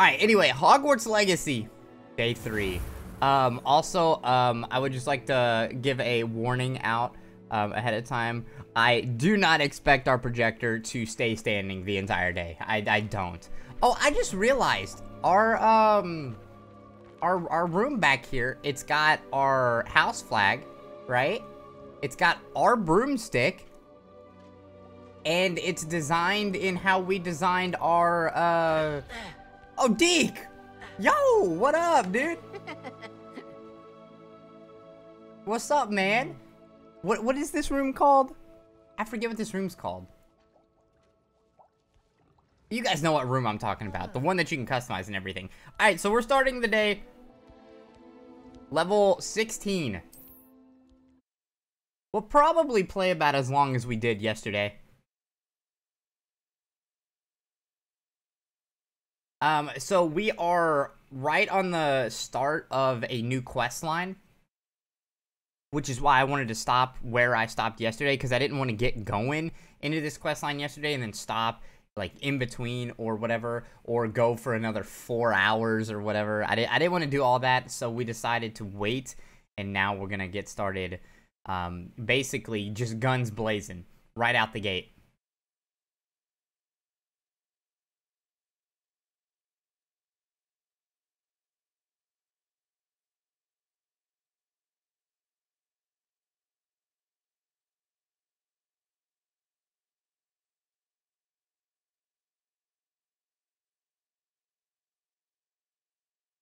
Alright, anyway, Hogwarts Legacy, day three. Um, also, um, I would just like to give a warning out um, ahead of time. I do not expect our projector to stay standing the entire day. I, I don't. Oh, I just realized our, um, our, our room back here, it's got our house flag, right? It's got our broomstick, and it's designed in how we designed our, uh... Oh, Deke! Yo, what up, dude? What's up, man? What What is this room called? I forget what this room's called. You guys know what room I'm talking about. The one that you can customize and everything. Alright, so we're starting the day. Level 16. We'll probably play about as long as we did yesterday. Um, so we are right on the start of a new quest line. Which is why I wanted to stop where I stopped yesterday, because I didn't want to get going into this quest line yesterday and then stop like in between or whatever, or go for another four hours or whatever. I, di- I didn't want to do all that, so we decided to wait, and now we're gonna get started. Um, basically, just guns blazing right out the gate.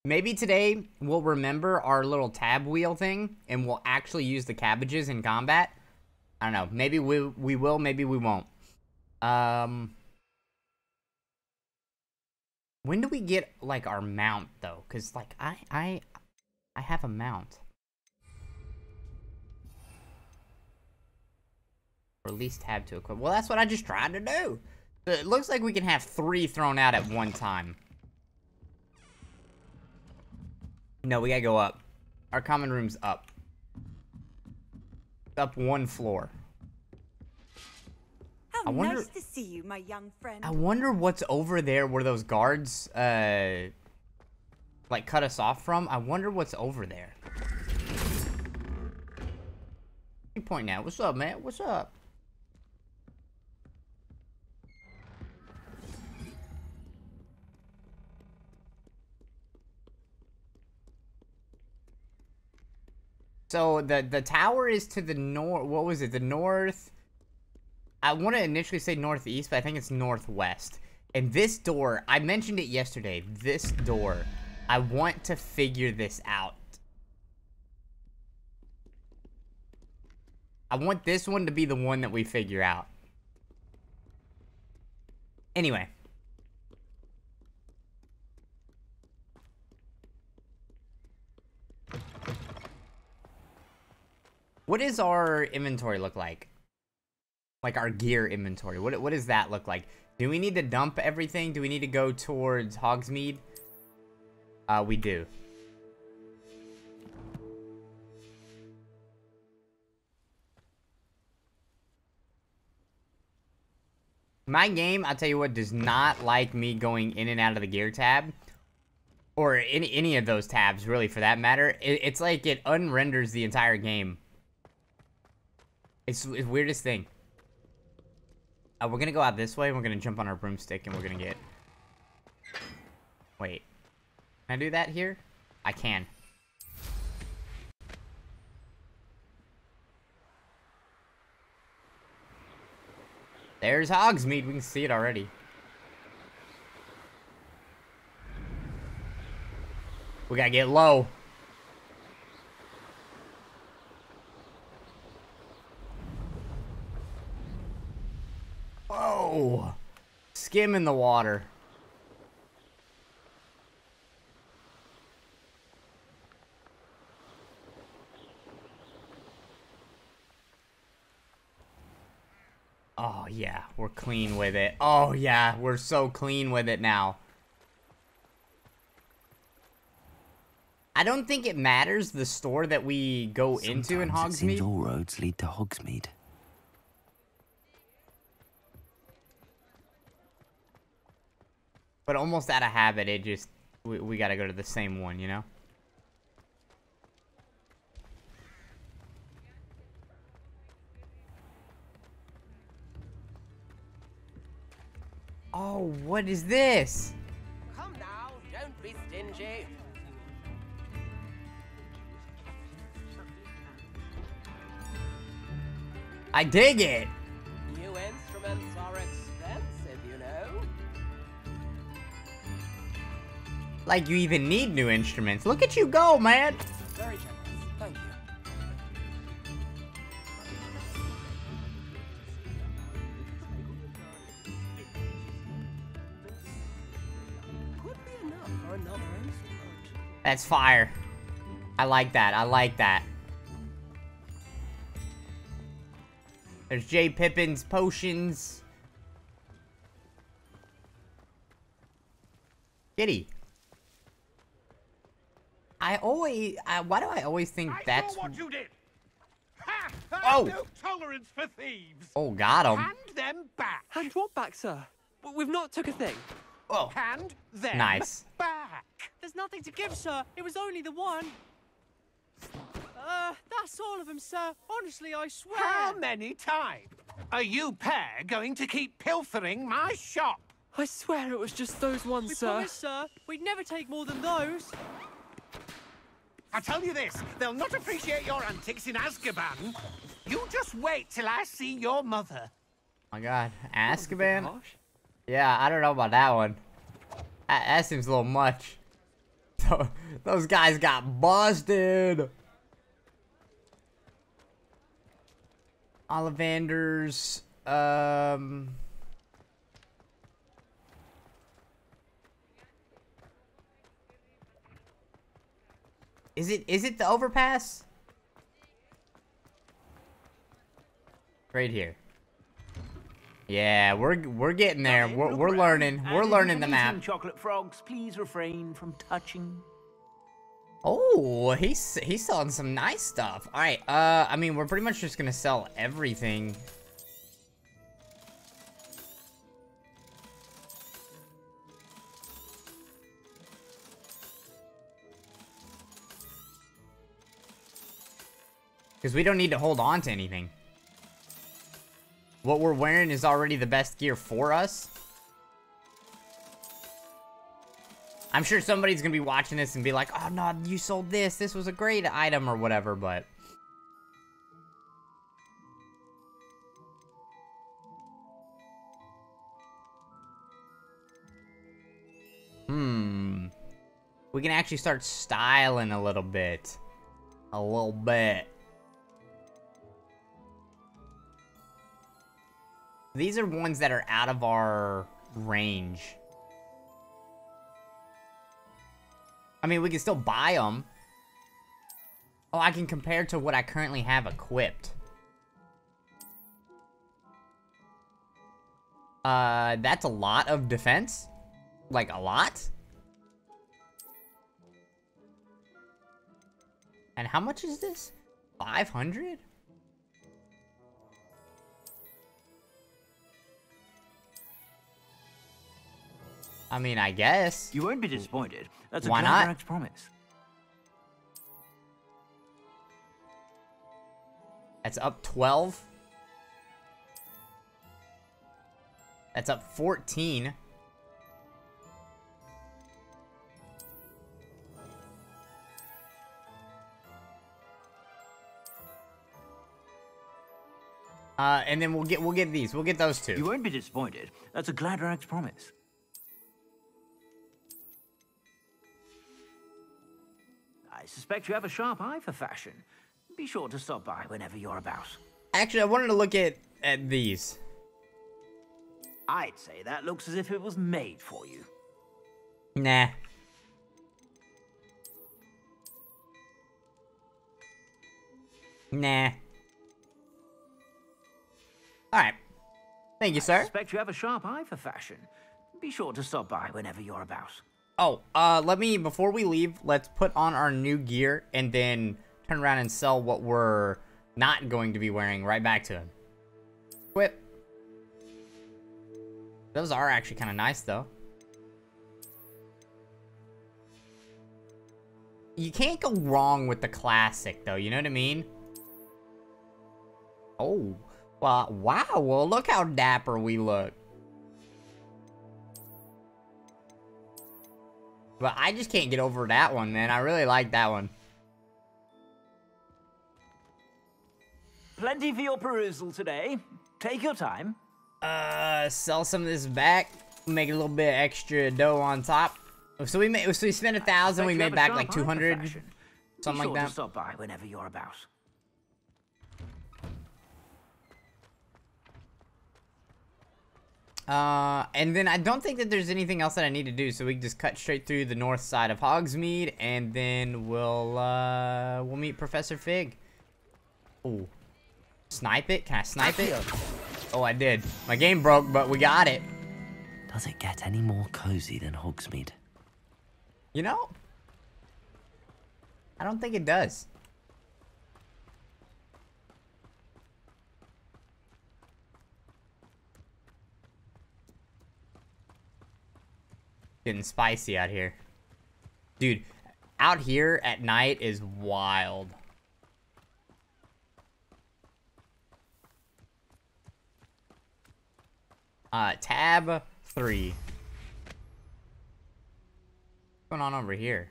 Maybe today we'll remember our little tab wheel thing and we'll actually use the cabbages in combat. I don't know. Maybe we we will, maybe we won't. Um When do we get like our mount though? Cuz like I I I have a mount. Release tab to equip. Well, that's what I just tried to do. It looks like we can have 3 thrown out at one time. No, we gotta go up. Our common room's up. Up one floor. How I wonder- nice to see you, my young friend. I wonder what's over there where those guards, uh, like cut us off from. I wonder what's over there. You pointing at? What's up, man? What's up? So the the tower is to the north. What was it? The north. I want to initially say northeast, but I think it's northwest. And this door, I mentioned it yesterday. This door, I want to figure this out. I want this one to be the one that we figure out. Anyway. What does our inventory look like? Like our gear inventory. What what does that look like? Do we need to dump everything? Do we need to go towards Hogsmeade? Uh, we do. My game, I'll tell you what, does not like me going in and out of the gear tab. Or any, any of those tabs, really, for that matter. It, it's like it unrenders the entire game. It's the weirdest thing. Uh, we're gonna go out this way, and we're gonna jump on our broomstick, and we're gonna get... Wait. Can I do that here? I can. There's Hogsmeade. We can see it already. We gotta get low. Whoa! Skim in the water. Oh, yeah. We're clean with it. Oh, yeah. We're so clean with it now. I don't think it matters the store that we go into in Sometimes it seems Hogsmeade. all roads lead to Hogsmeade. But almost out of habit, it just we, we gotta go to the same one, you know? Oh, what is this? Come now, don't be stingy. I dig it. Like you even need new instruments. Look at you go, man. Very generous. Thank you. Could be enough for another instrument. That's fire. I like that. I like that. There's J. Pippin's potions. Kitty. I always. I, why do I always think I that's? saw what you did. Ha! Oh. no tolerance for thieves. Oh, got him. Hand them back. Hand what back, sir? W- We've not took a thing. Oh, Hand them Nice. back. There's nothing to give, sir. It was only the one. Uh, that's all of them, sir. Honestly, I swear. How many times are you pair going to keep pilfering my shop? I swear it was just those ones, we sir. promise, sir. We'd never take more than those. I tell you this, they'll not appreciate your antics in Azkaban. You just wait till I see your mother. my God. Azkaban. Yeah, I don't know about that one. That, that seems a little much. Tho- Those guys got busted. Ollivanders. Um. Is it is it the overpass? Right here. Yeah, we're we're getting there. We're, we're learning. We're learning the map. Chocolate frogs, please refrain from touching. Oh, he's he's selling some nice stuff. All right. Uh, I mean, we're pretty much just gonna sell everything. Because we don't need to hold on to anything. What we're wearing is already the best gear for us. I'm sure somebody's gonna be watching this and be like, oh no, you sold this. This was a great item or whatever, but. Hmm. We can actually start styling a little bit. A little bit. These are ones that are out of our range. I mean, we can still buy them. Oh, I can compare to what I currently have equipped. Uh, that's a lot of defense. Like, a lot? And how much is this? 500? I mean, I guess. You won't be disappointed. That's a Why not? Gladrags promise. That's up 12. That's up 14. Uh, and then we'll get we'll get these. We'll get those two. You won't be disappointed. That's a Gladrags promise. Suspect you have a sharp eye for fashion. Be sure to stop by whenever you're about. Actually, I wanted to look at at these. I'd say that looks as if it was made for you. Nah. Nah. Alright. Thank you, I sir. suspect you have a sharp eye for fashion. Be sure to stop by whenever you're about. Oh, uh, let me, before we leave, let's put on our new gear and then turn around and sell what we're not going to be wearing right back to him. Equip. Those are actually kind of nice, though. You can't go wrong with the classic, though, you know what I mean? Oh, well, wow, well, look how dapper we look. But I just can't get over that one, man. I really like that one. Plenty for your perusal today. Take your time. Uh, sell some of this back. Make a little bit extra dough on top. So we made, so we spent a thousand. We made back like sharp eye for 200, fashion. something Be like sure that. To stop by whenever you're about. Uh, and then I don't think that there's anything else that I need to do, so we can just cut straight through the north side of Hogsmeade, and then we'll, uh, we'll meet Professor Fig. Ooh. Snipe it? Can I snipe it? Oh, I did. My game broke, but we got it. Does it get any more cozy than Hogsmeade? You know? I don't think it does. Getting spicy out here. Dude, out here at night is wild. Uh, tab three. What's going on over here?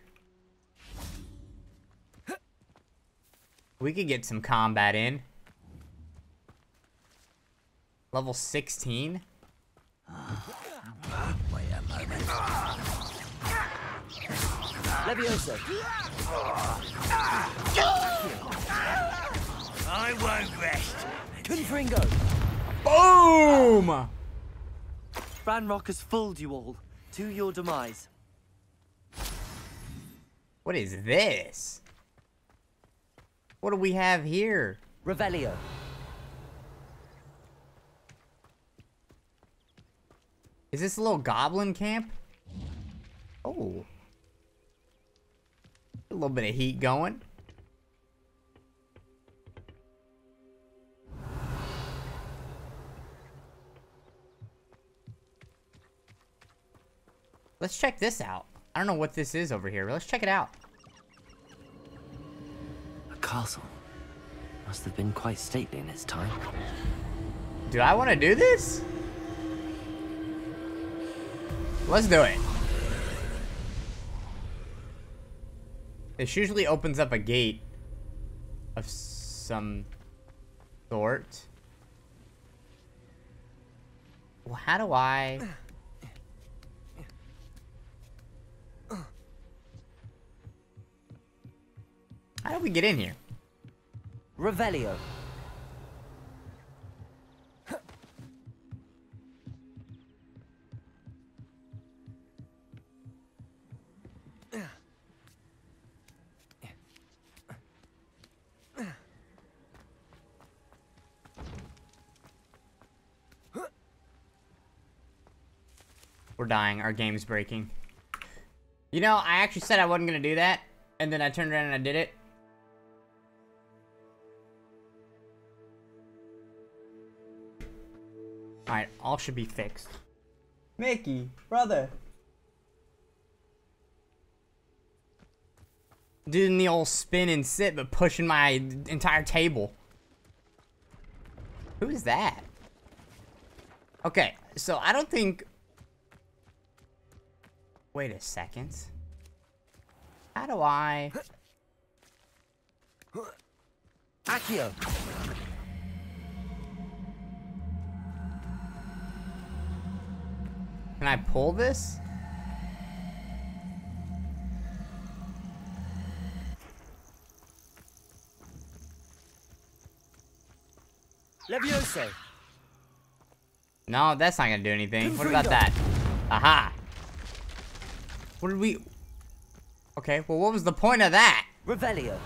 We could get some combat in. Level 16? Levioso. I won't rest. Confringo. Boom! Ranrock has fooled you all. To your demise. What is this? What do we have here? Revelio. Is this a little goblin camp? Oh. A little bit of heat going. Let's check this out. I don't know what this is over here, but let's check it out. A castle. Must have been quite stately in its time. Do I want to do this? Let's do it. This usually opens up a gate of some sort. Well, how do I... How do we get in here? Revelio. We're dying. Our game's breaking. You know, I actually said I wasn't gonna do that, and then I turned around and I did it. Alright, all should be fixed. Mickey, brother. Doing the old spin and sit, but pushing my entire table. Who is that? Okay, so I don't think Wait a second. How do I... Accio. Can I pull this? Levioso. No, that's not gonna do anything. What about that? Aha! What did we... Okay, well what was the point of that? Revelio.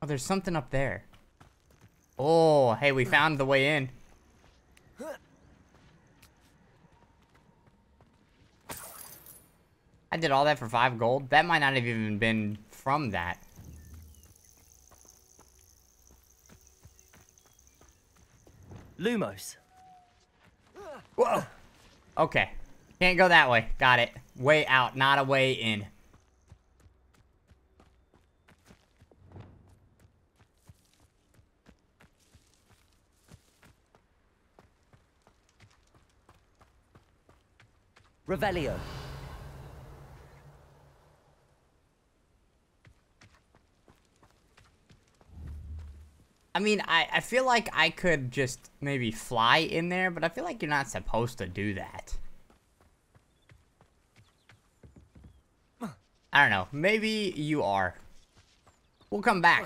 Oh, there's something up there. Oh, hey, we found the way in. I did all that for five gold. That might not have even been from that. Lumos. Whoa. Okay. Can't go that way. Got it. Way out, not a way in. Revelio. I mean, I, I feel like I could just maybe fly in there, but I feel like you're not supposed to do that. I don't know. Maybe you are. We'll come back.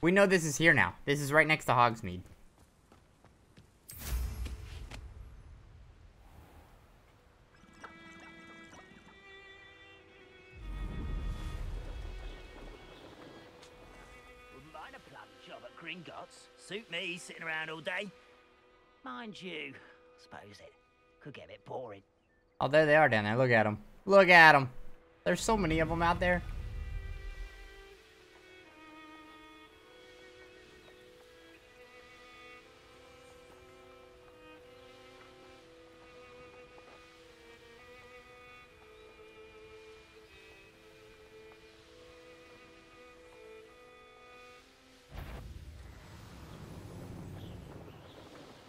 We know this is here now. This is right next to Hogsmeade. Suit me, sitting around all day. Mind you, I suppose it could get a bit boring. Oh, there they are down there. Look at them. Look at them. There's so many of them out there.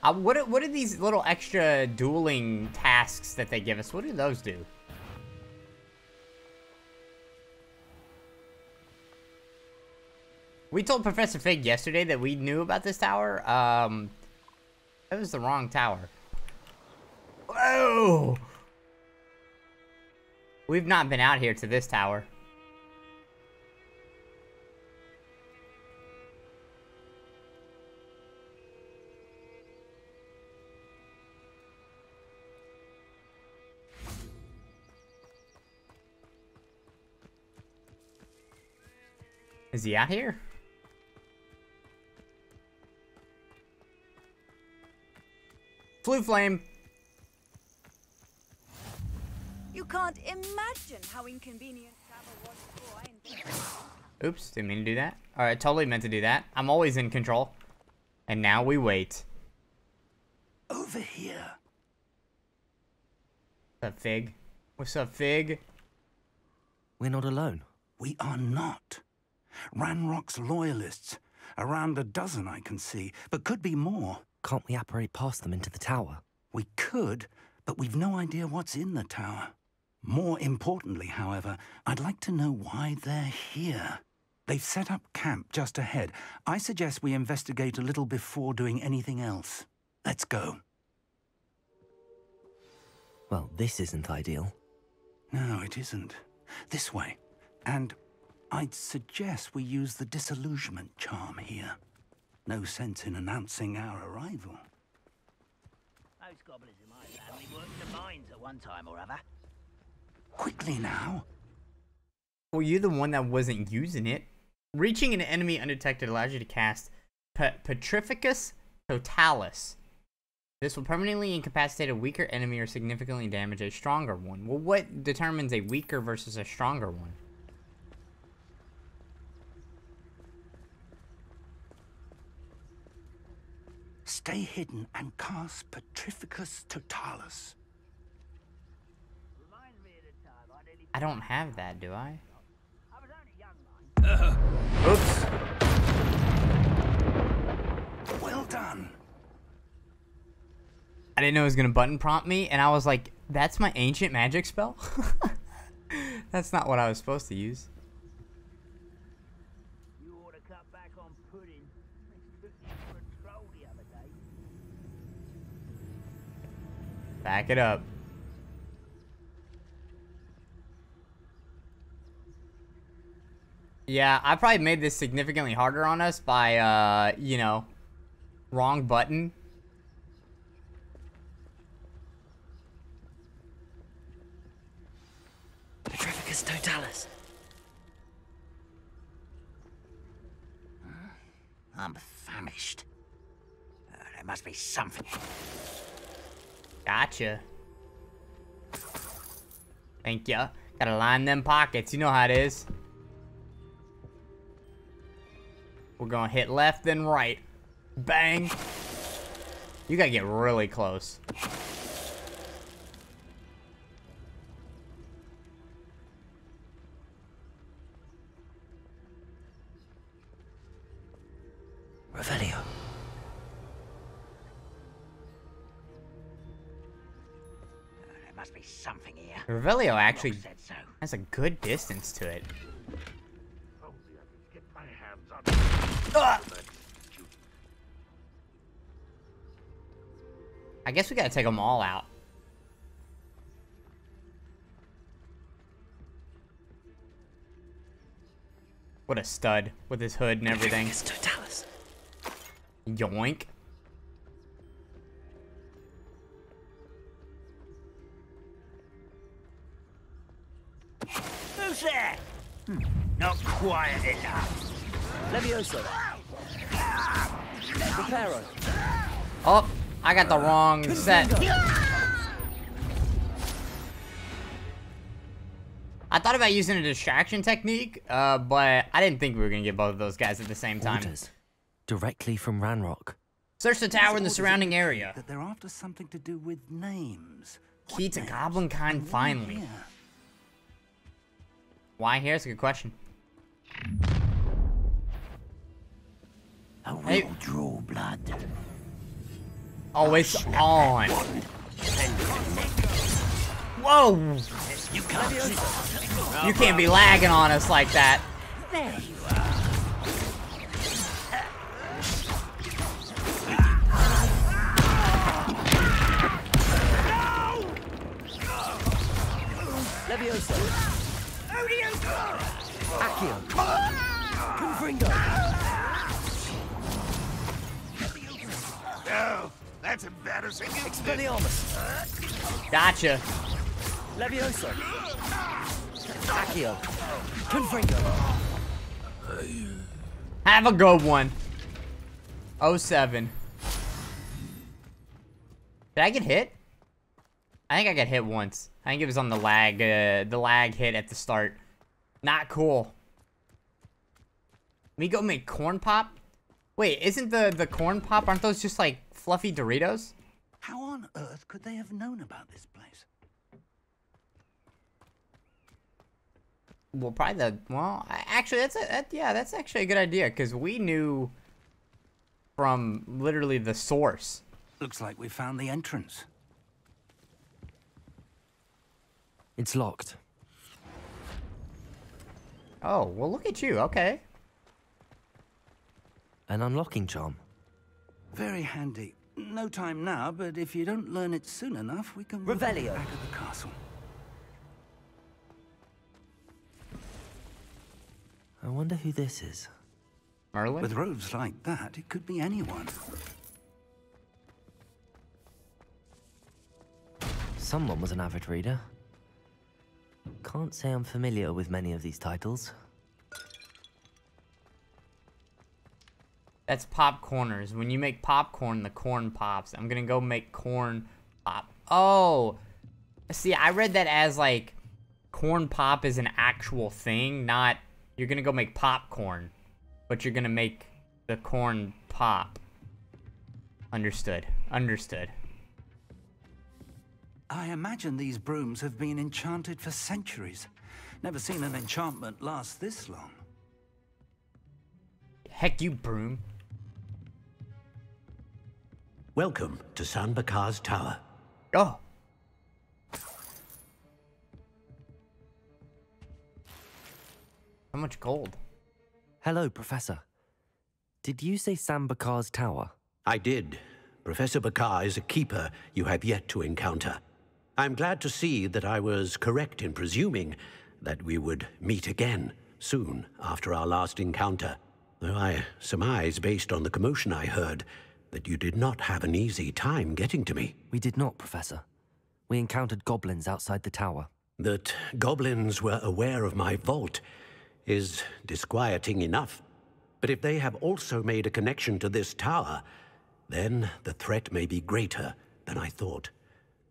Uh, what what are these little extra dueling tasks that they give us? What do those do? We told Professor Fig yesterday that we knew about this tower. Um, that was the wrong tower. Whoa! We've not been out here to this tower. He out here? Floo flame. You can't imagine how inconvenient travel was before Oops, didn't mean to do that. Alright, totally meant to do that. I'm always in control. And now we wait. Over here. What's up, Fig? What's up, Fig? We're not alone. We are not. Ranrock's loyalists. Around a dozen I can see, but could be more. Can't we apparate past them into the tower? We could, but we've no idea what's in the tower. More importantly, however, I'd like to know why they're here. They've set up camp just ahead. I suggest we investigate a little before doing anything else. Let's go. Well, this isn't ideal. No, it isn't. This way. And I'd suggest we use the disillusionment charm here. No sense in announcing our arrival. Most goblins in my family worked the mines at one time or other. Quickly now. Well, you're the one that wasn't using it. Reaching an enemy undetected allows you to cast Pe Petrificus Totalis. This will permanently incapacitate a weaker enemy or significantly damage a stronger one. Well, what determines a weaker versus a stronger one? Stay hidden and cast Petrificus Totalis. Reminds me of the time I don't have that, do I? I was only young, mind. Uh-huh. Oops. Well done. I didn't know it was gonna button prompt me, and I was like, that's my ancient magic spell? that's not what I was supposed to use. Back it up. Yeah, I probably made this significantly harder on us by, uh, you know, wrong button. Petrificus Totalis. I'm famished. Uh, there must be something. Gotcha. Thank ya. Gotta line them pockets. You know how it is. We're gonna hit left then right. Bang. You gotta get really close. Revelio. Something here. Revelio actually so. has a good distance to it. Get my hands on I guess we gotta take them all out. What a stud with his hood and everything. Yoink. Quiet enough. Let Levioso. Reparo. Oh, I got the wrong set. I thought about using a distraction technique, uh, but I didn't think we were gonna get both of those guys at the same time. Orders. Directly from Ranrock. Search the tower in the surrounding area. That they're after something to do with names. Key What to names? Goblin Kind finally. here? Why here? It's a good question. A real Hey. draw blood. Oh, it's on. Whoa! You can't You can't be lagging on us like that. There you are. Levioso. Accio. Confringo. Oh, that's embarrassing. isn't it? Expelliarmus. Gotcha. Levioso. Accio. Confringo. Have a good one. 07. Did I get hit? I think I got hit once. I think it was on the lag, uh, the lag hit at the start. Not cool. We go make corn pop? Wait, isn't the, the corn pop, aren't those just like fluffy Doritos? How on earth could they have known about this place? Well, probably the, well, I- actually, that's a, that, yeah, that's actually a good idea, because we knew from literally the source. Looks like we found the entrance. It's locked. Oh, well, look at you, okay. An unlocking charm. Very handy. No time now, but if you don't learn it soon enough, we can move Revelio. back at the castle. I wonder who this is. Merlin? With robes like that, it could be anyone. Someone was an avid reader. Can't say I'm familiar with many of these titles. That's popcorners. When you make popcorn, the corn pops. I'm gonna go make corn pop. Oh, see, I read that as like corn pop is an actual thing, not you're gonna go make popcorn, but you're gonna make the corn pop. Understood. Understood. I imagine these brooms have been enchanted for centuries. Never seen an enchantment last this long. Heck, you broom. Welcome to San Bakar's Tower. Oh. How much gold? Hello, Professor. Did you say San Bakar's tower? I did. Professor Bakar is a keeper you have yet to encounter. I'm glad to see that I was correct in presuming that we would meet again soon after our last encounter. Though I surmise, based on the commotion I heard, that you did not have an easy time getting to me. We did not, Professor. We encountered goblins outside the tower. That goblins were aware of my vault is disquieting enough. But if they have also made a connection to this tower, then the threat may be greater than I thought.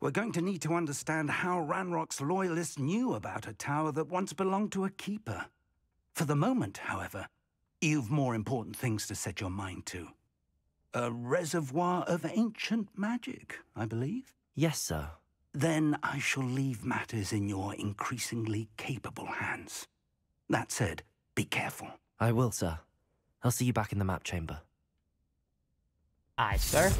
We're going to need to understand how Ranrock's loyalists knew about a tower that once belonged to a keeper. For the moment, however, you've more important things to set your mind to. A reservoir of ancient magic, I believe? Yes, sir. Then I shall leave matters in your increasingly capable hands. That said, be careful. I will, sir. I'll see you back in the map chamber. Aye, sir.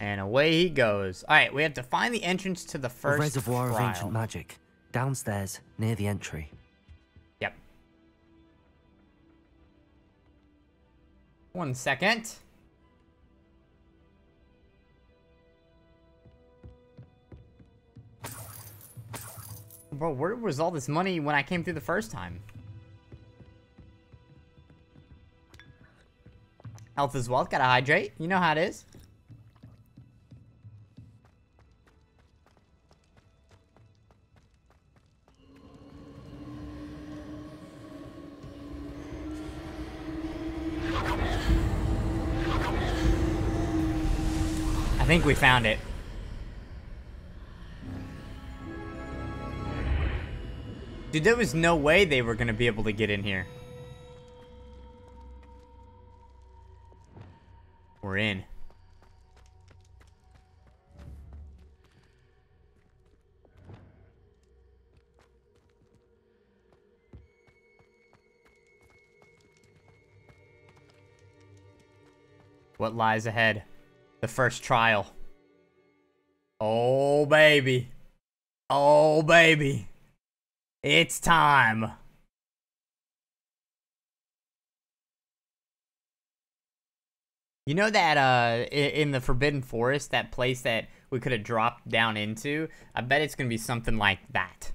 And away he goes. Alright, we have to find the entrance to the A first reservoir of ancient magic. Downstairs, near the entry. Yep. One second. Bro, where was all this money when I came through the first time? Health is wealth, gotta hydrate. You know how it is. Think we found it. Dude, there was no way they were gonna be able to get in here. We're in. What lies ahead? The first trial. Oh, baby. Oh, baby. It's time. You know that uh in the Forbidden Forest, that place that we could have dropped down into? I bet it's gonna be something like that.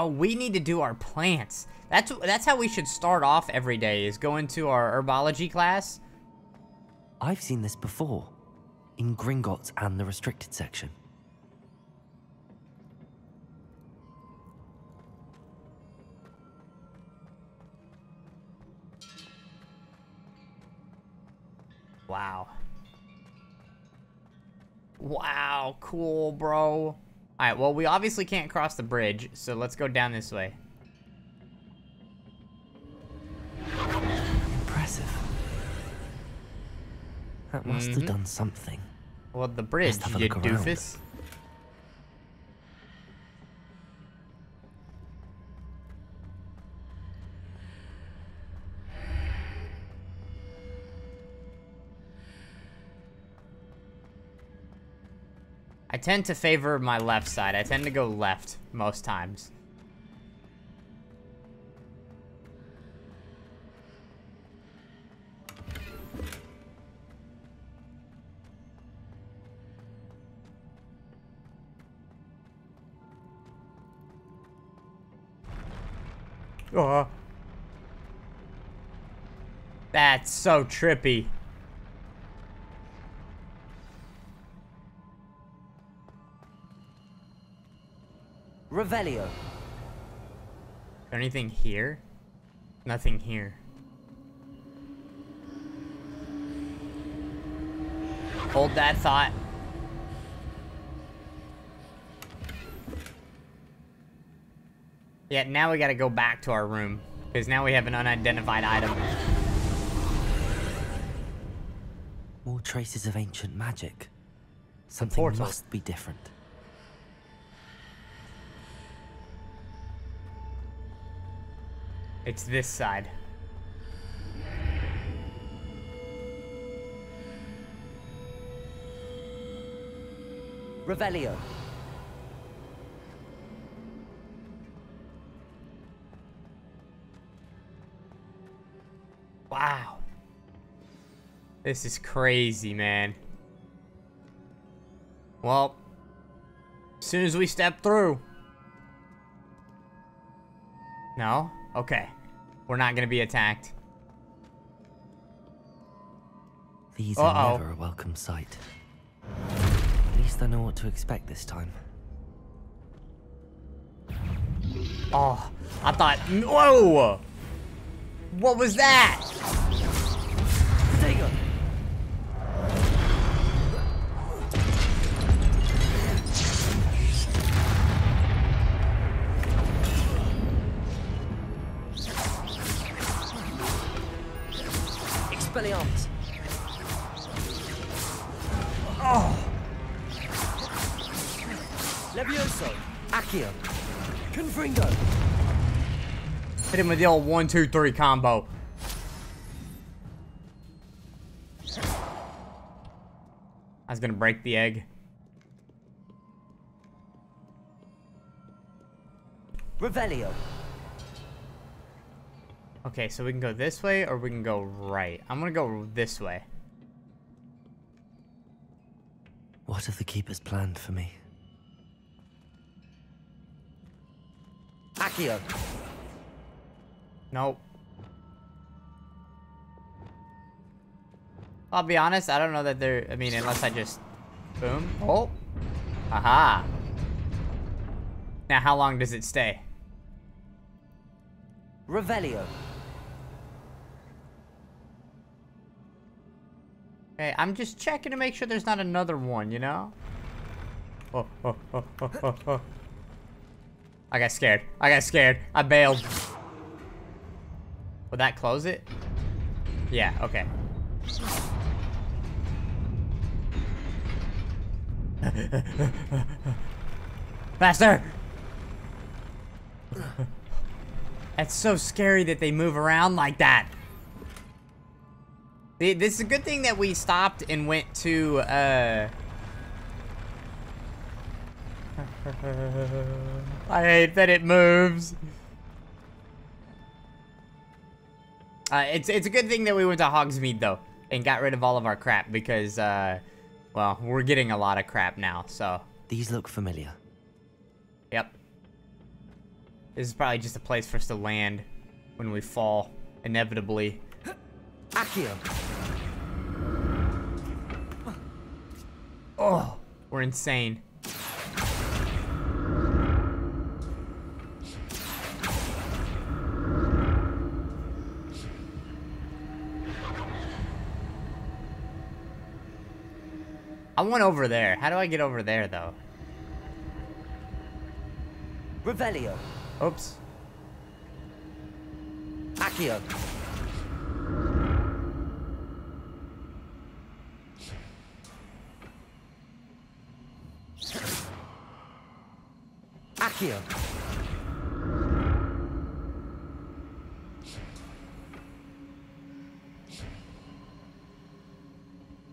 Oh, we need to do our plants. That's that's how we should start off every day. Is go into our herbology class. I've seen this before. In Gringotts and the restricted section. Wow. Wow, cool, bro. Alright, well, we obviously can't cross the bridge, so let's go down this way. Impressive. That must Mhm. have done something. Well, the bridge, you look around. Tend to favor my left side. I tend to go left most times. Oh. That's so trippy. Revelio. Is there anything here? Nothing here. Hold that thought. Yeah, now we gotta go back to our room. Because now we have an unidentified item. More traces of ancient magic. Something portal. must be different. It's this side. Revelio. Wow. This is crazy, man. Well, as soon as we step through. No? Okay. We're not gonna be attacked. These Uh-oh. are never a welcome sight. At least I know what to expect this time. Oh, I thought, whoa! What was that? The old one, two, three combo. I was gonna break the egg. Revelio. Okay, so we can go this way or we can go right. I'm gonna go this way. What have the keepers planned for me? Accio. Nope. I'll be honest, I don't know that they're, I mean, unless I just, boom. Oh. Aha. Now, how long does it stay? Revelio. Okay, I'm just checking to make sure there's not another one, you know? Oh, oh, oh, oh, oh, oh. I got scared. I got scared. I bailed. Would that close it? Yeah, okay. Faster! That's so scary that they move around like that. This is a good thing that we stopped and went to, uh... I hate that it moves. Uh, it's it's a good thing that we went to Hogsmeade though and got rid of all of our crap because uh, well we're getting a lot of crap now. So These look familiar. yep, this is probably just a place for us to land when we fall inevitably. Accio. Oh, we're insane. I want over there. How do I get over there, though? Revelio. Oops. Accio. Accio.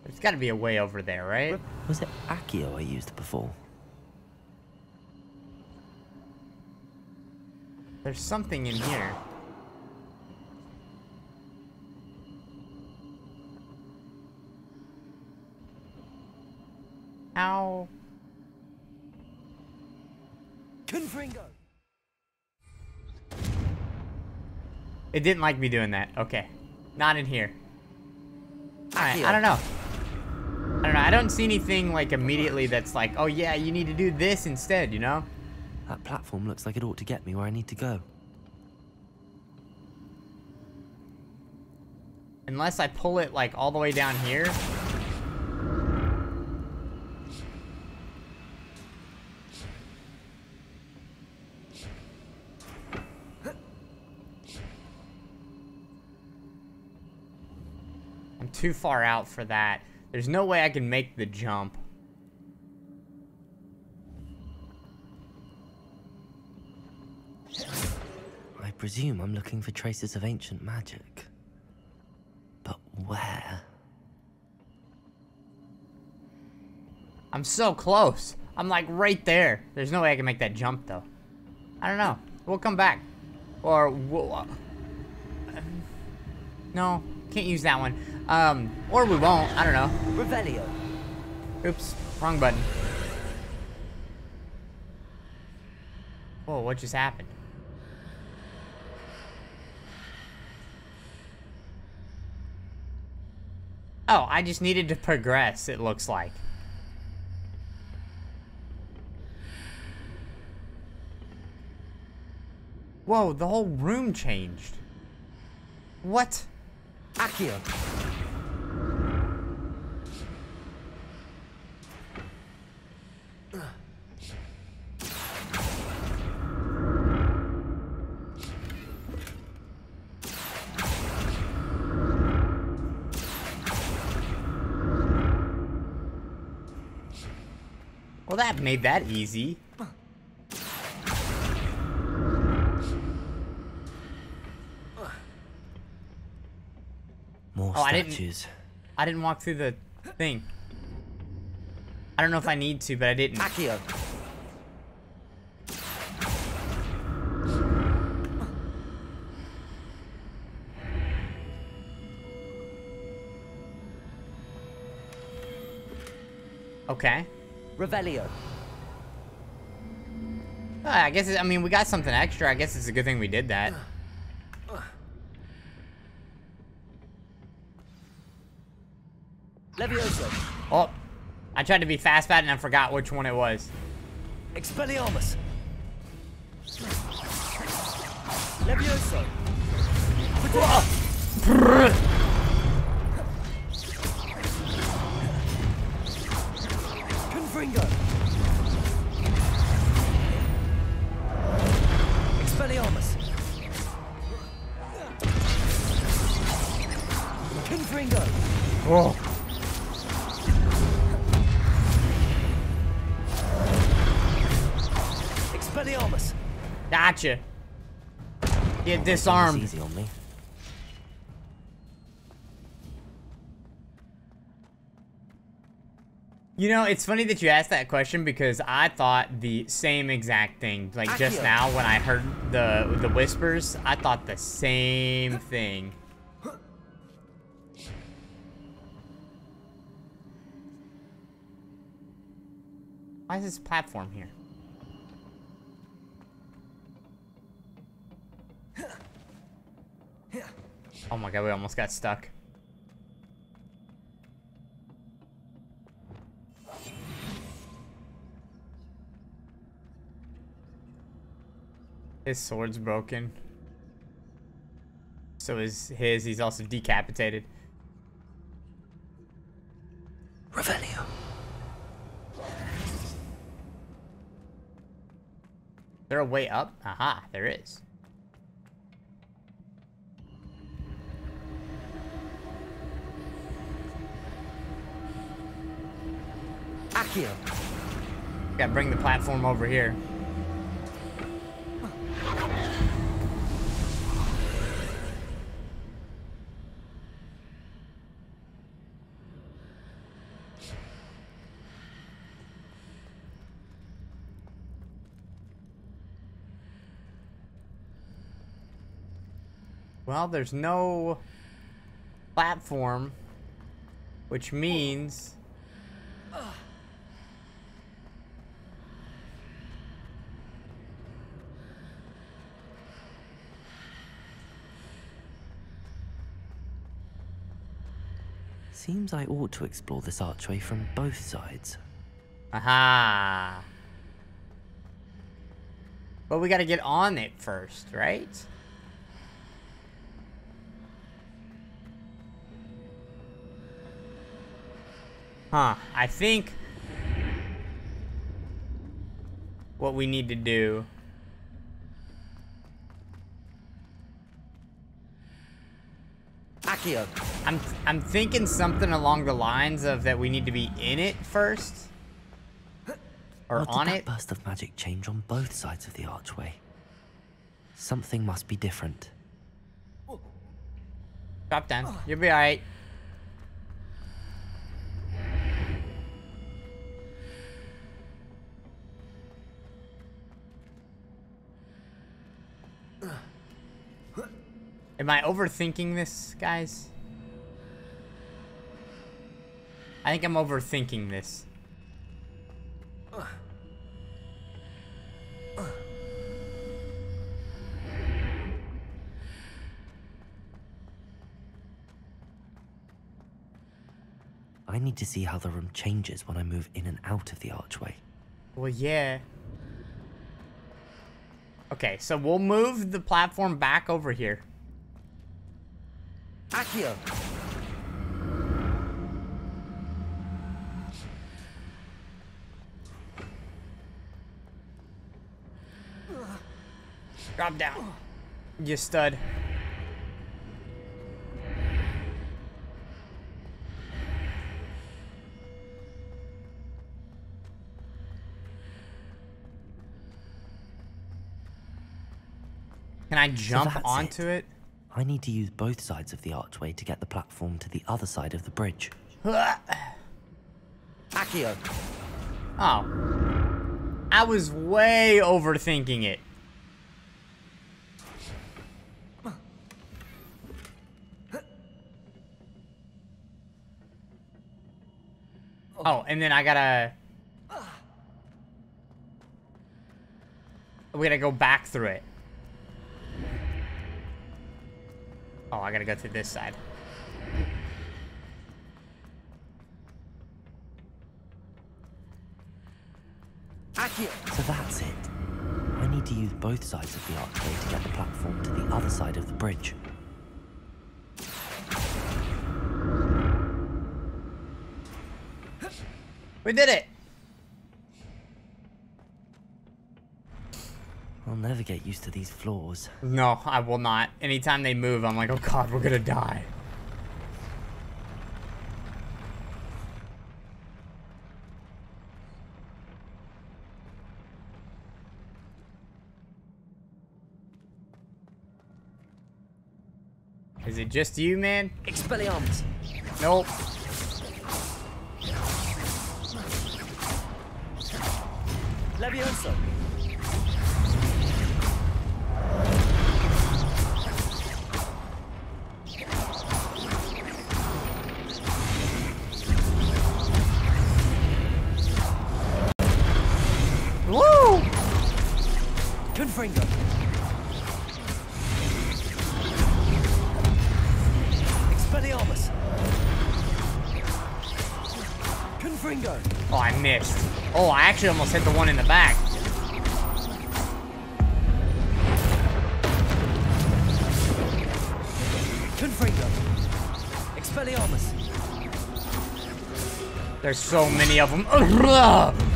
There's got to be a way over there, right? Was it Accio I used before? There's something in here. How? Confringo. It didn't like me doing that. Okay. Not in here. Alright, I don't know. I don't know. I don't see anything like immediately that's like, oh yeah, you need to do this instead, you know? That platform looks like it ought to get me where I need to go. Unless I pull it like all the way down here. I'm too far out for that. There's no way I can make the jump. I presume I'm looking for traces of ancient magic. But where? I'm so close. I'm like right there. There's no way I can make that jump though. I don't know. We'll come back. Or we'll, uh, no, can't use that one. Um, or we won't. I don't know. Revelio. Oops, wrong button. Whoa, what just happened? Oh, I just needed to progress, it looks like. Whoa, the whole room changed. What? Accio. Well, that made that easy. More Oh, I didn't- statues. I didn't walk through the thing. I don't know if I need to, but I didn't. Accio. Okay. Revelio. Uh, I guess, it, I mean, we got something extra. I guess it's a good thing we did that. Levioso. Oh, I tried to be fast fat and I forgot which one it was. Expelliarmus. Levioso. Confringo. Disarmed. Easy on me. You know, it's funny that you asked that question because I thought the same exact thing. Like just now when I heard the the whispers, I thought the same thing. Why is this platform here? Oh my god, we almost got stuck. His sword's broken. So is his. He's also decapitated. Revelio. Is there a way up? Aha, there is. Accio. Gotta bring the platform over here. Well, there's no platform, which means Seems I ought to explore this archway from both sides. Aha. But we gotta get on it first, right? Huh. I think what we need to do Accio. Uh, I'm I'm thinking something along the lines of that we need to be in it first. Or What did on that it. burst of magic change on both sides of the archway? Something must be different. Drop down. You'll be alright. Am I overthinking this, guys? I think I'm overthinking this. I need to see how the room changes when I move in and out of the archway. Well, yeah. Okay, so we'll move the platform back over here. Accio. Drop down. You stud. Can I jump that's onto it? I need to use both sides of the archway to get the platform to the other side of the bridge. Accio. Oh. I was way overthinking it. Oh, and then I gotta... We gotta go back through it. Oh, I gotta go through this side. So that's it. I need to use both sides of the archway to get the platform to the other side of the bridge. We did it! I'll never get used to these floors. No, I will not. Anytime they move, I'm like, oh god, we're gonna die. Is it just you, man? Expelliarmus. Nope. Levioso. Confringo. Expelliarmus. Confringo. Oh, I missed. Oh, I actually almost hit the one in the back. Confringo. Expelliarmus. There's so many of them.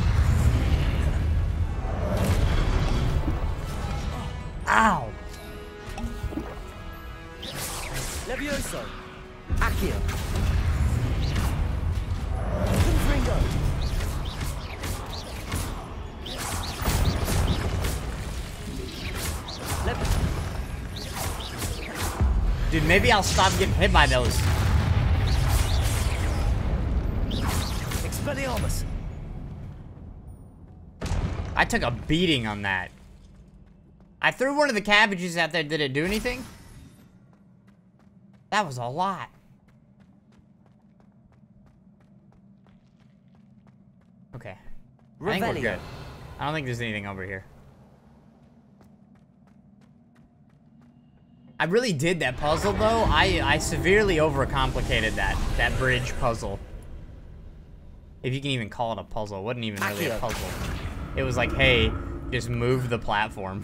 maybe I'll stop getting hit by those. Expelliarmus. I took a beating on that. I threw one of the cabbages out there. Did it do anything? That was a lot. Okay. I think we're good. I don't think there's anything over here. I really did that puzzle though. I I severely overcomplicated that that bridge puzzle. If you can even call it a puzzle, it wasn't even really a puzzle. It was like, hey, just move the platform.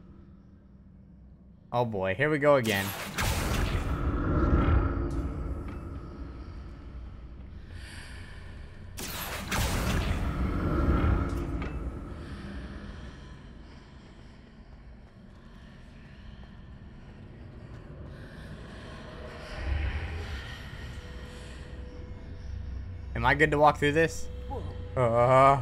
oh boy, here we go again. Am I good to walk through this? Uh.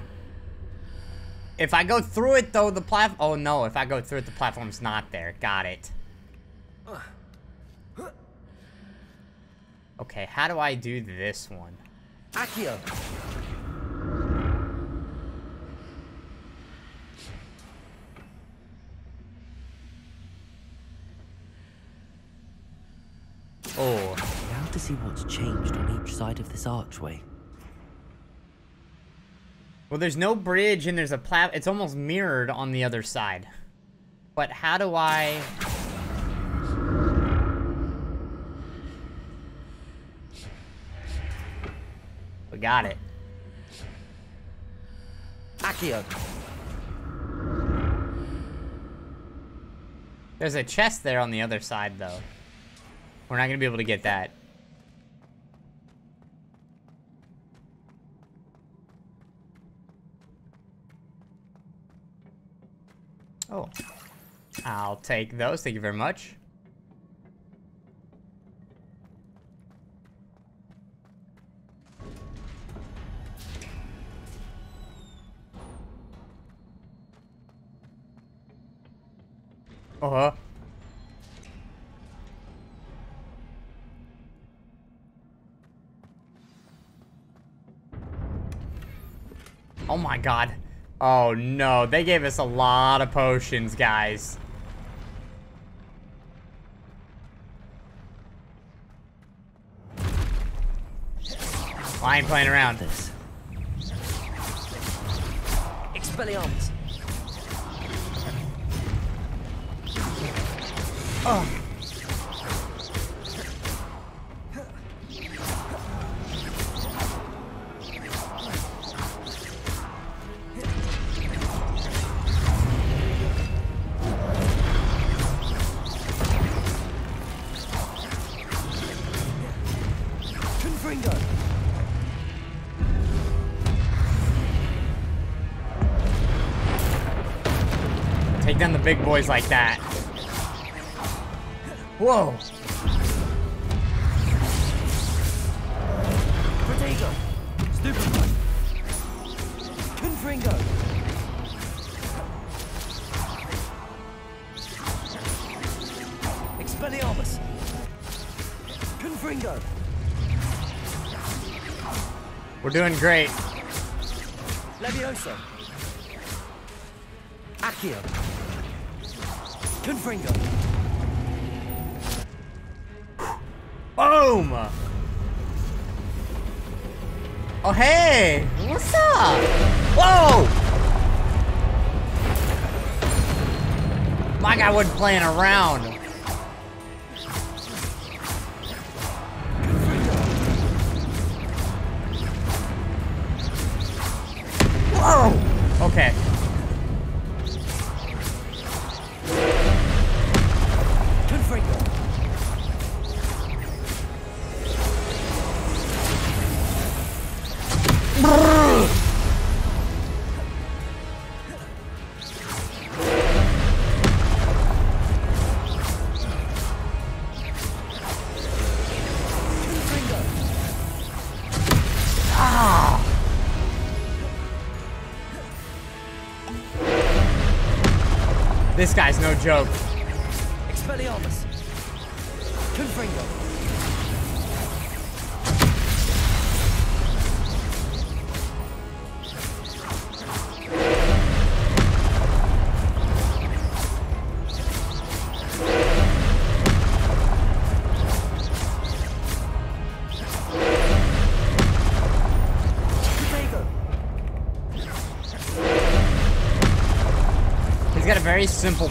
If I go through it though, the platform... Oh, no! If I go through it, the platform's not there. Got it. Okay, how do I do this one? Accio. Oh, Now to see what's changed on each side of this archway. Well, there's no bridge and there's a plat. It's almost mirrored on the other side. But how do I? We got it. Accio. There's a chest there on the other side, though. We're not gonna be able to get that. Oh. I'll take those, thank you very much. Uh-huh. Oh my god. Oh no, they gave us a lot of potions, guys. I ain't playing around. This. Expelliarmus. Confringo. Big boys like that. Whoa. Protego. Stupefy. Confringo. Expelliarmus. Confringo. We're doing great. Levioso. Confringo. Boom! Oh, hey! What's up? Whoa! My guy wasn't playing around. This guy's no joke. Simple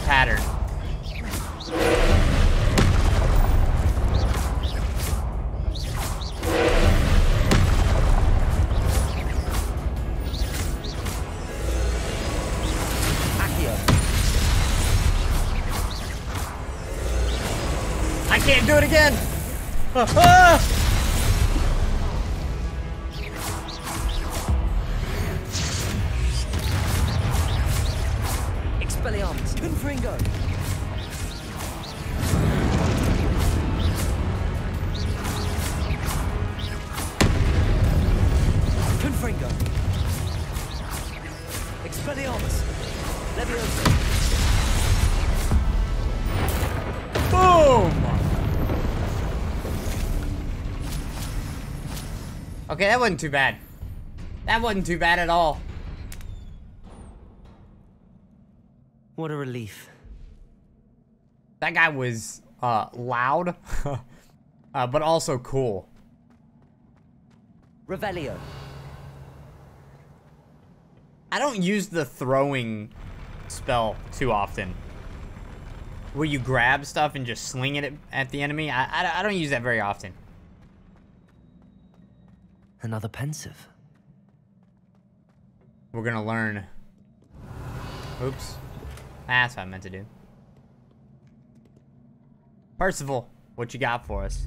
Okay, that wasn't too bad. That wasn't too bad at all. What a relief. That guy was uh, loud, uh, but also cool. Revelio. I don't use the throwing spell too often. Where you grab stuff and just sling it at, at the enemy. I, I, I don't use that very often another pensieve. We're gonna learn. Oops. That's what I meant to do. Percival, what you got for us?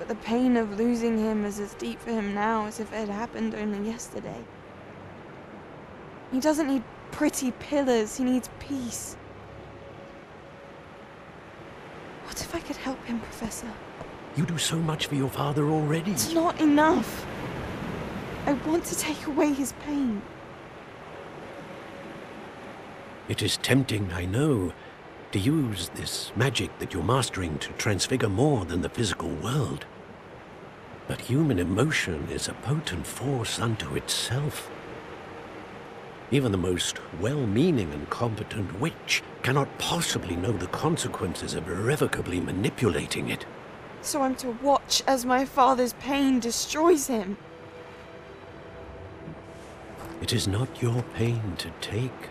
but the pain of losing him is as deep for him now as if it had happened only yesterday. He doesn't need pretty pillars, he needs peace. What if I could help him, Professor? You do so much for your father already. It's not enough. I want to take away his pain. It is tempting, I know, to use this magic that you're mastering to transfigure more than the physical world. But human emotion is a potent force unto itself. Even the most well-meaning and competent witch cannot possibly know the consequences of irrevocably manipulating it. So I'm to watch as my father's pain destroys him. It is not your pain to take.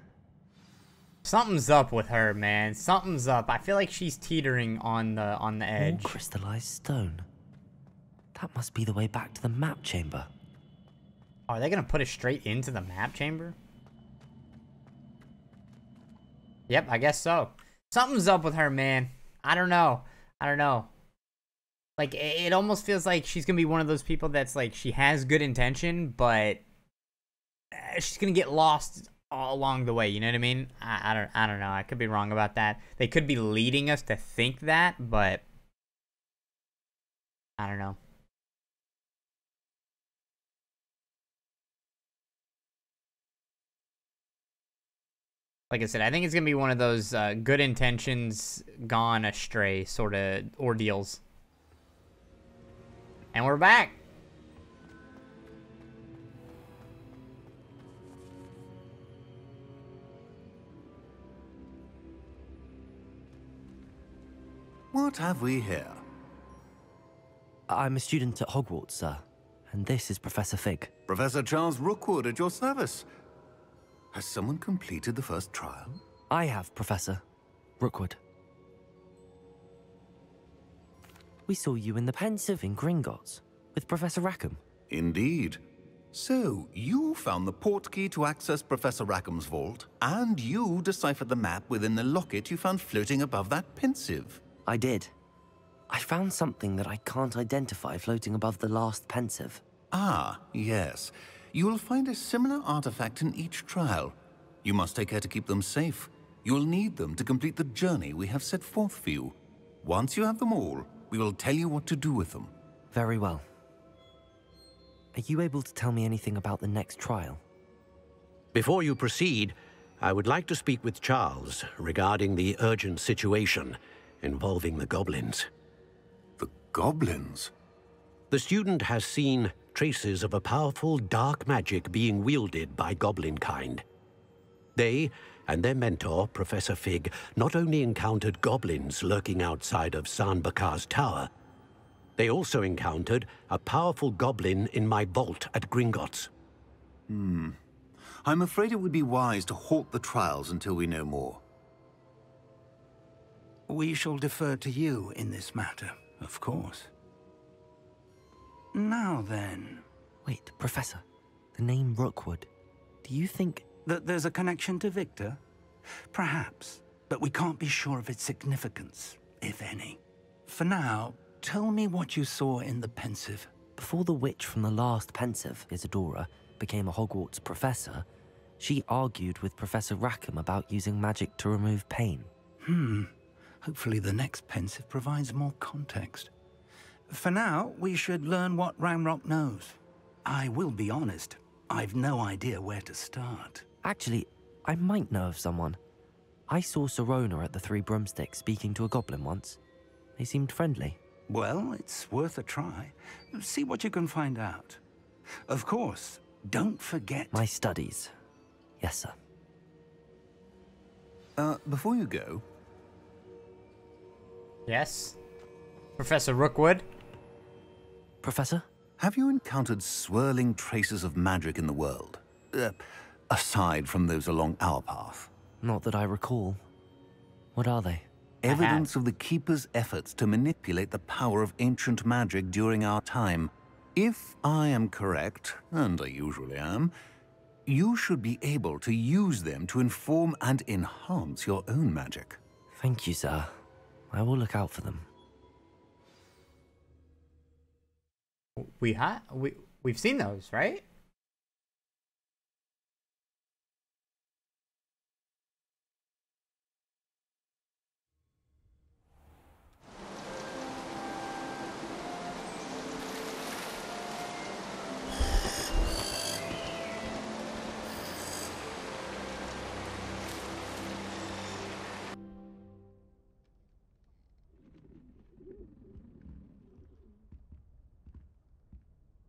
Something's up with her, man. Something's up. I feel like she's teetering on the on the edge. More crystallized stone. That must be the way back to the map chamber. Are they gonna put us straight into the map chamber? Yep, I guess so. Something's up with her, man. I don't know. I don't know. Like, it, it almost feels like she's gonna be one of those people that's like, she has good intention, but uh, she's gonna get lost along the way. You know what I mean? I, I don't. I don't know. I could be wrong about that. They could be leading us to think that, but I don't know. like I said, I think it's gonna be one of those uh, good intentions gone astray sort of ordeals. And we're back. What have we here? I'm a student at Hogwarts, sir. And this is Professor Fig. Professor Charles Rookwood at your service. Has someone completed the first trial? I have, Professor. Rookwood. We saw you in the Pensieve in Gringotts with Professor Rackham. Indeed. So, you found the portkey to access Professor Rackham's vault, and you deciphered the map within the locket you found floating above that pensieve. I did. I found something that I can't identify floating above the last pensieve. Ah, yes. You will find a similar artifact in each trial. You must take care to keep them safe. You'll need them to complete the journey we have set forth for you. Once you have them all, we will tell you what to do with them. Very well. Are you able to tell me anything about the next trial? Before you proceed, I would like to speak with Charles regarding the urgent situation involving the goblins. The goblins? The student has seen traces of a powerful dark magic being wielded by goblin kind. They and their mentor, Professor Fig, not only encountered goblins lurking outside of San Bakar's tower, they also encountered a powerful goblin in my vault at Gringotts. Hmm. I'm afraid it would be wise to halt the trials until we know more. We shall defer to you in this matter, of course. Now then... Wait, Professor. The name Rookwood. Do you think... That there's a connection to Victor? Perhaps, but we can't be sure of its significance, if any. For now, tell me what you saw in the Pensieve. Before the witch from the last Pensieve, Isidora, became a Hogwarts professor, she argued with Professor Rackham about using magic to remove pain. Hmm. Hopefully the next pensieve provides more context. For now, we should learn what Ranrok knows. I will be honest, I've no idea where to start. Actually, I might know of someone. I saw Sirona at the Three Broomsticks speaking to a goblin once. They seemed friendly. Well, it's worth a try. See what you can find out. Of course, don't forget... My studies. Yes, sir. Uh, before you go... Yes? Professor Rookwood? Professor? Have you encountered swirling traces of magic in the world? Uh, aside from those along our path? Not that I recall. What are they? Evidence of the Keeper's efforts to manipulate the power of ancient magic during our time. If I am correct, and I usually am, you should be able to use them to inform and enhance your own magic. Thank you, sir. I will look out for them. We ha we we've seen those, right?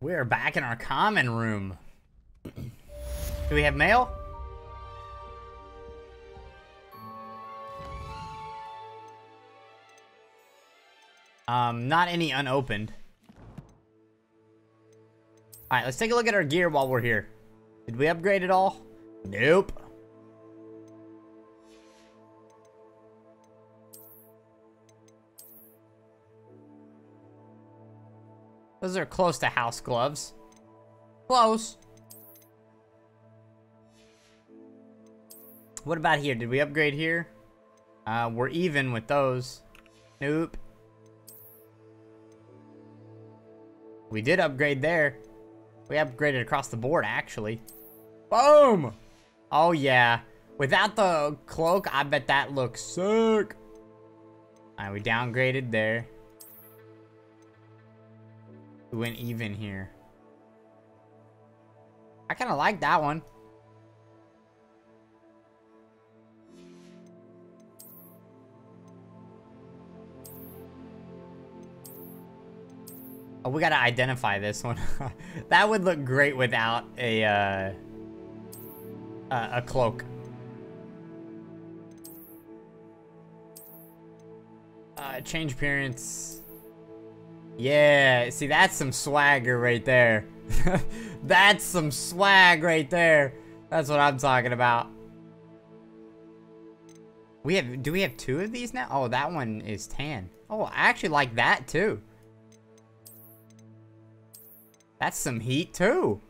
We're back in our common room. Do we have mail? Um, not any unopened. Alright, let's take a look at our gear while we're here. Did we upgrade it all? Nope. Those are close to house gloves. Close. What about here? Did we upgrade here? Uh, we're even with those. Nope. We did upgrade there. We upgraded across the board, actually. Boom! Oh, yeah. Without the cloak, I bet that looks sick. Alright, we downgraded there. We went even here. I kind of like that one. Oh, we gotta identify this one. that would look great without a, uh, a, a cloak. Uh, change appearance. Yeah, see, that's some swagger right there. that's some swag right there. That's what I'm talking about. We have, do we have two of these now? Oh, that one is tan. Oh, I actually like that too. That's some heat too.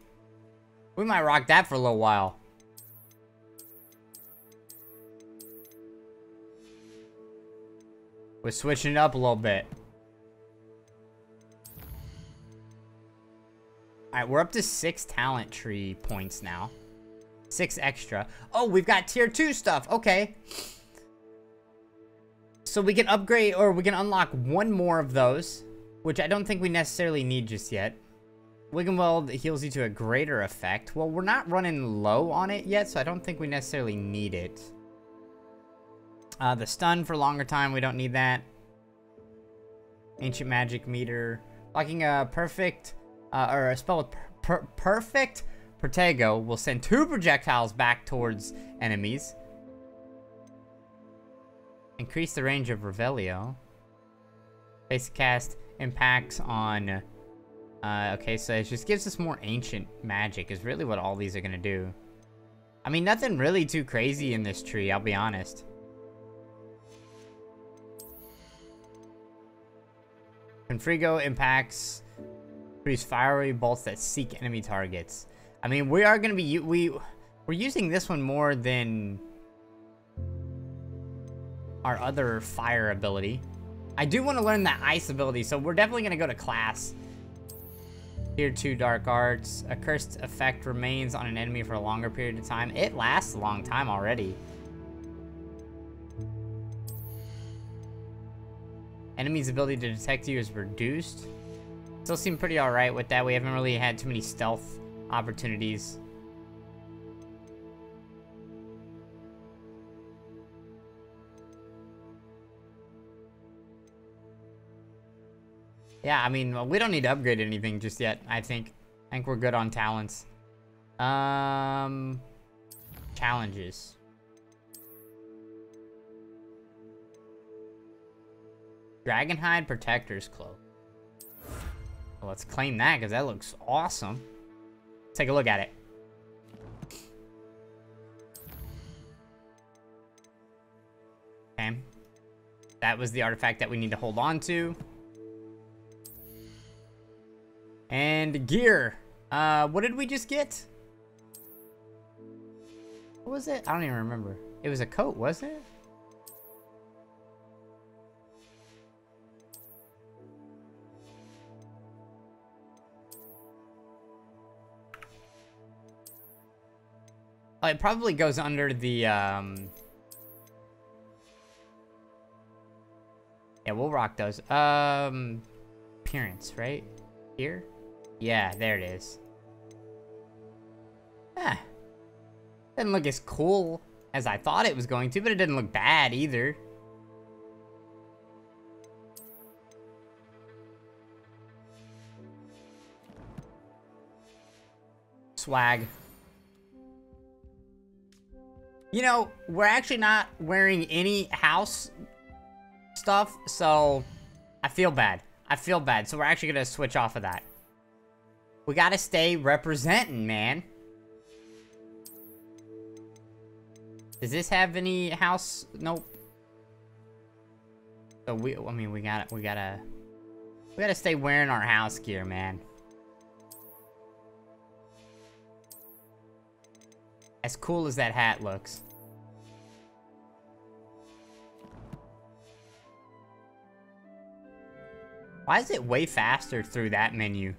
We might rock that for a little while. We're switching it up a little bit. Alright, we're up to six talent tree points now. Six extra. Oh, we've got tier two stuff. Okay. So we can upgrade or we can unlock one more of those, which I don't think we necessarily need just yet. Wiggenweld heals you to a greater effect. Well, we're not running low on it yet, so I don't think we necessarily need it. Uh, the stun for longer time, we don't need that. Ancient magic meter. Locking a perfect, uh, or a spell with per perfect Protego will send two projectiles back towards enemies. Increase the range of Revelio. Basic cast impacts on... Uh, okay, so it just gives us more ancient magic is really what all these are going to do. I mean, nothing really too crazy in this tree, I'll be honest. Confringo impacts produce fiery bolts that seek enemy targets. I mean, we are going to be... We, we're using this one more than our other fire ability. I do want to learn that ice ability, so we're definitely going to go to class. Tier 2 Dark Arts. A cursed effect remains on an enemy for a longer period of time. It lasts a long time already. Enemy's ability to detect you is reduced. Still seem pretty alright with that. We haven't really had too many stealth opportunities. Yeah, I mean, we don't need to upgrade anything just yet, I think. I think we're good on talents. Um, challenges. Dragonhide Protector's Cloak. Well, let's claim that because that looks awesome. Take a look at it. Okay. That was the artifact that we need to hold on to. And gear. Uh, what did we just get? What was it? I don't even remember. It was a coat, was it? Oh, it probably goes under the, um... Yeah, we'll rock those. Um, appearance, right? Here? Yeah, there it is. Ah. Didn't look as cool as I thought it was going to, but it didn't look bad either. Swag. You know, we're actually not wearing any house stuff, so I feel bad. I feel bad, so we're actually gonna switch off of that. We gotta stay representing, man. Does this have any house? Nope. So we, I mean, we gotta, we gotta, we gotta stay wearing our house gear, man. As cool as that hat looks. Why is it way faster through that menu?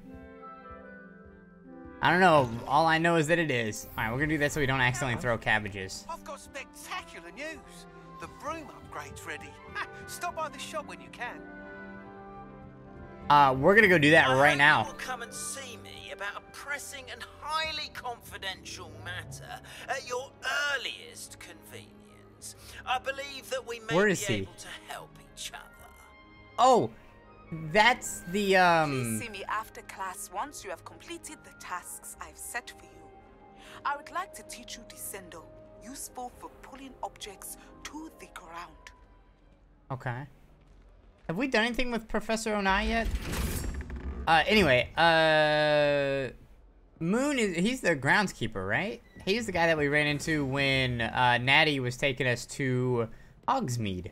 I don't know. All I know is that it is. Alright, we're gonna do that so we don't accidentally throw cabbages. I've got spectacular news. The broom upgrade's ready. Stop by the shop when you can. Uh, we're gonna go do that I right now. Come and see about a pressing and highly confidential matter at your earliest convenience. I believe that we may Where be he? able to help each other. Oh, that's the, um... Please see me after class once you have completed the tasks I've set for you. I would like to teach you Descendo, useful for pulling objects to the ground. Okay. Have we done anything with Professor Onai yet? Uh, anyway, uh... Moon is, he's the groundskeeper, right? He's the guy that we ran into when, uh, Natty was taking us to Hogsmeade.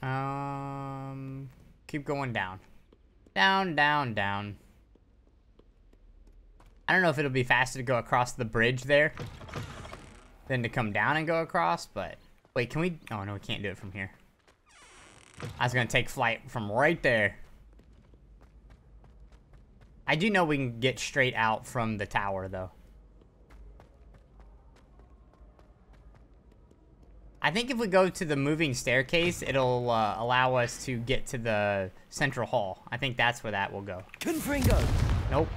Um, keep going down. Down, down, down. I don't know if it'll be faster to go across the bridge there than to come down and go across, but Wait, can we? Oh no, we can't do it from here. I was gonna take flight from right there. I do know we can get straight out from the tower, though. I think if we go to the moving staircase, it'll uh, allow us to get to the central hall. I think that's where that will go. Confringo! Nope.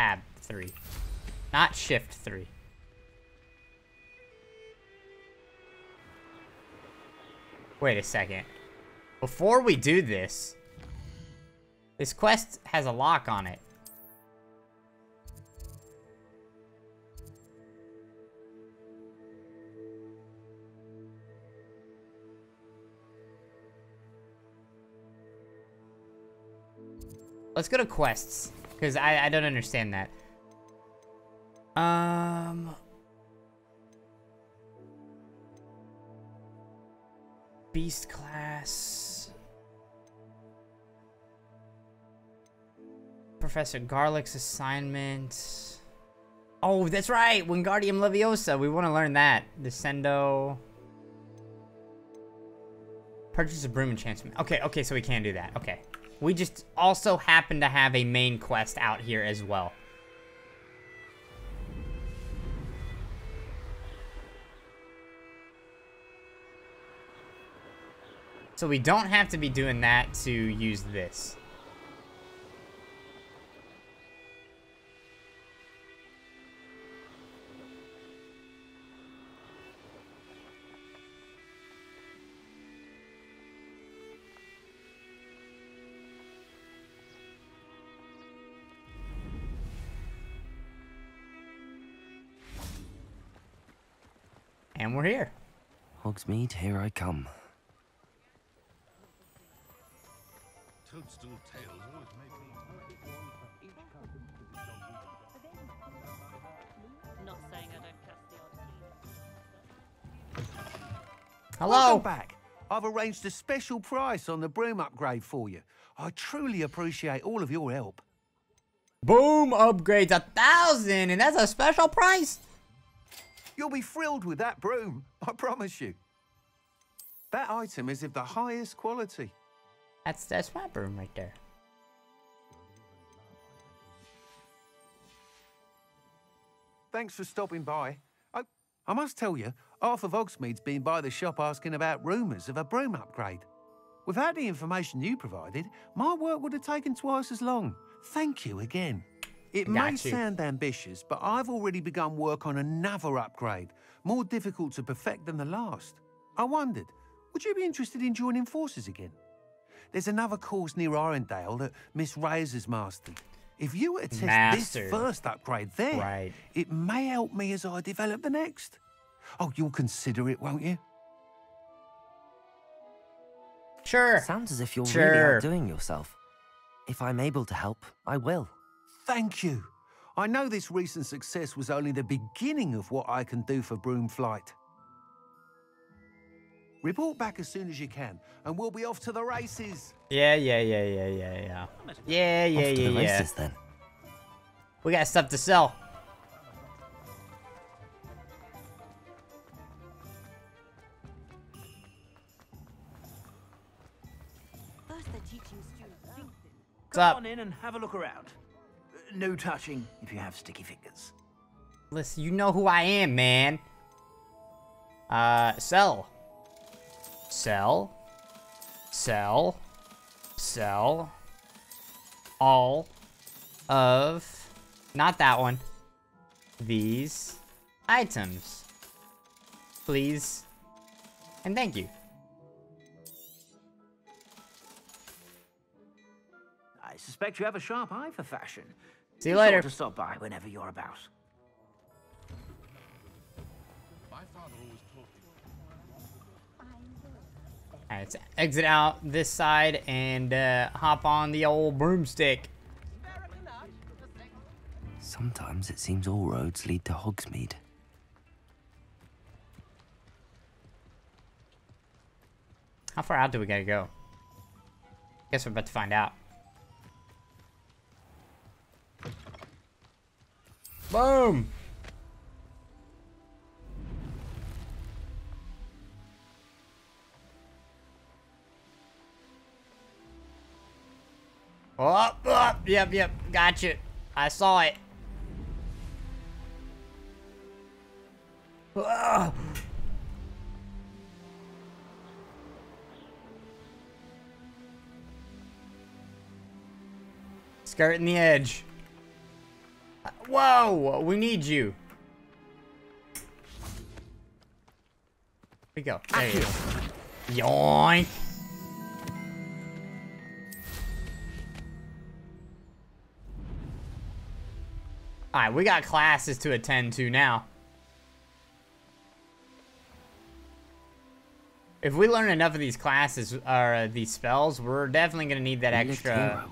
Tab 3. Not Shift 3. Wait a second. Before we do this, this quest has a lock on it. Let's go to quests, because I, I don't understand that. Um... Beast class... Professor Garlick's assignment... Oh, that's right! Wingardium Leviosa! We want to learn that. Descendo... Purchase a broom enchantment. Okay, okay, so we can do that. Okay. We just also happen to have a main quest out here as well. So we don't have to be doing that to use this. We're here. Hogsmeade, here I come. Toadstool tales always make me. Not saying I don't cast the odd Hello. Welcome back. I've arranged a special price on the broom upgrade for you. I truly appreciate all of your help. Boom upgrades a thousand, and that's a special price. You'll be thrilled with that broom, I promise you. That item is of the highest quality. That's that's my broom right there. Thanks for stopping by. I, I must tell you, Arthur Hogsmeade's been by the shop asking about rumours of a broom upgrade. Without the information you provided, my work would have taken twice as long. Thank you again. It Got may you. sound ambitious, but I've already begun work on another upgrade, more difficult to perfect than the last. I wondered, would you be interested in joining forces again? There's another course near Irondale that Miss Reyes has mastered. If you were to test Mastered. this first upgrade there, Right. it may help me as I develop the next. Oh, you'll consider it, won't you? Sure. Sounds as if you're Sure. really outdoing yourself. If I'm able to help, I will. Thank you. I know this recent success was only the beginning of what I can do for Broomflight. Report back as soon as you can, and we'll be off to the races. Yeah, yeah, yeah, yeah, yeah, yeah. Yeah, yeah, Off to yeah, the yeah. races then. We got stuff to sell. First they're teaching students Come on in and have a look around. No touching if you have sticky fingers. Listen, you know who I am, man. Uh, sell. Sell. Sell. Sell. All of, not that one, these items. Please. And thank you. I suspect you have a sharp eye for fashion. See you Be sure later. to stop by whenever you're about. My father always taught me. Alright, let's exit out this side and uh, hop on the old broomstick. Sometimes it seems all roads lead to Hogsmeade. How far out do we gotta go? Guess we're about to find out. Boom! Oh, oh, yep, yep, gotcha. I saw it. Oh. Skirting the edge. Whoa! We need you. Here we go. There you go. Yoink. Alright, we got classes to attend to now. If we learn enough of these classes, or uh, these spells, we're definitely gonna need that extra...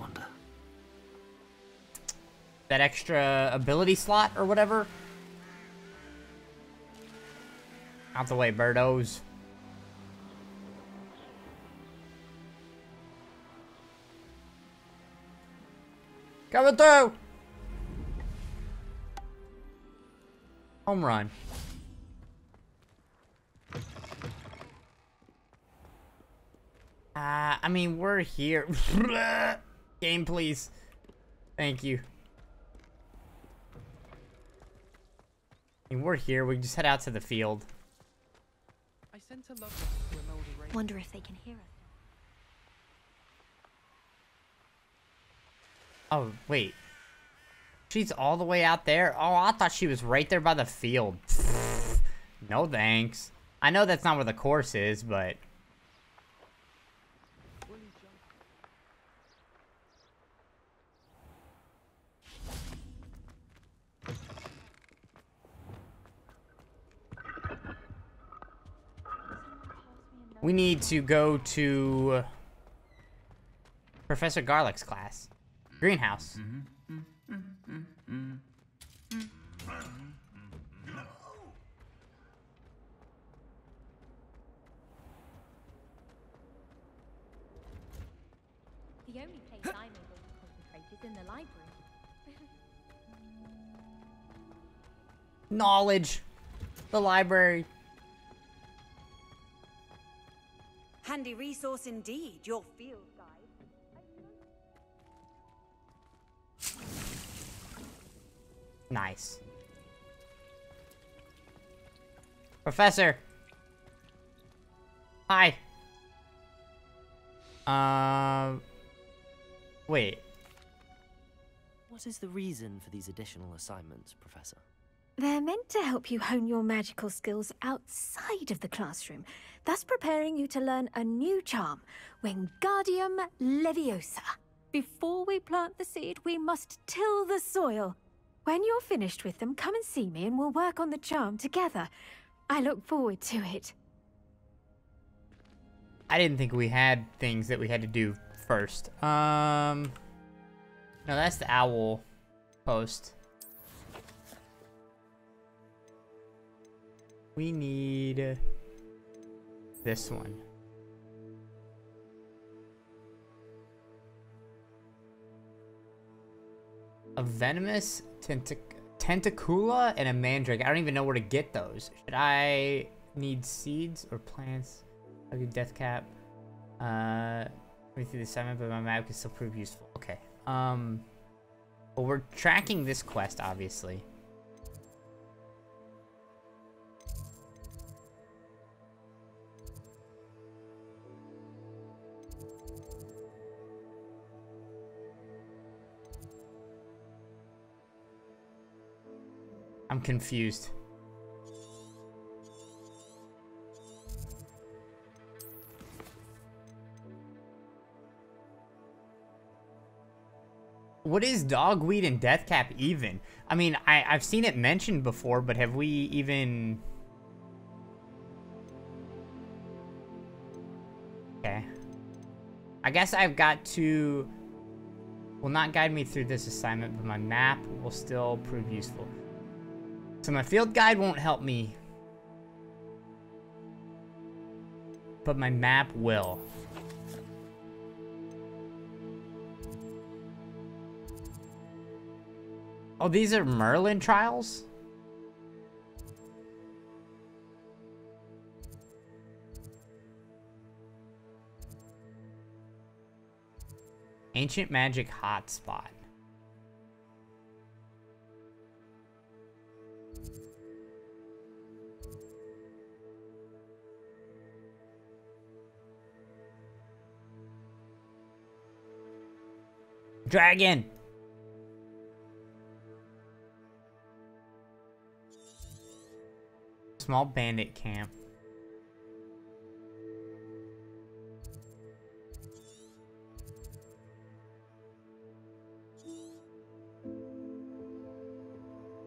That extra ability slot or whatever. Out the way, birdos. Coming through! Home run. Uh, I mean, we're here. Game, please. Thank you. I mean, we're here. We can just head out to the field. I sent a love letter to Imelda Ray. Wonder if they can hear us. Oh, wait. She's all the way out there? Oh, I thought she was right there by the field. no thanks. I know that's not where the course is, but... We need to go to uh, Professor Garlick's class. Greenhouse. The only place I'm able to concentrate is in the library. Knowledge. The library. Handy resource indeed, your field guide. Nice. Professor. Hi. Um. wait. What is the reason for these additional assignments, Professor? They're meant to help you hone your magical skills outside of the classroom, thus preparing you to learn a new charm, Wingardium Leviosa. Before we plant the seed, we must till the soil. When you're finished with them, come and see me and we'll work on the charm together. I look forward to it. I didn't think we had things that we had to do first. Um. No, that's the owl post. We need this one. A venomous tentac tentacula and a mandrake. I don't even know where to get those. Should I need seeds or plants? I'll do death cap. Uh, let me through the assignment, but my map can still prove useful. Okay. Um, well, we're tracking this quest, obviously. I'm confused. What is dogweed and deathcap even? I mean, I, I've seen it mentioned before, but have we even... Okay. I guess I've got to... Will not guide me through this assignment, but my map will still prove useful. So my field guide won't help me. But my map will. Oh, these are Merlin trials? Ancient Magic Hotspot. Dragon! Small bandit camp.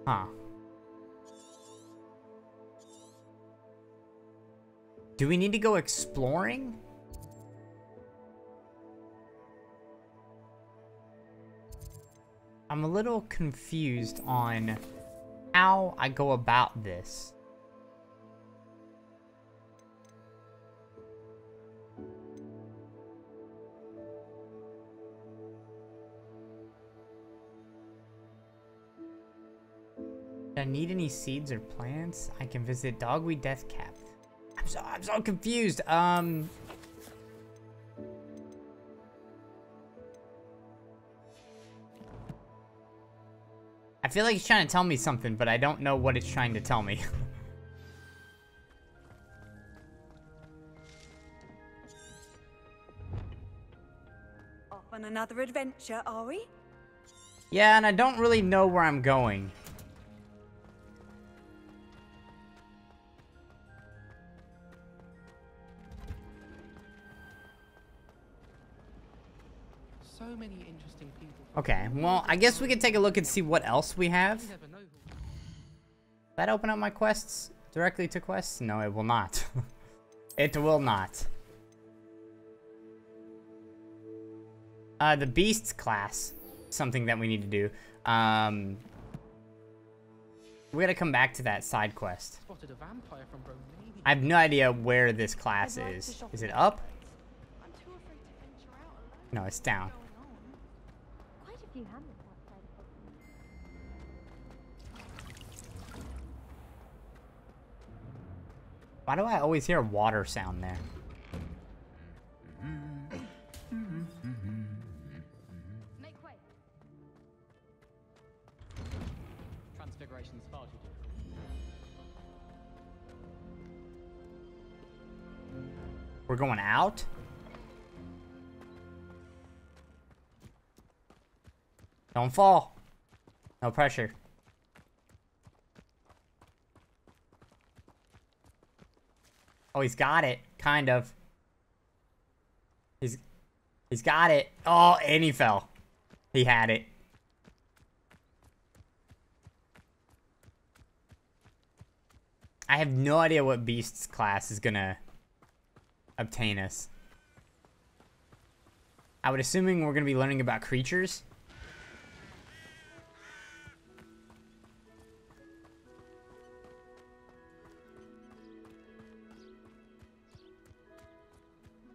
Huh. Do we need to go exploring? I'm a little confused on how I go about this. Do I need any seeds or plants? I can visit Dogweed Death Cap. I'm so I'm so confused. Um feel like it's trying to tell me something, but I don't know what it's trying to tell me. Off on another adventure, are we? yeah, and I don't really know where I'm going. Okay, well, I guess we can take a look and see what else we have. You never know who. That open up my quests directly to quests? No, it will not. it will not. Uh, the beasts class, something that we need to do. Um, we gotta come back to that side quest. Spotted a vampire from Romania. I have no idea where this class is. Is it up? No, it's down. Quite a few hamlets outside of Hogwarts. Why do I always hear a water sound there? Make way. Transfiguration's far too We're going out? Don't fall. No pressure. Oh, he's got it. Kind of. He's he's got it. Oh, and he fell. He had it. I have no idea what beast's class is gonna obtain us. I would assuming we're gonna be learning about creatures.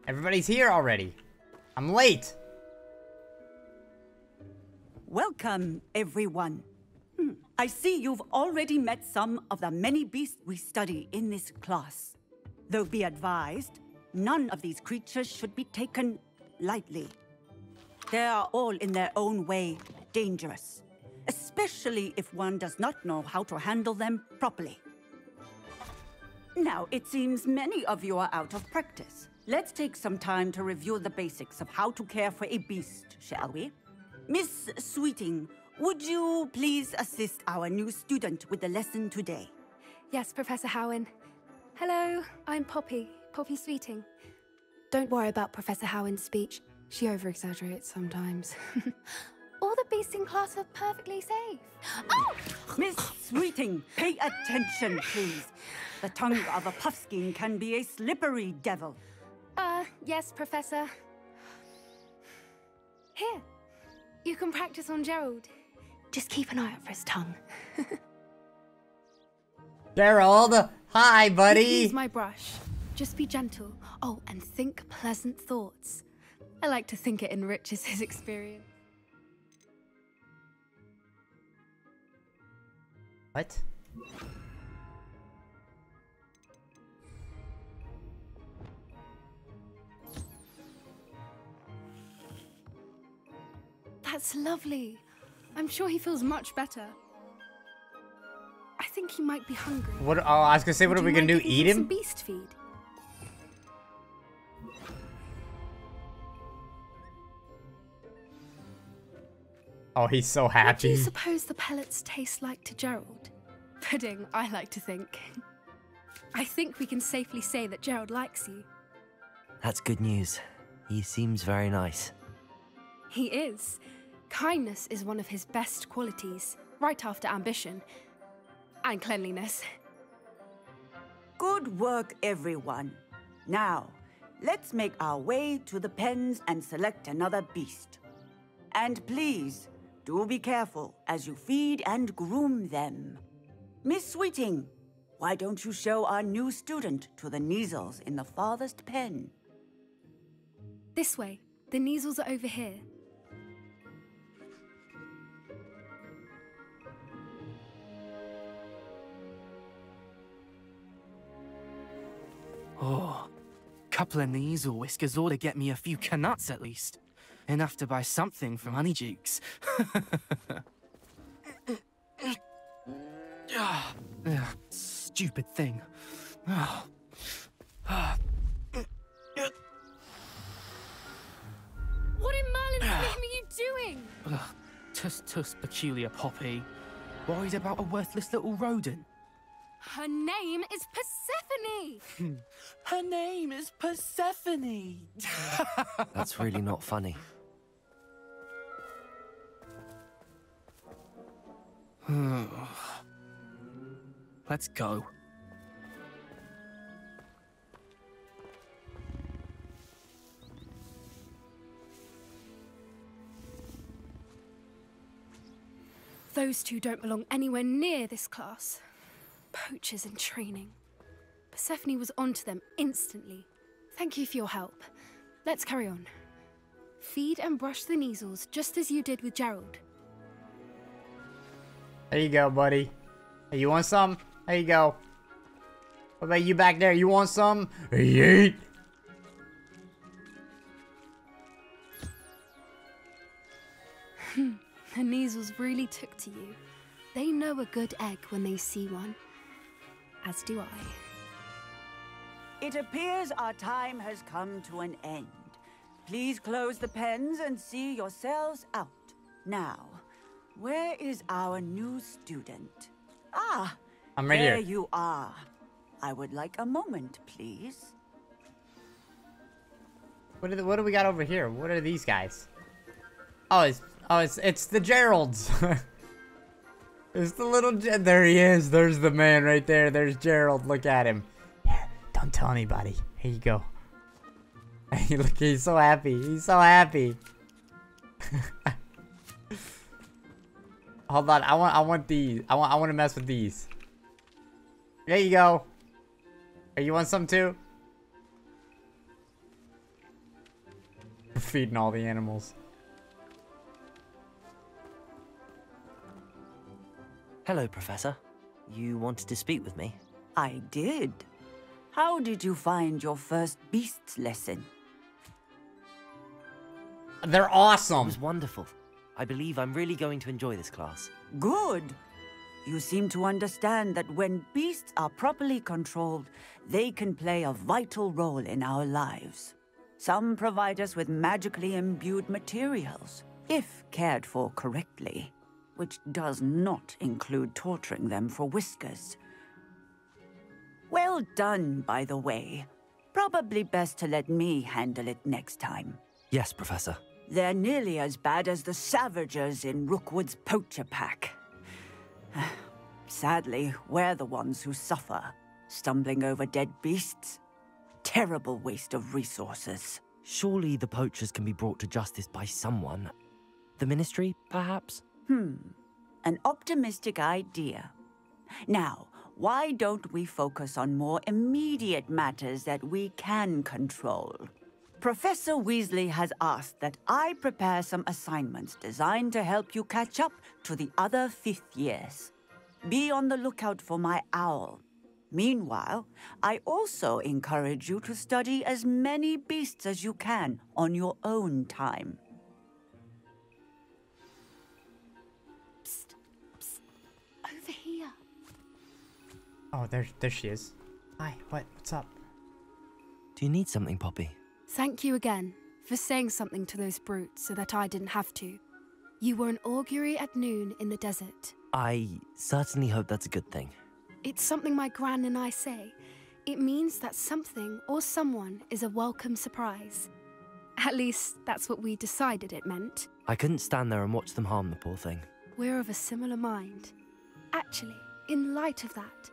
Everybody's here already. I'm late. Welcome, everyone. Hmm, I see you've already met some of the many beasts we study in this class. Though be advised, none of these creatures should be taken lightly. They are all in their own way dangerous, especially if one does not know how to handle them properly. Now, it seems many of you are out of practice. Let's take some time to review the basics of how to care for a beast, shall we? Miss Sweeting, would you please assist our new student with the lesson today? Yes, Professor Howin. Hello, I'm Poppy, Poppy Sweeting. Don't worry about Professor Howin's speech. She over-exaggerates sometimes. All the beasts in class are perfectly safe. Oh! Miss Sweeting, pay attention, please. The tongue of a puffskein can be a slippery devil. Uh, yes, Professor. Here, you can practice on Gerald. Just keep an eye out for his tongue. Gerald, hi, buddy. Use my brush. Just be gentle. Oh, and think pleasant thoughts. I like to think it enriches his experience. What? That's lovely. I'm sure he feels much better. I think he might be hungry. What? Oh, I was gonna say, what Would are we gonna do? mind giving Eat Some him? beast feed. Oh, he's so happy. What do you suppose the pellets taste like to Gerald? Pudding, I like to think. I think we can safely say that Gerald likes you. That's good news. He seems very nice. He is. Kindness is one of his best qualities, right after ambition and cleanliness. Good work, everyone. Now, let's make our way to the pens and select another beast. And please, do be careful as you feed and groom them. Miss Sweeting, why don't you show our new student to the Kneazles in the farthest pen? This way. The Kneazles are over here. Oh, couple of knees or whiskers ought to get me a few Knuts at least. Enough to buy something from Honeydukes. Ah, stupid thing. What in Merlin's name are you doing? Ugh, Tuss tuss peculiar poppy. Worried about a worthless little rodent. Her name is Persephone! Hmm. Her name is Persephone. That's really not funny. Let's go. Those two don't belong anywhere near this class. Poachers in training. Persephone was onto them instantly. Thank you for your help. Let's carry on. Feed and brush the Kneazles just as you did with Gerald. There you go, buddy. Hey, you want some? There you go. What about you back there? You want some? Yeet. the Kneazles really took to you. They know a good egg when they see one. As do I. It appears our time has come to an end. Please close the pens and see yourselves out. Now, where is our new student? Ah, I'm right there here. you are. I would like a moment, please. What do, what do we got over here? What are these guys? Oh, it's oh, it's it's the Geralds. it's the little there he is. There's the man right there. There's Gerald. Look at him. Here, don't tell anybody. Here you go. Hey, look, he's so happy. He's so happy. Hold on, I want I want these. I want I want to mess with these. There you go. Hey, you want some too? Feeding all the animals. Hello, Professor. You wanted to speak with me? I did. How did you find your first beasts lesson? They're awesome. It was wonderful. I believe I'm really going to enjoy this class. Good. You seem to understand that when beasts are properly controlled, they can play a vital role in our lives. Some provide us with magically imbued materials, if cared for correctly, which does not include torturing them for whiskers. Well done, by the way. Probably best to let me handle it next time. Yes, Professor. They're nearly as bad as the Savagers in Rookwood's poacher pack. Sadly, we're the ones who suffer, stumbling over dead beasts. Terrible waste of resources. Surely the poachers can be brought to justice by someone. The Ministry, perhaps? Hmm, an optimistic idea. Now, why don't we focus on more immediate matters that we can control? Professor Weasley has asked that I prepare some assignments designed to help you catch up to the other fifth years. Be on the lookout for my owl. Meanwhile, I also encourage you to study as many beasts as you can on your own time. Oh, there there she is. Hi, what what's up? Do you need something, Poppy? Thank you again for saying something to those brutes so that I didn't have to. You were an Augurey at noon in the desert. I certainly hope that's a good thing. It's something my gran and I say. It means that something or someone is a welcome surprise. At least, that's what we decided it meant. I couldn't stand there and watch them harm the poor thing. We're of a similar mind. Actually, in light of that,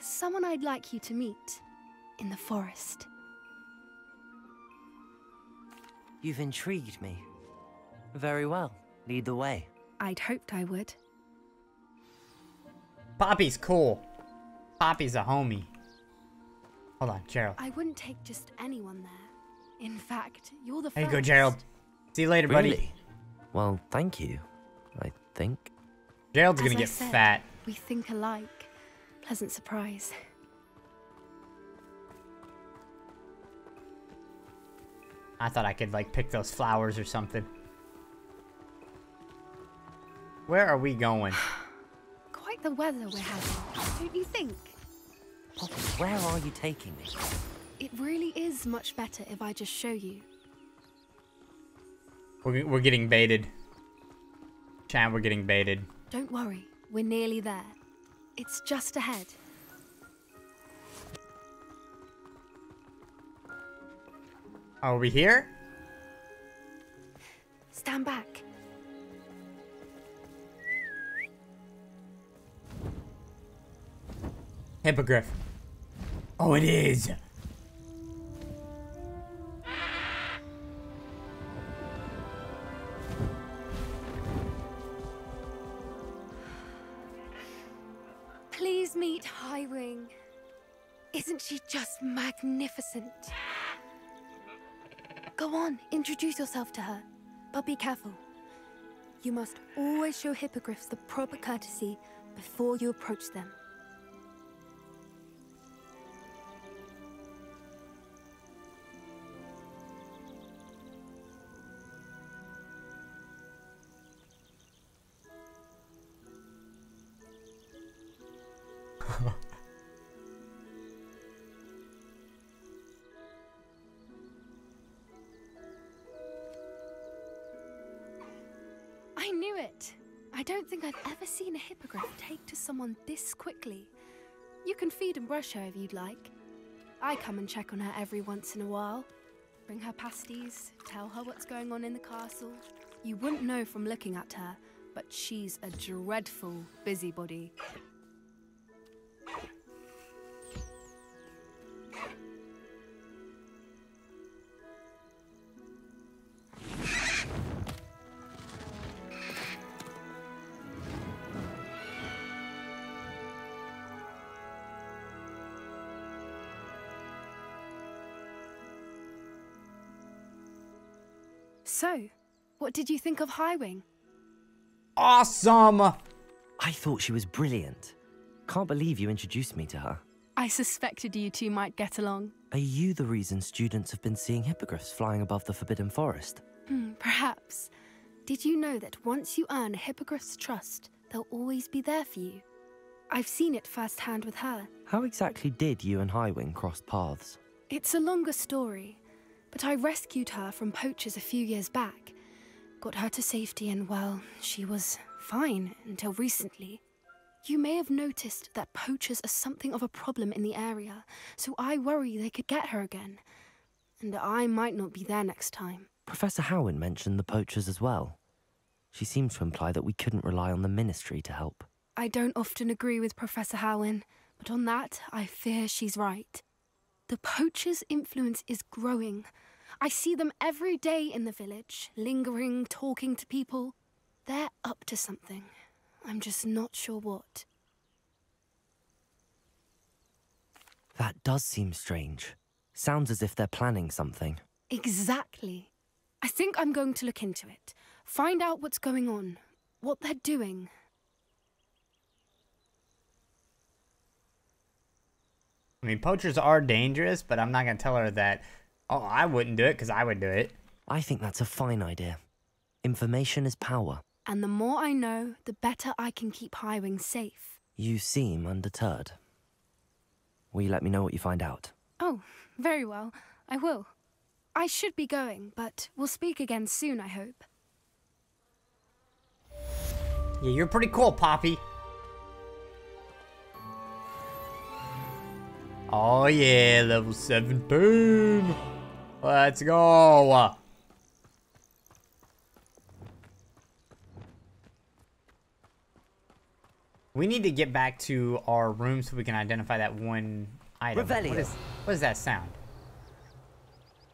there's someone I'd like you to meet in the forest. You've intrigued me. Very well. Lead the way. I'd hoped I would. Poppy's cool. Poppy's a homie. Hold on, Gerald. I wouldn't take just anyone there. In fact, you're the There you go, Gerald. See you later, buddy. Really? Well, thank you. I think. Gerald's As gonna I get said, fat. We think alike. Pleasant surprise. I thought I could like pick those flowers or something. Where are we going? Quite the weather we're having, don't you think? Poppy, where are you taking me? It really is much better if I just show you. We're, we're getting baited. Chan, we're getting baited. Don't worry, we're nearly there. It's just ahead. Are we here? Stand back. Hippogriff. Oh, it is. Please meet Highwing. Isn't she just magnificent? Go on, introduce yourself to her. But be careful. You must always show hippogriffs the proper courtesy before you approach them. Take to someone this quickly. You can feed and brush her if you'd like. I come and check on her every once in a while. Bring her pasties, tell her what's going on in the castle. You wouldn't know from looking at her, but she's a dreadful busybody. What did you think of Highwing? Awesome! I thought she was brilliant. Can't believe you introduced me to her. I suspected you two might get along. Are you the reason students have been seeing hippogriffs flying above the Forbidden Forest? Hmm, perhaps. Did you know that once you earn a hippogriff's trust, they'll always be there for you? I've seen it firsthand with her. How exactly did you and Highwing cross paths? It's a longer story, but I rescued her from poachers a few years back. Got her to safety, and well, she was fine until recently. You may have noticed that poachers are something of a problem in the area, so I worry they could get her again. And I might not be there next time. Professor Howin mentioned the poachers as well. She seemed to imply that we couldn't rely on the ministry to help. I don't often agree with Professor Howin, but on that, I fear she's right. The poachers' influence is growing. I see them every day in the village, lingering, talking to people. They're up to something. I'm just not sure what. That does seem strange. Sounds as if they're planning something. Exactly. I think I'm going to look into it. Find out what's going on, what they're doing. I mean, poachers are dangerous, but I'm not gonna tell her that. Oh, I wouldn't do it because I would do it. I think that's a fine idea. Information is power. And the more I know, the better I can keep Highwing safe. You seem undeterred. Will you let me know what you find out? Oh, very well. I will. I should be going, but we'll speak again soon, I hope. Yeah, you're pretty cool, Poppy. Oh yeah, level 17. Let's go. We need to get back to our room so we can identify that one item. What is, what is that sound?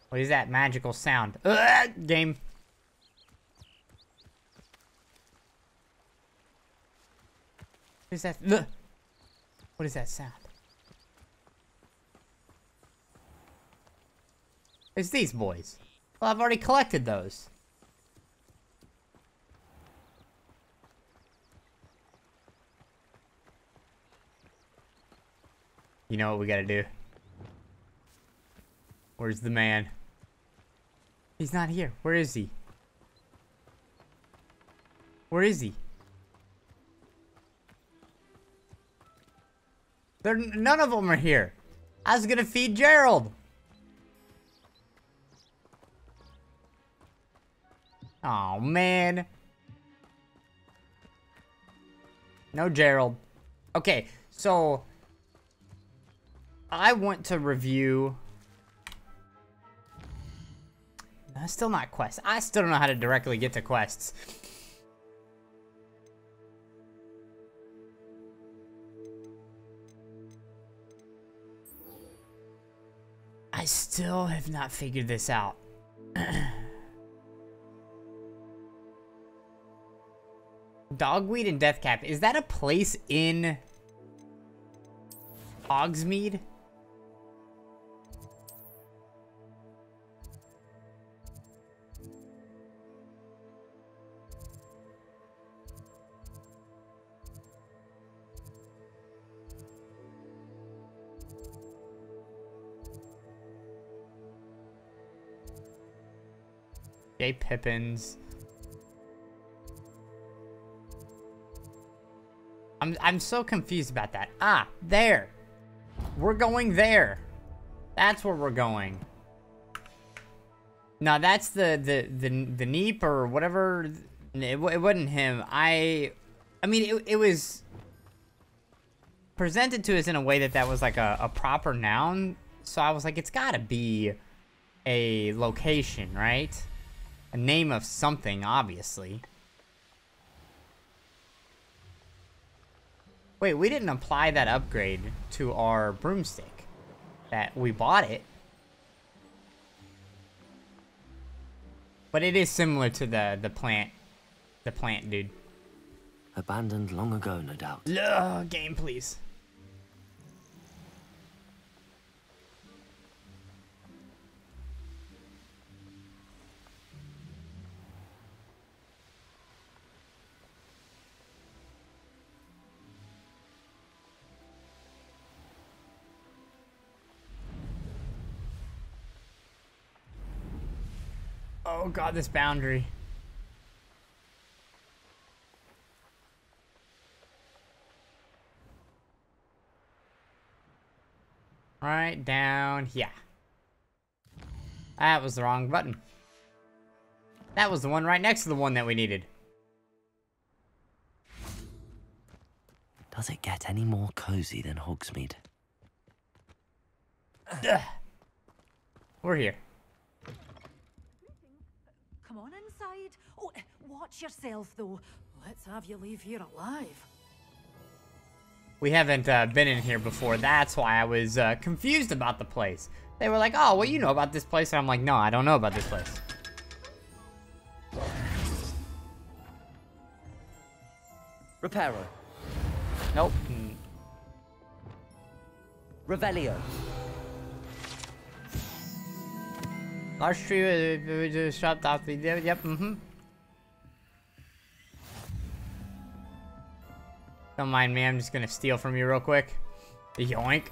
What is that magical sound? Ugh, game. What is that? Ugh. What is that sound? It's these boys. Well, I've already collected those. You know what we gotta do? Where's the man? He's not here. Where is he? Where is he? They're, none of them are here. I was gonna feed Gerald. Oh man. No Gerald. Okay, so I want to review. That's still not quests. I still don't know how to directly get to quests. I still have not figured this out. Dogweed and Deathcap, is that a place in Hogsmeade? J. Pippin's. I'm I'm so confused about that. Ah, there. We're going there. That's where we're going. No, that's the the the the Neep or whatever. It, it wasn't him. I, I mean, it it was presented to us in a way that that was like a, a proper noun. So I was like, it's got to be a location, right? A name of something, obviously. Wait, we didn't apply that upgrade to our broomstick. That we bought it. But it is similar to the the plant the plant dude. Abandoned long ago, no doubt. Ugh, game please. Oh god, this boundary. Right down here. That was the wrong button. That was the one right next to the one that we needed. Does it get any more cozy than Hogsmeade? Ugh. We're here. Come on inside. Oh, watch yourself, though. Let's have you leave here alive. We haven't uh, been in here before. That's why I was uh, confused about the place. They were like, oh, well, you know about this place. And I'm like, no, I don't know about this place. Reparo. Nope. Revelio. Large tree, uh, we just chopped off the, yep, mm-hmm. Don't mind me, I'm just gonna steal from you real quick. Yoink.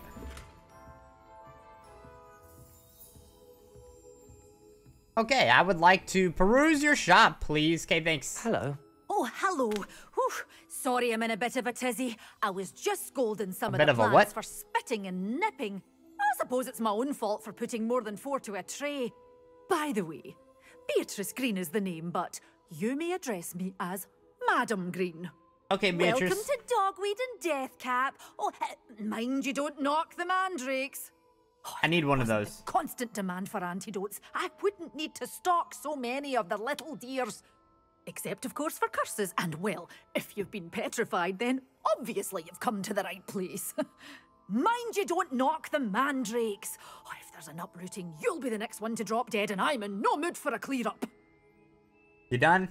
Okay, I would like to peruse your shop, please. Okay, thanks. Hello. Oh, hello. Whew. Sorry I'm in a bit of a tizzy. I was just scolding some A of bit the of a plants what? for spitting and nipping. I suppose it's my own fault for putting more than four to a tray. By the way, Beatrice Green is the name, but you may address me as Madam Green. Okay, Beatrice. Welcome to Dogweed and Deathcap. Oh, mind you don't knock the mandrakes. Oh, I need one of those. Constant demand for antidotes. I wouldn't need to stock so many of the little dears. Except, of course, for curses. And, well, if you've been petrified, then obviously you've come to the right place. Mind you don't knock the mandrakes. Oh, if there's an uprooting, you'll be the next one to drop dead, and I'm in no mood for a clear up. You done?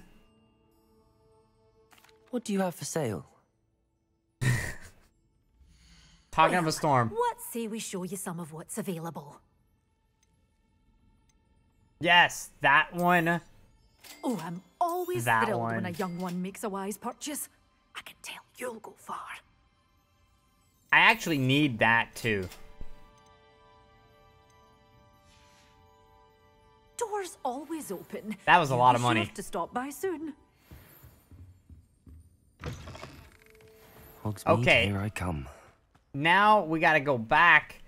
What do you have for sale? Talking of a storm. What say we show you some of what's available? Yes, that one. Oh, I'm always That thrilled when a young one makes a wise purchase. I can tell you'll go far. I actually need that too. Doors always open. That was a lot be of money. Sure to stop by soon. Hogsmeade, Okay. here I come. Now we gotta go back.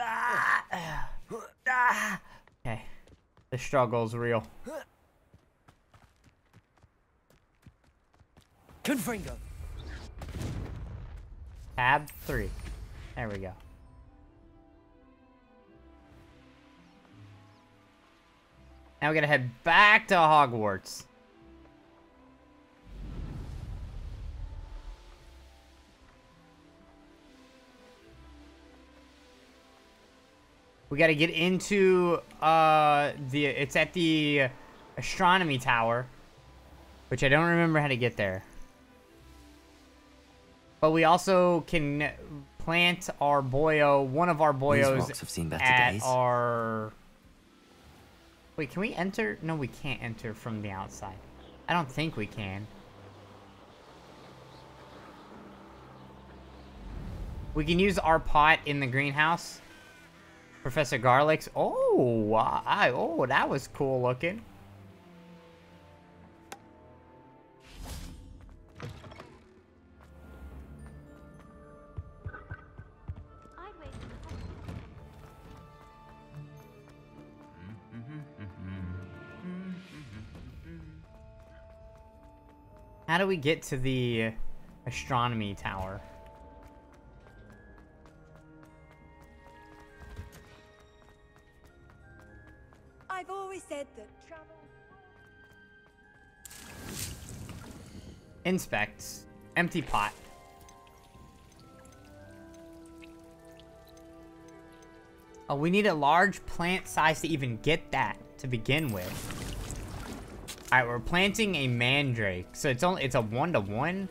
Ah, ah. Okay. The struggle's real. Confringo. Tab three. There we go. Now we gotta head back to Hogwarts. We gotta get into uh the it's at the astronomy tower, which I don't remember how to get there. But we also can plant our boyo, one of our boyos have seen better at days. our. Wait, can we enter? No, we can't enter from the outside. I don't think we can. We can use our pot in the greenhouse. Professor Garlick's. Oh, I, oh, that was cool looking. How do we get to the astronomy tower? I've always said that travel. Inspect. Empty pot. Oh, we need a large plant size to even get that to begin with. Alright, we're planting a mandrake. So it's only it's a one to one.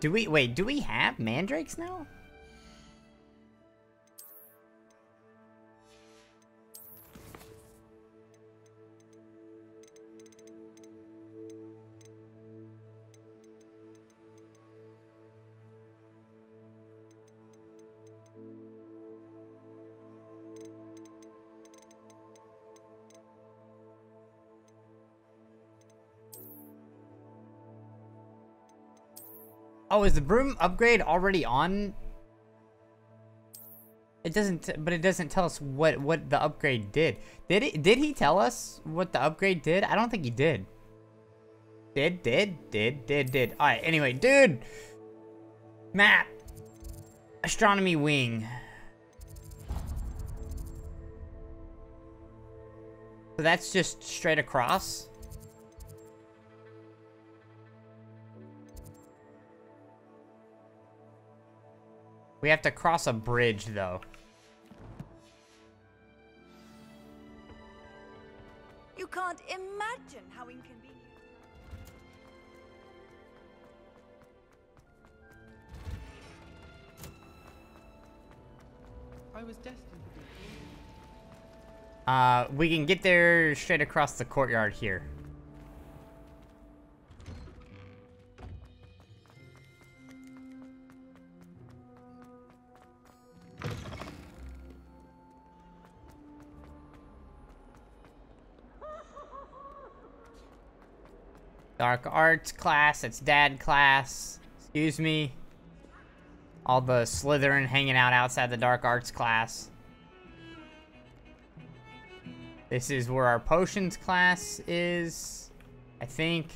Do we wait, do we have mandrakes now? Oh, is the broom upgrade already on? It doesn't, but it doesn't tell us what what the upgrade did. Did it? Did he tell us what the upgrade did? I don't think he did. Did, did, did, did, did. All right. Anyway, dude, map, astronomy wing. So that's just straight across. We have to cross a bridge, though. You can't imagine how inconvenient. I was destined to be. Uh, we can get there straight across the courtyard here. Dark arts class, it's dad class. Excuse me. All the Slytherin hanging out outside the dark arts class. This is where our potions class is, I think.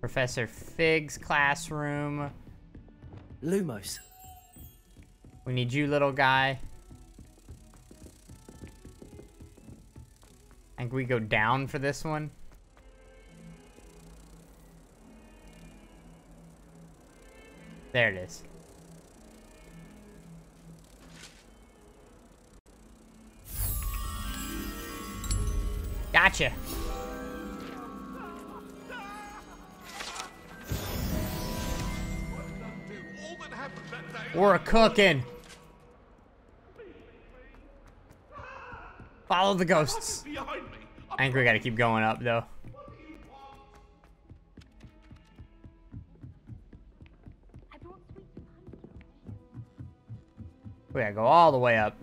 Professor Fig's classroom. Lumos. We need you, little guy. I think we go down for this one. There it is. Gotcha. We're cooking. Follow the ghosts. I think we gotta keep going up though. We gotta go all the way up.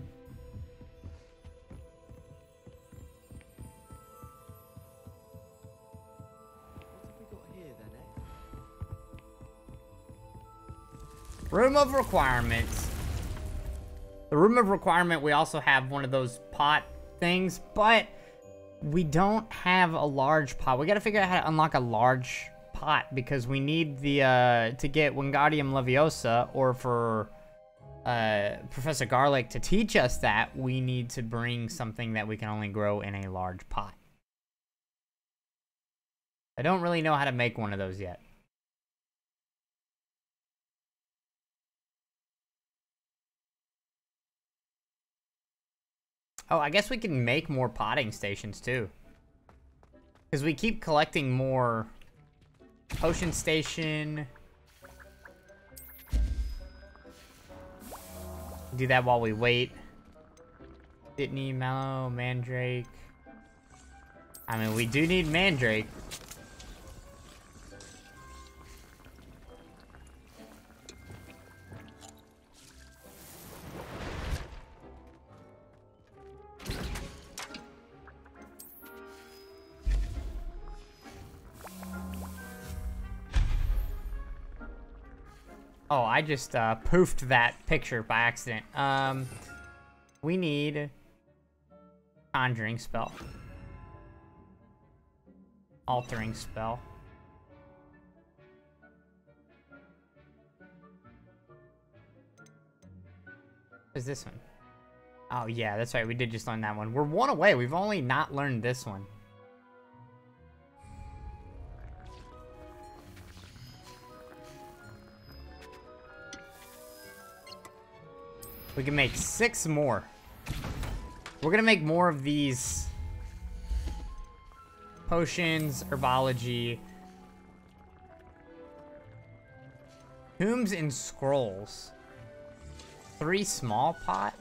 Room of requirements. The room of requirement, we also have one of those pot things, but we don't have a large pot. We gotta figure out how to unlock a large pot because we need the, uh, to get Wingardium Leviosa or for, uh, Professor Garlick to teach us that, we need to bring something that we can only grow in a large pot. I don't really know how to make one of those yet. Oh, I guess we can make more potting stations too. Because we keep collecting more potion station. Do that while we wait. Dittany, Mallow, Mandrake. I mean, we do need Mandrake. Oh, I just uh, poofed that picture by accident. Um, we need conjuring spell, altering spell. Is this one? Oh yeah, that's right. We did just learn that one. We're one away. We've only not learned this one. We can make six more. We're gonna make more of these potions, herbology, tombs and scrolls. Three small pot?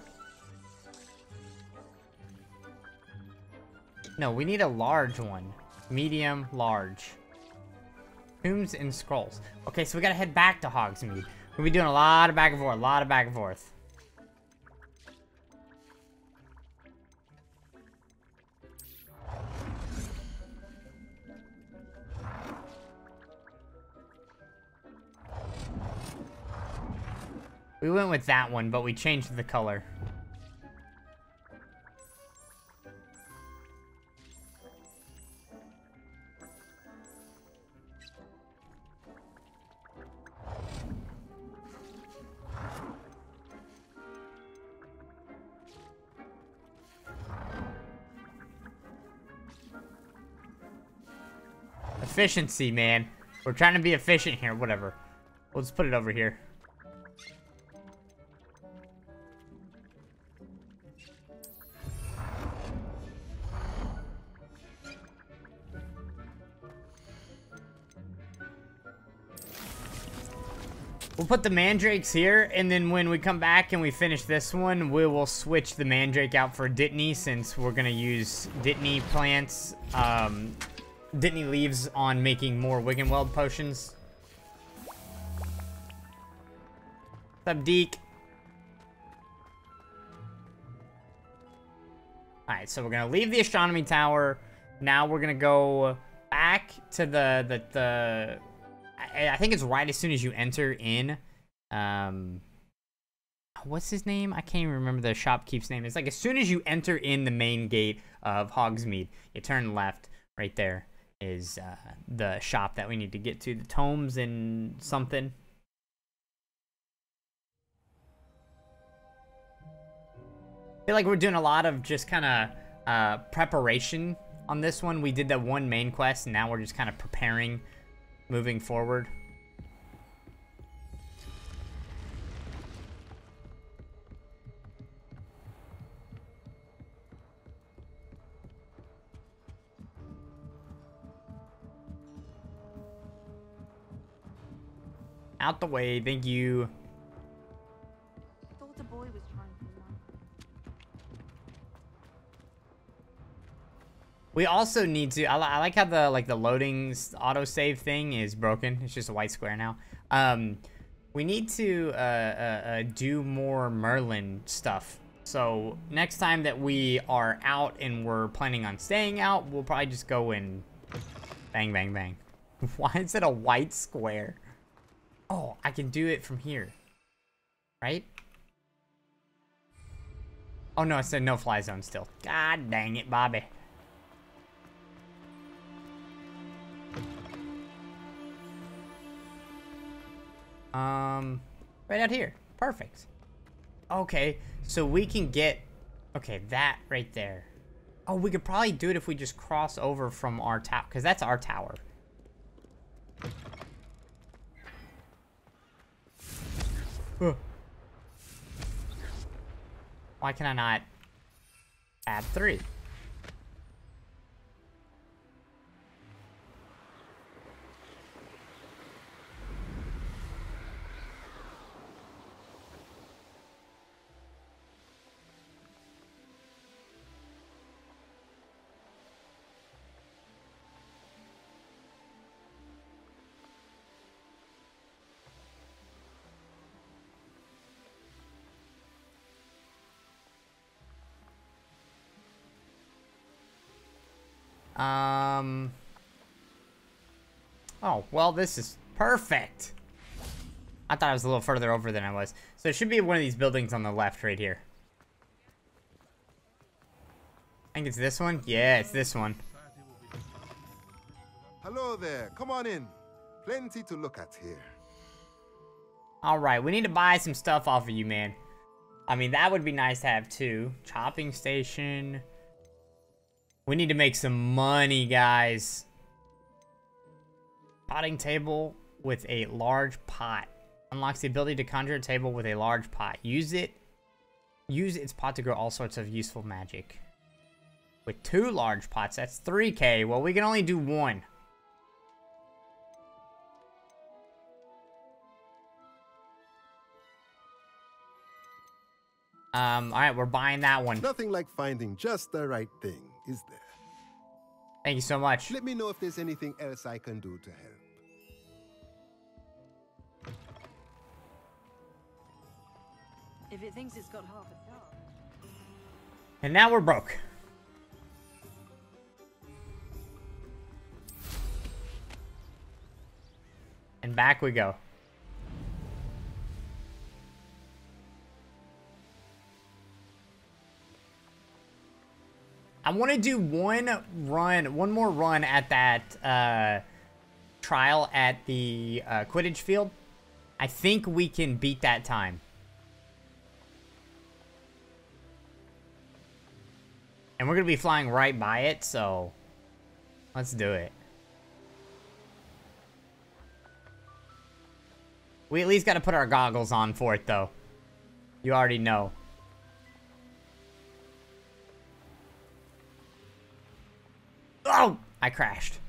No, we need a large one. Medium, large. Tombs and scrolls. Okay, so we gotta head back to Hogsmeade. We'll be doing a lot of back and forth, a lot of back and forth. We went with that one, but we changed the color. Efficiency, man. We're trying to be efficient here, whatever. Just put it over here. Put the mandrakes here, and then when we come back and we finish this one, we will switch the mandrake out for Dittany, since we're gonna use Dittany plants, um, Dittany leaves on making more Wiggenweld potions. What's Deek? Alright, so we're gonna leave the astronomy tower. Now we're gonna go back back to the the the. I, I think it's right as soon as you enter in. Um, what's his name? I can't even remember the shopkeep's name. It's like as soon as you enter in the main gate of Hogsmeade, you turn left. Right there is uh, the shop that we need to get to. The tomes and something. I feel like we're doing a lot of just kind of uh, preparation on this one. We did that one main quest, and now we're just kind of preparing, moving forward. Out the way, thank you. We also need to. I, li I like how the like the loading auto save thing is broken. It's just a white square now. Um, we need to uh, uh, uh, do more Merlin stuff. So next time that we are out and we're planning on staying out, we'll probably just go and bang, bang, bang. Why is it a white square? Oh, I can do it from here. Right? Oh no, it said no fly zone still. God dang it, Bobby. Um, right out here. Perfect. Okay, so we can get, okay, that right there. Oh, we could probably do it if we just cross over from our tower, because that's our tower. Ugh. Why can I not add three? Um. Oh, well, this is perfect. I thought I was a little further over than I was. So it should be one of these buildings on the left right here. I think it's this one. Yeah, it's this one. Hello there. Come on in. Plenty to look at here. All right, we need to buy some stuff off of you, man. I mean, that would be nice to have too. Chopping station. We need to make some money, guys. Potting table with a large pot. Unlocks the ability to conjure a table with a large pot. Use it. Use its pot to grow all sorts of useful magic. With two large pots, that's 3k. Well, we can only do one. Um, alright, we're buying that one. Nothing like finding just the right thing, is there? Thank you so much. Let me know if there's anything else I can do to help. If it thinks it's got half a job. And now we're broke. And back we go. I want to do one run, one more run at that uh, trial at the uh, Quidditch field. I think we can beat that time. And we're going to be flying right by it, so let's do it. We at least got to put our goggles on for it, though. You already know. Oh! I crashed.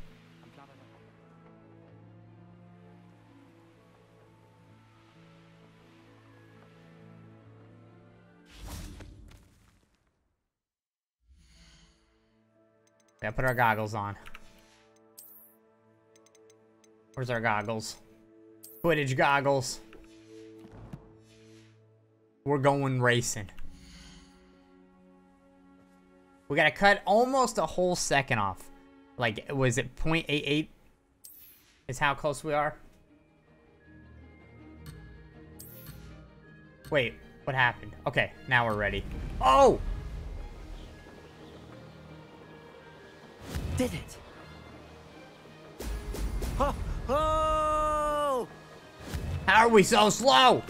Gotta put our goggles on. Where's our goggles? Footage goggles. We're going racing. We gotta cut almost a whole second off. Like, was it 0.88? Is how close we are? Wait, what happened? Okay, now we're ready. Oh! Did it? Oh! oh! How are we so slow?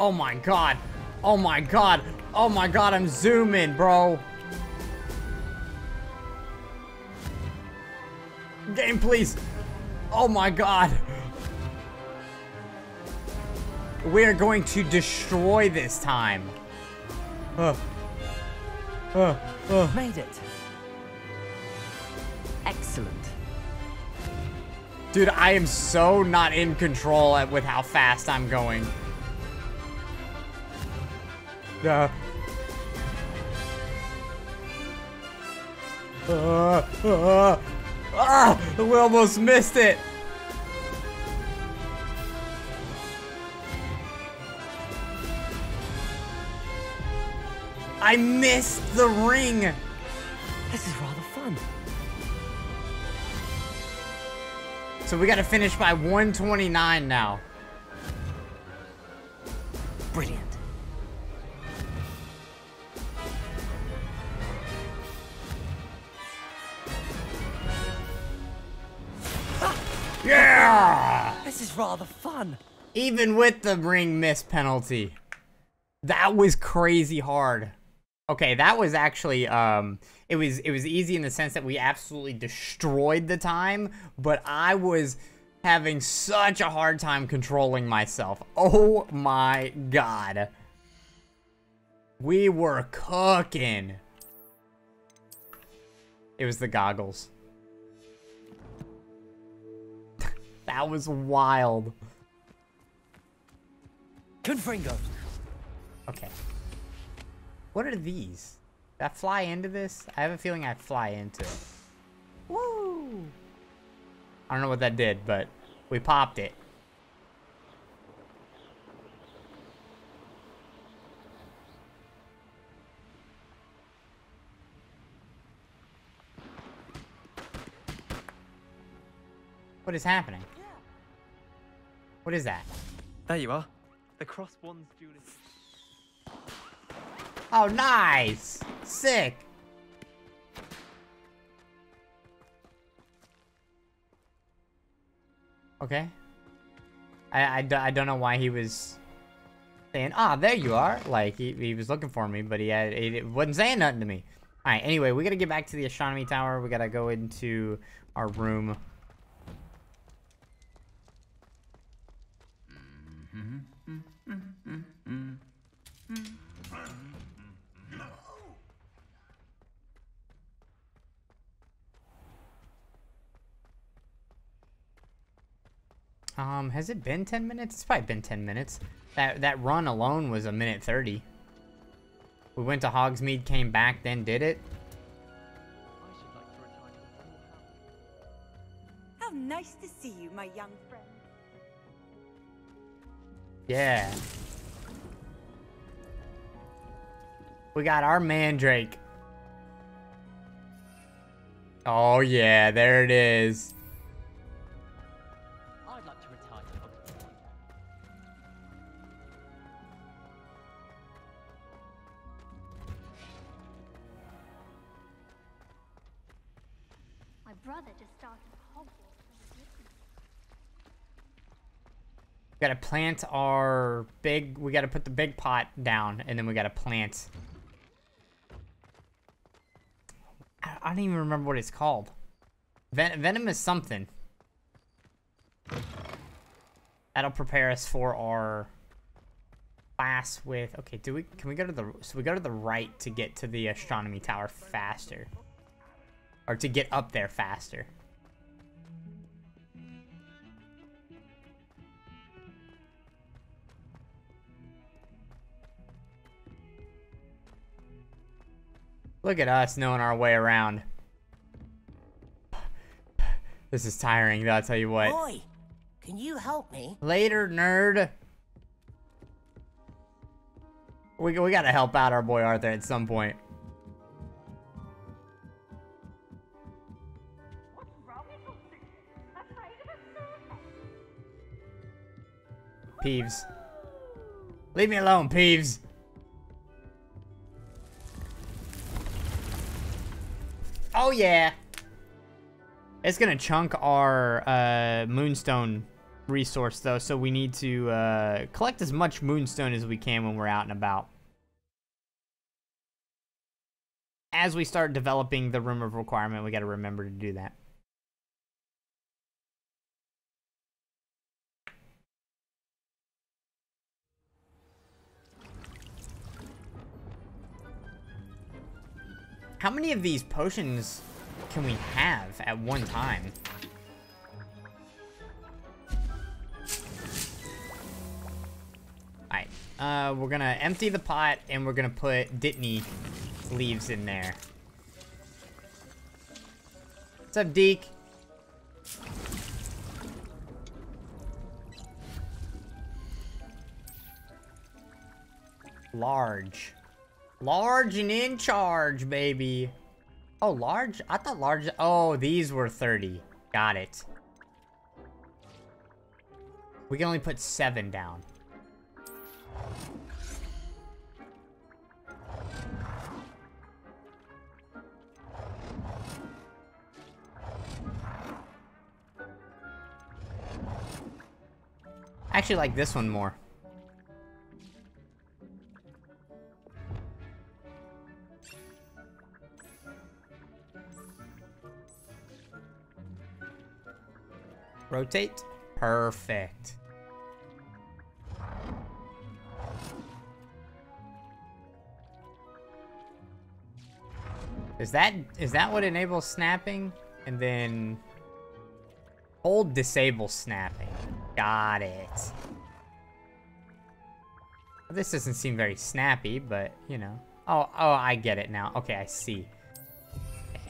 Oh my god. Oh my god. Oh my god, I'm zooming, bro. Game, please. Oh my god. We are going to destroy this time. Uh, uh, uh. Made it. Excellent. Dude, I am so not in control at, with how fast I'm going. Uh, uh, uh, ah, we almost missed it. I missed the ring. This is rather fun. So we got to finish by 129 now. Brilliant. Yeah! This is rather fun. Even with the ring miss penalty. That was crazy hard. Okay, that was actually um it was it was easy in the sense that we absolutely destroyed the time, but I was having such a hard time controlling myself. Oh my god. We were cooking. It was the goggles. That was wild. Confringo. Okay. What are these? Did I fly into this? I have a feeling I fly into it. Woo! I don't know what that did, but we popped it. What is happening? What is that? There you are. The cross one's dueling. Oh, nice! Sick! Okay. I, I, I don't know why he was saying, ah, there you are. Like, he, he was looking for me, but he, had, he wasn't saying nothing to me. Alright, anyway, we gotta get back to the astronomy tower. We gotta go into our room. Mm-hmm. Mm-hmm. Mm-hmm. Um, has it been 10 minutes? It's probably been 10 minutes. That that run alone was a minute 30. We went to Hogsmeade, came back, then did it. How nice to see you, my young. Yeah. We got our Mandrake. Oh yeah, there it is. We gotta plant our big, we gotta put the big pot down, and then we gotta plant. I, I don't even remember what it's called. Ven Venom is something. That'll prepare us for our class with, okay, do we, can we go to the, so we go to the right to get to the astronomy tower faster. Or to get up there faster. Look at us knowing our way around. This is tiring, though, I'll tell you what. Boy, can you help me? Later, nerd. We, we gotta help out our boy Arthur at some point. Peeves. Leave me alone, Peeves. Oh yeah. It's gonna chunk our uh, moonstone resource though, so we need to uh, collect as much moonstone as we can when we're out and about. As we start developing the room of requirement, we gotta remember to do that. How many of these potions can we have at one time? Alright, uh, we're gonna empty the pot and we're gonna put Dittany leaves in there. What's up, Deek? Large. Large and in charge, baby. Oh, large? I thought large... Oh, these were 30. Got it. We can only put seven down. I actually like this one more. Rotate. Perfect. Is that is that what enables snapping? And then hold disable snapping. Got it. This doesn't seem very snappy, but you know. Oh, oh, I get it now. Okay, I see.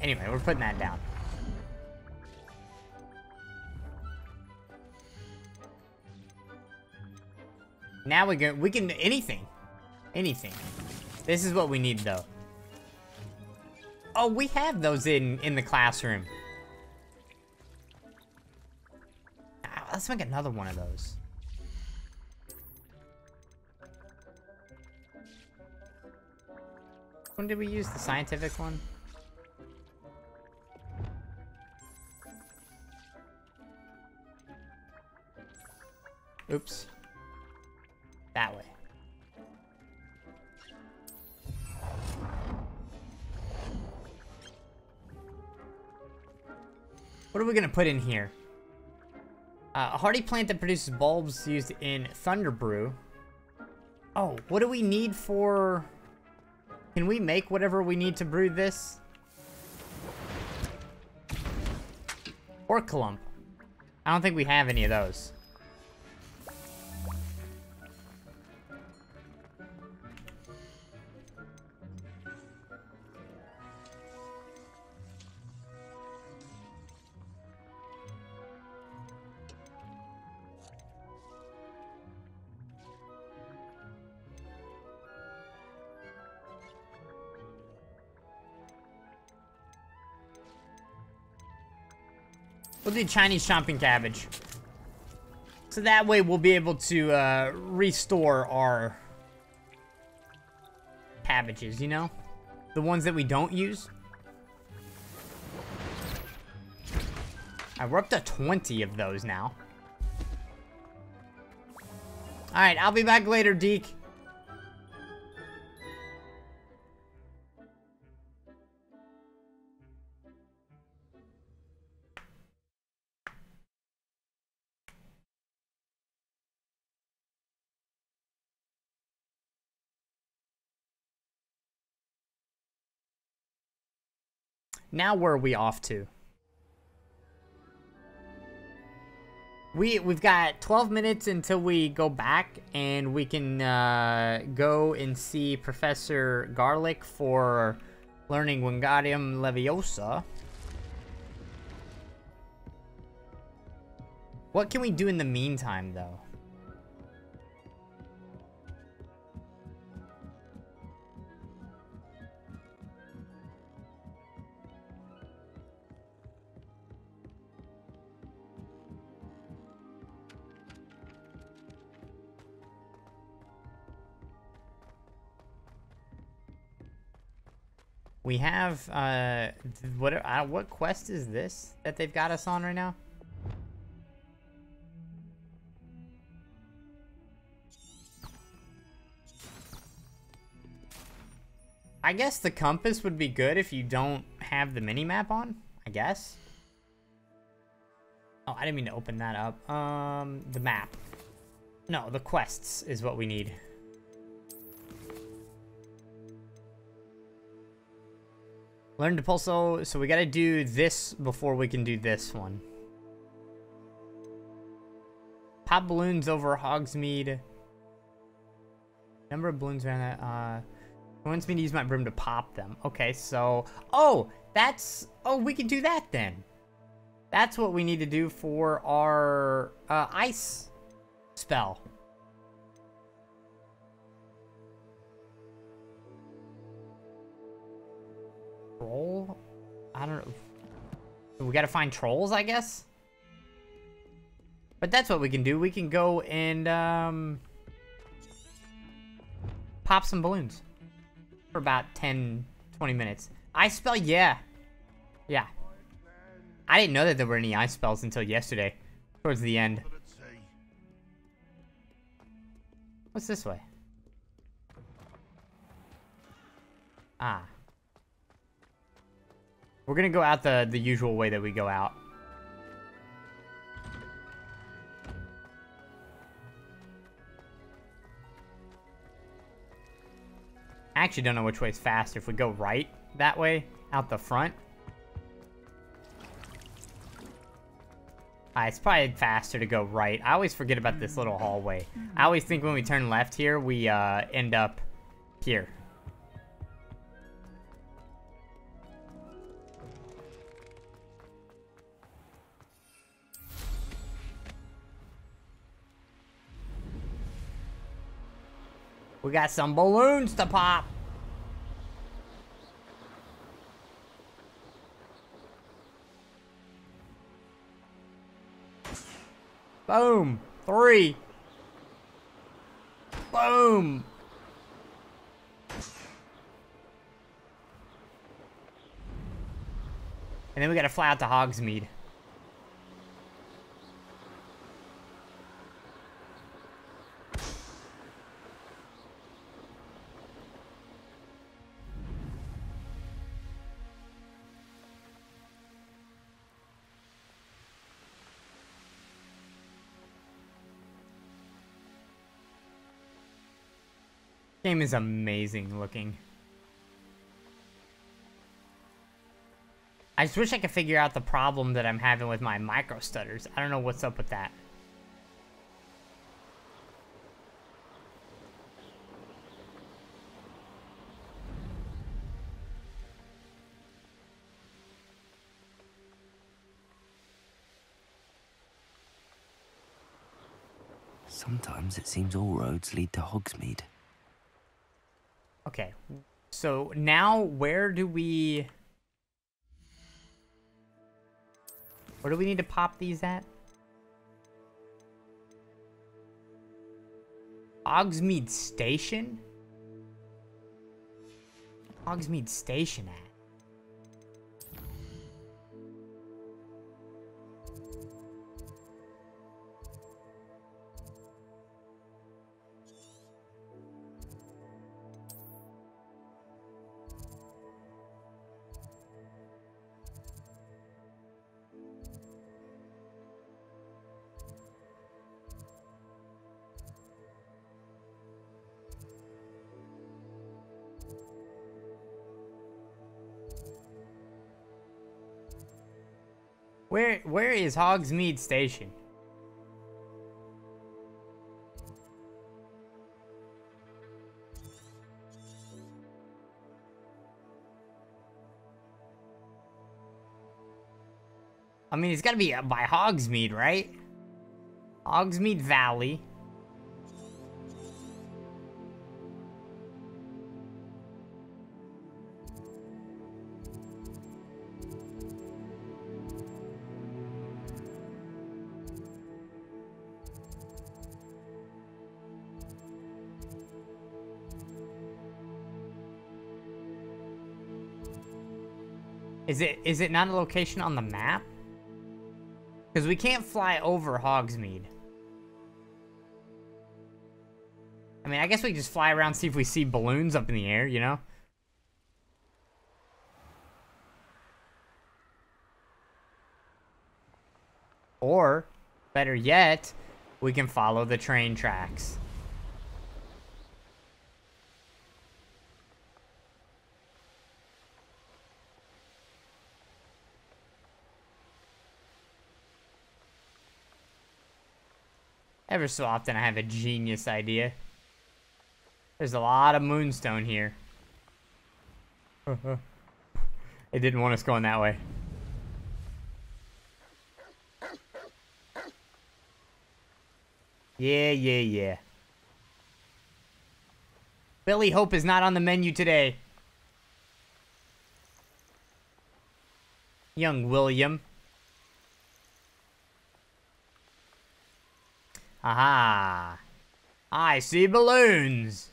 Anyway, we're putting that down. Now we can we can anything, anything. This is what we need though. Oh, we have those in in the classroom. Ah, Let's make another one of those. When did we use the scientific one? Oops. That way. What are we gonna put in here? Uh, a hardy plant that produces bulbs used in Thunder Brew. Oh, what do we need for... Can we make whatever we need to brew this? Or clump. I don't think we have any of those. Chinese chomping cabbage. So that way we'll be able to uh, restore our cabbages, you know? The ones that we don't use. Alright, we're up to 20 of those now. Alright, I'll be back later, Deek. Now where are we off to? We, we've got 12 minutes until we go back and we can uh, go and see Professor Garlick for learning Wingardium Leviosa. What can we do in the meantime, though? We have uh, what? Uh, what quest is this that they've got us on right now? I guess the compass would be good if you don't have the mini map on. I guess. Oh, I didn't mean to open that up. Um, the map. No, the quests is what we need. Learn to pulso, so we gotta do this before we can do this one. Pop balloons over Hogsmeade. Number of balloons around that, uh... It wants me to use my broom to pop them. Okay, so... Oh! That's... Oh, we can do that then. That's what we need to do for our uh, ice spell. Troll? I don't know. We gotta find trolls, I guess? But that's what we can do. We can go and, um... Pop some balloons. For about 10, 20 minutes. Ice spell? Yeah. Yeah. I didn't know that there were any ice spells until yesterday. Towards the end. What's this way? Ah. We're gonna go out the, the usual way that we go out. I actually don't know which way is faster. If we go right that way, out the front. Uh, it's probably faster to go right. I always forget about this little hallway. I always think when we turn left here, we uh, end up here. We got some balloons to pop. Boom. Three. Boom. And then we gotta fly out to Hogsmeade. Game is amazing looking. I just wish I could figure out the problem that I'm having with my micro stutters. I don't know what's up with that. Sometimes it seems all roads lead to Hogsmeade. Okay, so now where do we... Where do we need to pop these at? Hogsmeade Station? Hogsmeade Station at? Where is Hogsmeade Station? I mean, it's got to be uh, by Hogsmeade, right? Hogsmeade Valley. Is it is it not a location on the map? Because we can't fly over Hogsmeade. I mean, I guess we just fly around, see if we see balloons up in the air, you know? Or, better yet, we can follow the train tracks. Ever so often I have a genius idea. There's a lot of moonstone here. it didn't want us going that way. Yeah, yeah, yeah. Billy Hope is not on the menu today. Young William. Aha. I see balloons.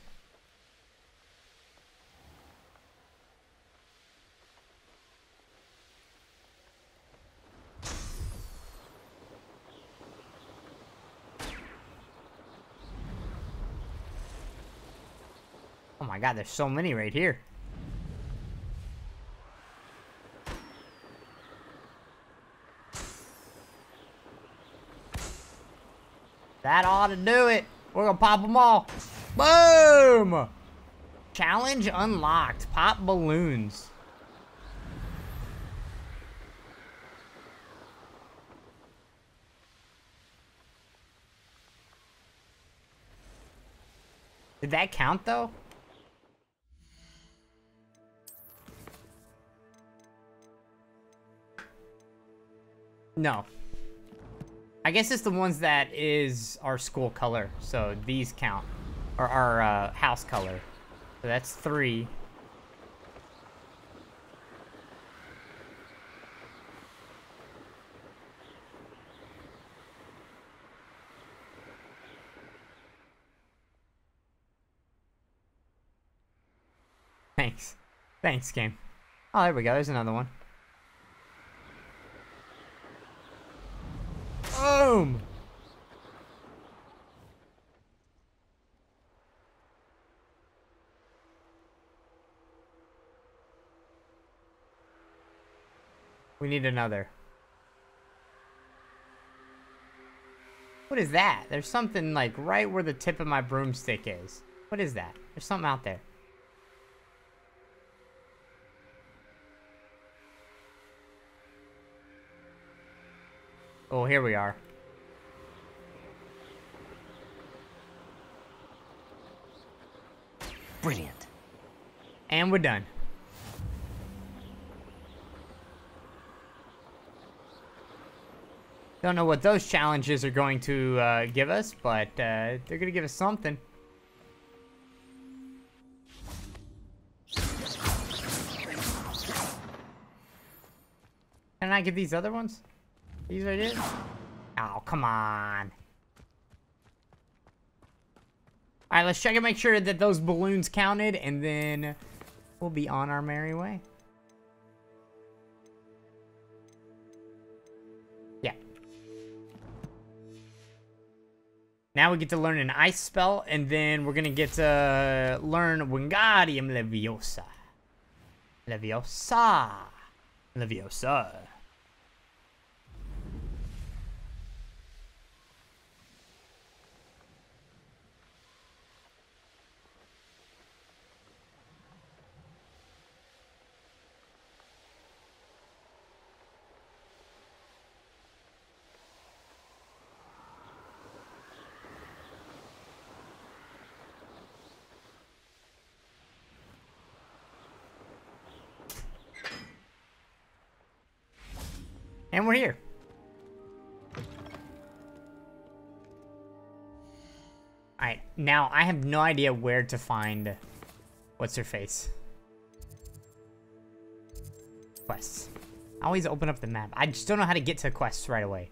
Oh my god, there's so many right here. That ought to do it. We're gonna pop them all. Boom! Challenge unlocked. Pop balloons. Did that count though? No. I guess it's the ones that is our school color. So these count. Or our uh, house color. So that's three. Thanks. Thanks, game. Oh, there we go. There's another one. Boom! We need another. What is that? There's something like right where the tip of my broomstick is. What is that? There's something out there. Oh, here we are. Brilliant. And we're done. Don't know what those challenges are going to uh, give us, but uh, they're going to give us something. Can I get these other ones? These right here? Oh, come on. Alright, let's check and make sure that those balloons counted, and then we'll be on our merry way. Yeah. Now we get to learn an ice spell, and then we're gonna get to learn Wingardium Leviosa. Leviosa. Leviosa. Now I have no idea where to find what's her face. Quests. I always open up the map. I just don't know how to get to quests right away.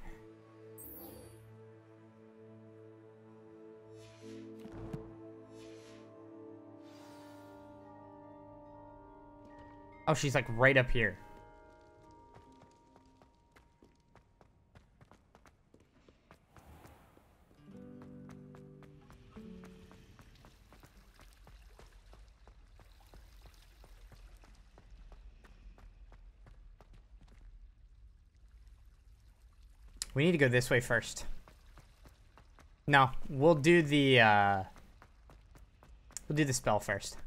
Oh, she's like right up here. We need to go this way first. No, we'll do the, uh... We'll do the spell first.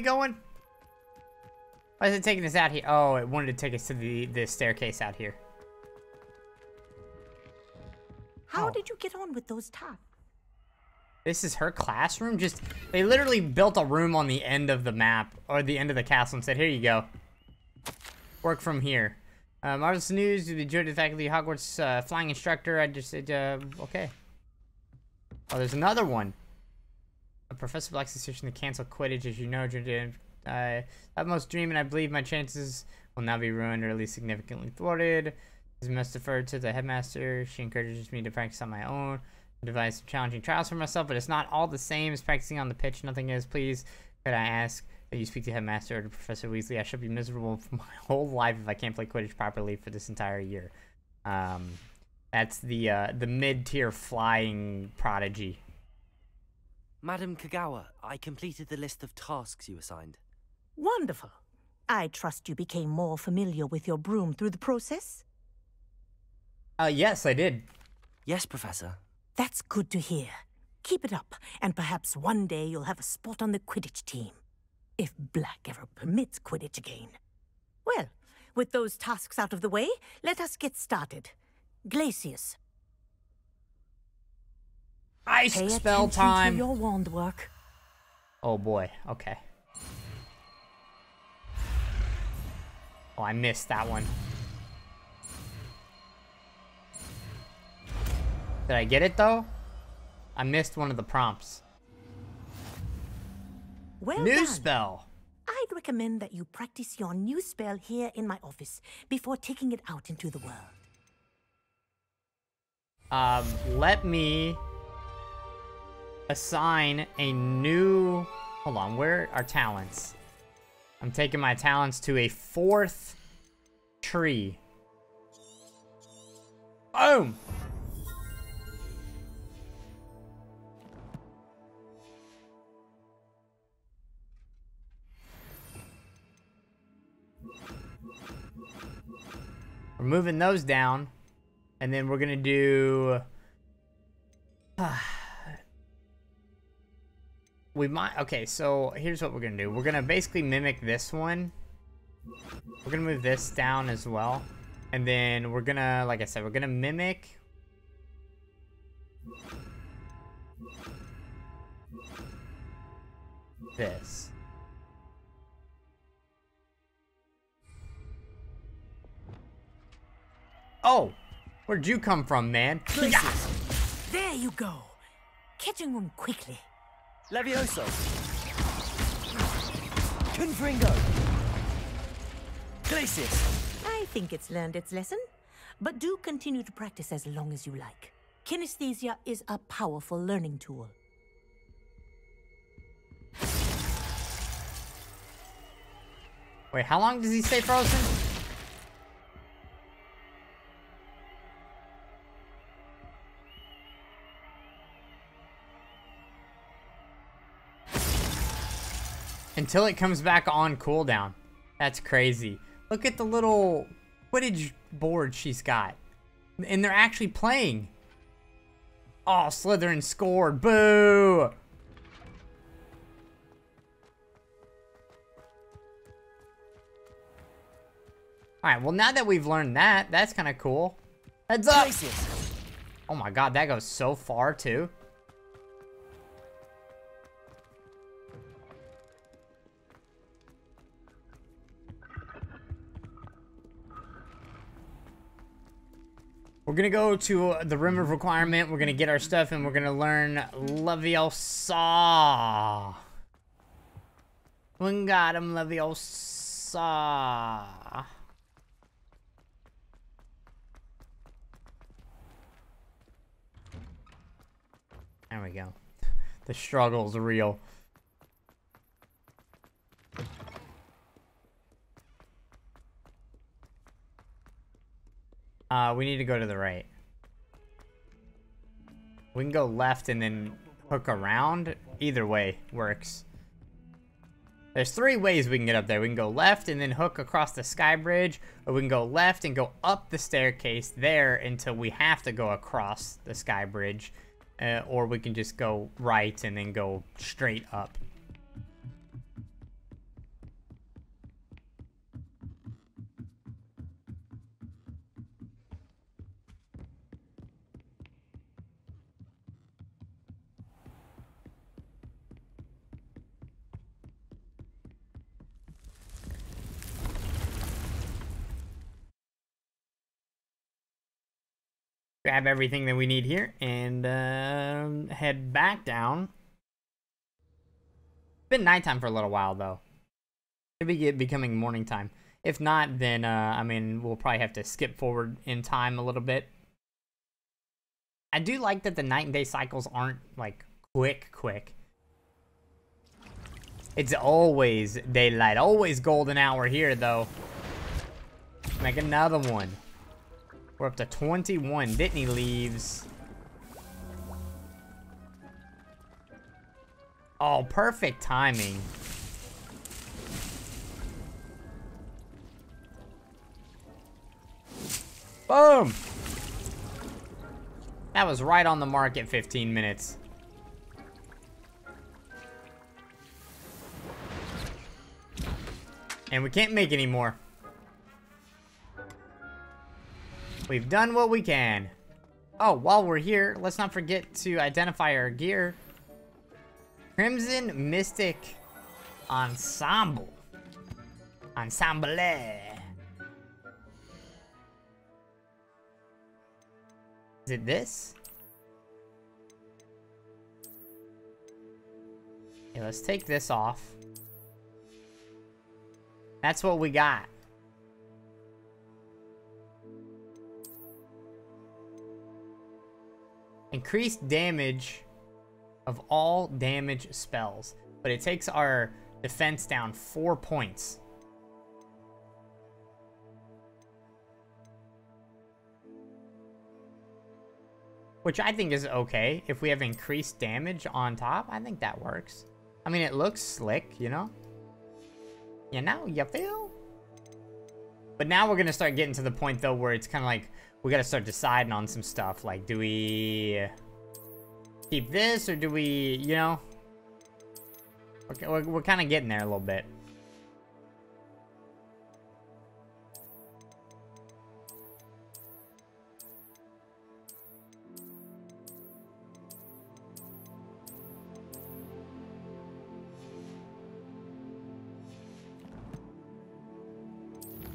We going? Why is it taking us out here? Oh, it wanted to take us to the, the staircase out here. How did you get on with those top? This is her classroom? Just, they literally built a room on the end of the map, or the end of the castle and said, here you go. Work from here. Uh, marvelous news the Judith faculty Hogwarts uh, flying instructor. I just said, uh, okay. Oh, there's another one. A Professor Black's decision to cancel Quidditch, as you know, Judith. Uh, utmost dream, and I believe my chances will now be ruined or at least significantly thwarted. This must defer to the headmaster. She encourages me to practice on my own, devise some challenging trials for myself, but it's not all the same as practicing on the pitch. Nothing is. Please, could I ask that you speak to headmaster or to Professor Weasley? I should be miserable for my whole life if I can't play Quidditch properly for this entire year. Um, that's the uh, the mid-tier flying prodigy. Madam Kogawa, I completed the list of tasks you assigned. Wonderful. I trust you became more familiar with your broom through the process? Uh, yes, I did. Yes, Professor. That's good to hear. Keep it up, and perhaps one day you'll have a spot on the Quidditch team. If Black ever permits Quidditch again. Well, with those tasks out of the way, let us get started. Glacius. Ice Pay spell time. Your wand work. Oh boy, okay. Oh, I missed that one. Did I get it though? I missed one of the prompts. Well New done. spell. I'd recommend that you practice your new spell here in my office before taking it out into the world. Um, let me assign a new. Hold on, where are talents? I'm taking my talents to a fourth tree. Boom! We're moving those down. And then we're gonna do... Ah, we might... Okay, so here's what we're gonna do. We're gonna basically mimic this one. We're gonna move this down as well. And then we're gonna, like I said, we're gonna mimic... This. Oh! Where'd you come from, man? There you go. Catching on quickly. Levioso. Confringo. Glacius. I think it's learned its lesson. But do continue to practice as long as you like. Kinesthesia is a powerful learning tool. Wait, how long does he stay frozen? Until it comes back on cooldown. That's crazy. Look at the little Quidditch board she's got. And they're actually playing. Oh, Slytherin scored. Boo! Alright, well now that we've learned that, that's kind of cool. Heads up! Oh my god, that goes so far too. We're gonna go to uh, the Room of Requirement. We're gonna get our stuff and we're gonna learn Leviosa. Wingardium Leviosa. There we go. The struggle's real. Uh, we need to go to the right. We can go left and then hook around. Either way works. There's three ways we can get up there. We can go left and then hook across the sky bridge, or we can go left and go up the staircase there until we have to go across the sky bridge, uh, or we can just go right and then go straight up. Grab everything that we need here and um, head back down. It's Been nighttime for a little while though. Maybe it becoming morning time. If not, then uh, I mean we'll probably have to skip forward in time a little bit. I do like that the night and day cycles aren't like quick, quick. It's always daylight, always golden hour here though. Make another one. We're up to 21. Dittany leaves. Oh, perfect timing. Boom! That was right on the mark at 15 minutes. And we can't make any more. We've done what we can. Oh, while we're here, let's not forget to identify our gear. Crimson Mystic Ensemble. Ensemble. Is it this? Okay, let's take this off. That's what we got. Increased damage of all damage spells. But it takes our defense down four points. Which I think is okay. If we have increased damage on top, I think that works. I mean, it looks slick, you know? You know, you feel? But now we're gonna start getting to the point, though, where it's kind of like, we gotta start deciding on some stuff. Like, do we keep this or do we, you know? Okay, we're, we're kind of getting there a little bit.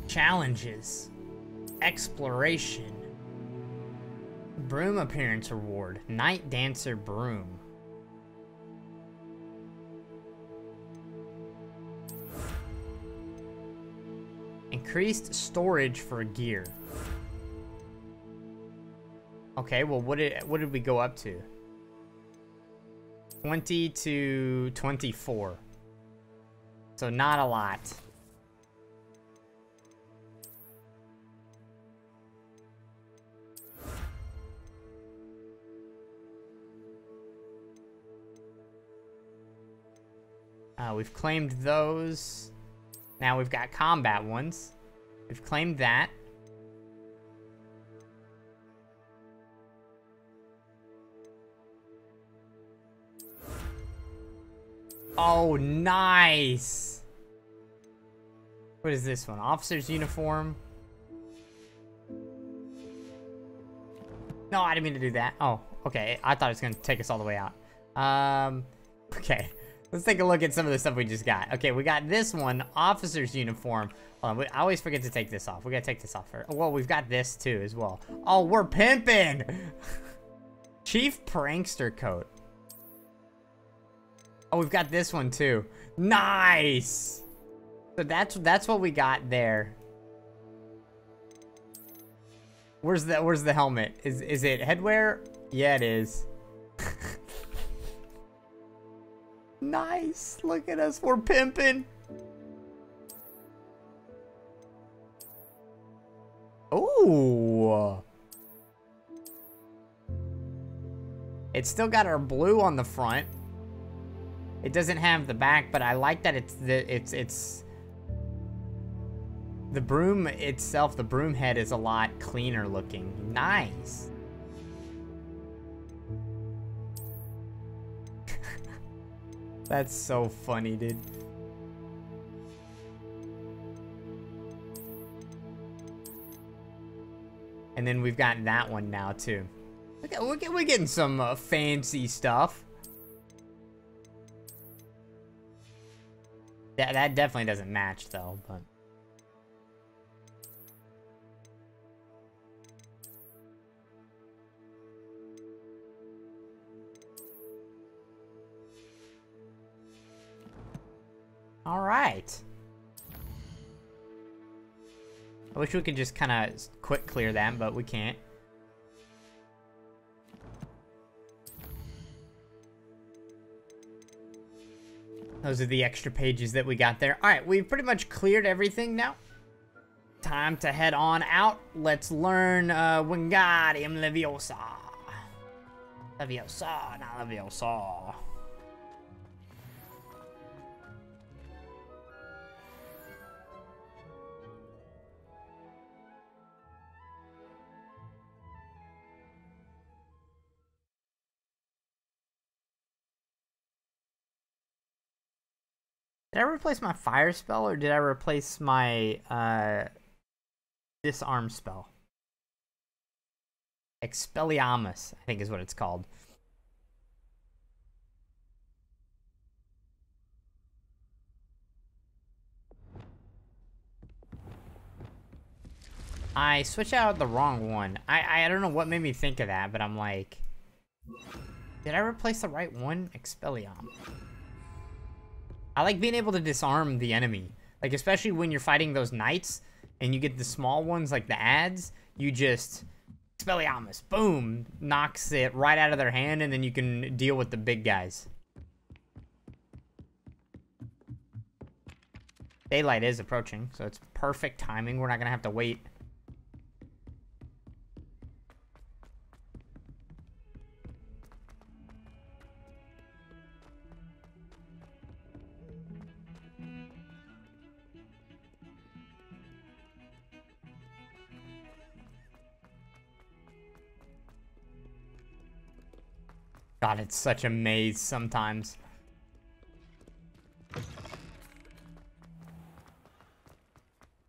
Challenges. Exploration. Broom appearance reward. Night Dancer Broom. Increased storage for gear. Okay, well what did what did we go up to? 20 to 24. So not a lot. Uh, we've claimed those. Now we've got combat ones. We've claimed that. Oh, nice. What is this one? Officer's uniform. No, I didn't mean to do that. Oh, okay. I thought it was going to take us all the way out. Um, okay. Let's take a look at some of the stuff we just got. Okay, we got this one, officer's uniform. Hold on, I always forget to take this off. We gotta take this off first. Well, we've got this too as well. Oh, we're pimping! Chief Prankster coat. Oh, we've got this one too. Nice! So that's that's what we got there. Where's the where's the helmet? Is is it headwear? Yeah, it is. Nice. Look at us. We're pimping. Ooh. It's still got our blue on the front. It doesn't have the back, but I like that it's the it's it's the broom itself, the broom head is a lot cleaner looking. Nice. That's so funny, dude. And then we've got that one now, too. Get- we're getting some uh, fancy stuff. That, that definitely doesn't match, though, but... All right. I wish we could just kind of quick clear them, but we can't. Those are the extra pages that we got there. All right, we've pretty much cleared everything now. Time to head on out. Let's learn uh, Wingardium Leviosa. Leviosa, not Leviosa. Did I replace my fire spell or did I replace my uh, disarm spell? Expelliarmus, I think is what it's called. I switched out the wrong one. I, I don't know what made me think of that, but I'm like, did I replace the right one? Expelliarmus. I like being able to disarm the enemy. Like, especially when you're fighting those knights and you get the small ones, like the ads, you just... Expelliarmus, boom, knocks it right out of their hand, and then you can deal with the big guys. Daylight is approaching, so it's perfect timing. We're not going to have to wait. God, it's such a maze sometimes.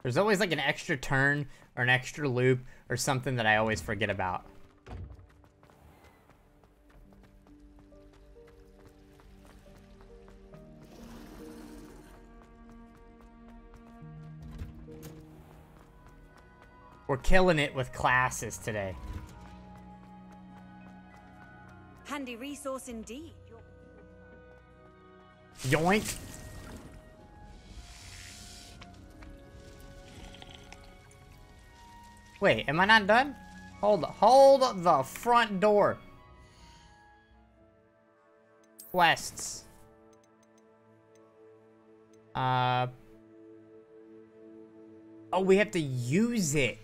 There's always like an extra turn or an extra loop or something that I always forget about. We're killing it with classes today. Handy resource indeed. Yoink. Wait, am I not done? Hold, hold the front door. Quests. Uh. Oh, we have to use it.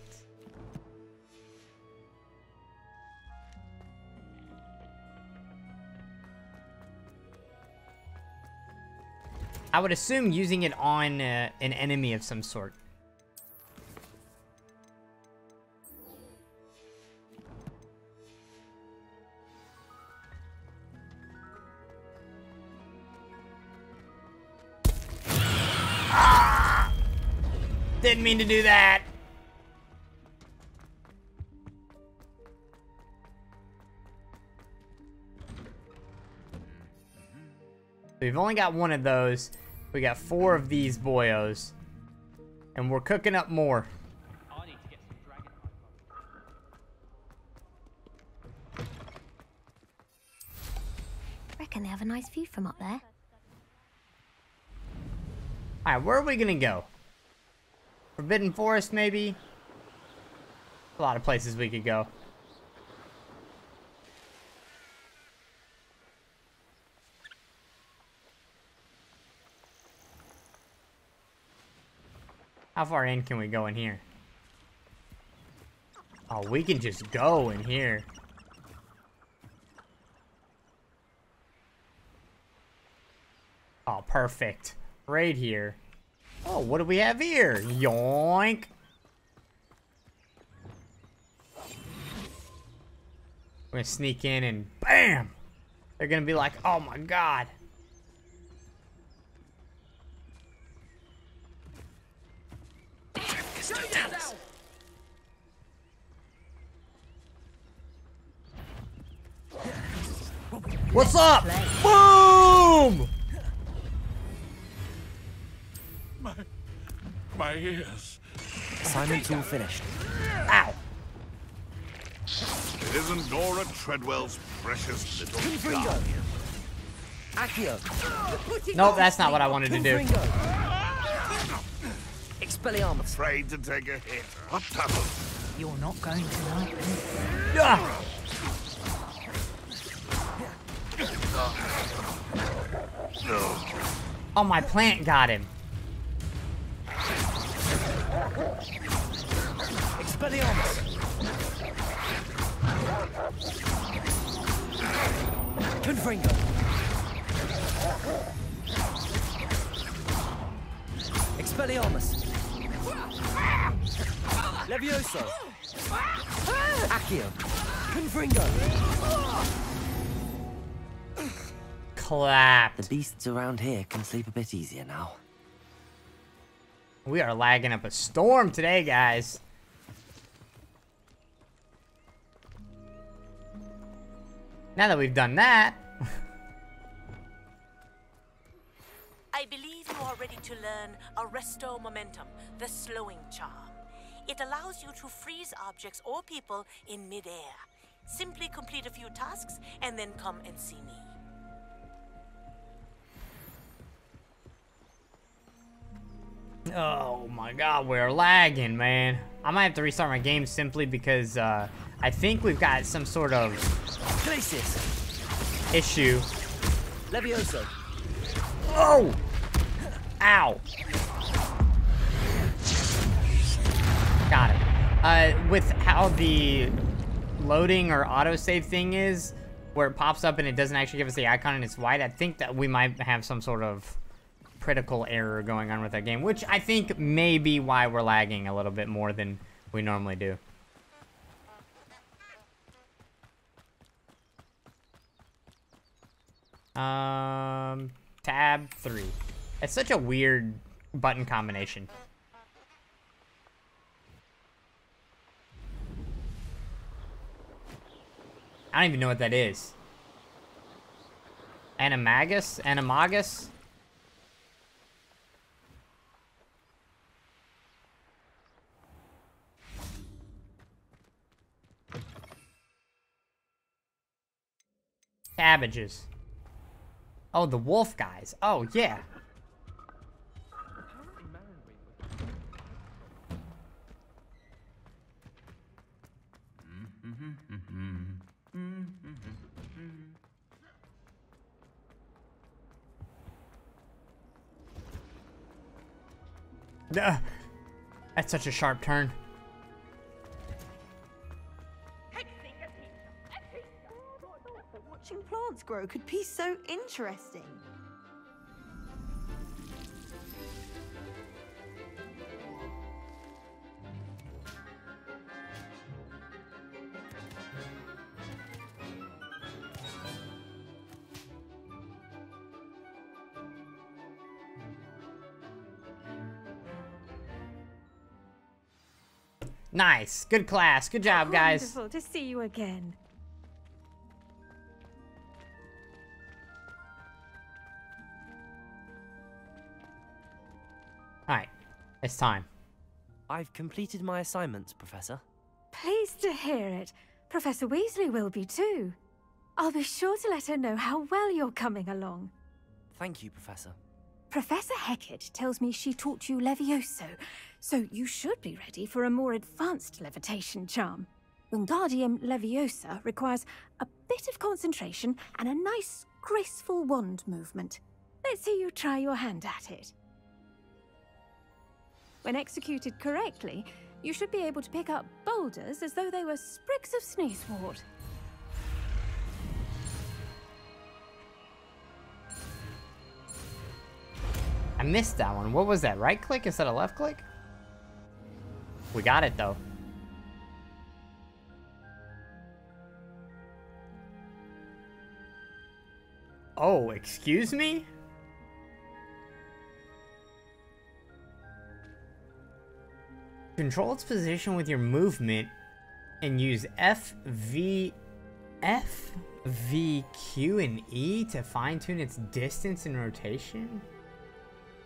I would assume using it on uh, an enemy of some sort. Didn't mean to do that. We've only got one of those. We got four of these boyos. And we're cooking up more. Reckon they have a nice view from up there. Alright, where are we gonna go? Forbidden Forest, maybe? A lot of places we could go. How far in can we go in here? Oh, we can just go in here. Oh, perfect. Right here. Oh, what do we have here? Yoink. We're gonna sneak in and BAM! They're gonna be like, oh my god. What's up? Boom! My, my ears. Assignment's all finished. Ow! It isn't Dora Treadwell's precious little Confringo. guardian. Accio. Nope, that's not what I wanted to do. Confringo. Expelliarmus. Afraid to take a hit. What happened? You're not going to like this. Yeah. Oh, my plant got him. Expelliarmus. Confringo. Expelliarmus. Levioso. Accio. Confringo. Clapped. The beasts around here can sleep a bit easier now. We are lagging up a storm today, guys. Now that we've done that, I believe you are ready to learn Arresto Momentum, the slowing charm. It allows you to freeze objects or people in midair. Simply complete a few tasks and then come and see me. Oh my god, we're lagging, man. I might have to restart my game simply because uh, I think we've got some sort of Glacius. issue. Levioso. Oh! Ow! Got it. Uh, with how the loading or autosave thing is, where it pops up and it doesn't actually give us the icon and it's white, I think that we might have some sort of critical error going on with that game, which I think may be why we're lagging a little bit more than we normally do. Um, tab three. It's such a weird button combination. I don't even know what that is. Animagus? Animagus? Cabbages. Oh, the wolf guys. Oh, yeah. That's such a sharp turn. Plants grow could be so interesting. Nice. Good class. Good job, guys. Wonderful to see you again. It's time. I've completed my assignments, Professor. Pleased to hear it. Professor Weasley will be too. I'll be sure to let her know how well you're coming along. Thank you, Professor. Professor Hecat tells me she taught you Levioso, so you should be ready for a more advanced levitation charm. Wingardium Leviosa requires a bit of concentration and a nice, graceful wand movement. Let's see you try your hand at it. When executed correctly, you should be able to pick up boulders as though they were sprigs of sneezewort. I missed that one. What was that? Right click instead of left click? We got it though. Oh, excuse me? Control its position with your movement and use F, V, F, V, Q, and E to fine tune its distance and rotation?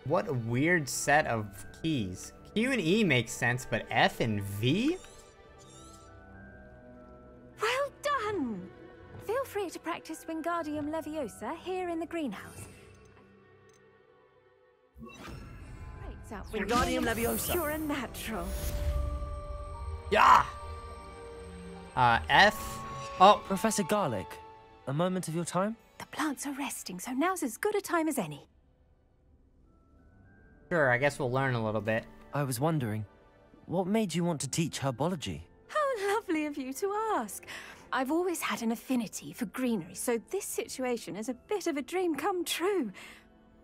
What a weird set of keys. Q and E makes sense, but F and V? Well done! Feel free to practice Wingardium Leviosa here in the greenhouse. Breaks out for Wingardium me. Leviosa. You're a natural. Yeah! Uh, F. Oh. Professor Garlick, a moment of your time? The plants are resting, so now's as good a time as any. Sure, I guess we'll learn a little bit. I was wondering, what made you want to teach herbology? How lovely of you to ask. I've always had an affinity for greenery, so this situation is a bit of a dream come true.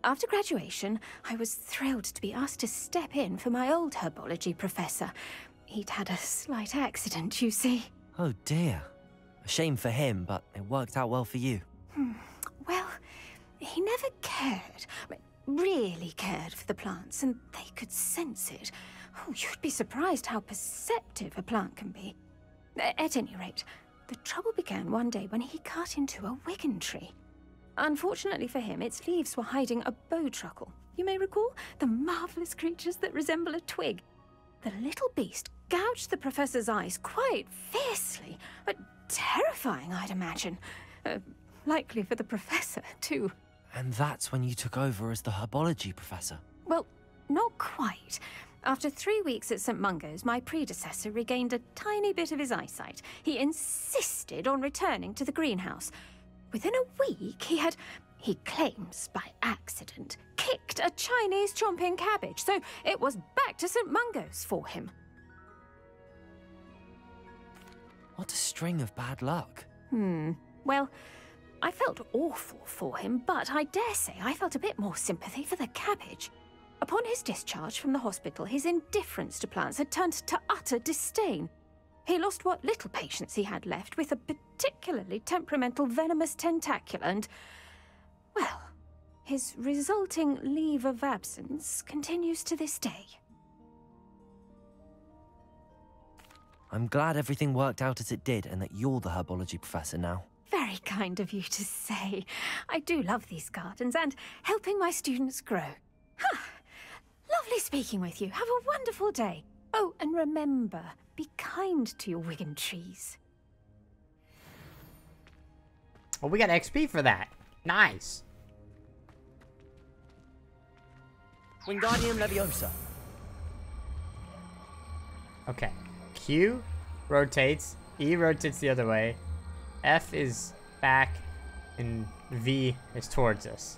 After graduation, I was thrilled to be asked to step in for my old herbology professor. He'd had a slight accident, you see. Oh dear. A shame for him, but it worked out well for you. Hmm. Well, he never cared, really cared for the plants, and they could sense it. Oh, you'd be surprised how perceptive a plant can be. At any rate, the trouble began one day when he cut into a wiggentree. Unfortunately for him, its leaves were hiding a bowtruckle. You may recall the marvelous creatures that resemble a twig. The little beast gouged the professor's eyes quite fiercely, but terrifying, I'd imagine. Uh, likely for the professor, too. And that's when you took over as the herbology professor. Well, not quite. After three weeks at St. Mungo's, my predecessor regained a tiny bit of his eyesight. He insisted on returning to the greenhouse. Within a week, he had, he claims by accident, kicked a Chinese chomping cabbage, so it was back to St. Mungo's for him. What a string of bad luck. Hmm. Well, I felt awful for him, but I dare say I felt a bit more sympathy for the cabbage. Upon his discharge from the hospital, his indifference to plants had turned to utter disdain. He lost what little patience he had left with a particularly temperamental venomous tentacula, and, well, his resulting leave of absence continues to this day. I'm glad everything worked out as it did and that you're the herbology professor now. Very kind of you to say. I do love these gardens and helping my students grow. Huh. Lovely speaking with you. Have a wonderful day. Oh, and remember, be kind to your Wiggentrees. Well, we got XP for that. Nice. Wingardium Leviosa. Okay. Q rotates, E rotates the other way, F is back, and V is towards us.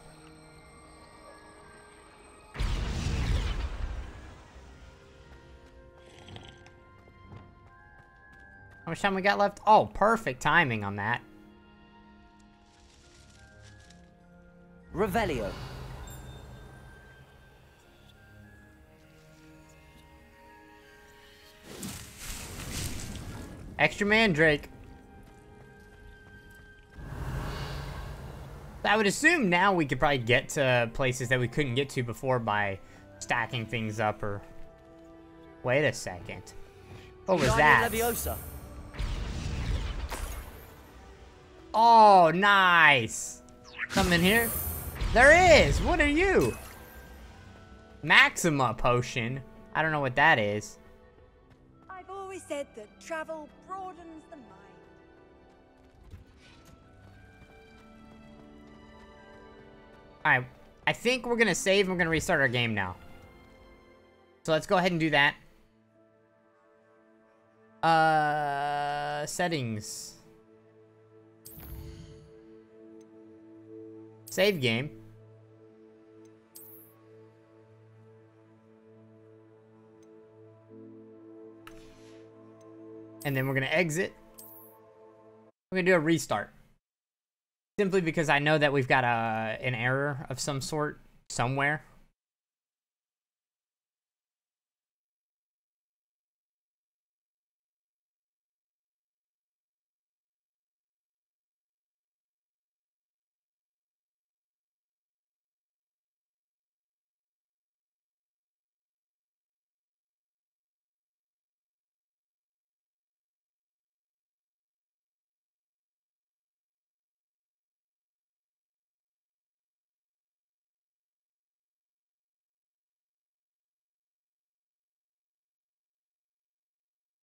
Much time we got left? Oh, perfect timing on that. Revelio. Extra mandrake. I would assume now we could probably get to places that we couldn't get to before by stacking things up or... Wait a second. What was that? Leviosa. Oh, nice. Come in here? There is. What are you? Maxima potion. I don't know what that is. I've always said that travel broadens the mind. Alright, I think we're gonna save and we're gonna restart our game now. So let's go ahead and do that. Uh, settings. Save game. And then we're gonna exit. We're gonna do a restart. Simply because I know that we've got a, an error of some sort somewhere.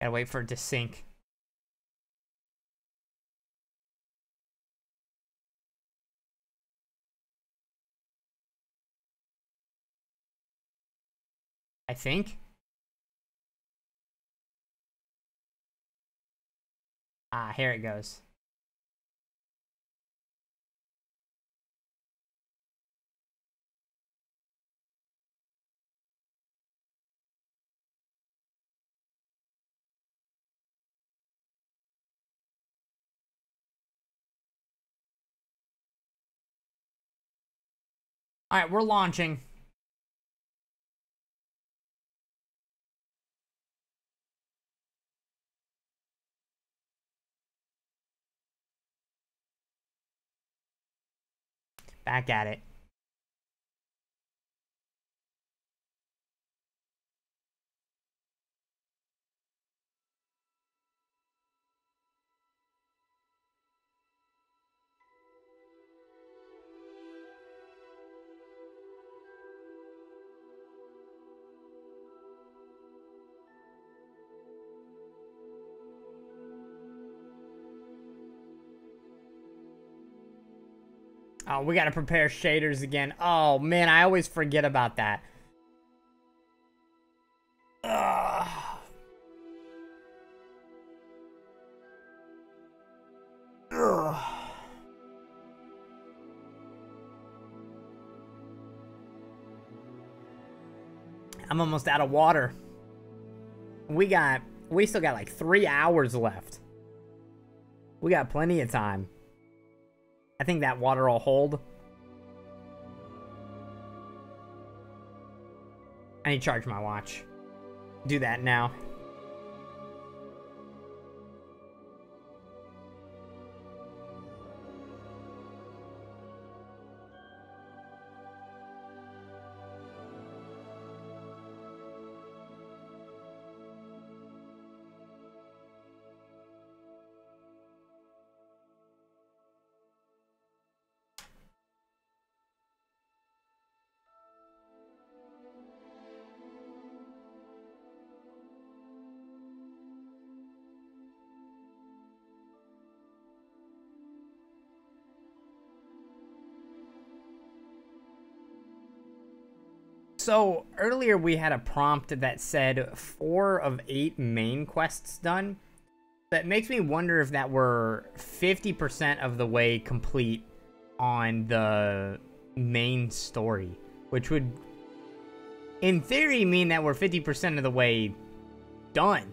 Gotta wait for it to sync. I think. Ah, here it goes. All right, we're launching. Back at it. Oh, we gotta prepare shaders again. Oh, man, I always forget about that. Ugh. I'm almost out of water. We got, we still got like three hours left. We got plenty of time. I think that water will hold. I need to charge my watch. Do that now. So earlier we had a prompt that said four of eight main quests done. That makes me wonder if that were 50% of the way complete on the main story, which would, in theory, mean that we're 50% of the way done.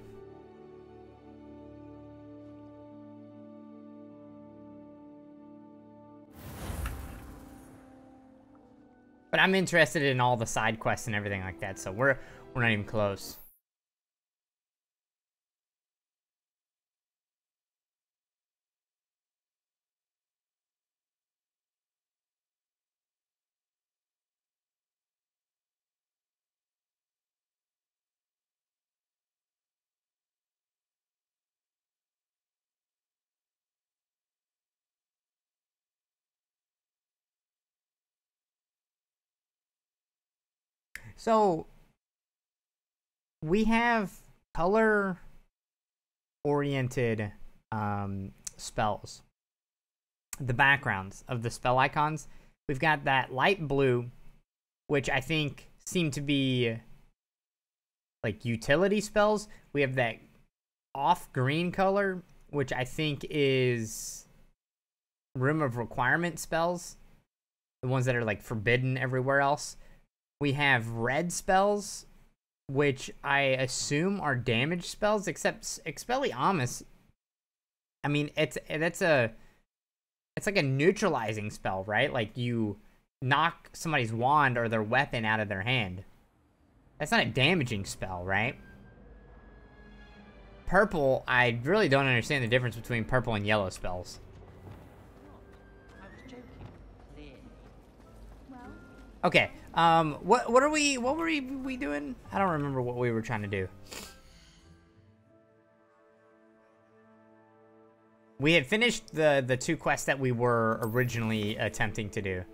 But I'm interested in all the side quests and everything like that, so we're we're not even close. So we have color oriented um, spells. The backgrounds of the spell icons. We've got that light blue, which I think seem to be like utility spells. We have that off green color, which I think is room of requirement spells. The ones that are like forbidden everywhere else. We have red spells, which I assume are damage spells, except S- Expelliarmus. I mean, it's that's a it's like a neutralizing spell, right? Like you knock somebody's wand or their weapon out of their hand. That's not a damaging spell, right? Purple, I really don't understand the difference between purple and yellow spells. Okay. Um. What What are we What were we, we doing? I don't remember what we were trying to do. We had finished the the two quests that we were originally attempting to do.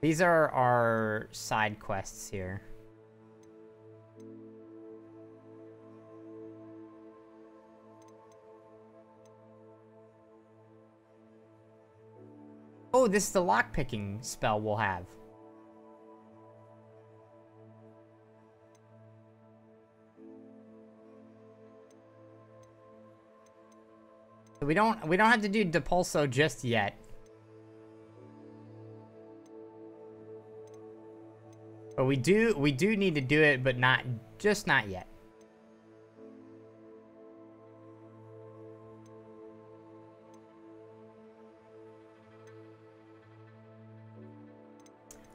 These are our side quests here. Oh, this is the lockpicking spell we'll have. We don't we don't have to do Depulso just yet. But we do we do need to do it, but not just not yet.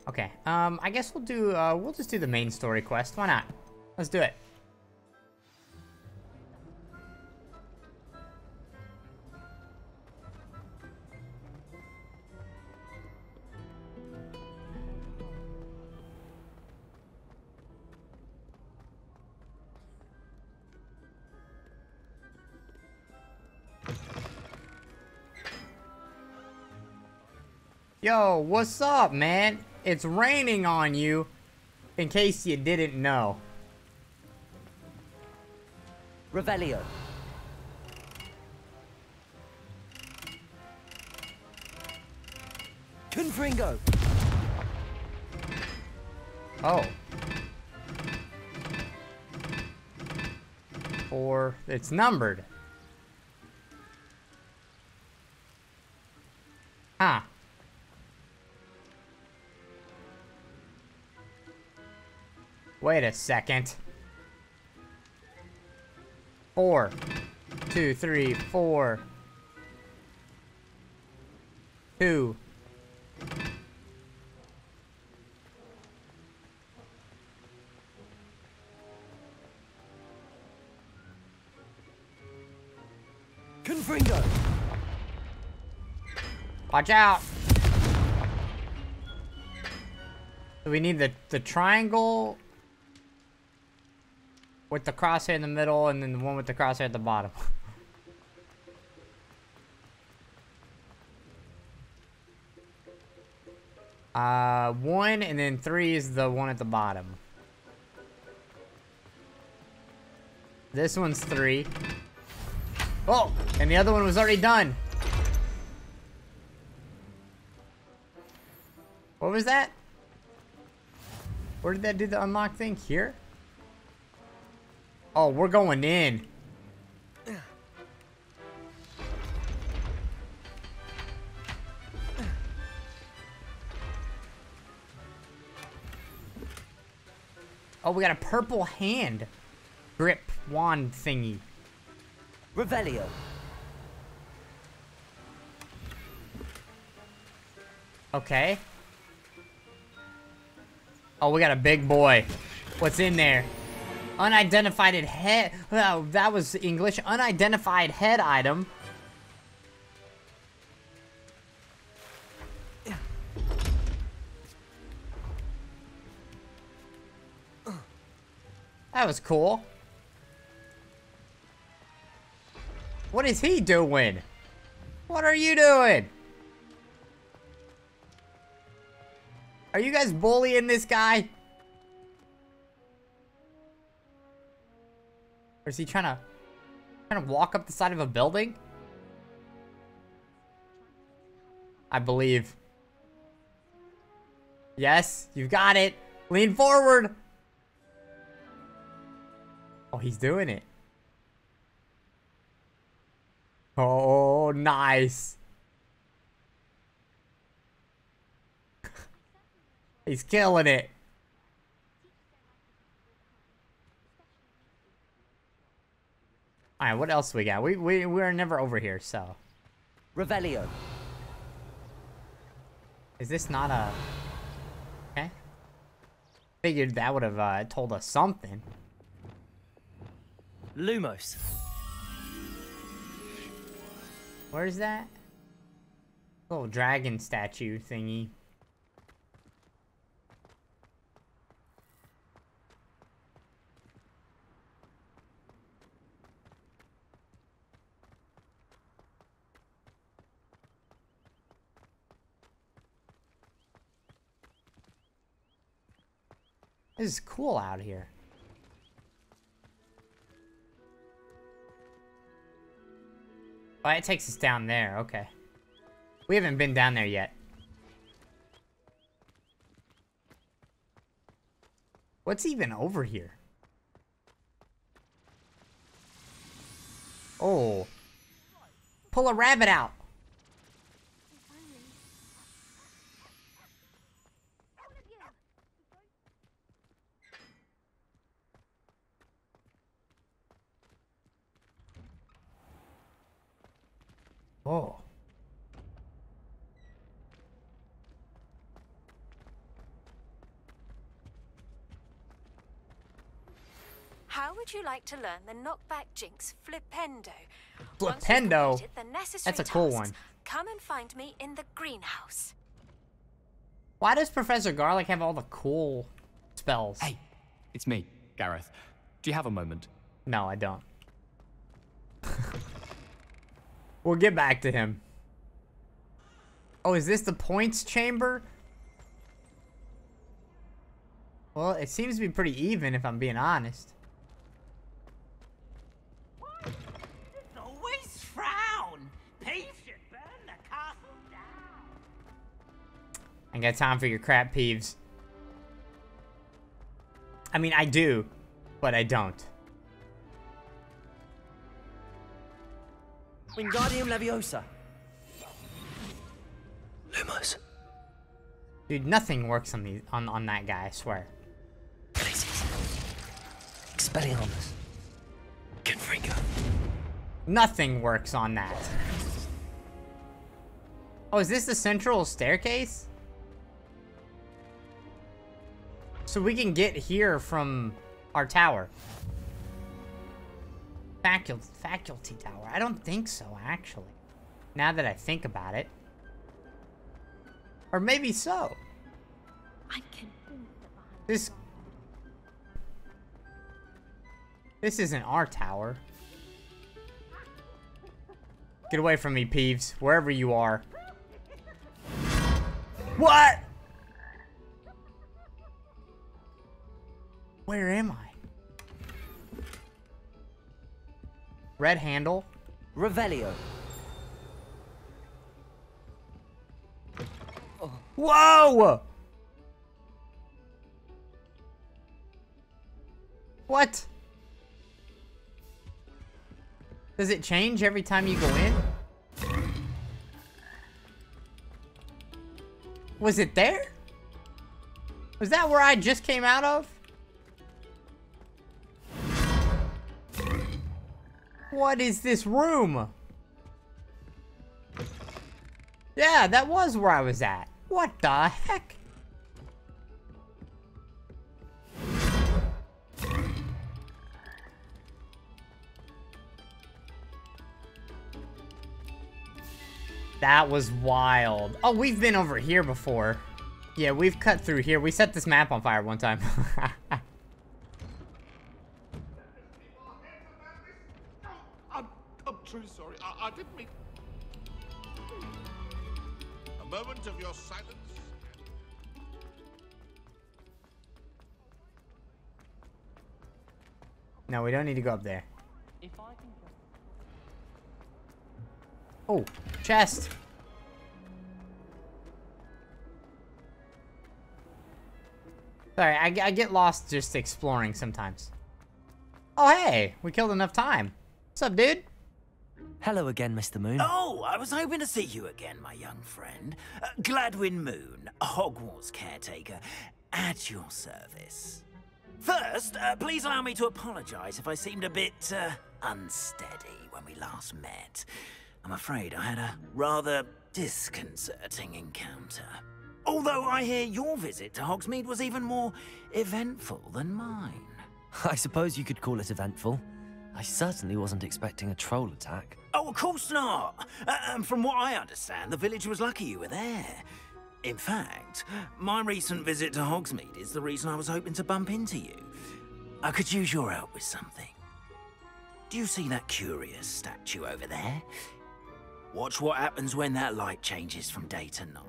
Okay, um, I guess we'll do, uh, we'll just do the main story quest. Why not? Let's do it. Yo, what's up, man? It's raining on you, in case you didn't know. Revelio. Confringo. Oh. Four. It's numbered. Huh. Wait a second. Four. Two, three, four. Two. Confringo. Watch out. So we need the, the triangle with the crosshair in the middle and then the one with the crosshair at the bottom. uh, one and then three is the one at the bottom. This one's three. Oh, and the other one was already done. What was that? Where did that do the unlock thing? Here? Oh, we're going in. Oh, we got a purple hand grip wand thingy. Revelio. Okay. Oh, we got a big boy. What's in there? Unidentified head. Oh, that was English. Unidentified head item. That was cool. What is he doing? What are you doing? Are you guys bullying this guy? Or is he trying to trying to walk up the side of a building? I believe. Yes, you've got it. Lean forward. Oh, he's doing it. Oh, nice. He's killing it. All right, what else we got? We we we're never over here, so. Revelio. Is this not a? Okay. Figured that would have uh, told us something. Lumos. Where's that? Little dragon statue thingy. This is cool out here. Oh, it takes us down there. Okay. We haven't been down there yet. What's even over here? Oh. Pull a rabbit out. Oh. How would you like to learn the knockback jinx Flipendo? Flipendo? the necessary That's a cool tasks, one. Come and find me in the greenhouse. Why does Professor Garlick have all the cool spells? Hey, it's me, Gareth. Do you have a moment? No, I don't. we'll get back to him. Oh, is this the points chamber? Well, it seems to be pretty even if I'm being honest. Always frown. Should burn the castle down. I got time for your crap peeves. I mean, I do, but I don't. Wingardium Leviosa. Lumos. Dude, nothing works on these on, on that guy, I swear. Expelliarmus. Confringo. Nothing works on that. Oh, is this the central staircase? So we can get here from our tower. Facul faculty tower. I don't think so, actually. Now that I think about it. Or maybe so. I'm convinced This... This isn't our tower. Get away from me, Peeves. Wherever you are. What? Where am I? Red handle. Revelio. Whoa! What? Does it change every time you go in? Was it there? Was that where I just came out of? What is this room? Yeah, that was where I was at. What the heck? That was wild. Oh, we've been over here before. Yeah, we've cut through here. We set this map on fire one time. I'm, I'm truly sorry. I, I didn't mean. A moment of your silence. no, we don't need to go up there. Oh, chest. Sorry, I, I get lost just exploring sometimes. Oh, hey, we killed enough time. What's up, dude? Hello again, Mr. Moon. Oh, I was hoping to see you again, my young friend. Uh, Gladwin Moon, Hogwarts caretaker, at your service. First, uh, please allow me to apologize if I seemed a bit, uh, unsteady when we last met. I'm afraid I had a rather disconcerting encounter. Although I hear your visit to Hogsmeade was even more eventful than mine. I suppose you could call it eventful. I certainly wasn't expecting a troll attack. Oh, of course not. Uh, and from what I understand, the village was lucky you were there. In fact, my recent visit to Hogsmeade is the reason I was hoping to bump into you. I could use your help with something. Do you see that curious statue over there? Watch what happens when that light changes from day to night.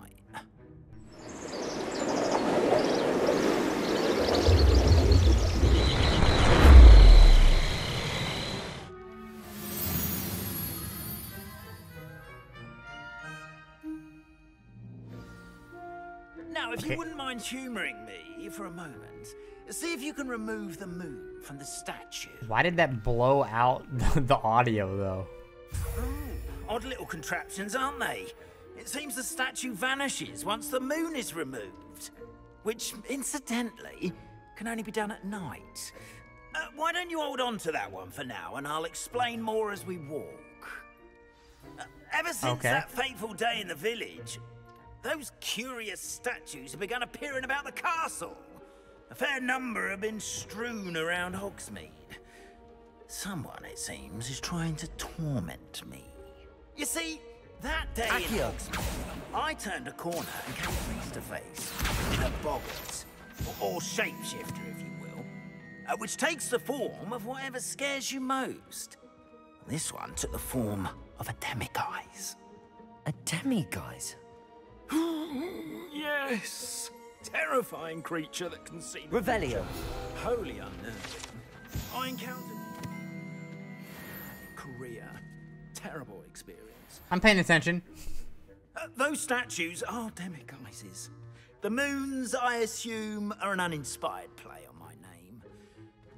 Now, if Okay. you wouldn't mind humouring me for a moment, see if you can remove the moon from the statue. Why did that blow out the audio though? Odd little contraptions, aren't they? It seems the statue vanishes once the moon is removed. Which, incidentally, can only be done at night. Uh, why don't you hold on to that one for now, and I'll explain more as we walk. Uh, ever since Okay. that fateful day in the village, those curious statues have begun appearing about the castle. A fair number have been strewn around Hogsmeade. Someone, it seems, is trying to torment me. You see, that day in Hogsmeade, I turned a corner and came face to face with a boggart, or, or shapeshifter, if you will, uh, which takes the form of whatever scares you most. This one took the form of a demiguise. A demiguise? yes! Terrifying creature that can see Revelio. Wholly unnerving. I encountered Korea. Terrible experience. I'm paying attention. Uh, those statues are demiguises. The moons, I assume, are an uninspired play on my name.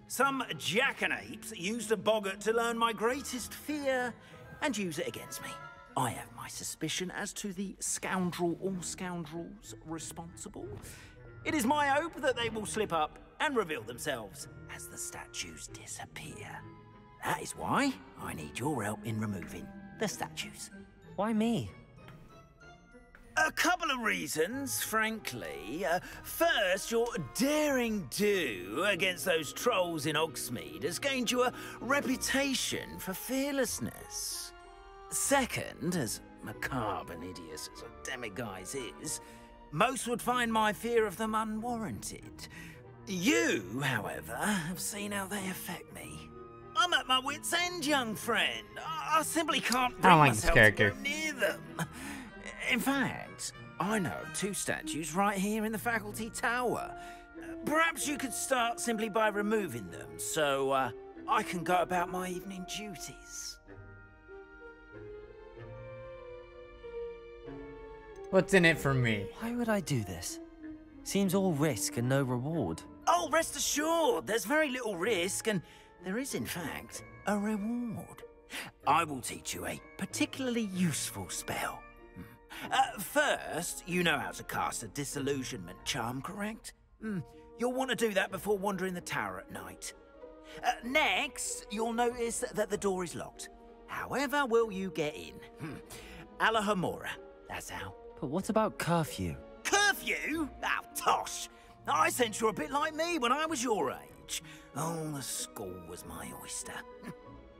Some jackanapes used a boggart to learn my greatest fear and use it against me. I have my suspicion as to the scoundrel or scoundrels responsible. It is my hope that they will slip up and reveal themselves as the statues disappear. That is why I need your help in removing the statues. Why me? A couple of reasons, frankly. Uh, first, your daring do against those trolls in Ogsmeade has gained you a reputation for fearlessness. Second, as macabre and hideous as a demiguise is, most would find my fear of them unwarranted. You, however, have seen how they affect me. I'm at my wit's end, young friend. I, I simply can't I bring don't like myself to go near them. In fact, I know two statues right here in the faculty tower. Perhaps you could start simply by removing them, so uh, I can go about my evening duties. What's in it for me? Why would I do this? Seems all risk and no reward. Oh, rest assured, there's very little risk, and there is, in fact, a reward. I will teach you a particularly useful spell. Hmm. Uh, first, you know how to cast a disillusionment charm, correct? Hmm. You'll want to do that before wandering the tower at night. Uh, next, you'll notice that the door is locked. However, will you get in? Hmm. Alohomora, that's how. But what about curfew? Curfew? Oh, tosh. I sense you're a bit like me when I was your age. Oh, the school was my oyster.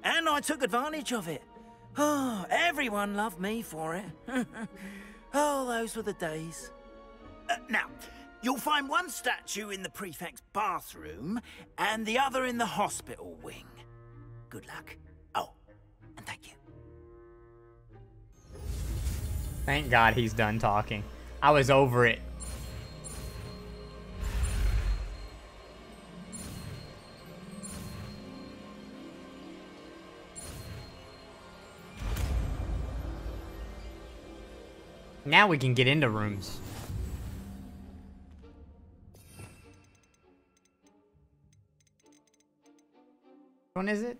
and I took advantage of it. Oh, everyone loved me for it. oh, those were the days. Uh, now, you'll find one statue in the prefect's bathroom and the other in the hospital wing. Good luck. Oh, and thank you. Thank God he's done talking. I was over it. Now we can get into rooms. One is it?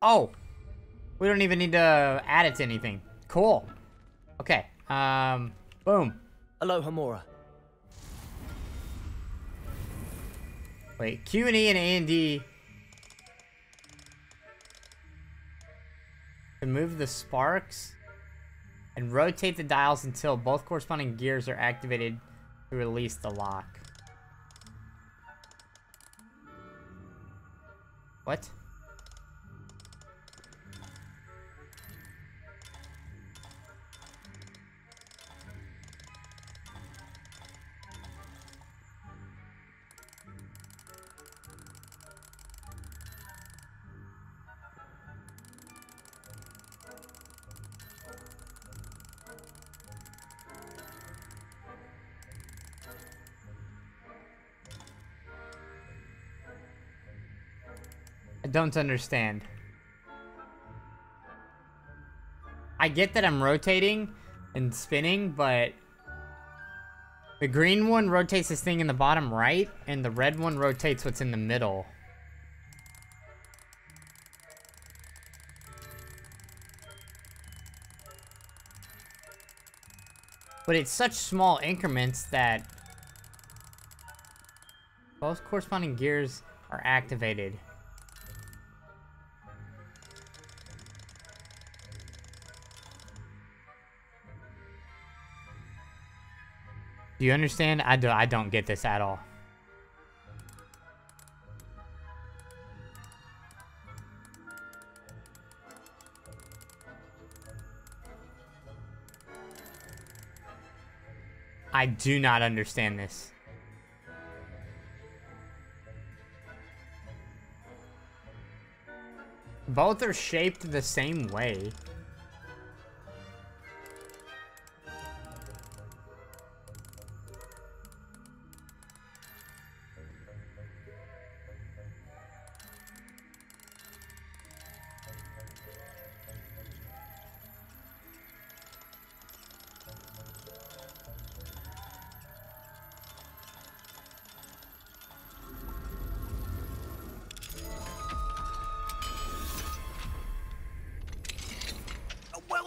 Oh, we don't even need to add it to anything. Cool. Okay. Um. Boom. Alohomora. Wait, Q and E and A and D. To move the sparks and rotate the dials until both corresponding gears are activated to release the lock. What? Don't understand. I get that I'm rotating and spinning, but the green one rotates this thing in the bottom right, and the red one rotates what's in the middle. But it's such small increments that both corresponding gears are activated. Do you understand? I, do, I don't get this at all. I do not understand this. Both are shaped the same way.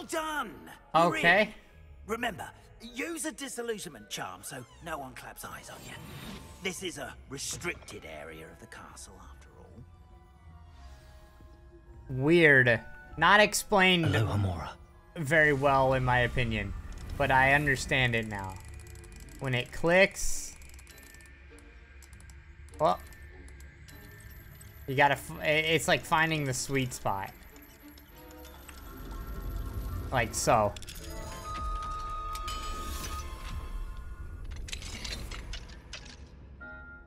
Done. Okay. Remember, use a disillusionment charm so no one claps eyes on you. This is a restricted area of the castle, after all. Weird. Not explained Hello, Amora. very well, in my opinion. But I understand it now. When it clicks... Well... You gotta... It's like finding the sweet spot. Like so.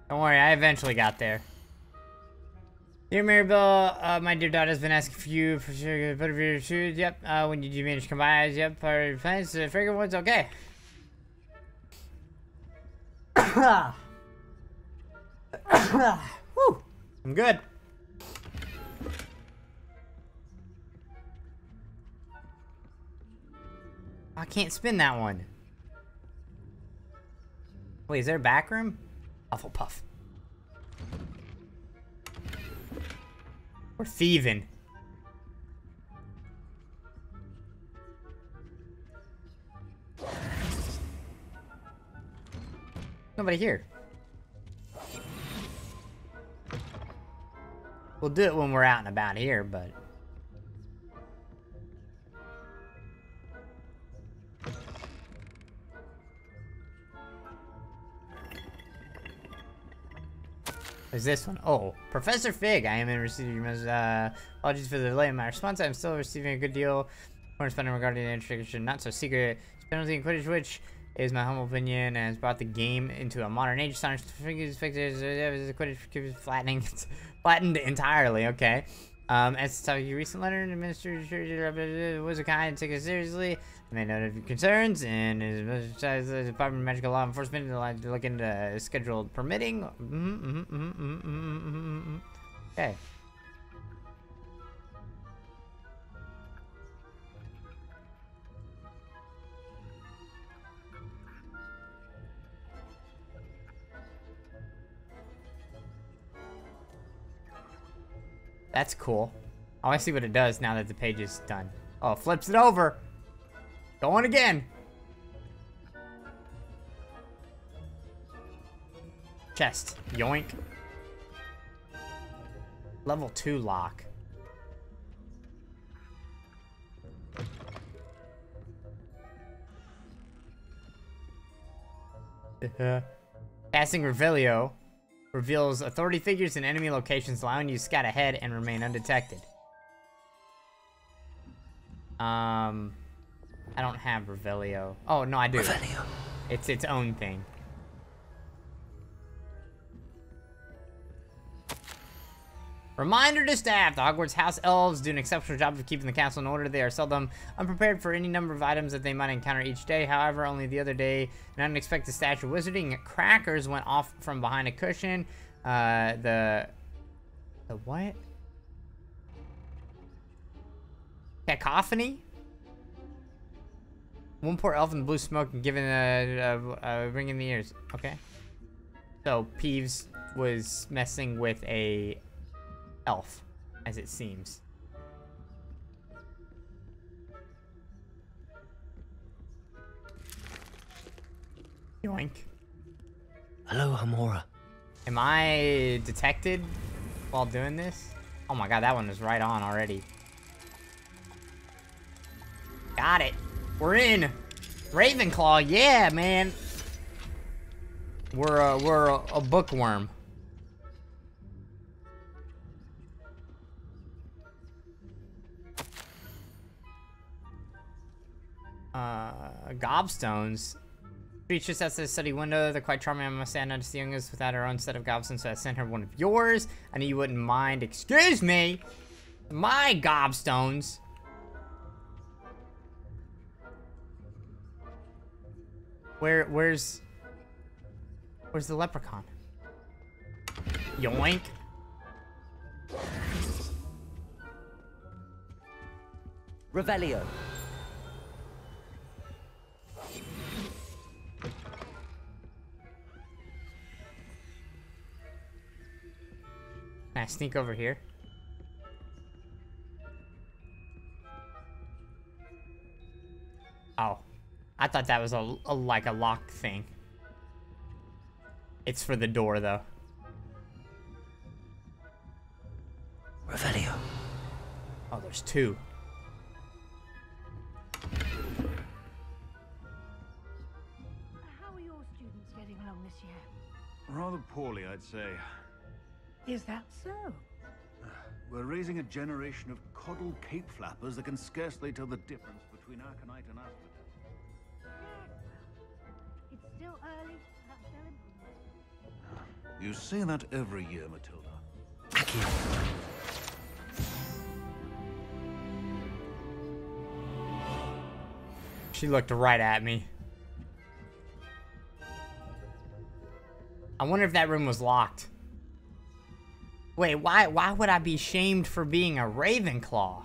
Don't worry, I eventually got there. Dear Maribel, uh, my dear daughter has been asking for you for sure. Put of your shoes. Yep. Uh, when did you manage to come by? Yep. Of your plans. The fragrant one's okay. I'm good. I can't spin that one. Wait, is there a back room? Hufflepuff. We're thieving. Nobody here. We'll do it when we're out and about here, but... Is this one? Oh, Professor Fig. I am in receipt of your message. Uh, apologies for the delay in my response. I'm still receiving a good deal. Corresponding regarding the introduction, not so secret. Penalty in Quidditch, which is my humble opinion, has brought the game into a modern age. Sonic figures, fixes, uh, Quidditch flattening. Flattened entirely. Okay. Um, as to your recent letter, the minister was a kind, take it seriously. I made note of your concerns, and is the Department of Magical Law Enforcement to look into scheduled permitting. Mm -hmm, mm -hmm, mm -hmm, Okay. That's cool. I want to see what it does now that the page is done. Oh, flips it over. Going again. Chest. Yoink. Level 2 lock. Passing Revelio reveals authority figures and enemy locations, allowing you to scout ahead and remain undetected. Um, I don't have Revelio. Oh, no, I do. Revelio. It's its own thing. Reminder to staff, the Hogwarts House Elves do an exceptional job of keeping the castle in order. They are seldom unprepared for any number of items that they might encounter each day. However, only the other day, an unexpected stash of wizarding crackers went off from behind a cushion. Uh, the... The what? Cacophony? One poor elf in the blue smoke and giving a, a, a ring in the ears. Okay. So, Peeves was messing with a elf, as it seems. Yoink. Alohomora. Am I detected while doing this? Oh my god, that one is right on already. Got it. We're in. Ravenclaw, yeah, man. We're a, we're a, a bookworm. Uh, gobstones. Creatures at the study window. They're quite charming. I must say, I noticed the youngest without her own set of gobstones, so I sent her one of yours. I knew you wouldn't mind. Excuse me. My gobstones. Where, where's, where's the leprechaun? Yoink. Revelio. Can I sneak over here? Oh. I thought that was a, a like a locked thing. It's for the door, though. Revelio. Oh, there's two. How are your students getting along this year? Rather poorly, I'd say. Is that so? We're raising a generation of coddled cape flappers that can scarcely tell the difference between Aconite and Asphodel. It's still early. Perhaps they'll improve. You say that every year, Matilda. She looked right at me. I wonder if that room was locked. Wait, why why would I be shamed for being a Ravenclaw?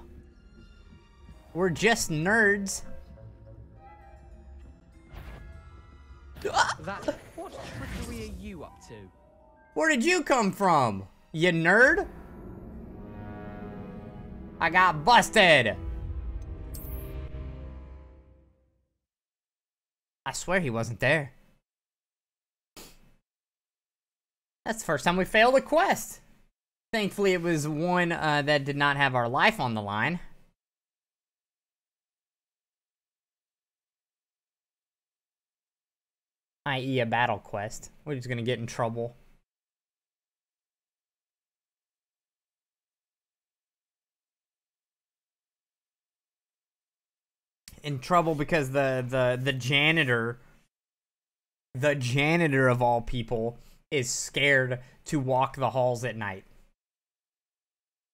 We're just nerds. That, what trickery are you up to? Where did you come from? You nerd? I got busted. I swear he wasn't there. That's the first time we failed a quest. Thankfully, it was one uh, that did not have our life on the line. I.e. a battle quest. We're just gonna get in trouble. In trouble because the, the, the janitor, the janitor of all people, is scared to walk the halls at night.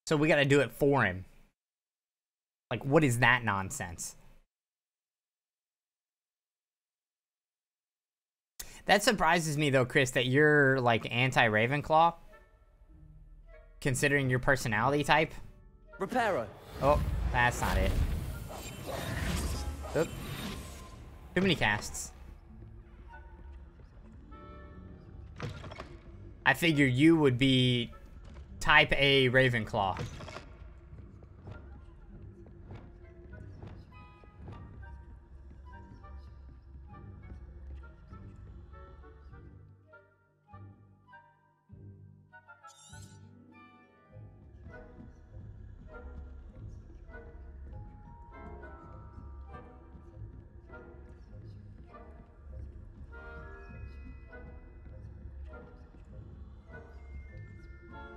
So we gotta do it for him. Like, what is that nonsense? That surprises me though, Chris, that you're like anti-Ravenclaw. Considering your personality type. Reparo. Oh, that's not it. Oop. Too many casts. I figure you would be type A Ravenclaw.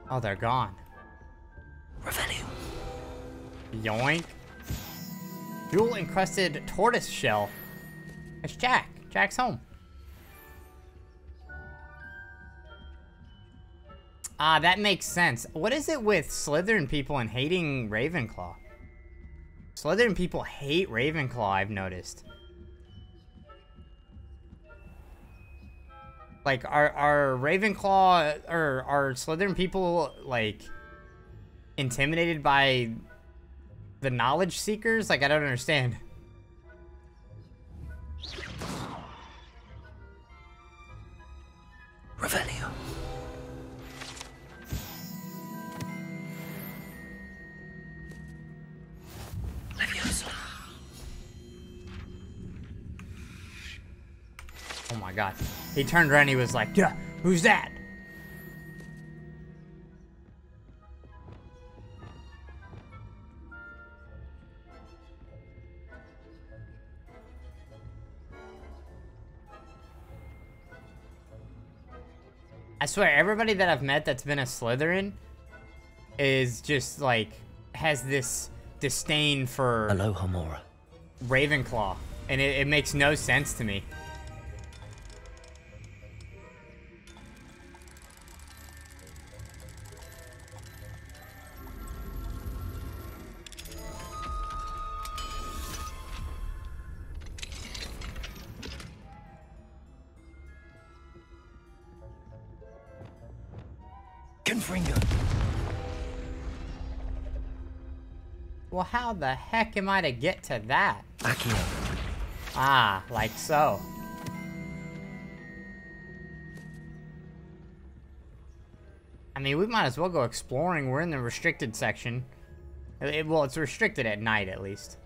Oh, they're gone. Revelio. Yoink. Jewel encrusted tortoise shell. It's Jack. Jack's home. Ah, that makes sense. What is it with Slytherin people and hating Ravenclaw? Slytherin people hate Ravenclaw, I've noticed. Like, are, are Ravenclaw, or are Slytherin people, like, intimidated by the knowledge seekers? Like, I don't understand. Revelio. Oh my god. He turned around he was like, yeah, who's that? I swear, everybody that I've met that's been a Slytherin is just like has this disdain for Alohomora. Ravenclaw, and it, it makes no sense to me. How the heck am I to get to that? Accio. Ah, like so. I mean, we might as well go exploring. We're in the restricted section. It- well, it's restricted at night, at least.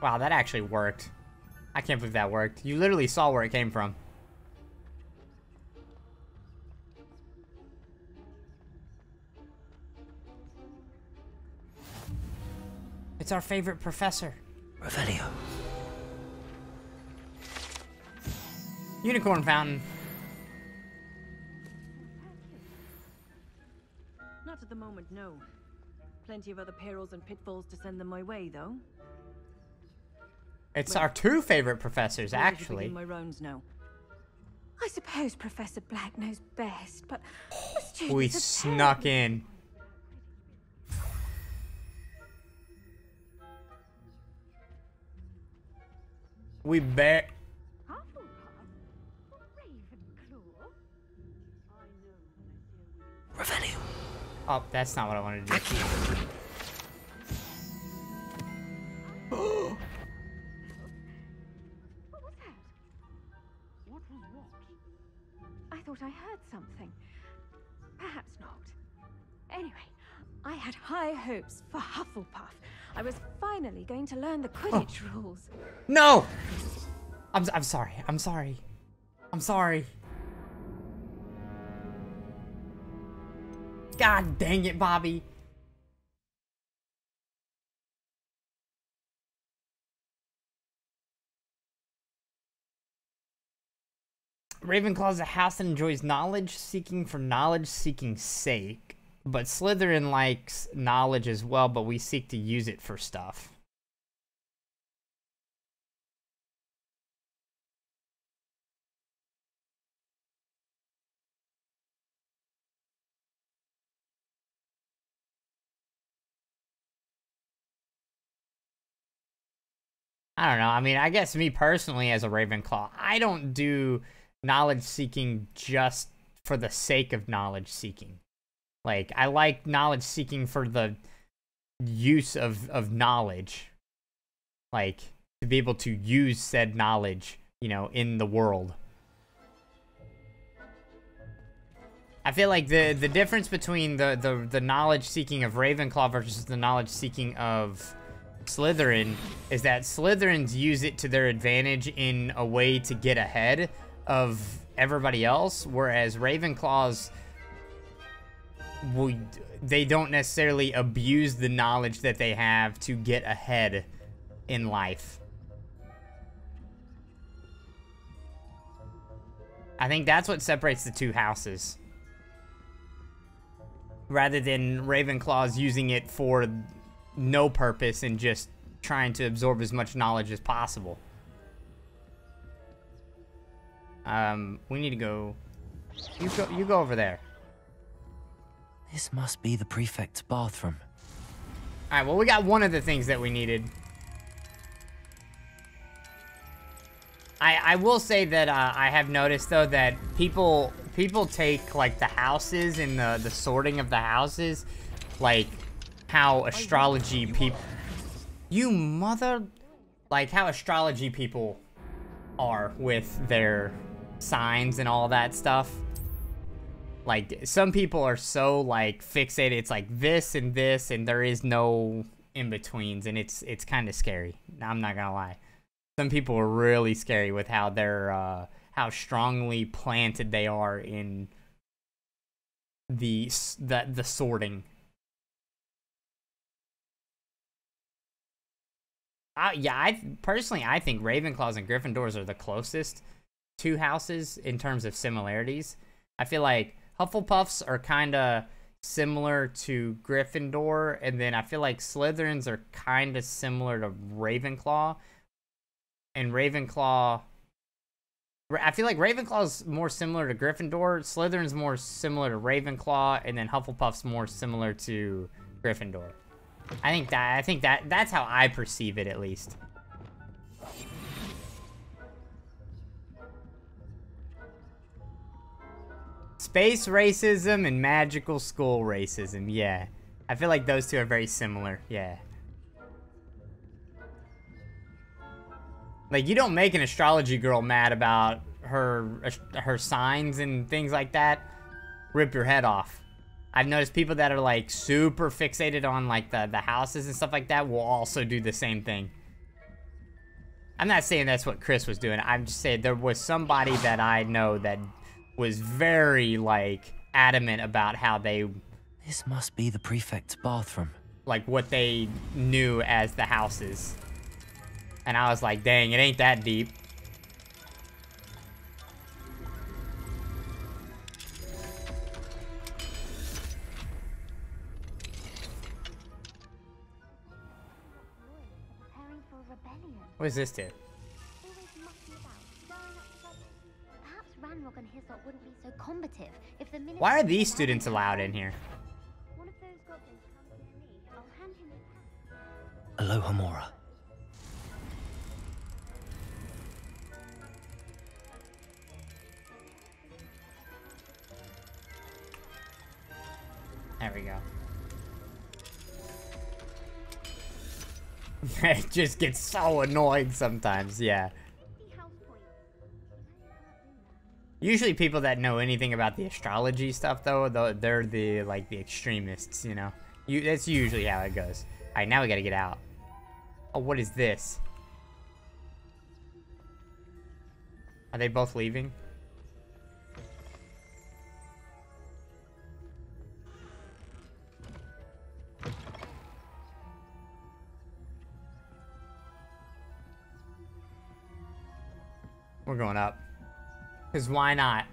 Wow, that actually worked. I can't believe that worked. You literally saw where it came from. It's our favorite professor. Revelio. Unicorn Fountain. Not at the moment, no. Plenty of other perils and pitfalls to send them my way, though. It's our two favorite professors, Ready actually. my rounds now. I suppose Professor Black knows best, but the We are snuck in. We bet. Revelio. Oh, that's not what I wanted to do. thought I heard something. Perhaps not. Anyway, I had high hopes for Hufflepuff. I was finally going to learn the Quidditch oh. rules. No! I'm, I'm sorry. I'm sorry. I'm sorry. God dang it, Bobby. Ravenclaw is a house that enjoys knowledge seeking for knowledge seeking sake. But Slytherin likes knowledge as well, but we seek to use it for stuff. I don't know. I mean, I guess me personally as a Ravenclaw, I don't do knowledge seeking just for the sake of knowledge seeking. Like, I like knowledge seeking for the use of, of knowledge. Like, to be able to use said knowledge, you know, in the world. I feel like the the difference between the, the, the knowledge seeking of Ravenclaw versus the knowledge seeking of Slytherin is that Slytherins use it to their advantage in a way to get ahead of everybody else, whereas Ravenclaws they don't necessarily abuse the knowledge that they have to get ahead in life. I think that's what separates the two houses. Rather than Ravenclaws using it for no purpose and just trying to absorb as much knowledge as possible. Um, we need to go. You go. You go over there. This must be the prefect's bathroom. All right. Well, we got one of the things that we needed. I I will say that uh, I have noticed though that people people take like the houses and the the sorting of the houses, like how astrology people. You mother, like how astrology people are with their signs and all that stuff. Like, some people are so, like, fixated. It's like this and this, and there is no in-betweens, and it's it's kind of scary. I'm not gonna lie. Some people are really scary with how they're, uh, how strongly planted they are in the, the, the sorting. Uh, yeah, I personally I think Ravenclaws and Gryffindors are the closest two houses in terms of similarities. I feel like Hufflepuffs are kind of similar to Gryffindor, and then I feel like Slytherins are kind of similar to Ravenclaw. And Ravenclaw, I feel like Ravenclaw's more similar to Gryffindor, Slytherin's more similar to Ravenclaw, and then Hufflepuff's more similar to Gryffindor. I think that I think that that's how I perceive it at least. Space racism and magical school racism, yeah. I feel like those two are very similar, yeah. Like, you don't make an astrology girl mad about her her signs and things like that. Rip your head off. I've noticed people that are, like, super fixated on, like, the, the houses and stuff like that will also do the same thing. I'm not saying that's what Chris was doing. I'm just saying there was somebody that I know that was very like adamant about how they This must be the prefect's bathroom. like what they knew as the houses. And I was like, dang, it ain't that deep. What does this do? Combative if the Why are these students allowed in here? one of those goblins comes near me, I'll hand him the Alohomora. There we go. it just gets so annoying sometimes, yeah. Usually people that know anything about the astrology stuff though, they're the like the extremists, you know. You that's usually how it goes. Alright, now we gotta get out. Oh, what is this? Are they both leaving? We're going up. Because why not?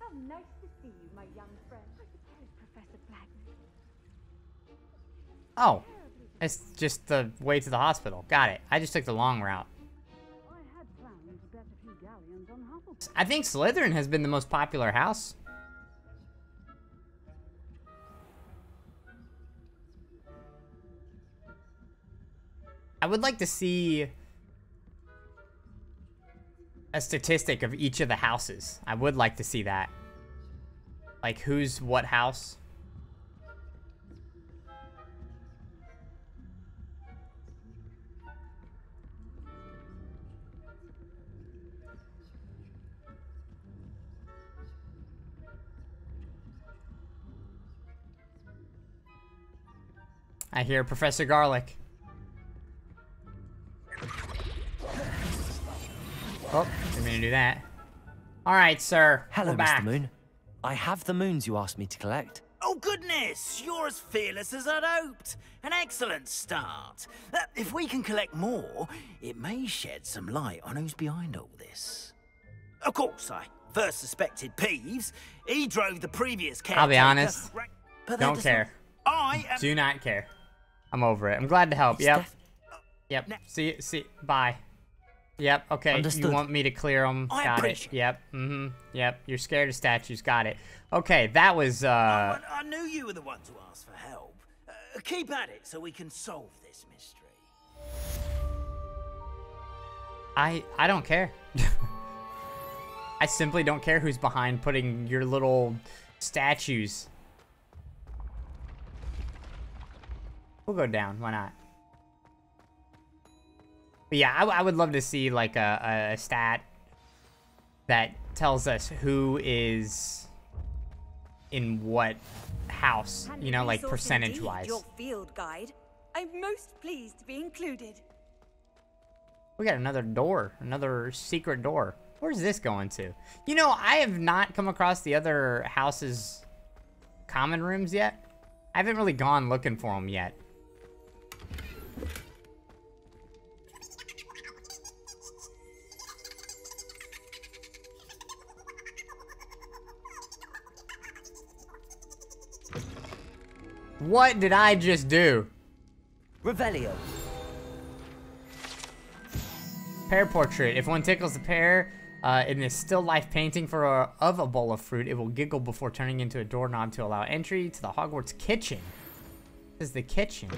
How nice to see you, my young friend. Professor Blackman? Oh, it's just the way to the hospital. Got it. I just took the long route. I had planned to bet a few galleons on Hufflepuff. I think Slytherin has been the most popular house. I would like to see a statistic of each of the houses. I would like to see that. Like who's what house? I hear Professor Garlick. Oh, didn't mean to do that. All right, sir. Hello, We're back. Mr. Moon. I have the moons you asked me to collect. Oh, goodness! You're as fearless as I'd hoped. An excellent start. Uh, if we can collect more, it may shed some light on who's behind all this. Of course, I first suspected Peeves. He drove the previous caretaker. I'll be honest. but Don't care. not- I am... Do not care. I'm over it. I'm glad to help. It's Yep. def- Yep. See. See. Bye. Yep. Okay. Understood. You want me to clear them? I Got it. appreciate- Yep. Mm-hmm. Yep. You're scared of statues. Got it. Okay. That was. uh I, I knew you were the one to ask for help. Uh, keep at it so we can solve this mystery. I. I don't care. I simply don't care who's behind putting your little statues. We'll go down. Why not? But yeah, I, I would love to see like a, a stat that tells us who is in what house, you know, like percentage wise. Your field guide. I'm most pleased to be included. We got another door, another secret door. Where's this going to? You know, I have not come across the other house's common rooms yet. I haven't really gone looking for them yet. What did I just do? Revelio. Pear portrait. If one tickles the pear uh, in a still life painting for a, of a bowl of fruit, it will giggle before turning into a doorknob to allow entry to the Hogwarts kitchen. This is the kitchen.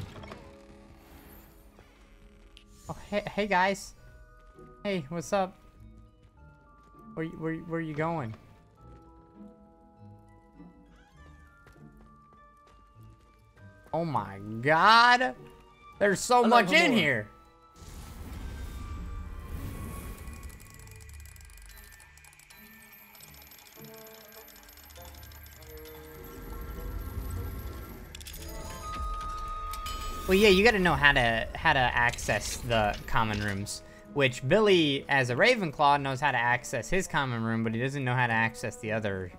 Oh, hey, hey guys. Hey, what's up? Where, where, you- where you going? Oh my god. There's so much in here. Well, yeah, you got to know how to how to access the common rooms. Which Billy, as a Ravenclaw, knows how to access his common room, but he doesn't know how to access the other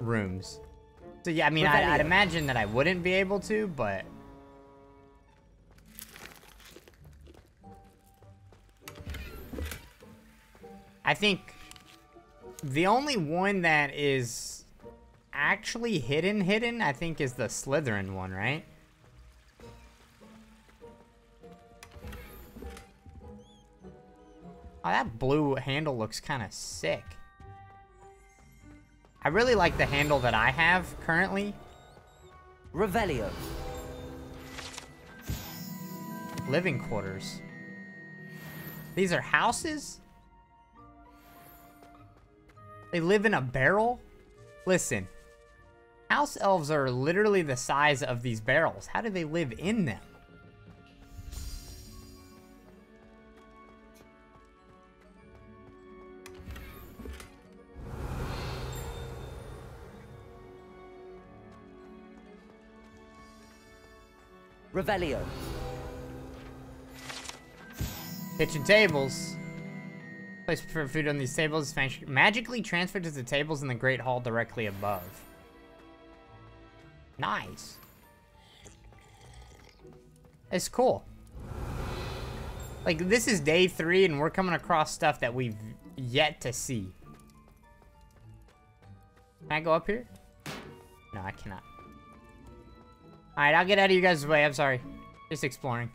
rooms. So yeah, I mean, I, I'd imagine that I wouldn't be able to, but I think the only one that is actually hidden, hidden, I think, is the Slytherin one, right? Oh, that blue handle looks kind of sick. I really like the handle that I have currently. Revelio. Living quarters. These are houses? They live in a barrel? Listen, house elves are literally the size of these barrels. How do they live in them? Revelio. Kitchen tables. Place for food on these tables. mag- Magically transferred to the tables in the Great Hall directly above. Nice. It's cool. Like, this is day three, and we're coming across stuff that we've yet to see. Can I go up here? No, I cannot. Alright, I'll get out of you guys' way. I'm sorry. Just exploring.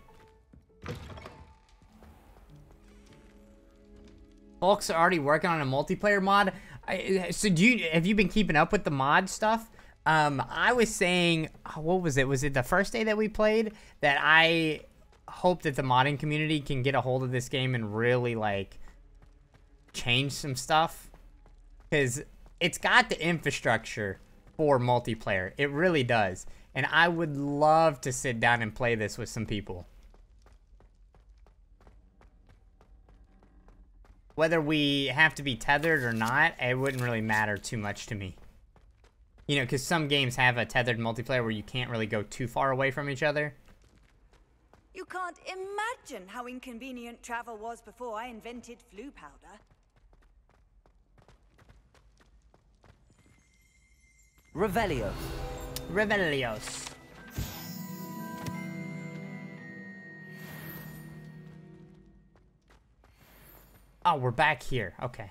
Folks are already working on a multiplayer mod. I, so do you have you been keeping up with the mod stuff? Um, I was saying, oh, what was it? Was it the first day that we played that I hope that the modding community can get a hold of this game and really like change some stuff because it's got the infrastructure for multiplayer. It really does, and I would love to sit down and play this with some people. whether we have to be tethered or not, it wouldn't really matter too much to me. You know, because some games have a tethered multiplayer where you can't really go too far away from each other. You can't imagine how inconvenient travel was before I invented Floo powder. Revelio. Revelios. Oh, we're back here. Okay.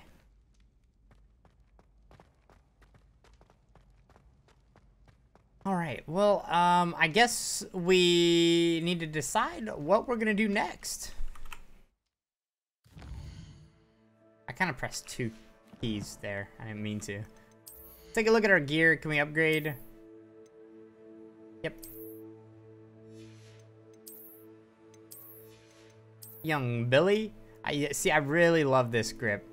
All right. Well, um, I guess we need to decide what we're gonna do next. I kind of pressed two keys there. I didn't mean to. Take a look at our gear. Can we upgrade? Yep. Young Billy. I see. I really love this grip,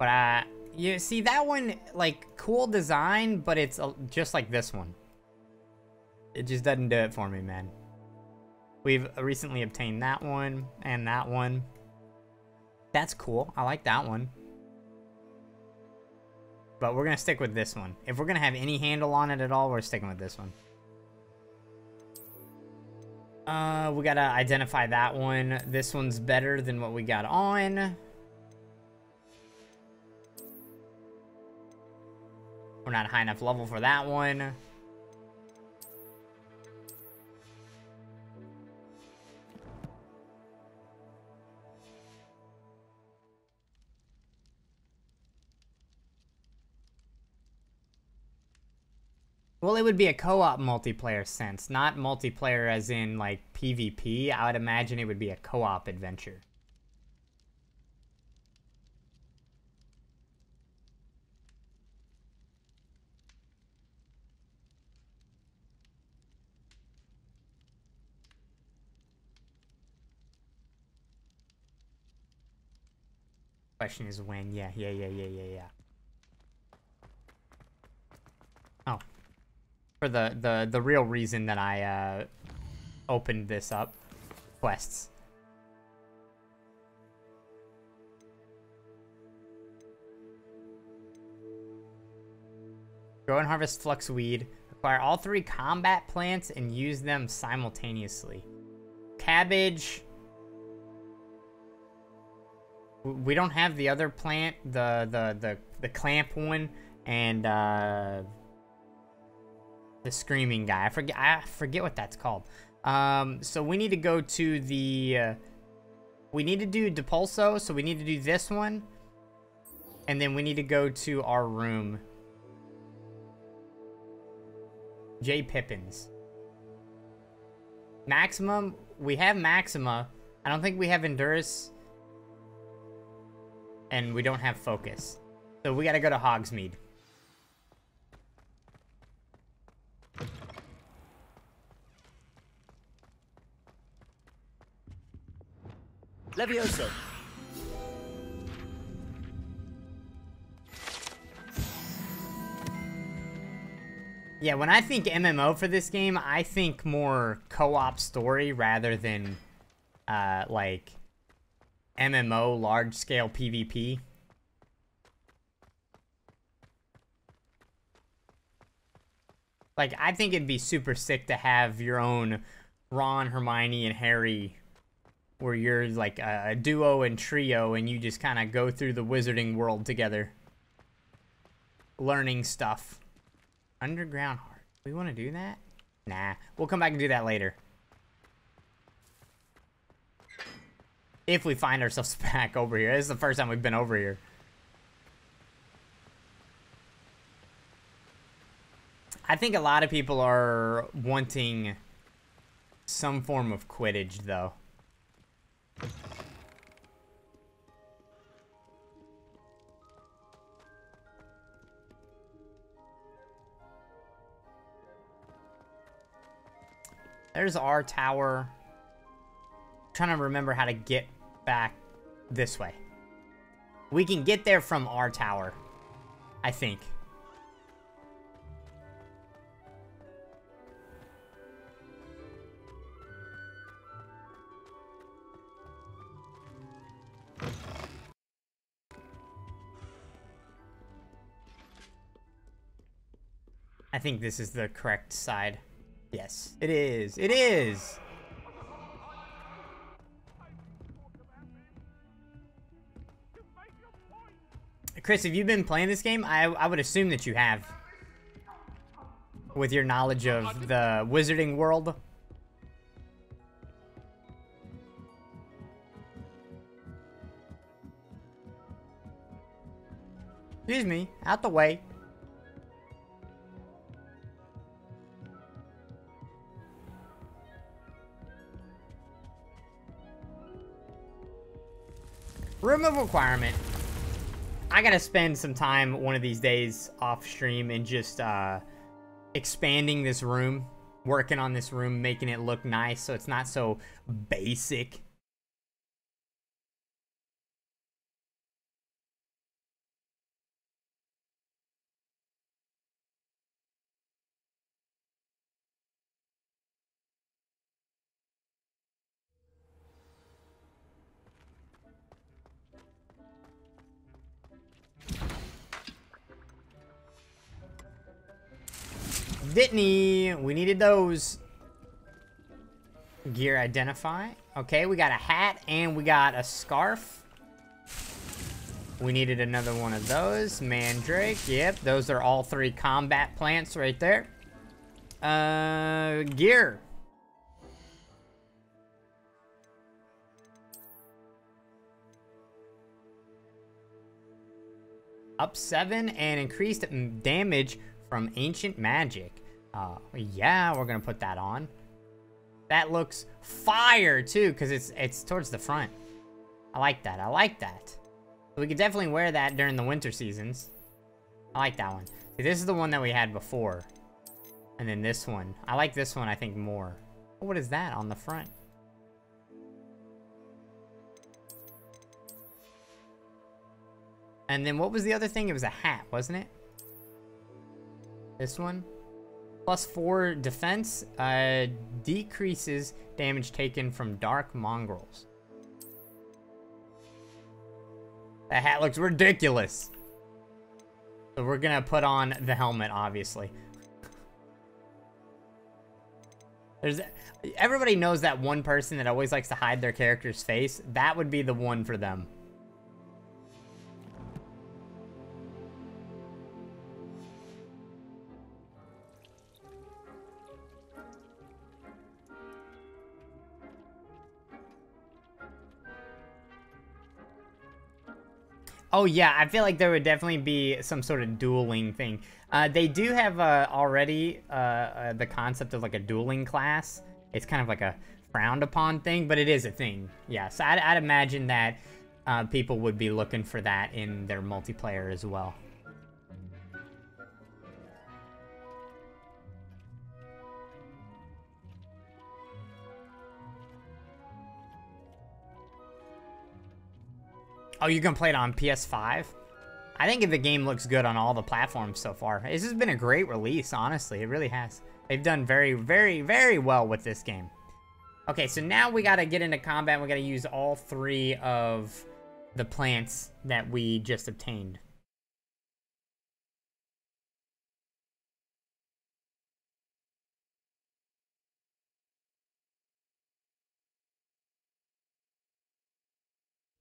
but I you see that one like cool design, but it's just like this one. It just doesn't do it for me, man. We've recently obtained that one and that one. That's cool. I like that one. But we're gonna stick with this one. If we're gonna have any handle on it at all, we're sticking with this one. Uh, we gotta identify that one. This one's better than what we got on. We're not high enough level for that one. Well, it would be a co-op multiplayer sense, not multiplayer as in like PvP. I would imagine it would be a co-op adventure. Question is when. Yeah, yeah, yeah, yeah, yeah, yeah. For the, the, the real reason that I uh, opened this up. Quests. Grow and harvest fluxweed. Acquire all three combat plants and use them simultaneously. Cabbage. We don't have the other plant, the the the the clamp one, and uh, the screaming guy. I forget. I forget what that's called. Um, so we need to go to the. Uh, we need to do Depulso, so we need to do this one, and then we need to go to our room. J. Pippin's. Maximum. We have Maxima. I don't think we have Endurus. And we don't have Focus. So we gotta go to Hogsmeade. Levioso. Yeah, when I think MMO for this game, I think more co-op story rather than, uh, like, MMO large-scale PvP. Like, I think it'd be super sick to have your own Ron, Hermione, and Harry, where you're like a, duo and trio, and you just kind of go through the wizarding world together. Learning stuff. Underground heart. We want to do that? Nah. We'll come back and do that later. If we find ourselves back over here. This is the first time we've been over here. I think a lot of people are wanting some form of Quidditch, though. There's our tower. I'm trying to remember how to get back this way. We can get there from our tower. I think. I think this is the correct side. Yes, it is. It is. Chris, have you been playing this game? I, I would assume that you have. with your knowledge of the wizarding world. Excuse me, out the way. Room of requirement. I gotta spend some time one of these days off stream and just uh, expanding this room, working on this room, making it look nice so it's not so basic. Dittany, we needed those. Gear identify. Okay, we got a hat and we got a scarf. We needed another one of those. Mandrake, yep, those are all three combat plants right there. Uh, gear. Up seven and increased damage from Ancient Magic. Uh, yeah, we're gonna put that on. That looks fire too, because it's it's towards the front. I like that. I like that. We could definitely wear that during the winter seasons. I like that one. See, this is the one that we had before. And then this one. I like this one, I think, more. What is that on the front? And then what was the other thing? It was a hat, wasn't it? This one? Plus four defense, uh, decreases damage taken from dark mongrels. That hat looks ridiculous. So we're gonna put on the helmet, obviously. There's everybody knows that one person that always likes to hide their character's face. That would be the one for them. Oh yeah, I feel like there would definitely be some sort of dueling thing. Uh, they do have uh, already uh, uh, the concept of like a dueling class. It's kind of like a frowned upon thing, but it is a thing. Yes, I'd, I'd imagine that uh, people would be looking for that in their multiplayer as well. Oh, you can play it on PS5? I think if the game looks good on all the platforms so far. This has been a great release, honestly. It really has. They've done very, very, very well with this game. Okay, so now we gotta get into combat. We gotta use all three of the plants that we just obtained.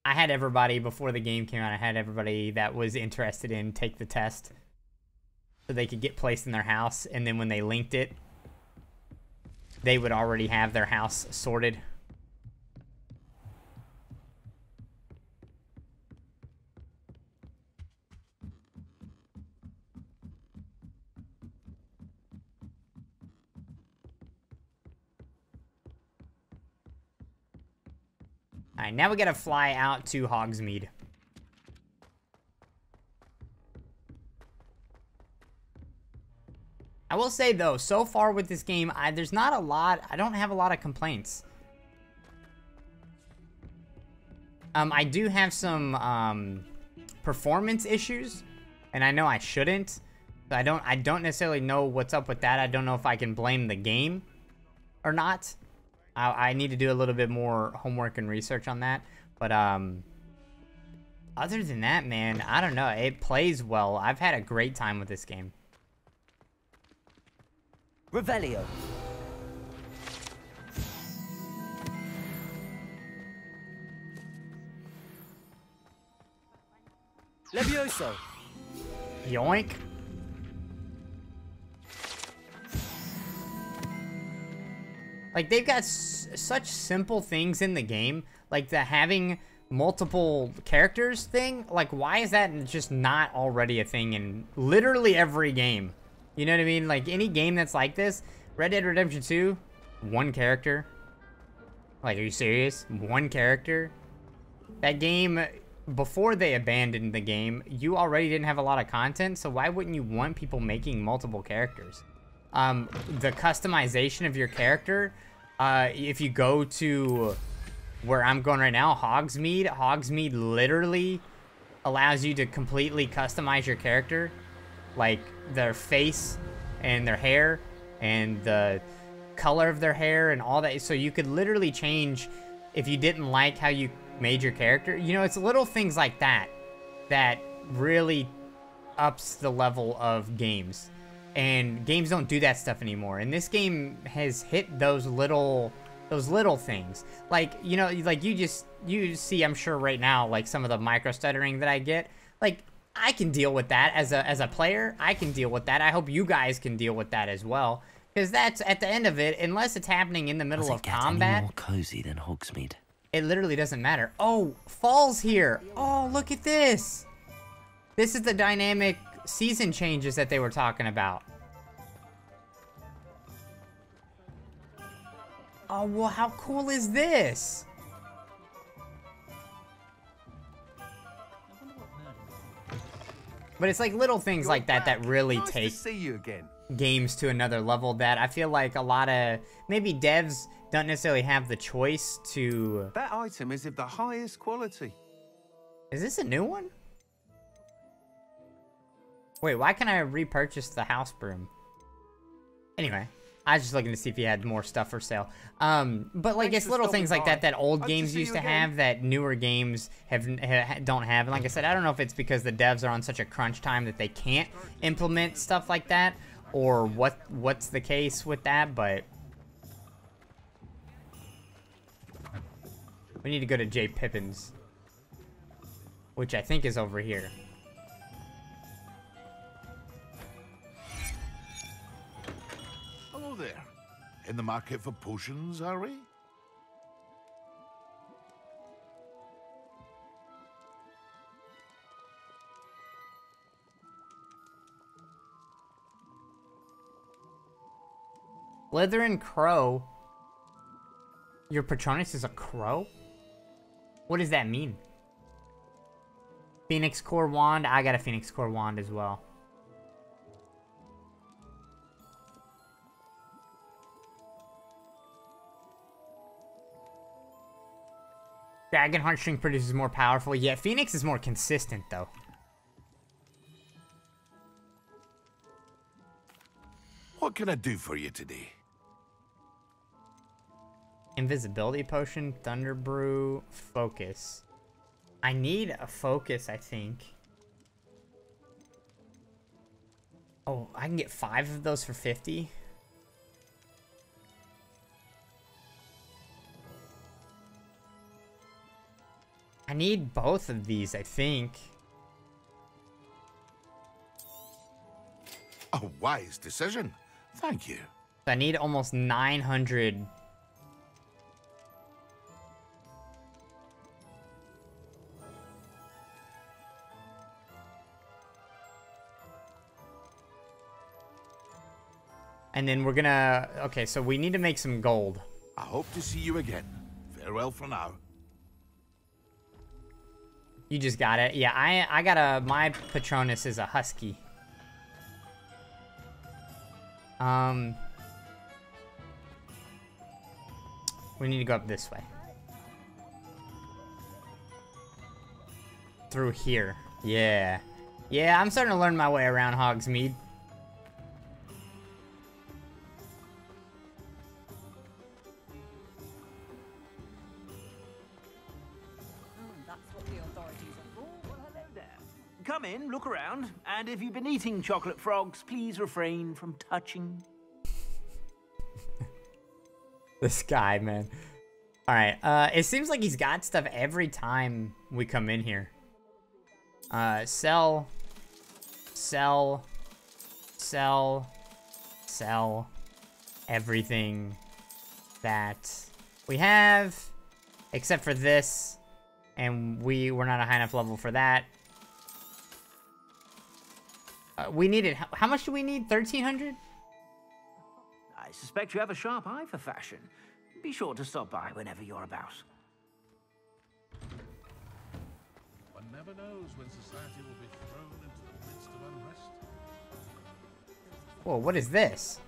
I had everybody before the game came out. I had everybody that was interested in take the test, so they could get placed in their house. And then when they linked it, they would already have their house sorted. Alright, now we gotta fly out to Hogsmeade. I will say though, so far with this game, I, there's not a lot, I don't have a lot of complaints. Um, I do have some um, performance issues, and I know I shouldn't. I don't, I don't necessarily know what's up with that. I don't know if I can blame the game or not. I, I need to do a little bit more homework and research on that. But um, other than that, man, I don't know. It plays well. I've had a great time with this game. Revelio. Levioso. Yoink. Like they've got such simple things in the game, like the having multiple characters thing. Like why is that just not already a thing in literally every game? You know what I mean? Like any game that's like this, Red Dead Redemption 2, one character. Like are you serious? One character? That game before they abandoned the game, you already didn't have a lot of content, so why wouldn't you want people making multiple characters? Um, the customization of your character, uh, if you go to where I'm going right now, Hogsmeade, Hogsmeade literally allows you to completely customize your character. Like their face and their hair and the color of their hair and all that. So you could literally change if you didn't like how you made your character. You know, it's little things like that that really ups the level of games. And games don't do that stuff anymore. And this game has hit those little those little things. Like, you know, like you just you see I'm sure right now like some of the micro stuttering that I get. Like I can deal with that as a as a player. I can deal with that. I hope you guys can deal with that as well. Because that's at the end of it, unless it's happening in the middle of combat. More cozy than Hogsmeade. It literally doesn't matter. Oh, Fall's here. Oh, look at this. This is the dynamic season changes that they were talking about. Oh, well, how cool is this? But it's like little things like that that really Nice to take see you again. games to another level that I feel like a lot of maybe devs don't necessarily have the choice to That item is of the highest quality. Is this a new one? Wait, why can I repurchase the house broom? Anyway, I was just looking to see if he had more stuff for sale. Um, but like Thanks it's little things like that that old games used to have that newer games have ha, don't have. And like I said, I don't know if it's because the devs are on such a crunch time that they can't implement stuff like that, or what what's the case with that. But we need to go to J. Pippin's, which I think is over here. In the market for potions, are we? Slytherin Crow. Your Patronus is a crow? What does that mean? Phoenix Core Wand? I got a Phoenix Core Wand as well. Dragon Heartstring produces more powerful. Yeah, Phoenix is more consistent though. What can I do for you today? Invisibility potion, thunder brew, focus. I need a focus, I think. Oh, I can get five of those for 50? I need both of these, I think. A wise decision. Thank you. I need almost 900 And then we're gonna... Okay, so we need to make some gold. I hope to see you again. Farewell for now. You just got it. Yeah, I I got a... My Patronus is a Husky. Um... We need to go up this way. Through here. Yeah. Yeah, I'm starting to learn my way around Hogsmeade. Around, and if you've been eating chocolate frogs, please refrain from touching. This guy, man. Alright, uh, it seems like he's got stuff every time we come in here. Uh, sell, sell, sell, sell, everything, that we have, except for this, and we were not a high enough level for that. Uh, we needed, how, how much do we need? 1300? I suspect you have a sharp eye for fashion. Be sure to stop by whenever you're about. One never knows when society will be thrown into the midst of unrest. Whoa, what is this?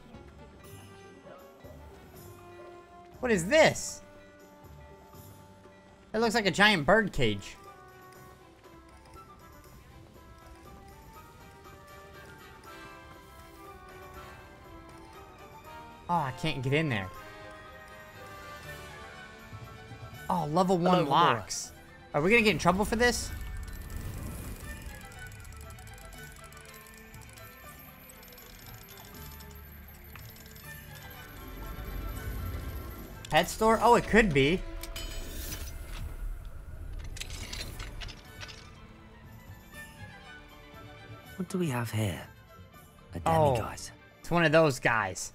What is this? It looks like a giant bird cage. Oh, I can't get in there. Oh, level one Hello, Laura. locks. Are we gonna get in trouble for this? Pet store? Oh, it could be. What do we have here? A Oh, demiguise. it's one of those guys.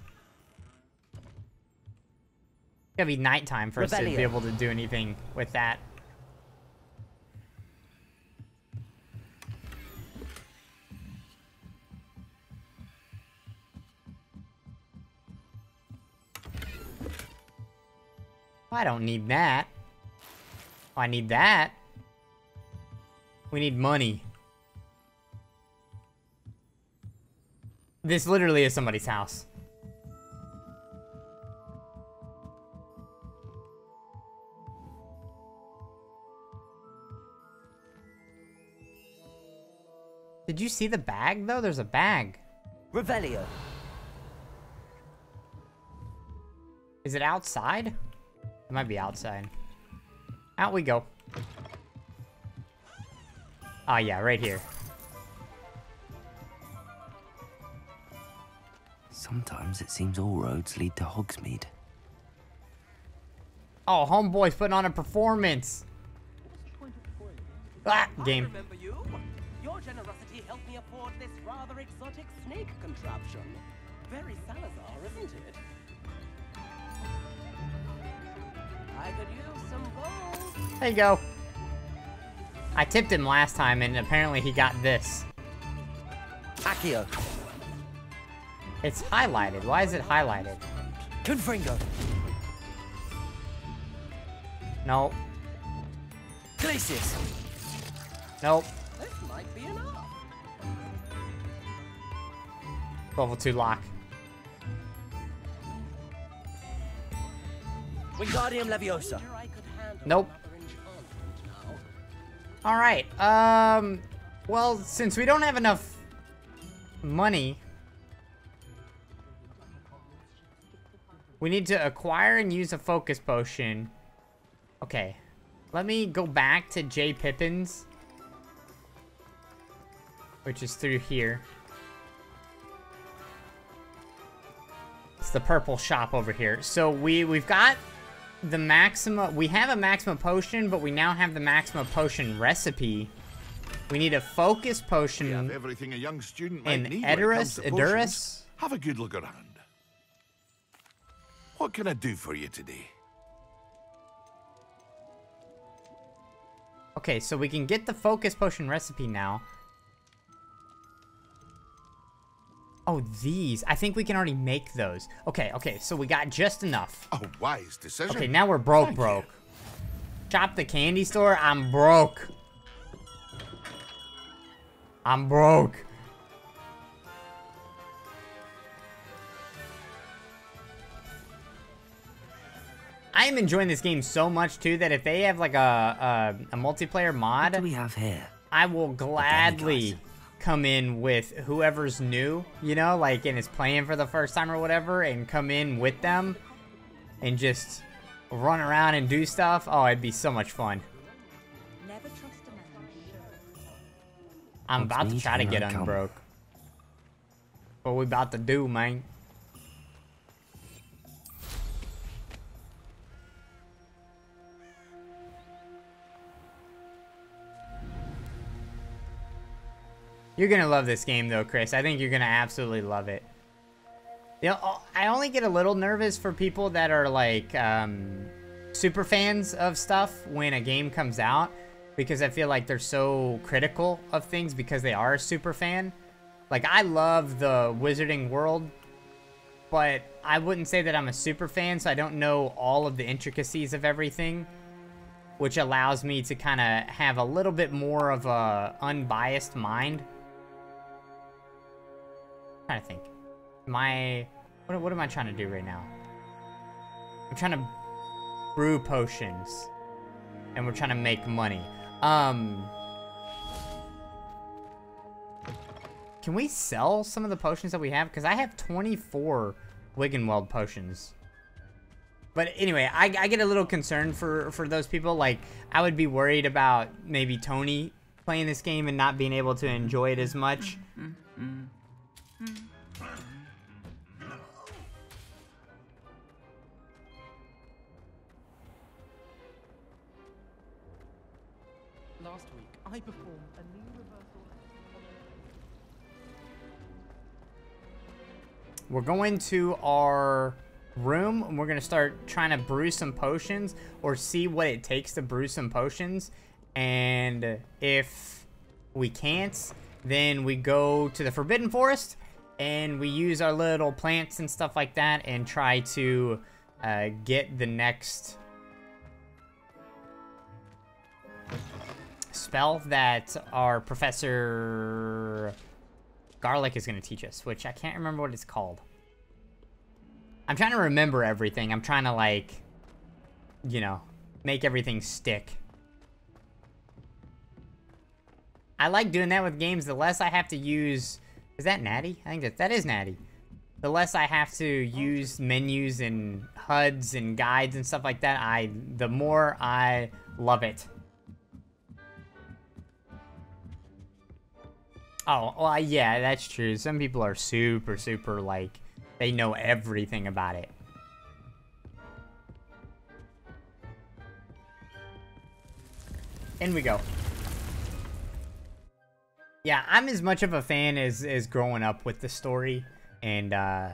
It's gotta be nighttime for us to be able to do anything with that. I don't need that. Oh, I need that. We need money. This literally is somebody's house. Did you see the bag though? There's a bag. Revelio. Is it outside? It might be outside. Out we go. Ah, yeah, right here. Sometimes it seems all roads lead to Hogsmeade. Oh, homeboy's putting on a performance. Ah, game. Remember you. Your generosity helped me afford this rather exotic snake contraption. Very Salazar, isn't it? I could use some gold. There you go. I tipped him last time, and apparently he got this. Accio. It's highlighted. Why is it highlighted? Confringo. Nope. Glacius. Nope. Level 2 lock. Wingardium Leviosa. Nope. Alright, um... Well, since we don't have enough money... We need to acquire and use a focus potion. Okay. Let me go back to J. Pippin's. Which is through here. It's the purple shop over here. So we, we've got the maxima... We have a maxima potion, but we now have the maxima potion recipe. We need a focus potion. We have everything a young student might need when it comes to potions. Have a good look around. What can I do for you today? Okay, so we can get the focus potion recipe now. Oh, these. I think we can already make those. Okay, okay, so we got just enough. A wise decision. Okay, now we're broke, Thank broke. Chop the candy store, I'm broke. I'm broke. I am enjoying this game so much too that if they have like a a, a multiplayer mod, What do we have here? I will gladly come in with whoever's new, you know, like and is playing for the first time or whatever, and come in with them and just run around and do stuff. Oh, it'd be so much fun. Never trust a man. I'm Wants about to try to get I come. unbroke. What we about to do, man? You're gonna love this game though, Chris. I think you're gonna absolutely love it. You know, I only get a little nervous for people that are like um, super fans of stuff when a game comes out because I feel like they're so critical of things because they are a super fan. Like, I love the Wizarding World, but I wouldn't say that I'm a super fan, so I don't know all of the intricacies of everything, which allows me to kind of have a little bit more of a unbiased mind. Trying to think. My, what, what am I trying to do right now? I'm trying to brew potions, and we're trying to make money. Um, can we sell some of the potions that we have? Because I have 24 Wiggenweld potions. But anyway, I, I get a little concerned for, for those people. Like, I would be worried about maybe Tony playing this game and not being able to enjoy it as much. Mm. Last week, I performed a reversal. We're going to our room and we're going to start trying to brew some potions or see what it takes to brew some potions. And if we can't, then we go to the Forbidden Forest and we use our little plants and stuff like that and try to uh, get the next spell that our Professor Garlick is going to teach us, which I can't remember what it's called. I'm trying to remember everything. I'm trying to, like, you know, make everything stick. I like doing that with games. The less I have to use... Is that Natty? I think that, that is Natty. The less I have to use menus and HUDs and guides and stuff like that, I the more I love it. Oh, well, yeah, that's true. Some people are super, super, like, they know everything about it. In we go. Yeah, I'm as much of a fan as, as growing up with the story. And, uh,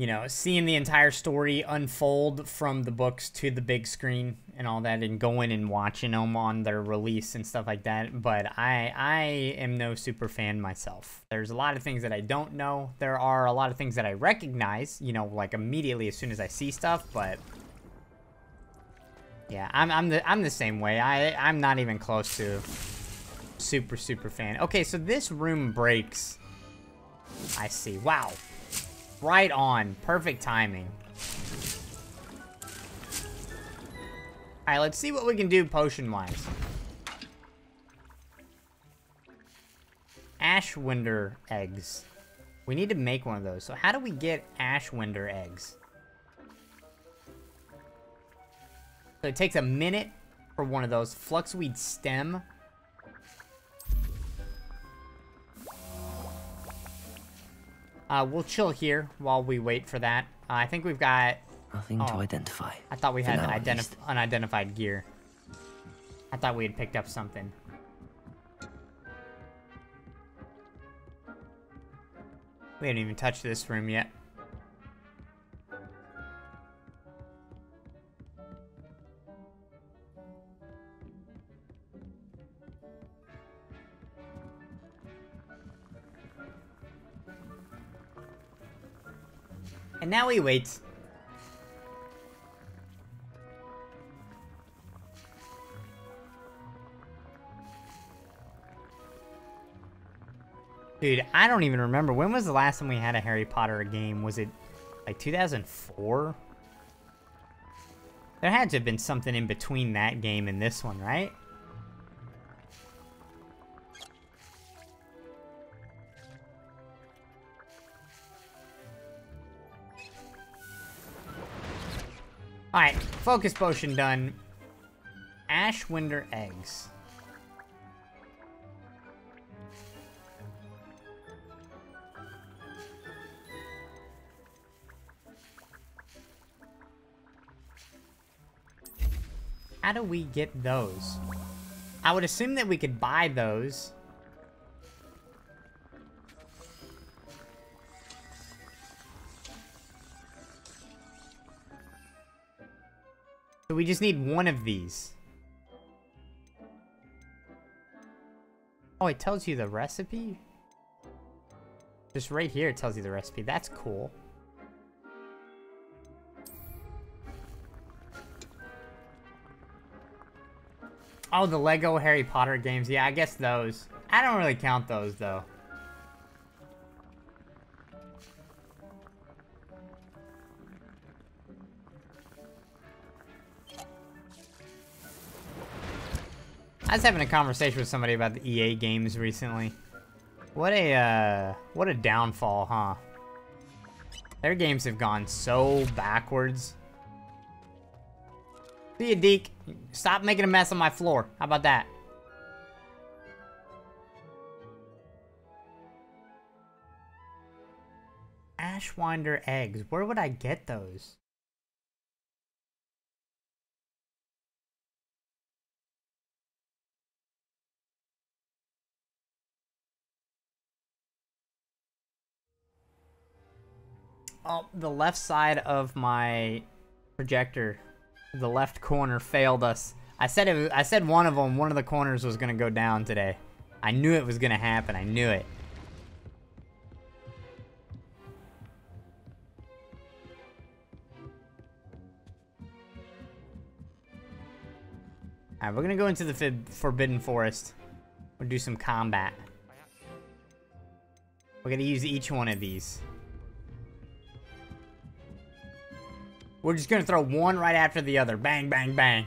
you know, seeing the entire story unfold from the books to the big screen and all that and going and watching them on their release and stuff like that. But I I am no super fan myself. There's a lot of things that I don't know. There are a lot of things that I recognize, you know, like immediately as soon as I see stuff, but yeah, I'm I'm the I'm the same way. I I'm not even close to super super fan. Okay, so this room breaks. I see. Wow. Right on. Perfect timing. Alright, let's see what we can do potion-wise. Ashwinder eggs. We need to make one of those. So how do we get Ashwinder eggs? So it takes a minute for one of those. Fluxweed stem. Uh, we'll chill here while we wait for that. Uh, I think we've got... Nothing oh, to identify. I thought we had now, identif unidentified gear. I thought we had picked up something. We haven't even touched this room yet. And now we wait. Dude, I don't even remember. When was the last time we had a Harry Potter game? Was it like 2004? There had to have been something in between that game and this one, right? Focus potion done. Ashwinder eggs. How do we get those? I would assume that we could buy those. So we just need one of these. Oh, it tells you the recipe? Just right here it tells you the recipe. That's cool. Oh, the Lego Harry Potter games. Yeah, I guess those. I don't really count those, though. I was having a conversation with somebody about the EA games recently. What a, uh, what a downfall, huh? Their games have gone so backwards. See you, Deek. Stop making a mess on my floor. How about that? Ashwinder eggs. Where would I get those? Oh, the left side of my projector, the left corner failed us. I said it. I said one of them, one of the corners was gonna go down today. I knew it was gonna happen. I knew it. Alright, we're gonna go into the Forbidden Forest. We'll do some combat. We're gonna use each one of these. We're just gonna throw one right after the other. Bang, bang, bang.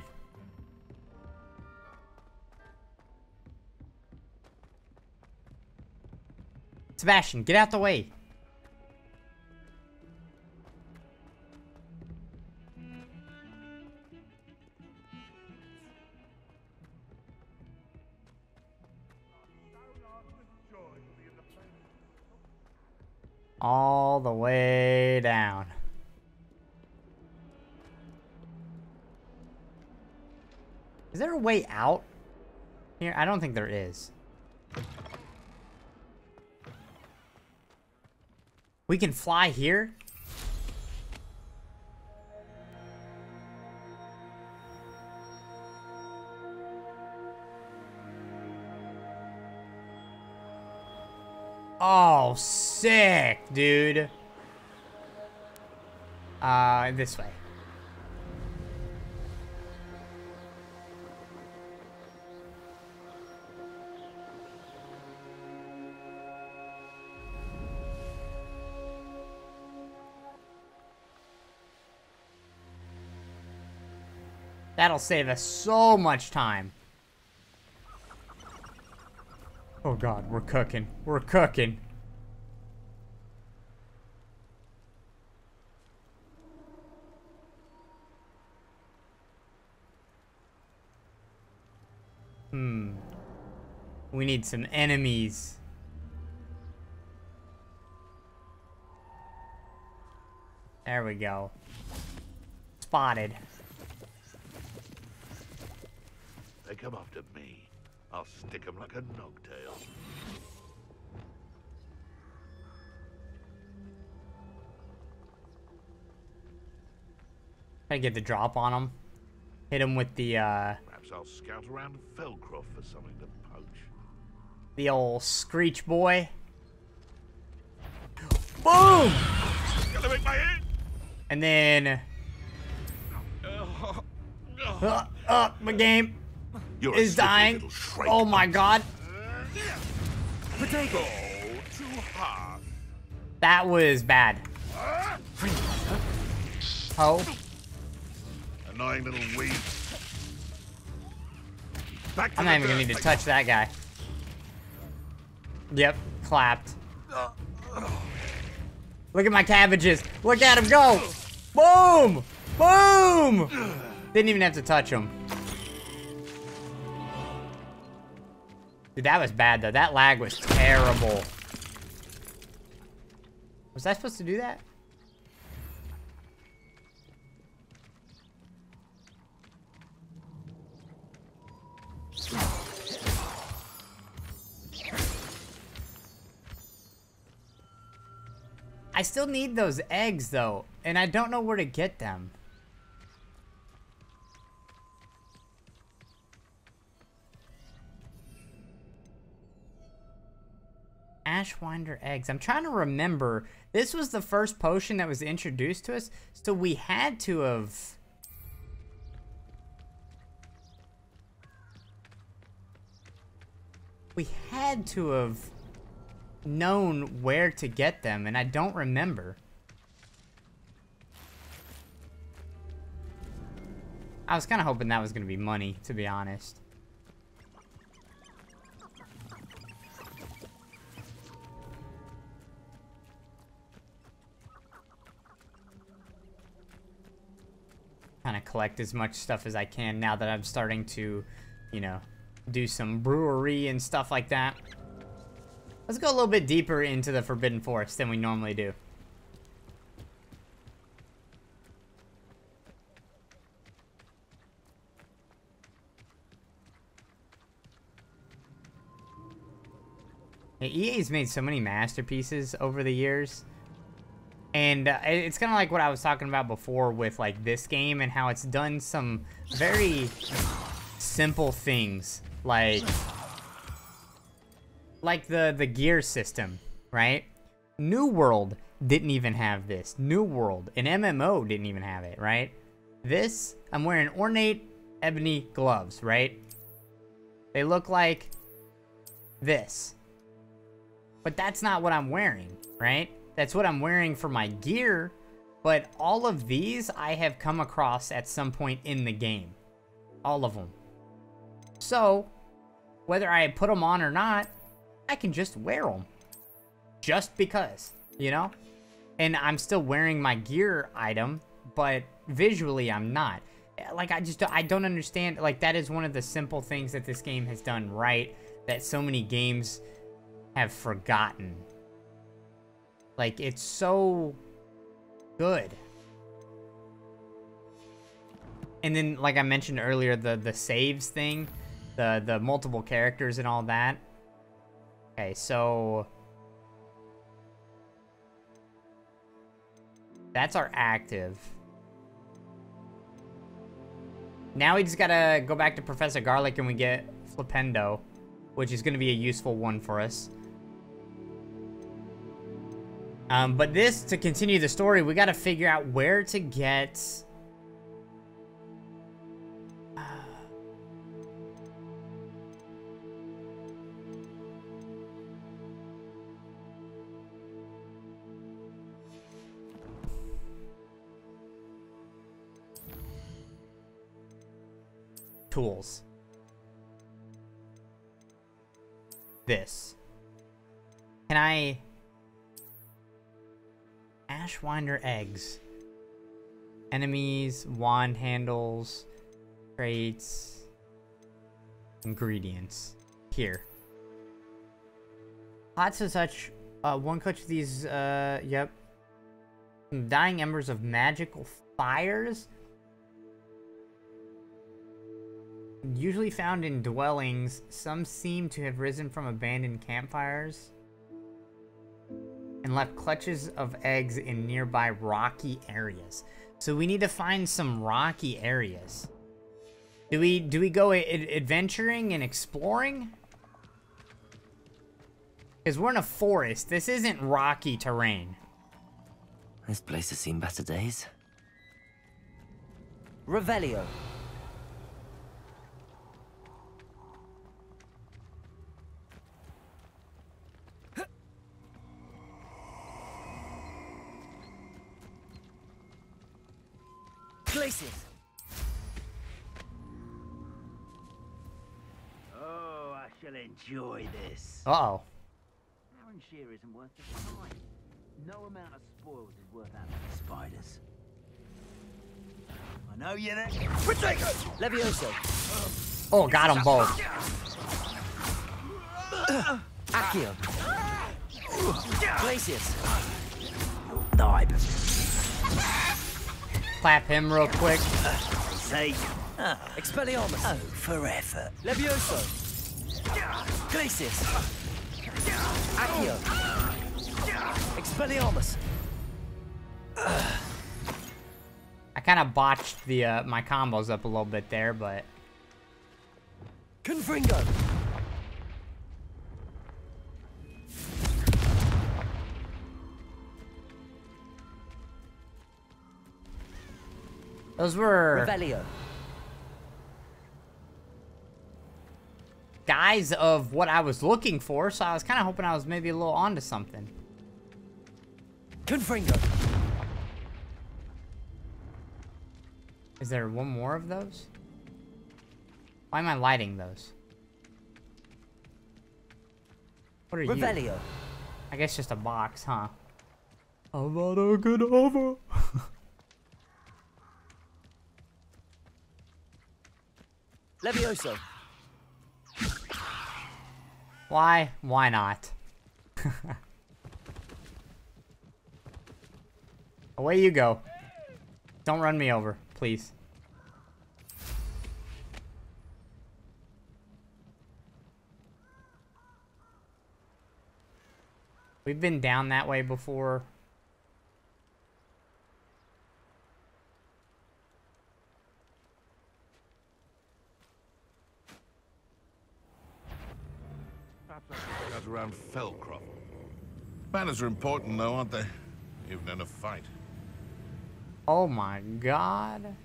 Sebastian, get out the way. All the way down. Is there a way out here? I don't think there is. We can fly here? Oh, sick, dude. Uh, this way. That'll save us so much time. Oh god, we're cooking. We're cooking. Hmm. We need some enemies. There we go. Spotted. They come after me. I'll stick 'em like a nogtail. To get the drop on them. Hit him with the, uh... Perhaps I'll scout around Felcroft for something to poach. The old Screech boy. Boom! Gonna make my hit! And then... Uh, uh, my game You're is dying. Oh my god. Potato! That was bad. Oh. Annoying little weed. Back to I'm not even gonna need to touch that guy. Yep, clapped. Look at my cabbages. Look at him go. Boom! Boom! Didn't even have to touch him. Dude, that was bad though. That lag was terrible. Was I supposed to do that? I still need those eggs though, and I don't know where to get them. Ashwinder eggs. I'm trying to remember. This was the first potion that was introduced to us, so we had to have... We had to have known where to get them, and I don't remember. I was kind of hoping that was going to be money, to be honest. Kind of collect as much stuff as I can now that I'm starting to, you know, do some brewery and stuff like that. Let's go a little bit deeper into the Forbidden Forest than we normally do. EA's made so many masterpieces over the years. And uh, it's kind of like what I was talking about before with like this game and how it's done some very simple things like like the the gear system, right? New World didn't even have this. New World, an MMO didn't even have it, right? This, I'm wearing ornate ebony gloves, right? They look like this. But that's not what I'm wearing, right? That's what I'm wearing for my gear, but all of these I have come across at some point in the game. All of them. So, whether I put them on or not, I can just wear them. Just because, you know? And I'm still wearing my gear item, but visually I'm not. Like, I just, I don't understand. Like, that is one of the simple things that this game has done right that so many games have forgotten like, it's so good. And then, like I mentioned earlier, the, the saves thing, the, the multiple characters and all that. Okay, so... That's our active. Now we just gotta go back to Professor Garlick and we get Flipendo, which is gonna be a useful one for us. Um, but this, to continue the story, we got to figure out where to get... Tools. This. Can I... Ashwinder eggs. Enemies, wand handles, traits, ingredients. Here. Lots of such. Uh, one clutch of these, uh, yep. Dying embers of magical fires. Usually found in dwellings, some seem to have risen from abandoned campfires and left clutches of eggs in nearby rocky areas. So we need to find some rocky areas. Do we do we go adventuring and exploring? Because we're in a forest. This isn't rocky terrain. This place has seen better days. Revelio. Glacius! Oh, I shall enjoy this. Uh-oh. Shear isn't worth the time. No amount of spoils is worth having spiders. I know you're there. Protego! Levioso! Oh, got them both. Accio! Glacius! Die, clap him real quick. Say, ah, Expelliarmus. Oh, for effort. Levioso. Glacius. Accio. Expelliarmus. I kind of botched the uh, my combos up a little bit there, but. Confringo. Those were Revelio. guys of what I was looking for, so I was kind of hoping I was maybe a little onto something. Confringo. Is there one more of those? Why am I lighting those? What are you? I guess just a box, huh? Avada Kedavra. Levioso. Why? Why not? Away you go. Don't run me over, please. We've been down that way before. Out around Felcroft. Manners are important, though, aren't they? Even in a fight. Oh my god.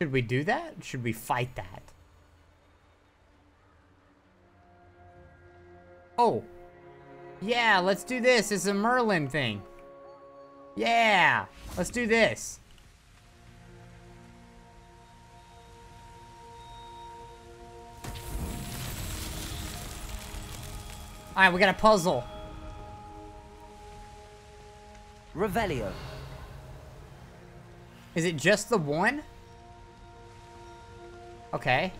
Should we do that? Should we fight that? Oh. Yeah, let's do this. It's a Merlin thing. Yeah, let's do this. Alright, we got a puzzle. Revelio. Is it just the one? Okay.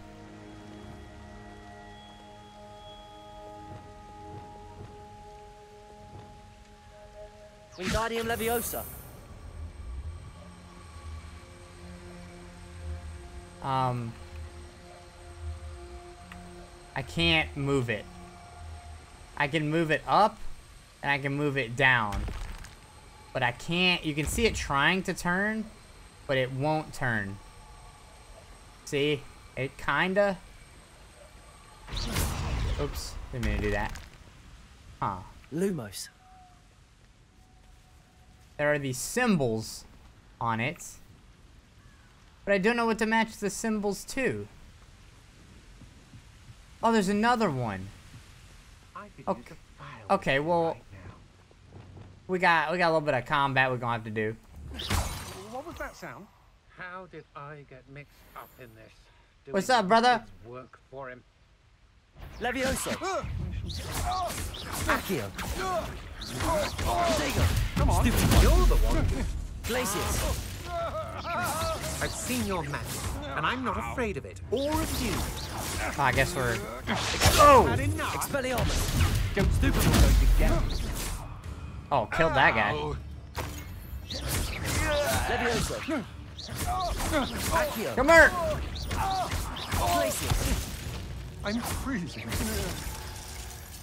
Wingardium Leviosa. Um. I can't move it. I can move it up, and I can move it down. But I can't, you can see it trying to turn, but it won't turn. See? It kinda. Oops, didn't mean to do that. Huh. Lumos. There are these symbols on it. But I don't know what to match the symbols to. Oh, there's another one. Okay. Okay, well, we got we got a little bit of combat we're gonna have to do. What was that sound? How did I get mixed up in this? Doing What's up, brother? Work for him. Levioso. Uh, Accio. Uh, uh, Come on. Stupid. You're the one. Glacius. I've seen your magic, and I'm not afraid of it, or of you. I guess we're. Oh! Expelliarmus. Don't stupid will go. Oh, killed that guy. Levioso. Accio. Come here! I'm freezing.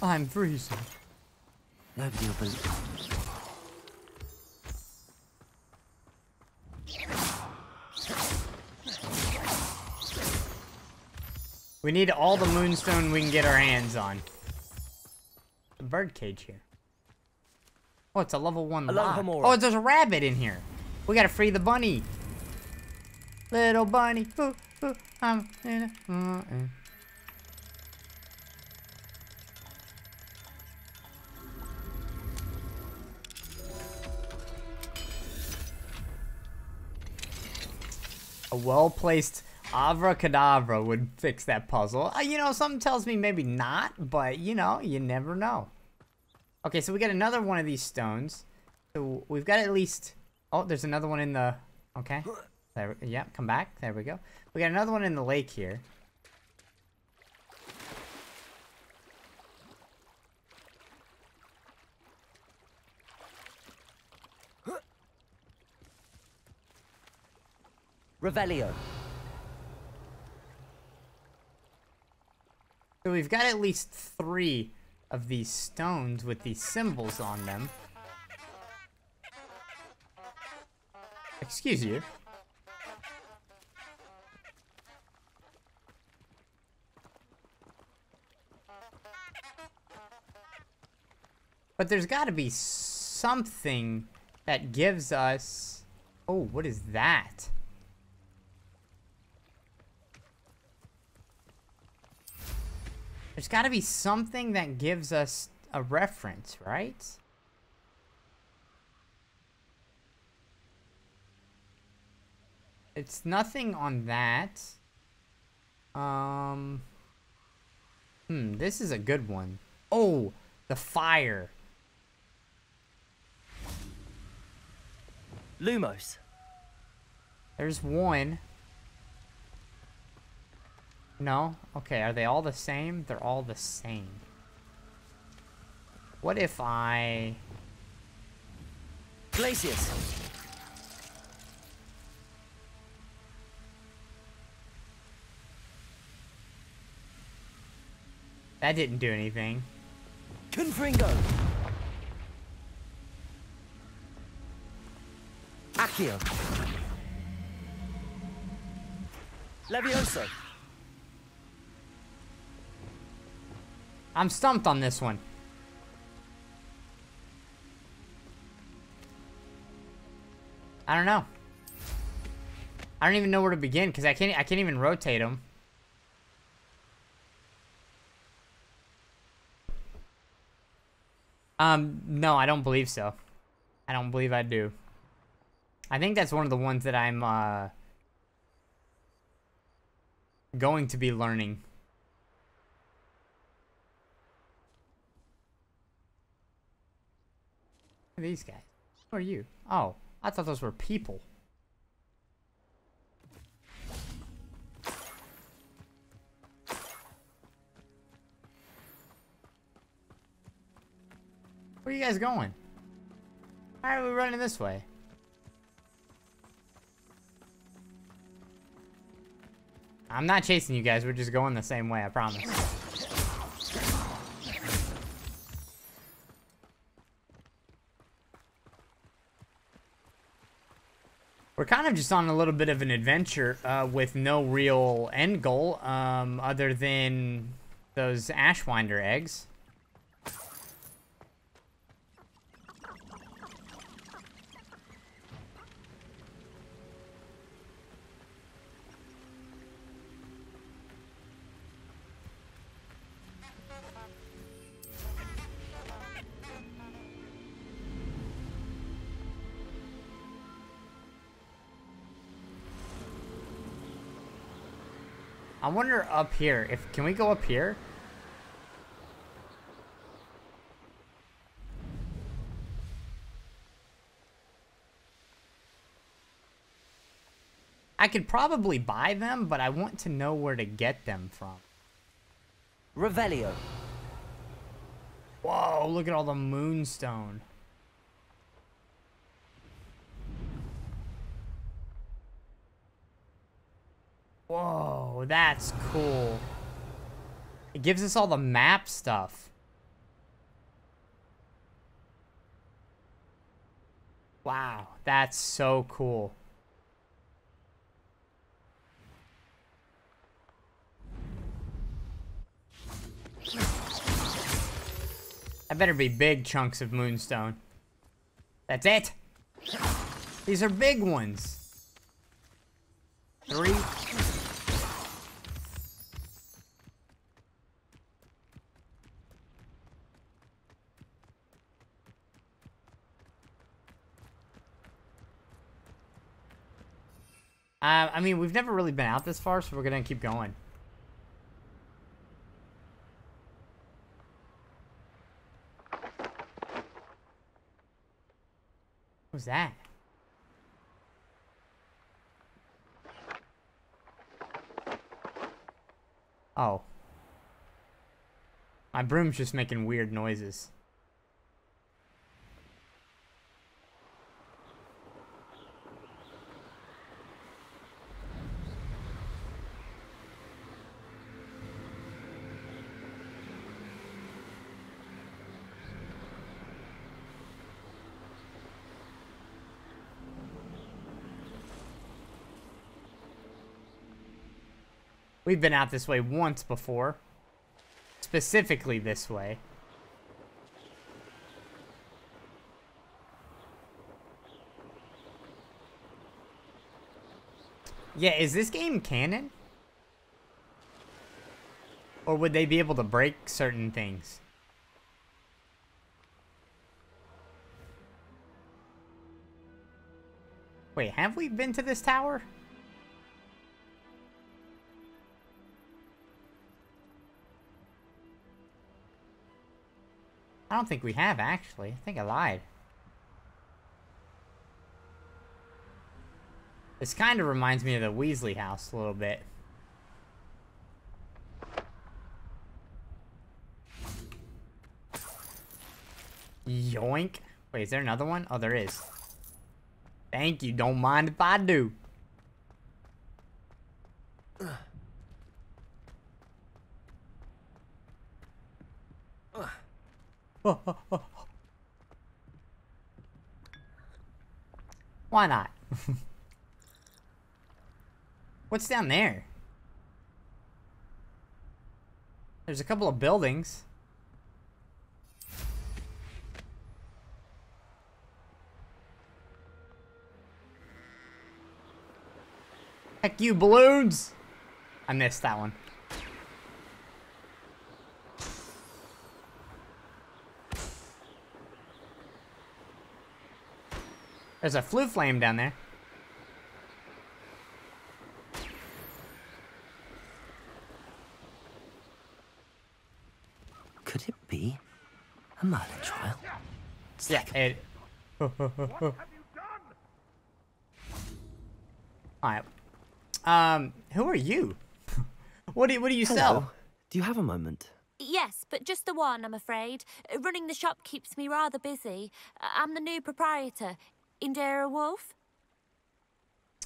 I'm freezing. Nobody We need all the moonstone we can get our hands on. The bird cage here. Oh, it's a level one lock. Oh, there's a rabbit in here. We gotta free the bunny. Little bunny. Ooh, ooh, I'm in a, uh. A well-placed Avracadabra would fix that puzzle. Uh, you know, something tells me maybe not, but you know, you never know. Okay, so we got another one of these stones. So we've got at least... Oh, there's another one in the... Okay. There, yeah, come back. There we go. We got another one in the lake here. Revelio. So we've got at least three of these stones with these symbols on them. Excuse you. But there's got to be something that gives us... Oh, what is that? There's got to be something that gives us a reference, right? It's nothing on that. Um... Hmm, this is a good one. Oh, the fire. Lumos. There's one. No? Okay, are they all the same? They're all the same. What if I... Glacius. That didn't do anything. Confringo. Accio. Levioso. I'm stumped on this one. I don't know. I don't even know where to begin because I can't I can't even rotate them. Um, no, I don't believe so. I don't believe I do. I think that's one of the ones that I'm, uh, going to be learning. These guys? Who are you? Oh, I thought those were people. Where are you guys going? Why are we running this way? I'm not chasing you guys, we're just going the same way, I promise. We're kind of just on a little bit of an adventure uh, with no real end goal um, other than those Ashwinder eggs. Wonder up here, if, can we go up here? I could probably buy them, but I want to know where to get them from. Revelio. Whoa, look at all the moonstone. Whoa, that's cool. It gives us all the map stuff. Wow, that's so cool. That better be big chunks of moonstone. That's it. These are big ones. Three. Uh, I mean, we've never really been out this far, so we're gonna keep going. What was that? Oh. My broom's just making weird noises. We've been out this way once before. Specifically this way. Yeah, is this game canon? Or would they be able to break certain things? Wait, have we been to this tower? I don't think we have, actually. I think I lied. This kind of reminds me of the Weasley house a little bit. Yoink. Wait, is there another one? Oh, there is. Thank you. Don't mind if I do. Why not? What's down there? There's a couple of buildings. Heck you, balloons! I missed that one. There's a Floo flame down there. Could it be a Merlin trial? Yeah, it. Alright. Um, who are you? what do you, what do you Hello. sell? Do you have a moment? Yes, but just the one, I'm afraid. Uh, Running the shop keeps me rather busy. Uh, I'm the new proprietor, Indira Wolf.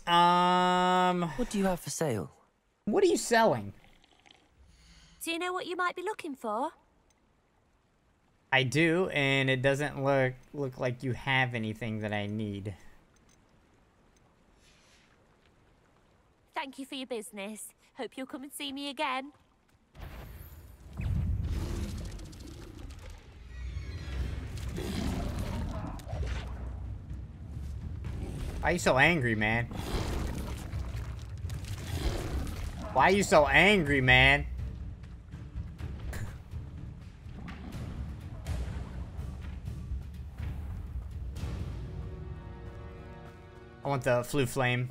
Um, What do you have for sale? what are you selling? Do you know what you might be looking for? I do, and it doesn't look look like you have anything that I need. Thank you for your business. Hope you'll come and see me again. Why are you so angry, man? Why are you so angry, man? I want the Floo flame.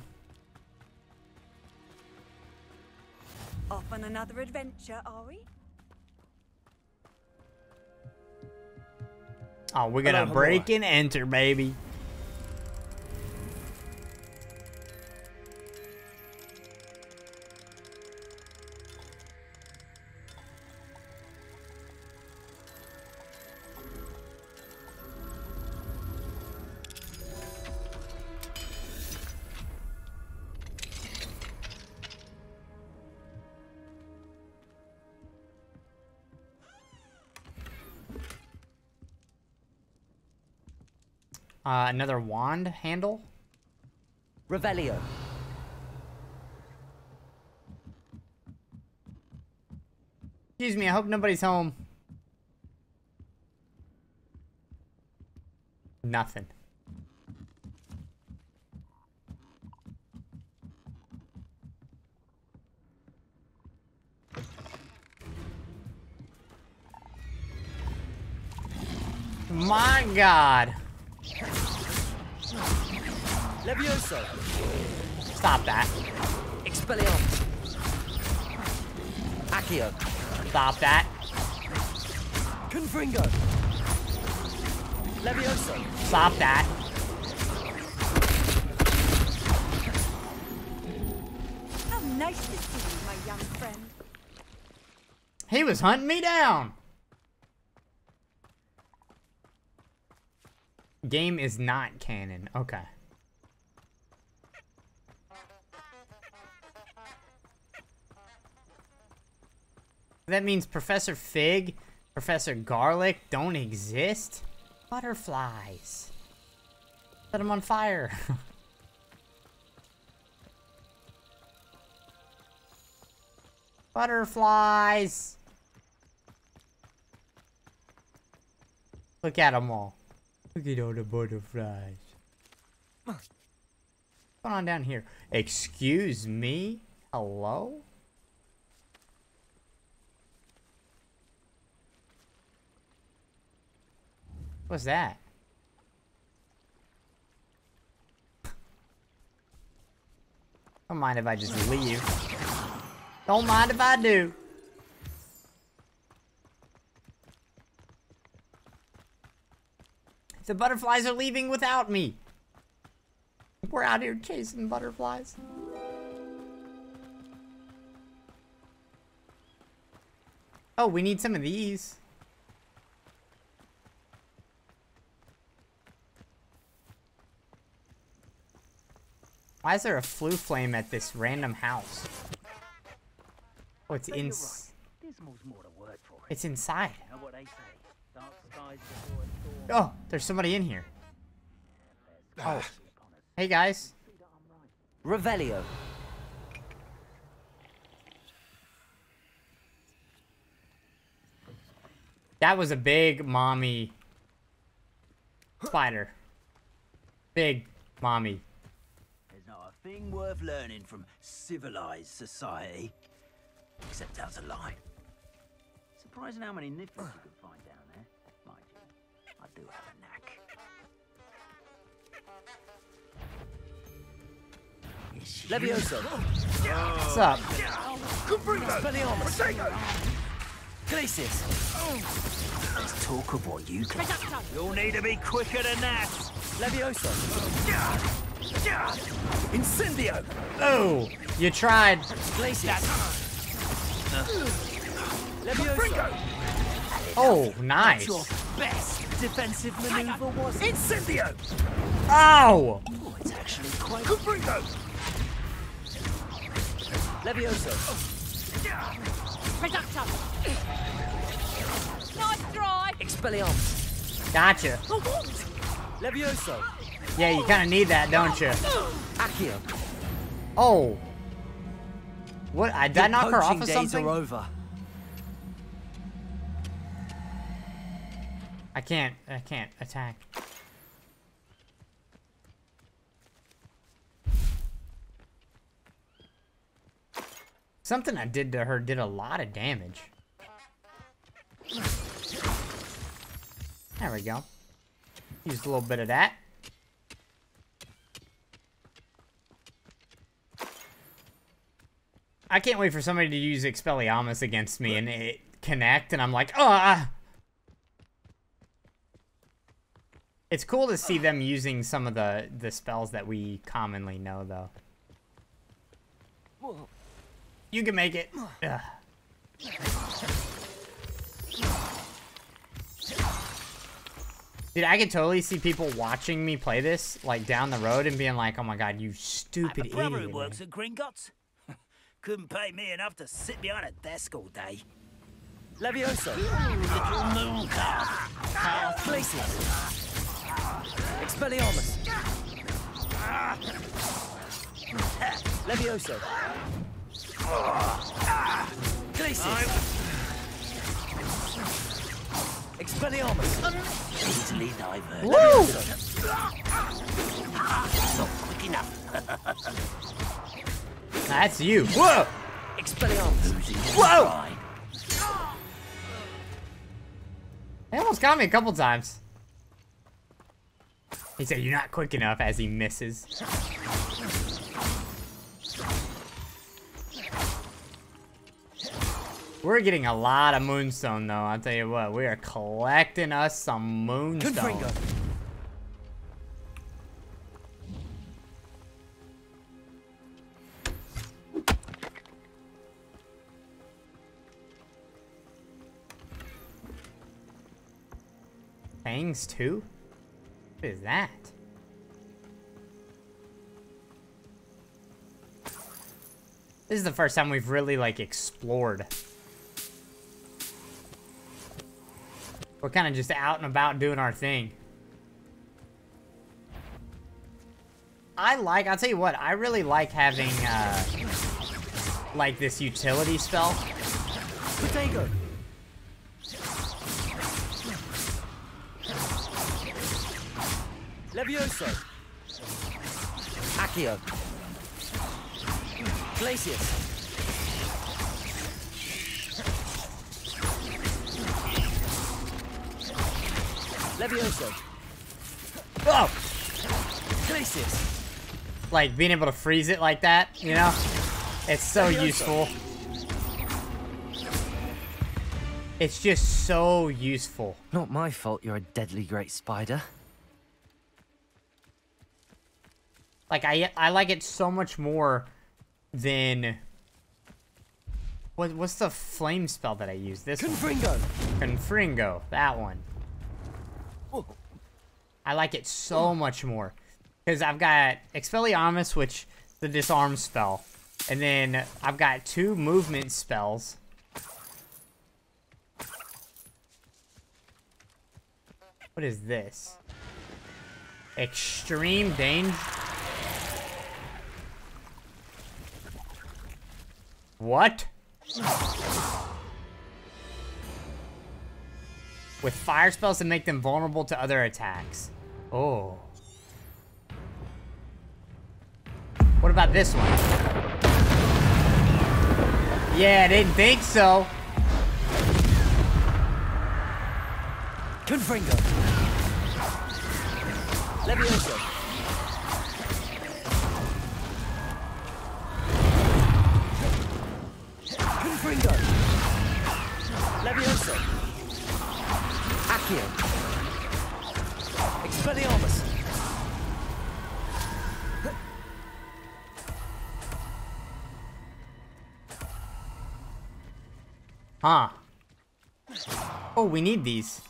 Off on another adventure, are we? Oh, we're gonna Hello, break hello. and enter, baby. Uh, another wand handle. Revelio. Excuse me, I hope nobody's home. Nothing. My god. Levioso. Stop that. Expelliarmus. Accio. Stop that. Confringo. Levioso. Stop that. How nice to see you, my young friend. He was hunting me down. Game is not canon. Okay. That means Professor Fig, Professor Garlick don't exist? Butterflies. Set them on fire. Butterflies. Look at them all. Look at all the butterflies. What's going on down here? Excuse me? Hello? What's that? Don't mind if I just leave. Don't mind if I do. The butterflies are leaving without me. We're out here chasing butterflies. Oh, we need some of these. Why is there a Floo flame at this random house? Oh, it's in. Dismal's more to work for. It's eh? inside. You know what they say? Dark skies before a storm. Oh, there's somebody in here. Oh. Hey guys. Revelio. That was a big mommy spider. Big mommy. Thing worth learning from civilized society. Except how a lie. Surprising how many nipples you can find down there. Mind you, I do have a knack. Levioso. What's up? Expelliarmus. Glacius. Let's talk of what you can. You'll need to be quicker than that. Levioso. Incendio. Oh, you tried. Glacius. Levioso. Oh, nice. Your best defensive maneuver was Incendio. Ow! Oh, it's actually quite. Levioso. Nice try. Expelliarmus. Gotcha. Levioso. Yeah, you kind of need that, don't you? Accio. Oh. What? I, did I knock her off of something? are over. I can't. I can't attack. Something I did to her did a lot of damage. There we go. Used a little bit of that. I can't wait for somebody to use Expelliarmus against me and it connect and I'm like, ah! It's cool to see them using some of the, the spells that we commonly know, though. You can make it. Ugh. Dude, I could totally see people watching me play this, like, down the road and being like, oh my god, you stupid The brother who idiot. works at Gringotts couldn't pay me enough to sit behind a desk all day. Levioso. Little moon calf. Glacius. Expelliarmus. Levioso. Glacius. Expelliarmus. Easily diverted. Woo! Not quick enough. That's you. Whoa! Expelliarmus. Whoa! He almost got me a couple times. He said, you're not quick enough as he misses. We're getting a lot of moonstone though, I'll tell you what. We are collecting us some moonstone. Fangs too? What is that? This is the first time we've really, like, explored. We're kind of just out and about doing our thing. I like, I'll tell you what, I really like having, uh, like this utility spell. Potato. Levioso. Accio. Glacius. Levioso. Oh! Glacius. Like, being able to freeze it like that, you know? It's so useful. It's just so useful. Not my fault you're a deadly great spider. Like, I I like it so much more than... What, what's the flame spell that I use? This Confringo. one. Confringo. That one. I like it so much more. Because I've got Expelliarmus, which the disarm spell. And then I've got two movement spells. What is this? Extreme danger. What? With fire spells to make them vulnerable to other attacks. Oh. What about this one? Yeah, I didn't think so. Confringo. Levioso. Confringo. Levioso. Accio. Expelliarmus. Huh. Oh, we need these.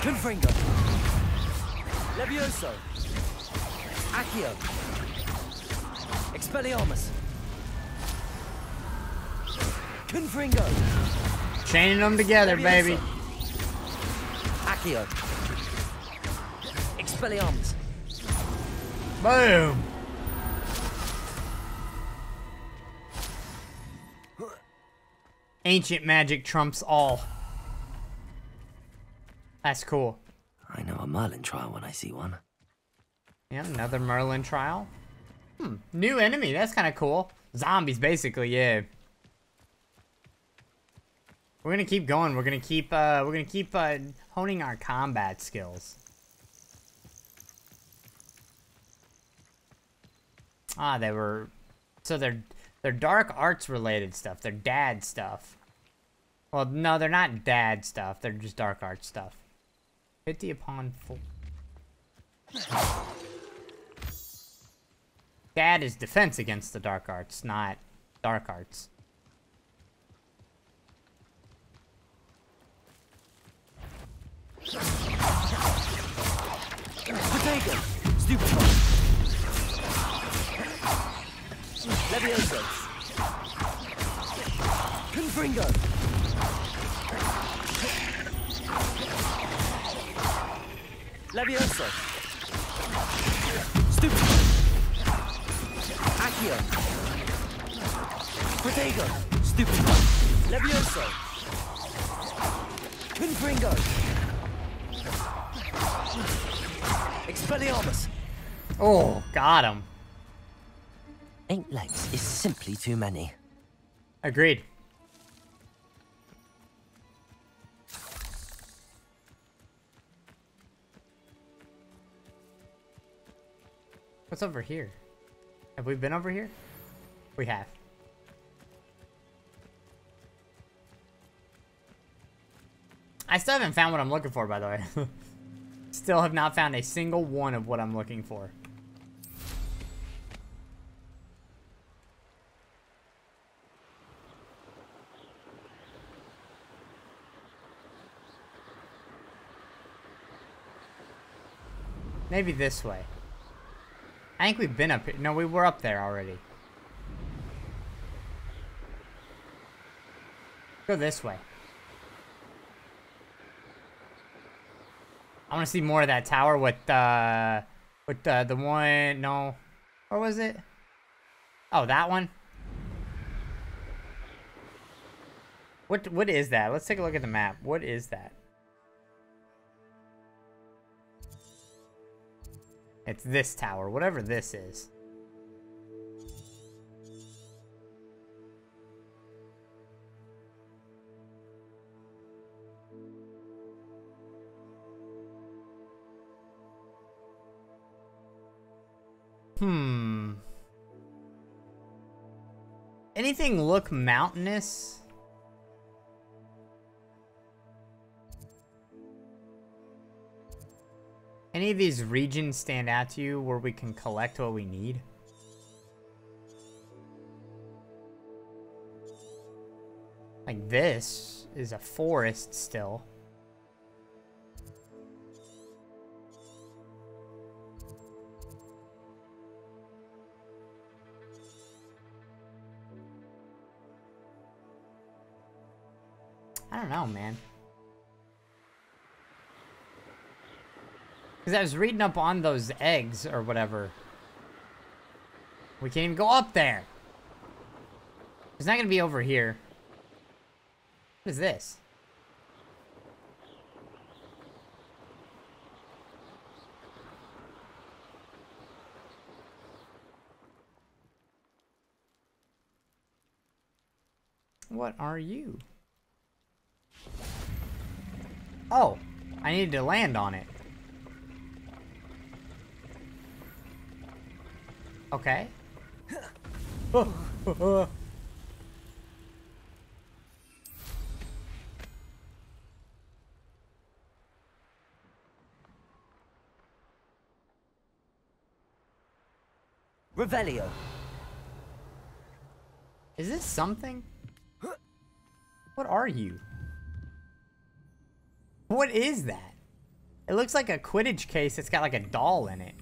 Confringo. Levioso. Accio. Expelliarmus. Confringo. Chaining them together, baby. Accio. Expelliarmus. Boom. Ancient magic trumps all. That's cool. I know a Merlin trial when I see one. Yeah, another Merlin trial. Hmm, new enemy. That's kind of cool. Zombies, basically, yeah. We're gonna keep going. We're gonna keep, uh, we're gonna keep, uh, honing our combat skills. Ah, they were... So they're, they're dark arts related stuff. They're dad stuff. Well, no, they're not dad stuff. They're just dark arts stuff. 50 upon 4. That is defense against the dark arts, not dark arts. Potato! Stupid Leviosa! Confringo! Leviosa! Stupid Accio. Protego. Stupefy. Levioso. Confringo. Expelliarmus. Oh, got him. Eight legs is simply too many. Agreed. What's over here? Have we been over here? We have. I still haven't found what I'm looking for, by the way. still have not found a single one of what I'm looking for. Maybe this way. I think we've been up here. No, we were up there already. Go this way. I want to see more of that tower with, uh, with uh, the one, no, where was it? Oh, that one? What, what is that? Let's take a look at the map. What is that? It's this tower, whatever this is. Hmm. Anything look mountainous? Any of these regions stand out to you where we can collect what we need? Like this is a forest still. I don't know, man. Because I was reading up on those eggs or whatever. We can't even go up there. It's not going to be over here. What is this? What are you? Oh, I needed to land on it. Okay. Revelio. Is this something? What are you? What is that? It looks like a Quidditch case that's got like a doll in it.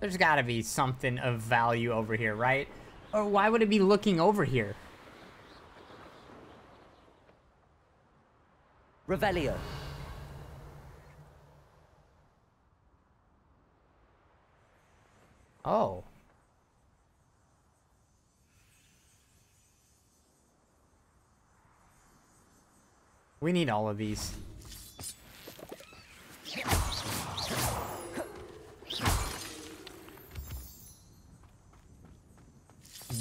There's gotta be something of value over here, right? Or why would it be looking over here? Revelio. Oh. We need all of these.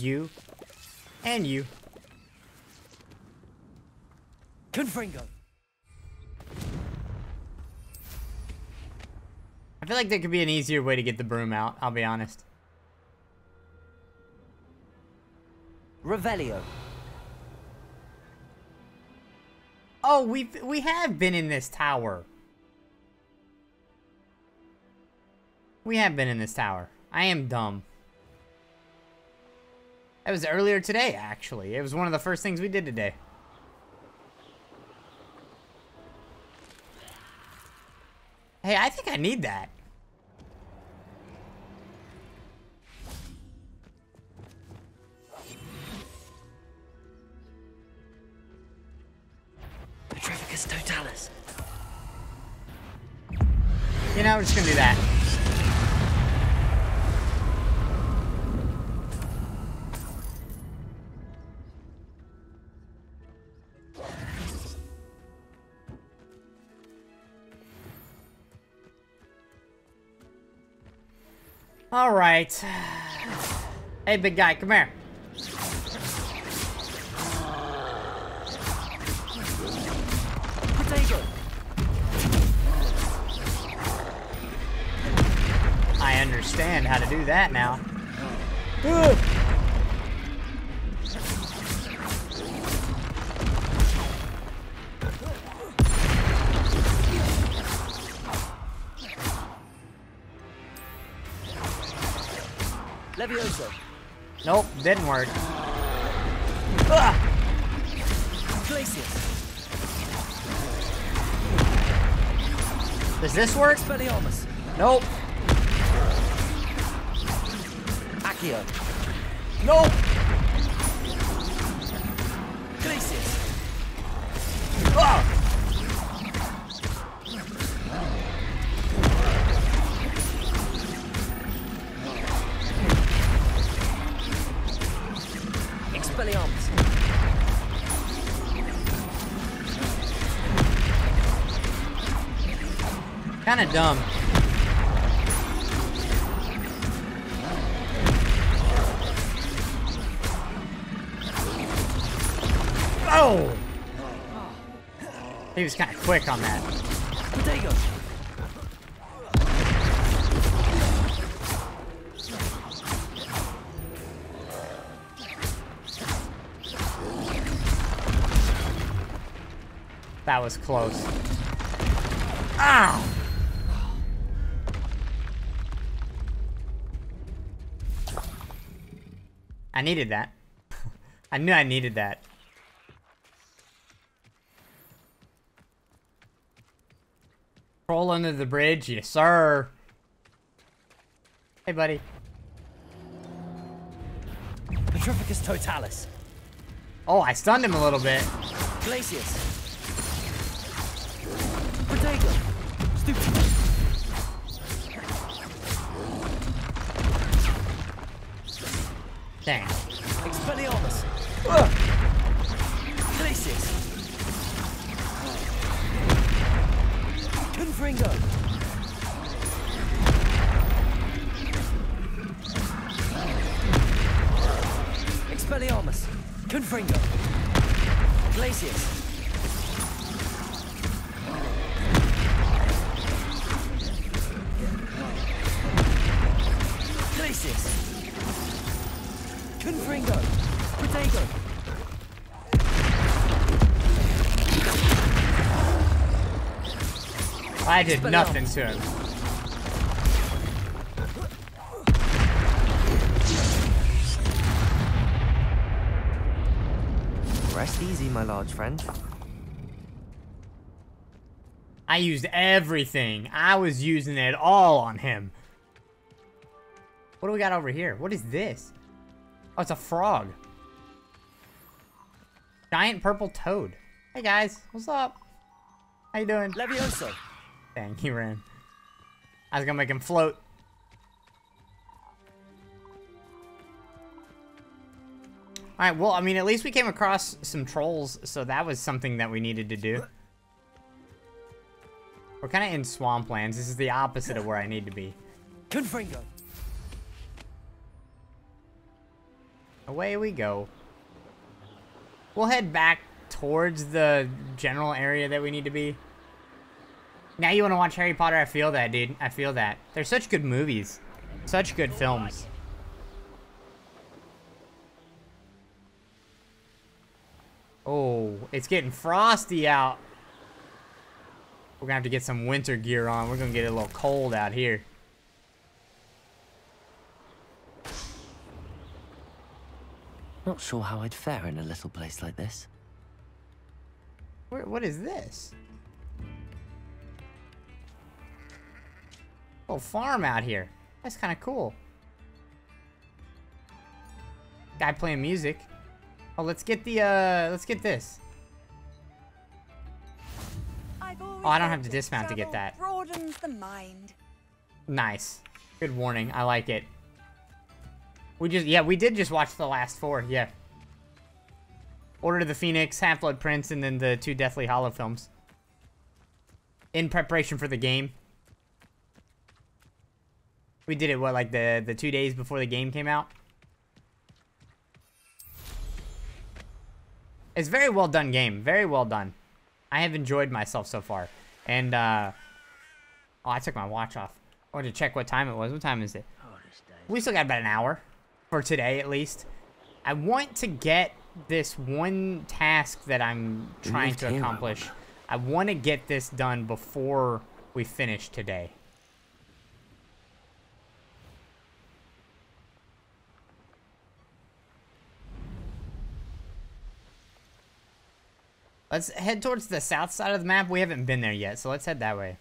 You. And you. Confringo. I feel like there could be an easier way to get the broom out, I'll be honest. Revelio. Oh, we we have been in this tower. We have been in this tower. I am dumb. It was earlier today, actually. It was one of the first things we did today. Hey, I think I need that. Petrificus totalis. You know, we're just gonna do that. All right. Hey, big guy, come here. I understand how to do that now. Ugh. Levioso. Nope, didn't work. Ugh. Glacius. Does this work? Expelliarmus. Nope. Accio. Nope. Kind of dumb. Oh! He was kind of quick on that. Protego. That was close. Ow! I needed that. I knew I needed that. Roll under the bridge, yes sir. Hey buddy. Petrificus totalis. Oh, I stunned him a little bit. Glacius. Protego. Stupid. Dang. I did nothing to him. Rest easy, my large friend. I used everything. I was using it all on him. What do we got over here? What is this? Oh, it's a frog. Giant purple toad. Hey guys, what's up? How you doing? Levioso. Dang, he ran. I was gonna make him float. Alright, well, I mean, at least we came across some trolls, so that was something that we needed to do. We're kind of in swamplands. This is the opposite of where I need to be. Confringo. Away we go. We'll head back towards the general area that we need to be. Now you want to watch Harry Potter? I feel that, dude. I feel that. They're such good movies. Such good films. Oh, it's getting frosty out. We're gonna have to get some winter gear on. We're gonna get a little cold out here. Not sure how I'd fare in a little place like this. Where, what is this? Little farm out here. That's kind of cool. Guy playing music. Oh, let's get the, uh, let's get this. Oh, I don't have to dismount to get that. Broadens the mind. Nice. Good warning. I like it. We just, yeah, we did just watch the last four, yeah. Order of the Phoenix, Half-Blood Prince, and then the two Deathly Hallow films. In preparation for the game. We did it, what, like the, the two days before the game came out? It's very well done game. Very well done. I have enjoyed myself so far. And, uh... Oh, I took my watch off. I wanted to check what time it was. What time is it? We still got about an hour. For today, at least. I want to get this one task that I'm trying to accomplish. I want to get this done before we finish today. Let's head towards the south side of the map. We haven't been there yet, so let's head that way.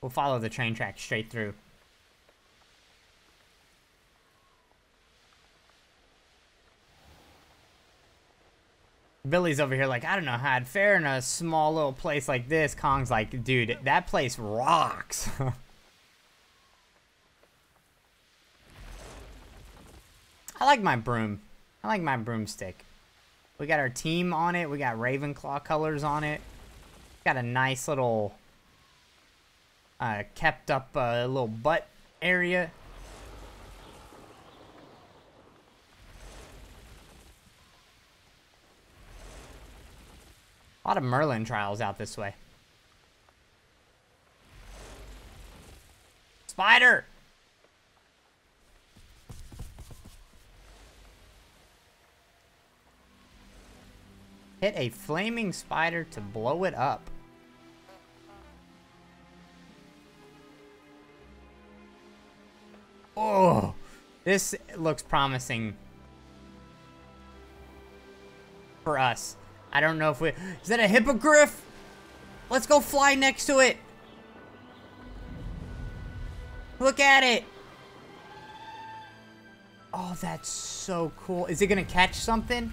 We'll follow the train track straight through. Billy's over here like, I don't know how I'd fare in a small little place like this. Kong's like, dude, that place rocks. I like my broom. I like my broomstick. We got our team on it. We got Ravenclaw colors on it. Got a nice little uh, kept up uh, little butt area. A lot of Merlin trials out this way. Spider! Hit a flaming spider to blow it up. Oh, this looks promising for us. I don't know if we... Is that a hippogriff? Let's go fly next to it. Look at it. Oh, that's so cool. Is it going to catch something?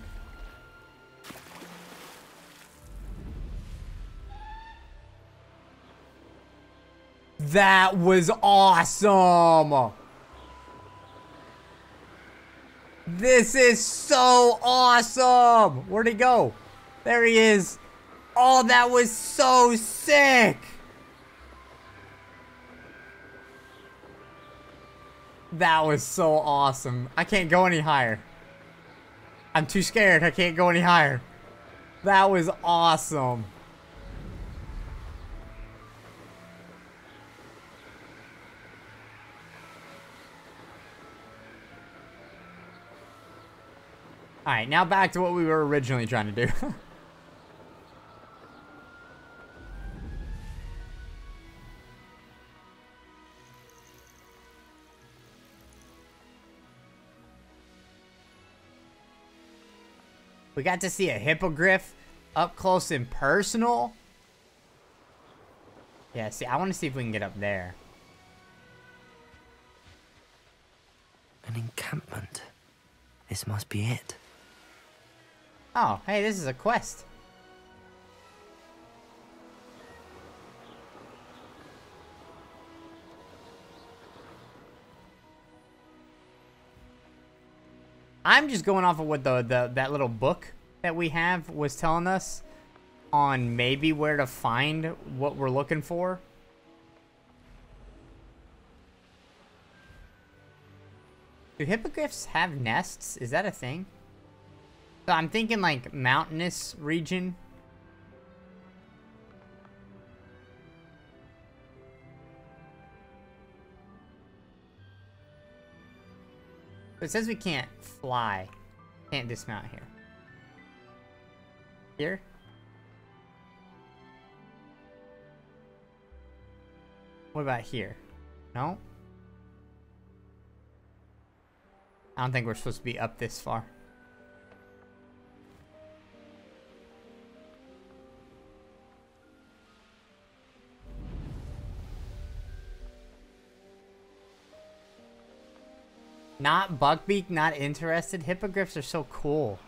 That was awesome. This is so awesome. Where'd he go? There he is. Oh, that was so sick. That was so awesome. I can't go any higher. I'm too scared. I can't go any higher. That was awesome. Alright, now back to what we were originally trying to do. we got to see a hippogriff up close and personal. Yeah, see, I want to see if we can get up there. An encampment. This must be it. Oh, hey, this is a quest. I'm just going off of what the, the that little book that we have was telling us on maybe where to find what we're looking for. Do hippogriffs have nests? Is that a thing? I'm thinking like mountainous region. It says we can't fly. Can't dismount here. Here? What about here? No? I don't think we're supposed to be up this far. Not Buckbeak, not interested. Hippogriffs are so cool.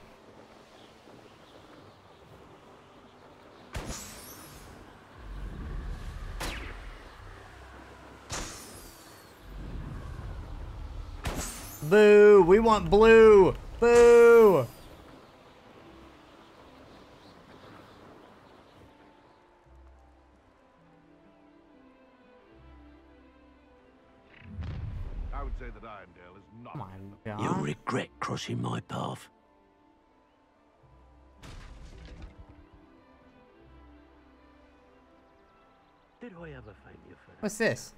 Boo! We want blue! Boo! Regret crossing my path. Did I ever fail you for? What's this?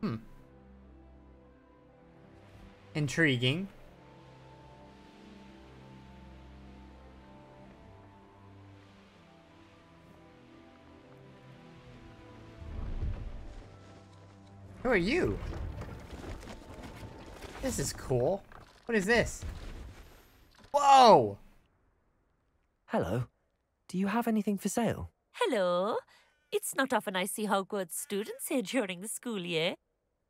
Hmm. Intriguing. Who are you? This is cool. What is this? Whoa! Hello. Do you have anything for sale? Hello. It's not often I see Hogwarts students here during the school year.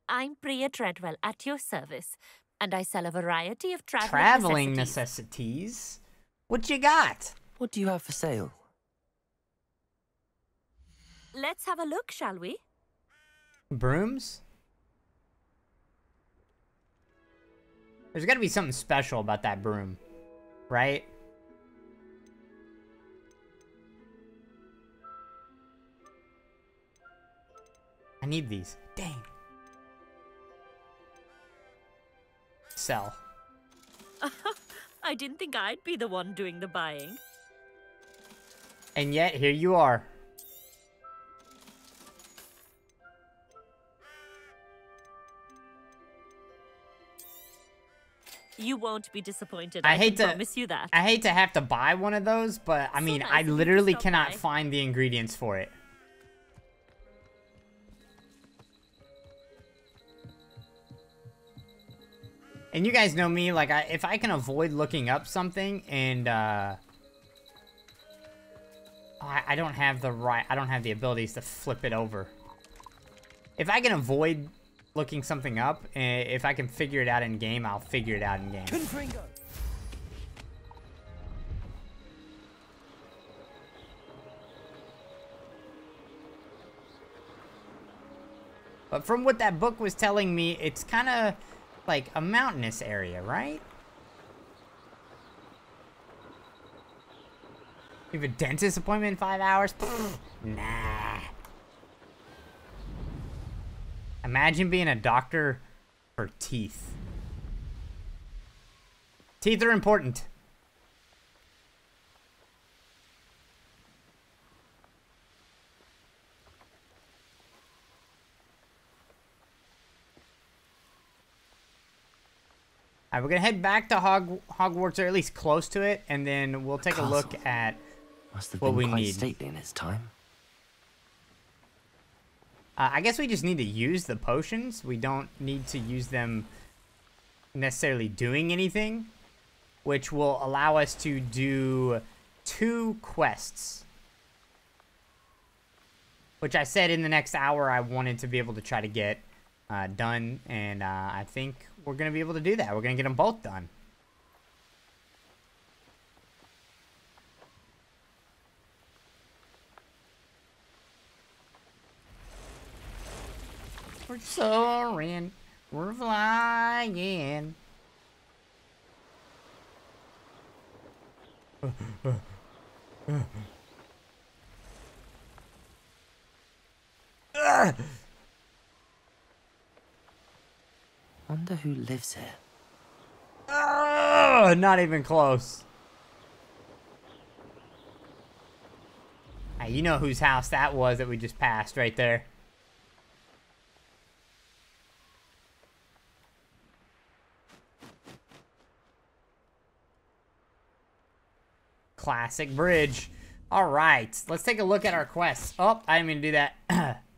I'm Bria Treadwell at your service, and I sell a variety of traveling, Traveling necessities. necessities? What you got? What do you have for sale? Let's have a look, shall we? Brooms? There's got to be something special about that broom, right? I need these. Dang. Sell. I didn't think I'd be the one doing the buying. And yet, here you are. You won't be disappointed. I, I, hate to promise you that. I hate to have to buy one of those, but I mean, I nice to literally cannot find the ingredients for it. And you guys know me, like, I, if I can avoid looking up something and, uh... I, I don't have the right, I don't have the abilities to flip it over. If I can avoid looking something up, eh, if I can figure it out in game, I'll figure it out in game. Confringo. But from what that book was telling me, it's kind of like a mountainous area, right? You have a dentist appointment in five hours? nah. Imagine being a doctor for teeth. Teeth are important. Alright, we're gonna head back to Hog Hogwarts, or at least close to it, and then we'll take a look at what we need. stately in its time. Uh, I guess we just need to use the potions. We don't need to use them necessarily doing anything, which will allow us to do two quests. Which I said in the next hour I wanted to be able to try to get uh, done, and uh, I think we're going to be able to do that. We're going to get them both done. We're soaring. We're flying. Wonder who lives here. Ugh, not even close. Hey, you know whose house that was that we just passed right there. Classic bridge. All right, let's take a look at our quests. Oh, I didn't mean to do that.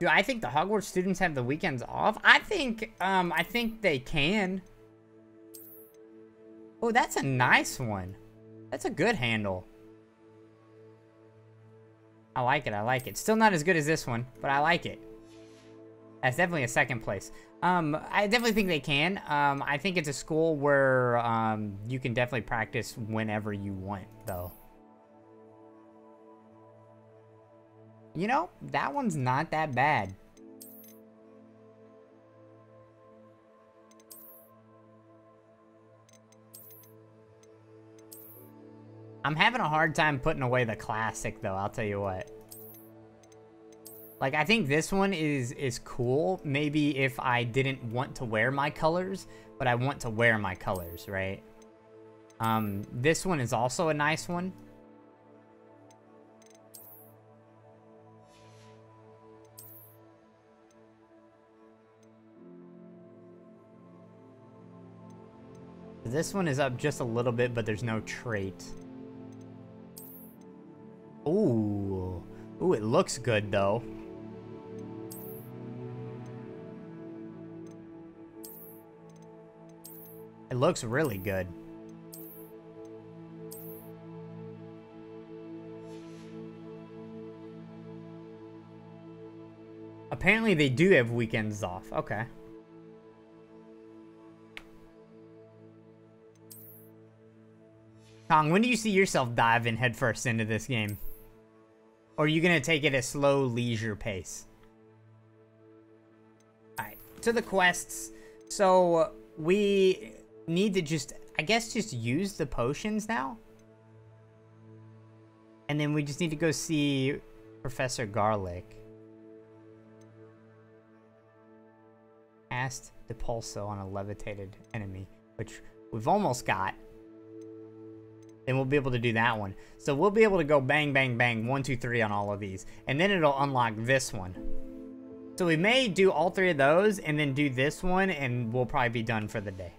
Do I think the Hogwarts students have the weekends off? I think, um, I think they can. Oh, that's a nice one. That's a good handle. I like it, I like it. Still not as good as this one, but I like it. That's definitely a second place. Um, I definitely think they can. Um, I think it's a school where, um, you can definitely practice whenever you want, though. You know, that one's not that bad. I'm having a hard time putting away the classic, though, I'll tell you what. Like, I think this one is, is cool, maybe if I didn't want to wear my colors, but I want to wear my colors, right? Um, this one is also a nice one. This one is up just a little bit, but there's no trait. Ooh. Ooh, it looks good, though. It looks really good. Apparently they do have weekends off. Okay. Kong, when do you see yourself diving headfirst into this game? Or are you gonna take it a slow leisure pace? Alright, to the quests. So we need to just, I guess, just use the potions now. And then we just need to go see Professor Garlick. Cast Depulso on a levitated enemy, which we've almost got. Then we'll be able to do that one. So we'll be able to go bang, bang, bang, one, two, three on all of these. And then it'll unlock this one. So we may do all three of those and then do this one and we'll probably be done for the day.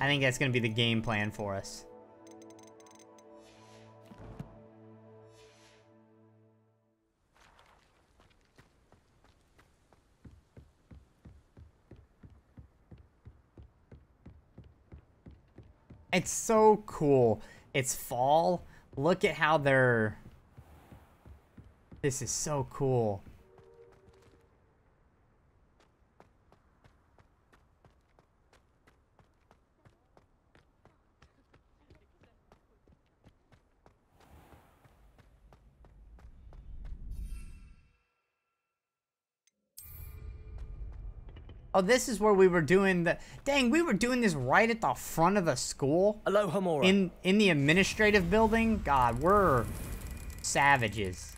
I think that's going to be the game plan for us. It's so cool. It's fall. Look at how they're... This is so cool. Oh, this is where we were doing the... Dang, we were doing this right at the front of the school. Alohomora. In, in the administrative building. God, we're savages.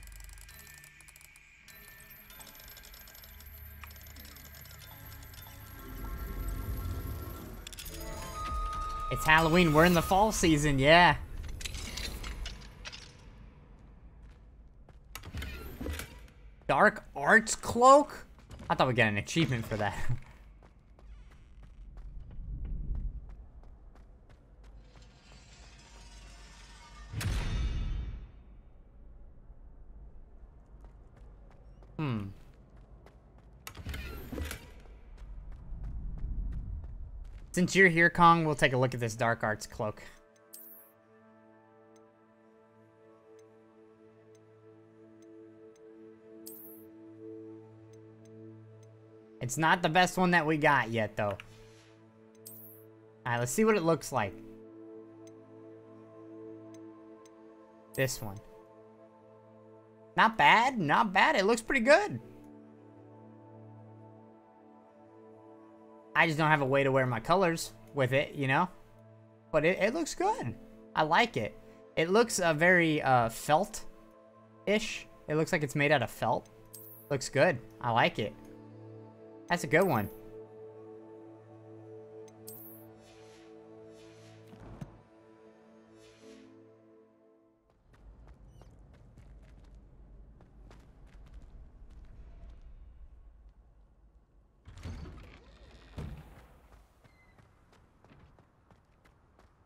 It's Halloween. We're in the fall season, yeah. Dark Arts Cloak? I thought we'd get an achievement for that. hmm. Since you're here, Kong, we'll take a look at this Dark Arts cloak. It's not the best one that we got yet, though. Alright, let's see what it looks like. This one. Not bad, not bad. It looks pretty good. I just don't have a way to wear my colors with it, you know? But it, it looks good. I like it. It looks uh, very uh, felt-ish. It looks like it's made out of felt. Looks good. I like it. That's a good one.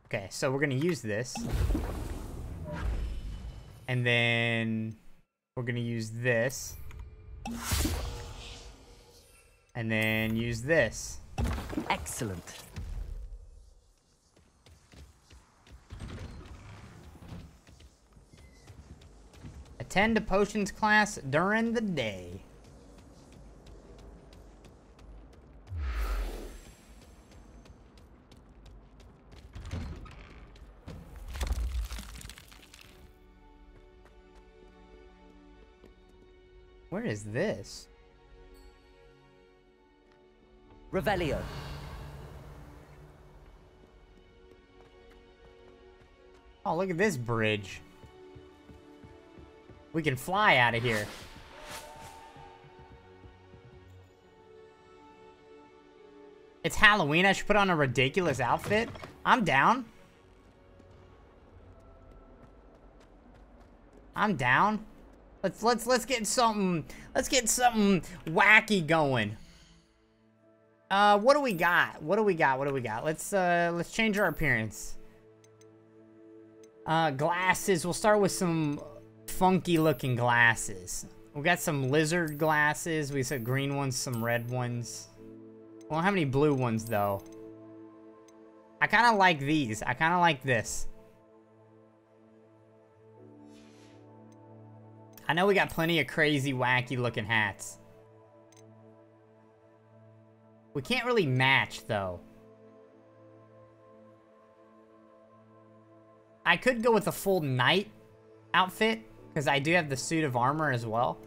Okay, so we're gonna use this. And then we're gonna use this. And then use this. Excellent. Attend a potions class during the day. Is this? Revelio. Oh, look at this bridge. We can fly out of here. It's Halloween. I should put on a ridiculous outfit. I'm down. I'm down. Let's let's let's get something let's get something wacky going. Uh, what do we got? What do we got? What do we got? Let's, uh, let's change our appearance. Uh, glasses. We'll start with some funky looking glasses. We got some lizard glasses. We said green ones, some red ones. We don't have any blue ones, though. I kind of like these. I kind of like this. I know we got plenty of crazy, wacky looking hats. We can't really match, though. I could go with a full knight outfit, because I do have the suit of armor as well.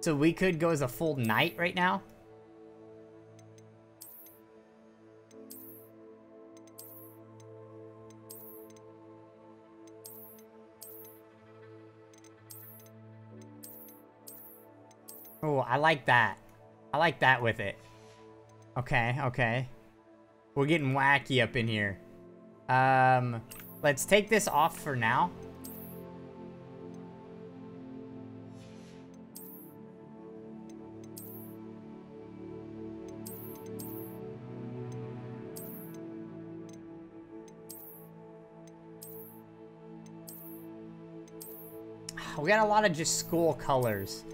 So we could go as a full knight right now. Oh, I like that. I like that with it. Okay, okay. We're getting wacky up in here. Um, let's take this off for now. We got a lot of just school colors.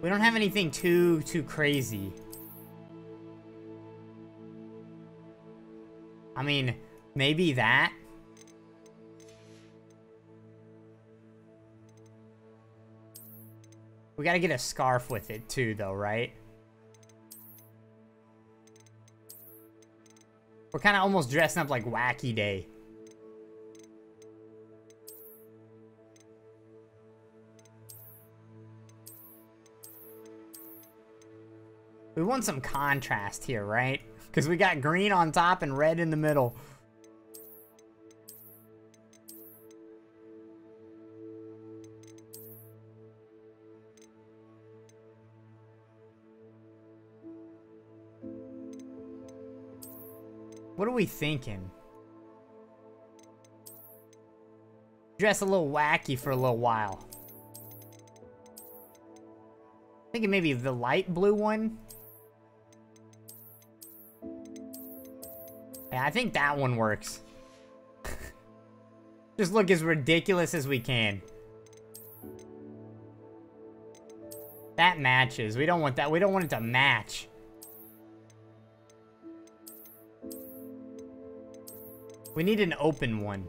We don't have anything too, too crazy. I mean, maybe that. We gotta get a scarf with it too, though, right? We're kind of almost dressing up like Wacky Day. We want some contrast here, right? Because we got green on top and red in the middle. What are we thinking? Dress a little wacky for a little while. Thinking maybe the light blue one. Yeah, I think that one works. Just look as ridiculous as we can. That matches. We don't want that. We don't want it to match. We need an open one.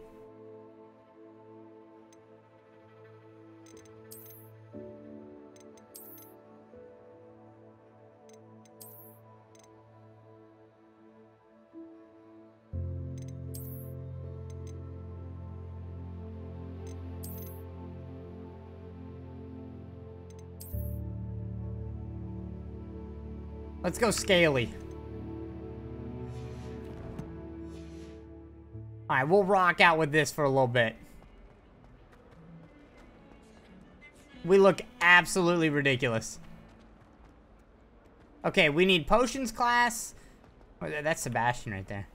Let's go scaly. Alright, we'll rock out with this for a little bit. We look absolutely ridiculous. Okay, we need potions class. Oh, that's Sebastian right there.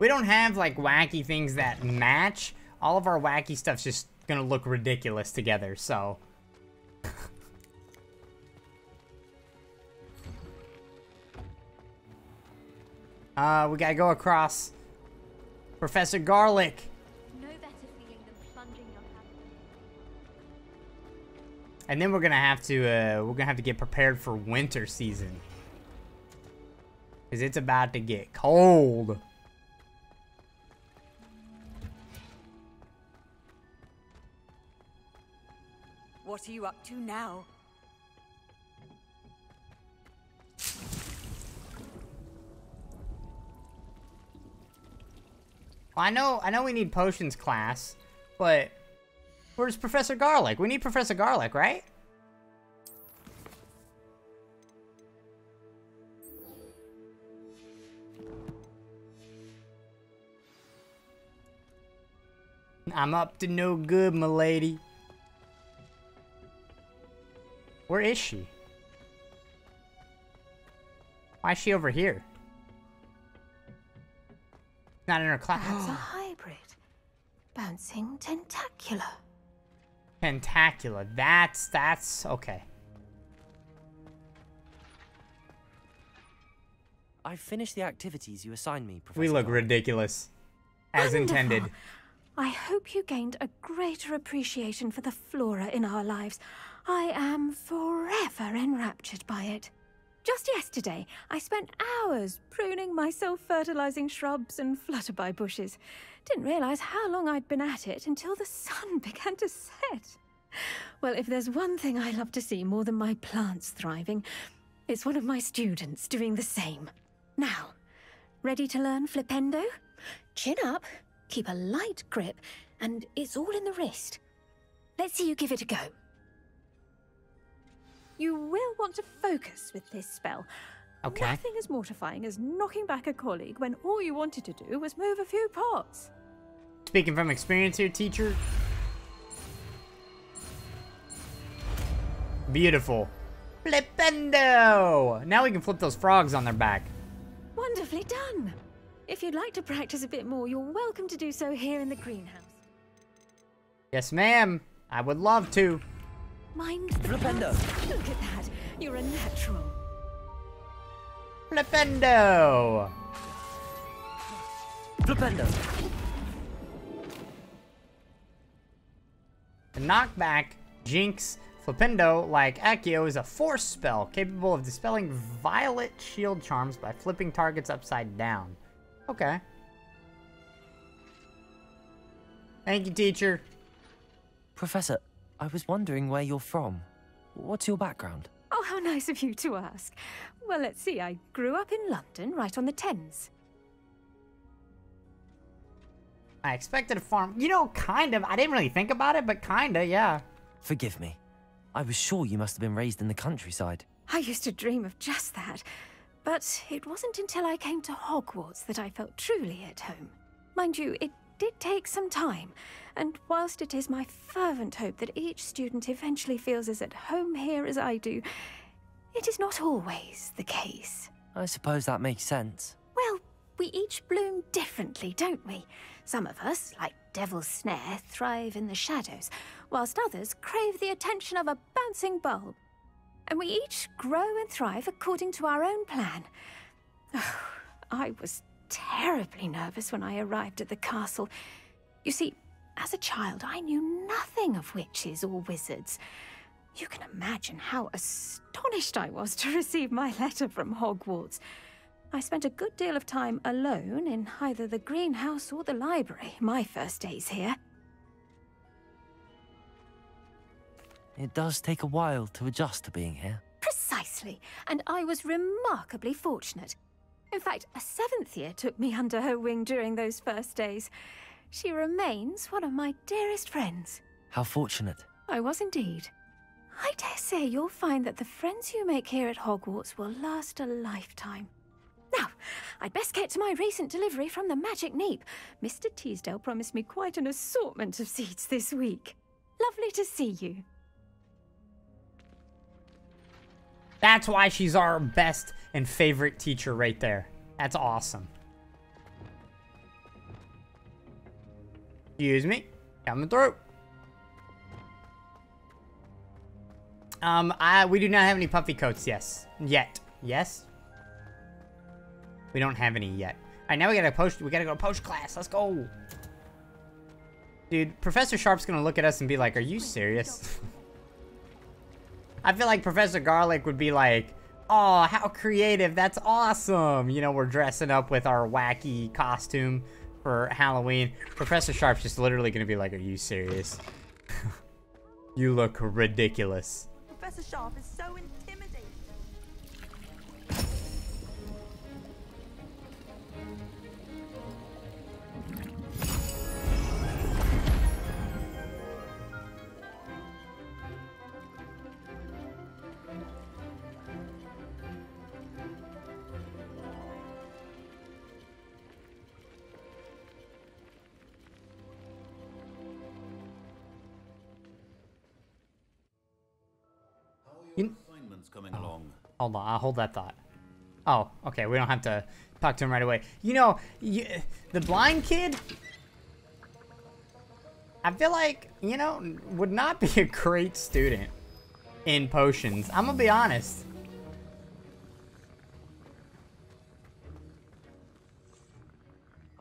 We don't have, like, wacky things that match. All of our wacky stuff's just gonna look ridiculous together, so... uh, we gotta go across Professor Garlick. No better feeling than plunging your hand. And then we're gonna have to, uh, we're gonna have to get prepared for winter season. Cause it's about to get cold. What are you up to now? Well, I know, I know we need potions class, but where's Professor Garlick? We need Professor Garlick, right? I'm up to no good, milady. Where is she? Why is she over here? Not in her class. That's a hybrid. Bouncing tentacula. Pentacula. That's, that's, okay. I've finished the activities you assigned me, Professor. We look Garlick. ridiculous. As Wonderful. intended. I hope you gained a greater appreciation for the flora in our lives. I am forever enraptured by it. Just yesterday, I spent hours pruning my self-fertilizing shrubs and flutterby bushes. Didn't realize how long I'd been at it until the sun began to set. Well, if there's one thing I love to see more than my plants thriving, it's one of my students doing the same. Now, ready to learn Flipendo? Chin up, Keep a light grip, and it's all in the wrist. Let's see you give it a go. You will want to focus with this spell. Okay. Nothing as mortifying as knocking back a colleague when all you wanted to do was move a few pots. Speaking from experience here, teacher. Beautiful. Flipendo! Now we can flip those frogs on their back. Wonderfully done. If you'd like to practice a bit more, you're welcome to do so here in the greenhouse. Yes, ma'am. I would love to. Mind the Flipendo. plants. Look at that. You're a natural. Flipendo! Flipendo. The knockback, Jinx, Flipendo, like Accio, is a force spell capable of dispelling violet shield charms by flipping targets upside down. Okay. Thank you, teacher. Professor, I was wondering where you're from. What's your background? Oh, how nice of you to ask. Well, let's see. I grew up in London, right on the Thames. I expected a farm. You know, kind of. I didn't really think about it, but kinda, yeah. Forgive me. I was sure you must have been raised in the countryside. I used to dream of just that. But it wasn't until I came to Hogwarts that I felt truly at home. Mind you, it did take some time, and whilst it is my fervent hope that each student eventually feels as at home here as I do, it is not always the case. I suppose that makes sense. Well, we each bloom differently, don't we? Some of us, like Devil's Snare, thrive in the shadows, whilst others crave the attention of a bouncing bulb. And we each grow and thrive according to our own plan. Oh, I was terribly nervous when I arrived at the castle. You see, as a child, I knew nothing of witches or wizards. You can imagine how astonished I was to receive my letter from Hogwarts. I spent a good deal of time alone in either the greenhouse or the library my first days here. It does take a while to adjust to being here. Precisely, and I was remarkably fortunate. In fact, a seventh year took me under her wing during those first days. She remains one of my dearest friends. How fortunate. I was indeed. I dare say you'll find that the friends you make here at Hogwarts will last a lifetime. Now, I'd best get to my recent delivery from the Magic Neep. Mr. Teasdale promised me quite an assortment of seeds this week. Lovely to see you. That's why she's our best and favorite teacher right there. That's awesome. Excuse me. Coming through. Um, I, we do not have any puffy coats, yes. Yet. Yes? We don't have any yet. Alright, now we gotta post, we gotta go to post class. Let's go. Dude, Professor Sharp's gonna look at us and be like, are you serious? I feel like Professor Garlick would be like, oh, how creative, that's awesome. You know, we're dressing up with our wacky costume for Halloween. Professor Sharp's just literally gonna be like, are you serious? you look ridiculous. Professor Sharp is so Assignments coming along. Hold on, I'll hold that thought. Oh, okay, we don't have to talk to him right away. You know, you, the blind kid, I feel like, you know, would not be a great student in potions. I'm gonna be honest.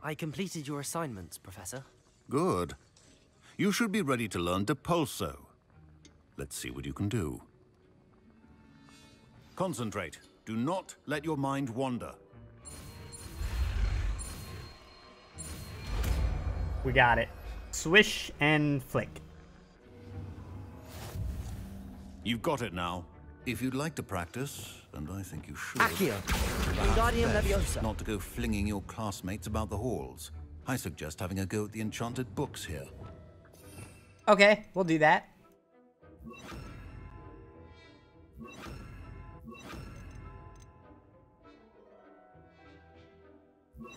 I completed your assignments, Professor. Good. You should be ready to learn Depulso. Let's see what you can do. Concentrate. Do not let your mind wander. We got it. Swish and flick. You've got it now. If you'd like to practice, and I think you should, Accio. perhaps Wingardium Leviosa. not to go flinging your classmates about the halls. I suggest having a go at the enchanted books here. Okay, we'll do that.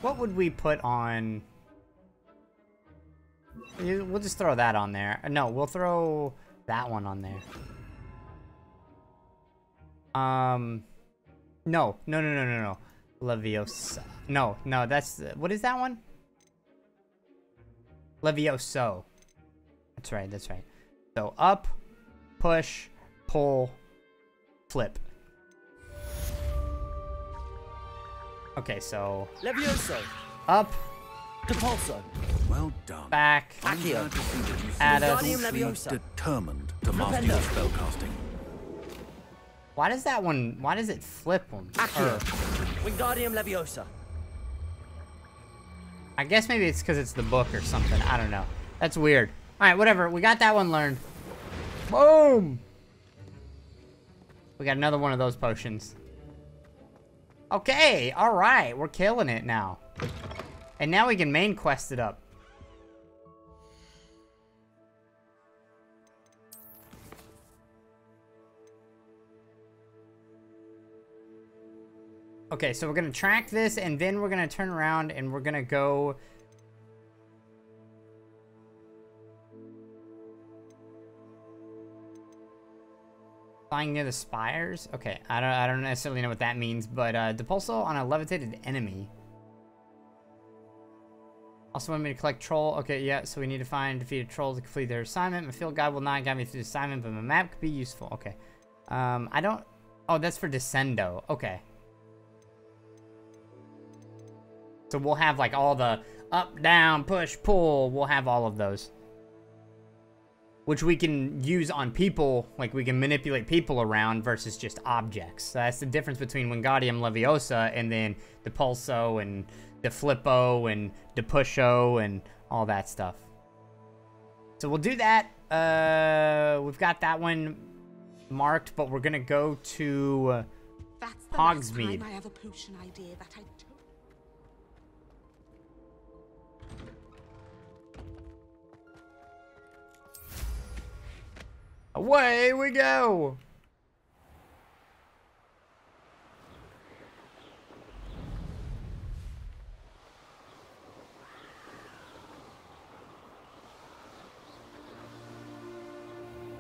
What would we put on... We'll just throw that on there. No, we'll throw that one on there. Um, no, no, no, no, no, no. Leviosa. No, no, that's, what is that one? Levioso. That's right, that's right. So up, push, pull, flip. Okay, so Levioso. up, Depulso. Well done. back, I'm glad to see that you Add seem us. determined to master your spellcasting. Why does that one, why does it flip them? Accio. Wingardium Leviosa. I guess maybe it's because it's the book or something. I don't know. That's weird. Alright, whatever. We got that one learned. Boom! We got another one of those potions. Okay, alright. We're killing it now. And now we can main quest it up. Okay, so we're gonna track this, and then we're gonna turn around and we're gonna go... Flying near the spires? Okay, I don't, I don't necessarily know what that means, but uh, Depulso on a levitated enemy. Also want me to collect troll. Okay, yeah, so we need to find defeated troll to complete their assignment. My field guide will not guide me through the assignment, but my map could be useful. Okay. Um, I don't... Oh, that's for Descendo. Okay. So we'll have like all the up, down, push, pull. We'll have all of those. Which we can use on people, like we can manipulate people around versus just objects. So that's the difference between Wingardium Leviosa and then Depulso and the Flippo and the Pusho and all that stuff. So we'll do that. Uh, we've got that one marked, but we're gonna go to uh, That's the last Hogsmeade. Away we go!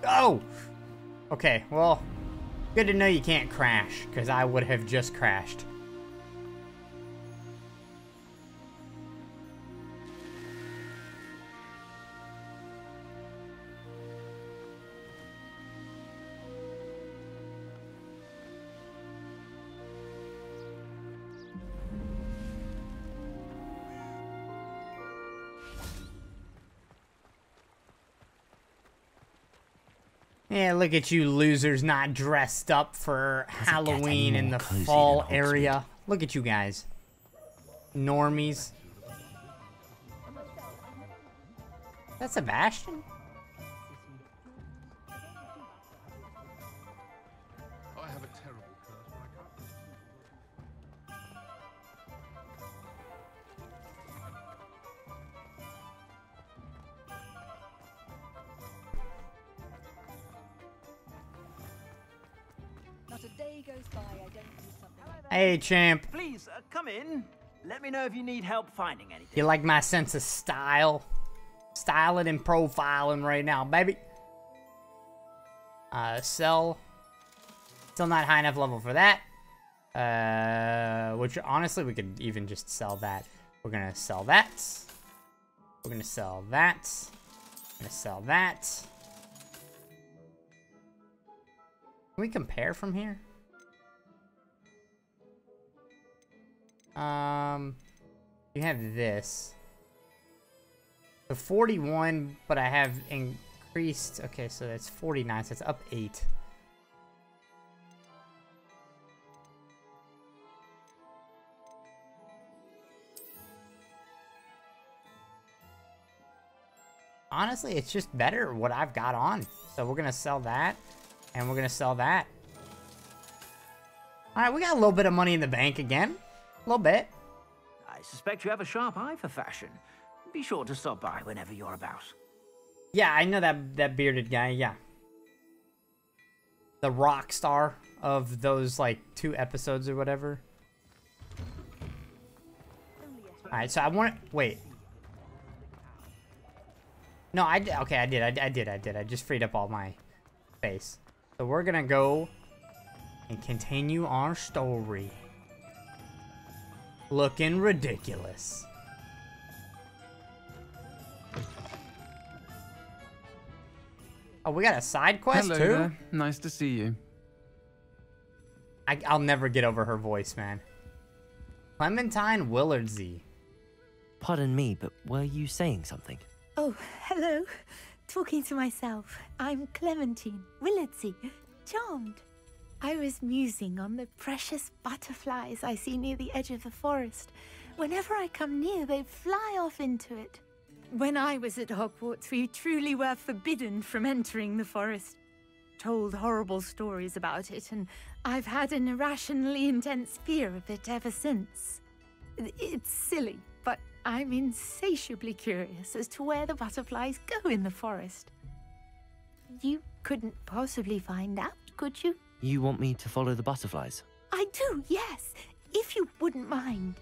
Oh! Okay, well, good to know you can't crash, because I would have just crashed. Yeah, look at you losers not dressed up for Halloween in the fall area. Look at you guys. Normies. That's Sebastian? Hey, champ. Please, uh, come in. Let me know if you need help finding anything. You like my sense of style? Styling and profiling right now, baby. Uh, sell. Still not high enough level for that. Uh, which honestly, we could even just sell that. We're gonna sell that. We're gonna sell that. We're gonna sell that. Can we compare from here? Um, you have this. The 41, but I have increased. Okay, so that's 49, so it's up 8. Honestly, it's just better what I've got on. So we're to sell that, and we're to sell that. All right, we got a little bit of money in the bank again. A little bit. I suspect you have a sharp eye for fashion. Be sure to stop by whenever you're about. Yeah, I know that that bearded guy. Yeah, the rock star of those like two episodes or whatever. All right, so I want wait. No, I did. Okay, I did. I, I did. I did. I just freed up all my space. So we're gonna go and continue our story. Looking ridiculous. Oh, we got a side quest Hello too? there. Nice to see you. I, I'll never get over her voice, man. Clementine Willardsey. Pardon me, but were you saying something? Oh, hello. Talking to myself. I'm Clementine Willardsey. Charmed. I was musing on the precious butterflies I see near the edge of the forest. Whenever I come near, they fly off into it. When I was at Hogwarts, we truly were forbidden from entering the forest. Told horrible stories about it, and I've had an irrationally intense fear of it ever since. It's silly, but I'm insatiably curious as to where the butterflies go in the forest. You couldn't possibly find out, could you? You want me to follow the butterflies? I do, yes, if you wouldn't mind.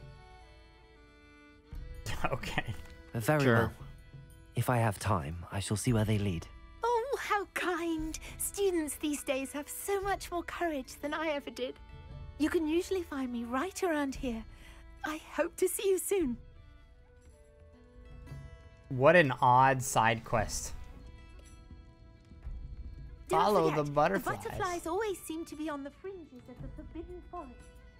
okay. Very Sure. well. If I have time, I shall see where they lead. Oh, how kind! Students these days have so much more courage than I ever did. You can usually find me right around here. I hope to see you soon. What an odd side quest. Don't Follow forget, the butterflies. The butterflies always seem to be on the fringes of the Forbidden Forest.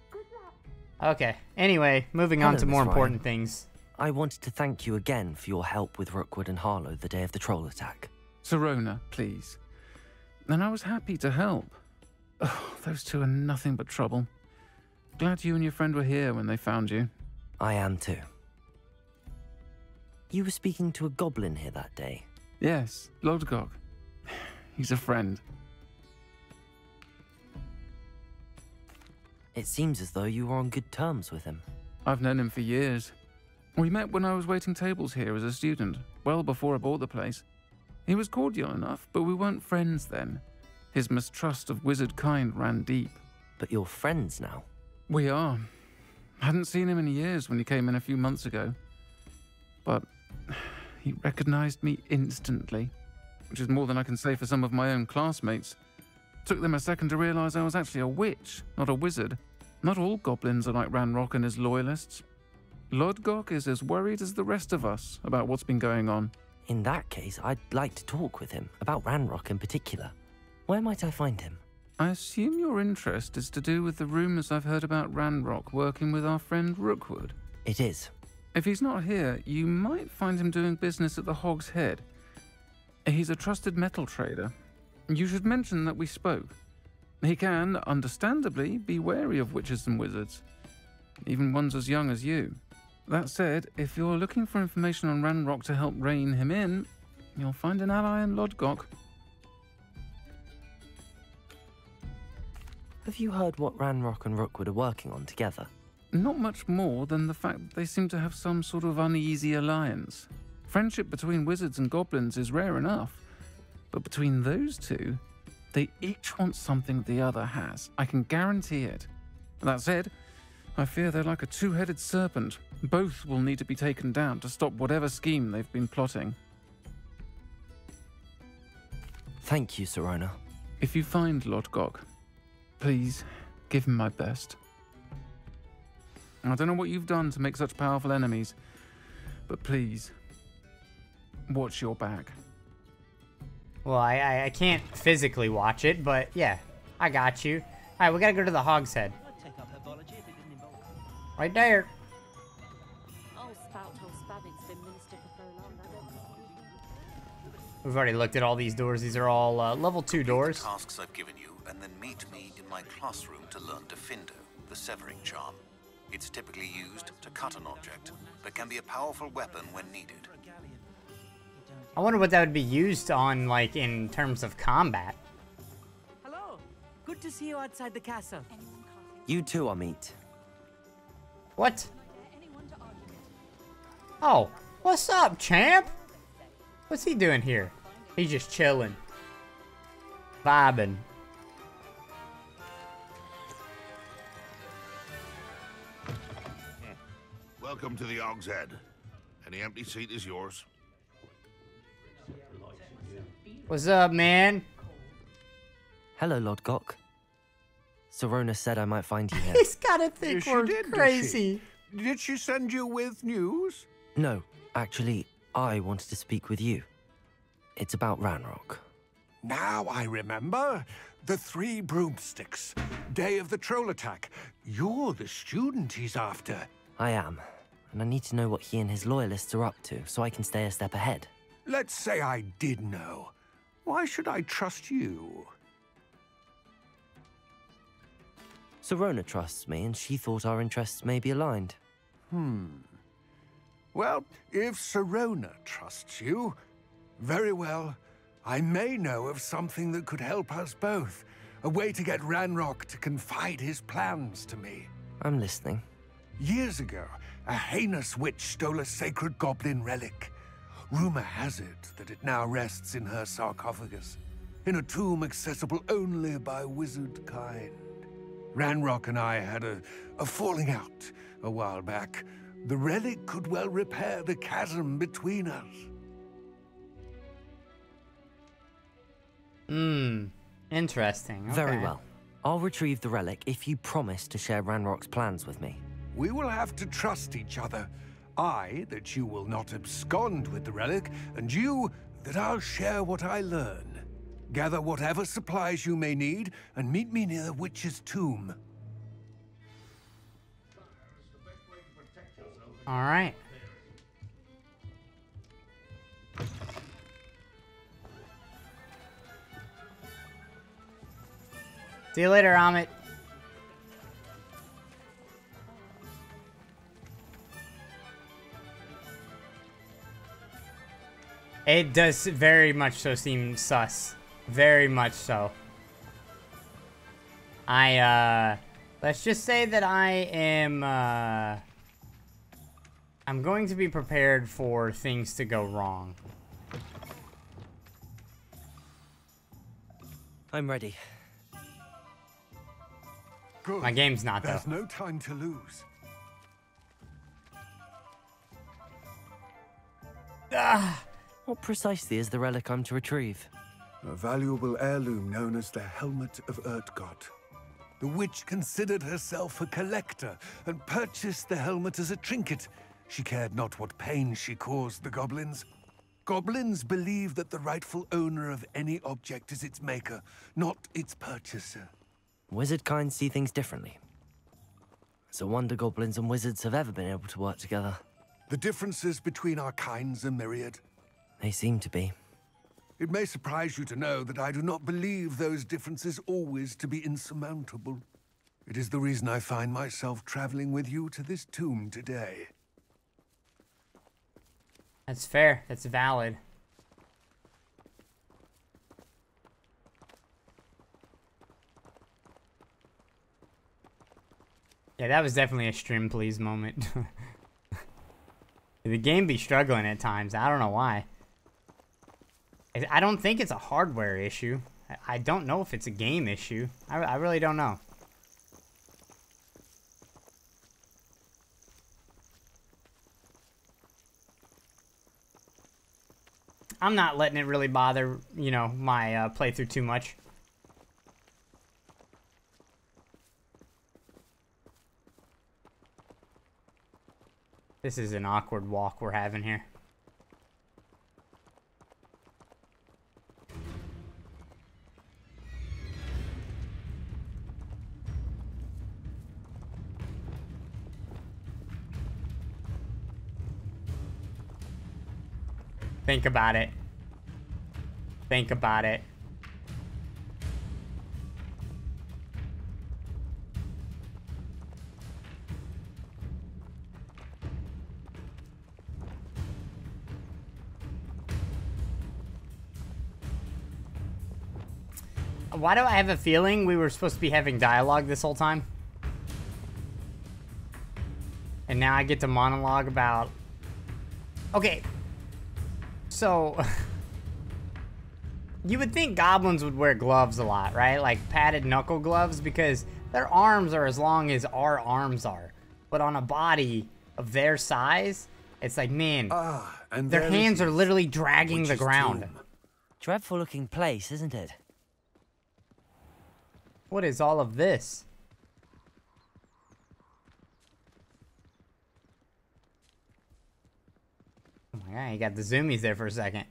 Good luck. Okay. Anyway, moving on Hello, to more Ryan. important things. I wanted to thank you again for your help with Rookwood and Harlow the day of the troll attack. Sirona, please. And I was happy to help. Oh, those two are nothing but trouble. Glad you and your friend were here when they found you. I am too. You were speaking to a goblin here that day. Yes, Lodgok. He's a friend. It seems as though you were on good terms with him. I've known him for years. We met when I was waiting tables here as a student, well before I bought the place. He was cordial enough, but we weren't friends then. His mistrust of wizard kind ran deep. But you're friends now? We are. I hadn't seen him in years when he came in a few months ago. But he recognized me instantly, which is more than I can say for some of my own classmates. Took them a second to realize I was actually a witch, not a wizard. Not all goblins are like Ranrok and his loyalists. Lodgok is as worried as the rest of us about what's been going on. In that case, I'd like to talk with him, about Ranrok in particular. Where might I find him? I assume your interest is to do with the rumors I've heard about Ranrok working with our friend Rookwood. It is. If he's not here, you might find him doing business at the Hog's Head. He's a trusted metal trader. You should mention that we spoke. He can, understandably, be wary of witches and wizards, even ones as young as you. That said, if you're looking for information on Ranrok to help rein him in, you'll find an ally in Lodgok. Have you heard what Ranrok and Rookwood are working on together? Not much more than the fact that they seem to have some sort of uneasy alliance. Friendship between wizards and goblins is rare enough, but between those two, they each want something the other has. I can guarantee it. That said, I fear they're like a two headed serpent. Both will need to be taken down to stop whatever scheme they've been plotting. Thank you, Sirona. If you find Lodgok, please give him my best. I don't know what you've done to make such powerful enemies, but please, watch your back. Well, I, I, I can't physically watch it, but yeah, I got you. All right, we gotta go to the Hog's Head. Right there. Spout how Spavin's been minister for so long, I don't know. We've already looked at all these doors. These are all uh, level two doors. tasks I've given you, and then meet me in my classroom to learn Diffindo, the severing charm. It's typically used to cut an object, but can be a powerful weapon when needed. I wonder what that would be used on, like, in terms of combat. Hello. Good to see you outside the castle. You too, Amit. What? Oh, what's up, champ? What's he doing here? He's just chilling. Vibing. Welcome to the Og's Head. Any empty seat is yours. What's up, man? Hello, Lodgok. Sirona said I might find you here. He's gotta think She we're did, did crazy. she? Did she send you with news? no, actually, I wanted to speak with you. It's about Ranrok. Now I remember. The three broomsticks. Day of the troll attack. You're the student he's after. I am, and I need to know what he and his loyalists are up to so I can stay a step ahead. Let's say I did know. Why should I trust you? Sirona trusts me, and she thought our interests may be aligned. Hmm. Well, if Sirona trusts you, very well. I may know of something that could help us both. A way to get Ranrok to confide his plans to me. I'm listening. Years ago, a heinous witch stole a sacred goblin relic. Rumor has it that it now rests in her sarcophagus, in a tomb accessible only by wizard kind. Ranrok and I had a, a falling out a while back. The relic could well repair the chasm between us. Hmm. Interesting. Very well. I'll retrieve the relic if you promise to share Ranrok's plans with me. We will have to trust each other. I, that you will not abscond with the relic, and you, that I'll share what I learn. Gather whatever supplies you may need, and meet me near the witch's tomb. All right. See you later, Amit. It does very much so seem sus. Very much so. I, uh... Let's just say that I am, uh... I'm going to be prepared for things to go wrong. I'm ready. Good. My game's not, though. There's no time to lose. Ah. What precisely is the relic I'm to retrieve? A valuable heirloom known as the Helmet of Urtkot. The witch considered herself a collector and purchased the helmet as a trinket. She cared not what pain she caused the goblins. Goblins believe that the rightful owner of any object is its maker, not its purchaser. Wizard kind see things differently. It's a wonder goblins and wizards have ever been able to work together. The differences between our kinds are myriad. They seem to be. It may surprise you to know that I do not believe those differences always to be insurmountable. It is the reason I find myself traveling with you to this tomb today. That's fair. That's valid. Yeah, that was definitely a stream please moment. the game be struggling at times. I don't know why. I- don't think it's a hardware issue. I- I don't know if it's a game issue. I, I really don't know. I'm not letting it really bother, you know, my uh, playthrough too much. This is an awkward walk we're having here. Think about it. Think about it. Why do I have a feeling we were supposed to be having dialogue this whole time? And now I get to monologue about Okay. So you would think goblins would wear gloves a lot, right? Like padded knuckle gloves because their arms are as long as our arms are. But on a body of their size, it's like, man, Ah, and their hands are literally dragging the ground. Tomb. Dreadful looking place, isn't it? What is all of this? My god, you got the zoomies there for a second.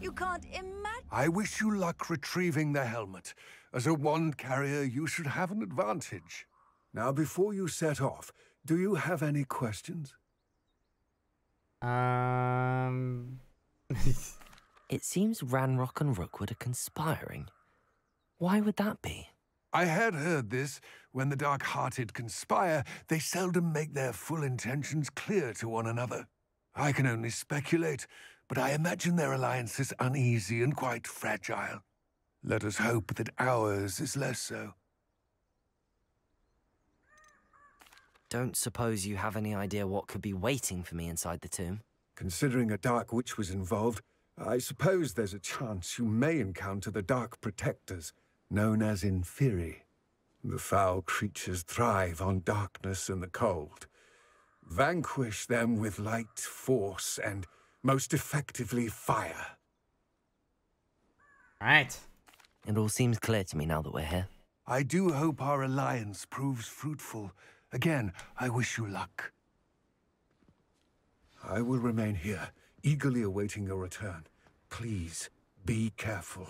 You can't imagine. I wish you luck retrieving the helmet. As a wand carrier, you should have an advantage. Now, before you set off, do you have any questions? Um. It seems Ranrok and Rookwood are conspiring. Why would that be? I had heard this. When the dark-hearted conspire, they seldom make their full intentions clear to one another. I can only speculate, but I imagine their alliance is uneasy and quite fragile. Let us hope that ours is less so. Don't suppose you have any idea what could be waiting for me inside the tomb? Considering a Dark Witch was involved, I suppose there's a chance you may encounter the Dark Protectors, known as Inferi. The foul creatures thrive on darkness and the cold. Vanquish them with light, force, and most effectively fire. Right. It all seems clear to me now that we're here. I do hope our alliance proves fruitful. Again, I wish you luck. I will remain here, eagerly awaiting your return. Please, be careful.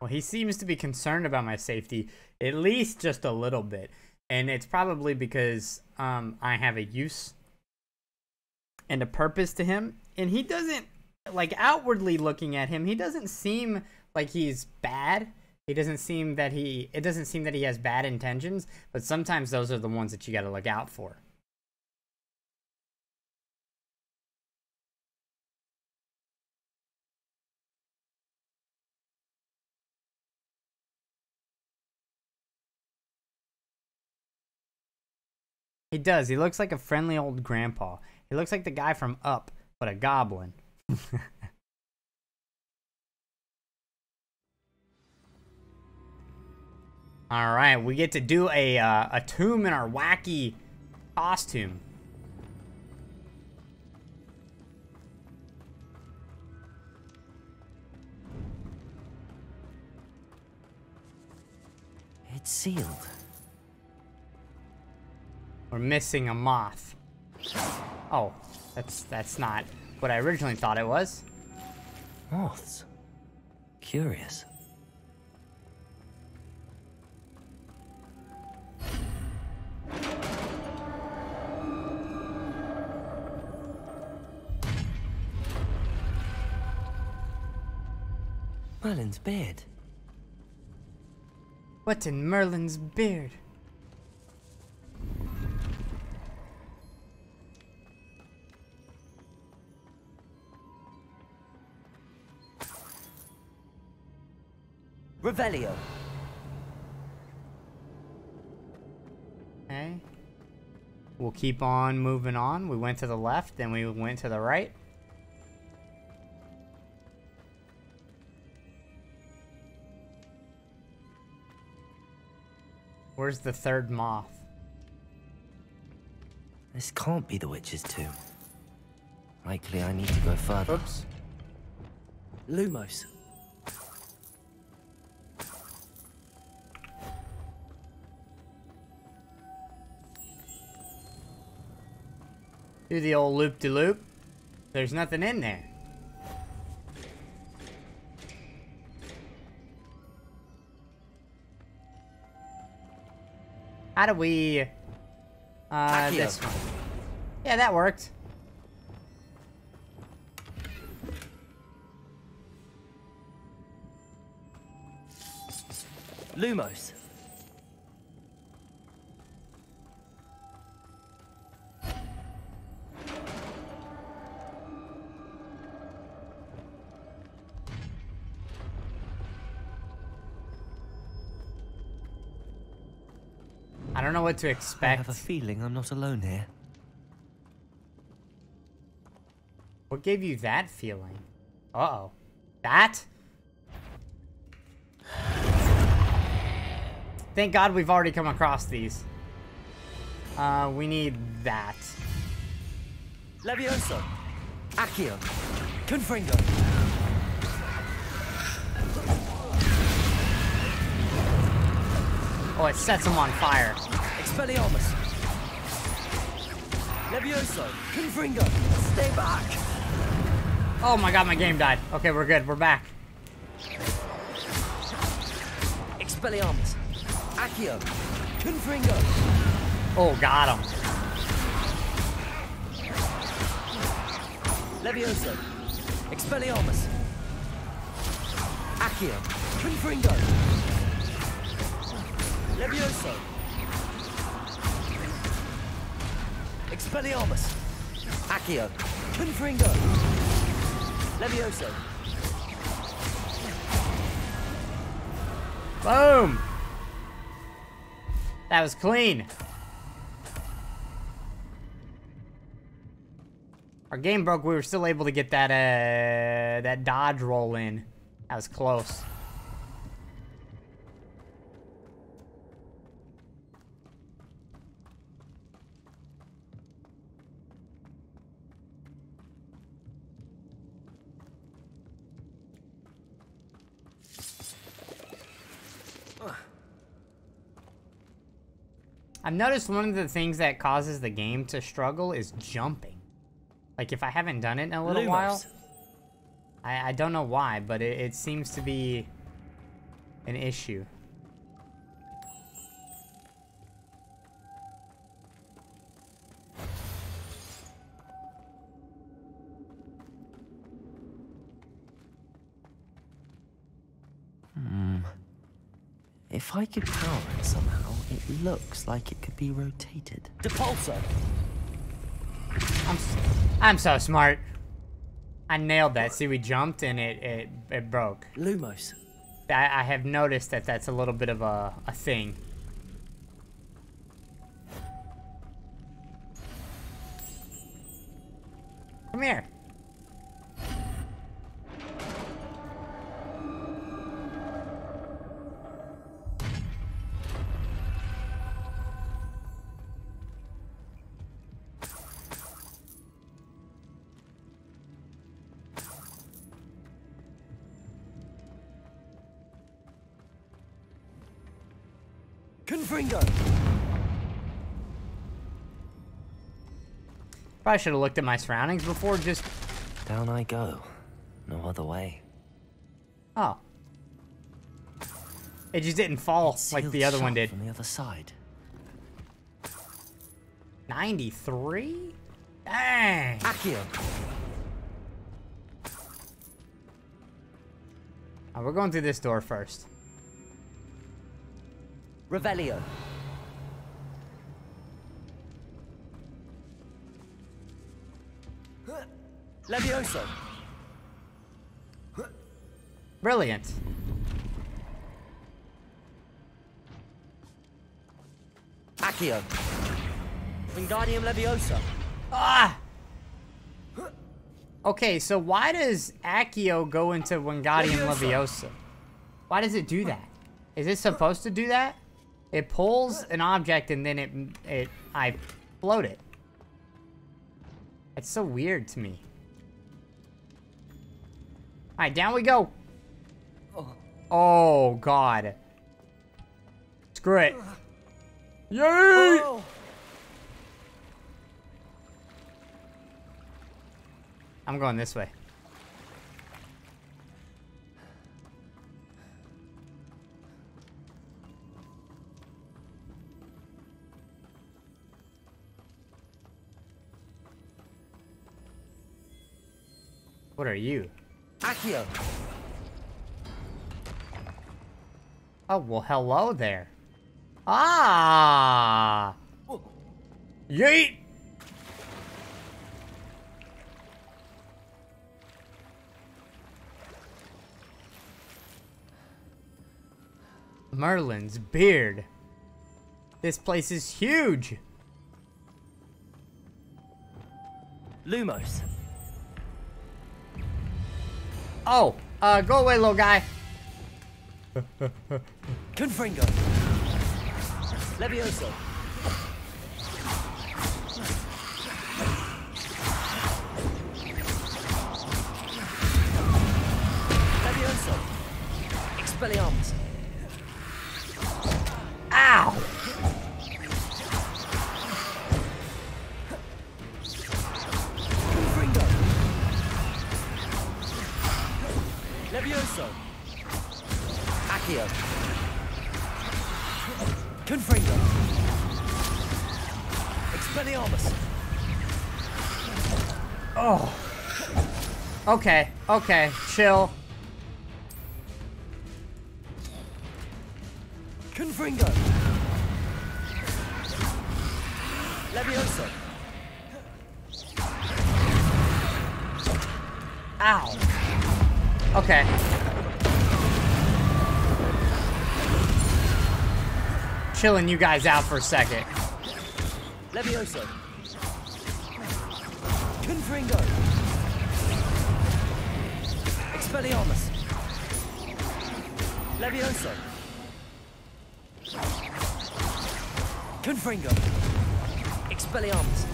Well, he seems to be concerned about my safety, at least just a little bit. And it's probably because um, I have a use and a purpose to him. And he doesn't, like, outwardly looking at him, he doesn't seem like he's bad. He doesn't seem that he, it doesn't seem that he has bad intentions, but sometimes those are the ones that you gotta look out for. He does. He looks like a friendly old grandpa. He looks like the guy from Up, but a goblin. All right, we get to do a uh, a tomb in our wacky costume. It's sealed. We're missing a moth. Oh, that's that's not what I originally thought it was. Moths. Curious. Merlin's beard. What's in Merlin's beard? Revelio. Okay. We'll keep on moving on. We went to the left, then we went to the right. Where's the third moth? This can't be the witch's tomb. Likely I need to go further. Oops. Lumos. Do the old loop-de-loop. There's nothing in there. How do we... Uh, this one. Yeah, that worked. Lumos. What to expect. I have a feeling I'm not alone here. What gave you that feeling? Uh-oh. That? Thank God we've already come across these. Uh, we need that. Levioso! Accio! Confringo! Oh, it sets them on fire. Expelliarmus! Levioso! Confringo! Stay back! Oh my god, my game died. Okay, we're good. We're back. Expelliarmus! Accio! Confringo! Oh, got him. Levioso! Expelliarmus! Accio! Confringo! Levioso! Expelliarmus! Accio! Confringo! Levioso! Boom! That was clean. Our game broke. We were still able to get that uh that dodge roll in. That was close. I've noticed one of the things that causes the game to struggle is jumping. Like if I haven't done it in a little Lumos. while, I, I don't know why, but it, it seems to be an issue. Hmm. If I could power it somehow, it looks like it could be rotated. Depulso! I'm, s- I'm so smart. I nailed that. See, we jumped and it, it, it broke. Lumos. I, I have noticed that that's a little bit of a, a thing. Come here. Probably should have looked at my surroundings before just... Down I go. No other way. Oh. It just didn't fall like the other one did. From the other side. 93? Dang. Accio! Oh, we're going through this door first. Revelio. Levioso. Brilliant. Accio. Wingardium Leviosa. Ah! Okay, so why does Accio go into Wingardium Leviosa? Why does it do that? Is it supposed to do that? It pulls an object and then it it I float it. It's so weird to me. Alright, down we go. Oh god. Screw it. Yay! I'm going this way. What are you? Accio. Oh, well, hello there. Ah! Yeet! Merlin's beard. This place is huge. Lumos. Oh, uh, go away, little guy. Confringo. Levioso. Levioso. Expelliarmus. Okay, okay, chill. Confringo. Levioso. Ow. Okay. Chilling you guys out for a second. Levioso. Confringo. Expelliarmus. Levioso. Confringo. Expelliarmus.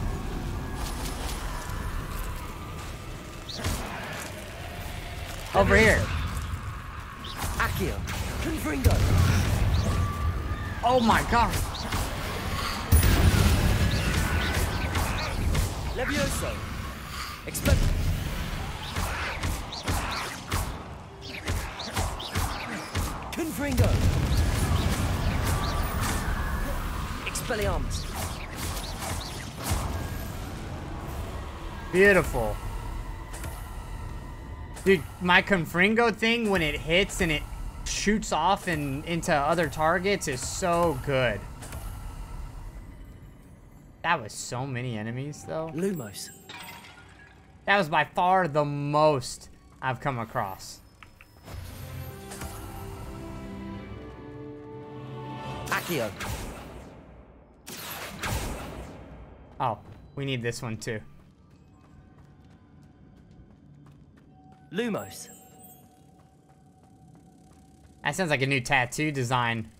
Over here. Accio. Confringo. Oh my god. Levioso. Expel. Beautiful. Dude, my Confringo thing, when it hits and it shoots off and into other targets, is so good. That was so many enemies, though. Lumos. That was by far the most I've come across. Accio. Oh, we need this one too. Lumos. That sounds like a new tattoo design.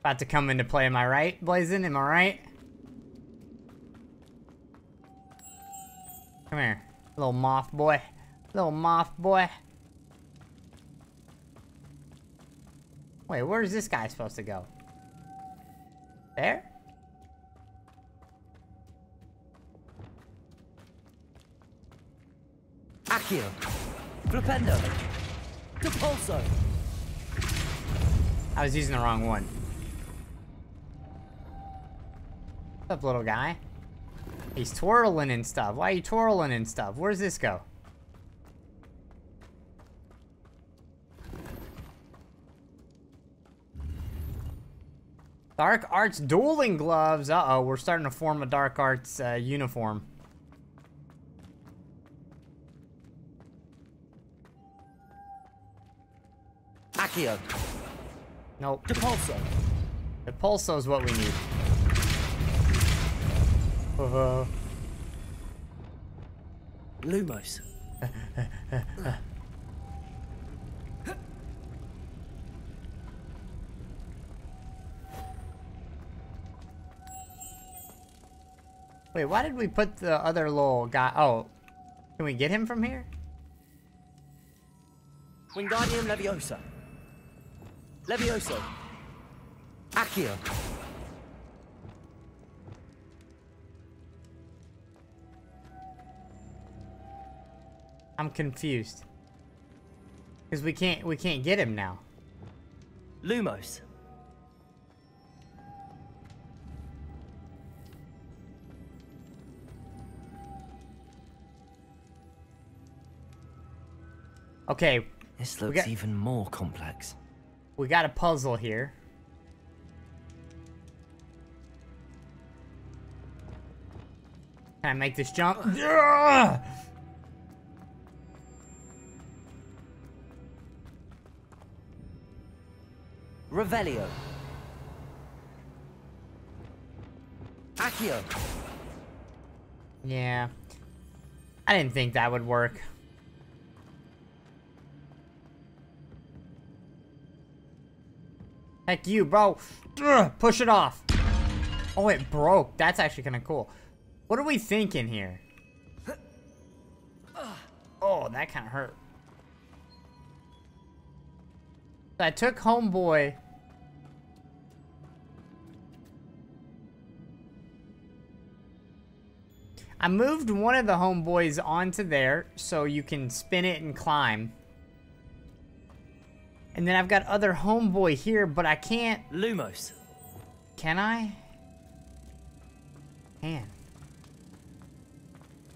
About to come into play, am I right, Blazin? Am I right? Come here, little moth boy. Little moth boy. Wait, where's this guy supposed to go? There? Accio. Flipendo. Depulso. I was using the wrong one. What's up, little guy? He's twirling and stuff. Why are you twirling and stuff? Where's this go? Dark Arts dueling gloves. Uh-oh, we're starting to form a Dark Arts uh, uniform. Accio. Nope. Depulso. Depulso is what we need. Uh, -huh. Lumos. Wait, why did we put the other little guy? Oh, can we get him from here? Wingardium Leviosa. Levioso. Accio. I'm confused. Because we can't we can't get him now. Lumos. Okay. This looks even more complex. We got a puzzle here. Can I make this jump? Ugh! Revelio. Accio! Yeah. I didn't think that would work. Heck you, bro. Push it off. Oh, it broke. That's actually kind of cool. What are we thinking here? Oh, that kind of hurt. I took Homeboy. I moved one of the Homeboys onto there so you can spin it and climb. And then I've got other Homeboy here, but I can't... Lumos. Can I? Can.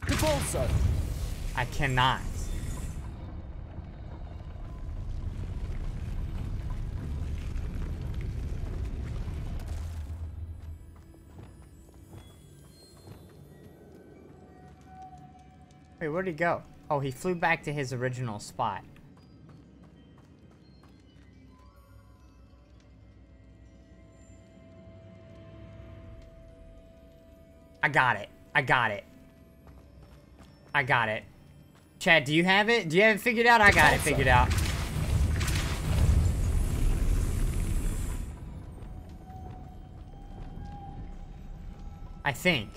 Capolso. I cannot. Wait, where'd he go? Oh, he flew back to his original spot. I got it. I got it. I got it. Chad, do you have it? Do you have it figured out? I got it figured out. I think.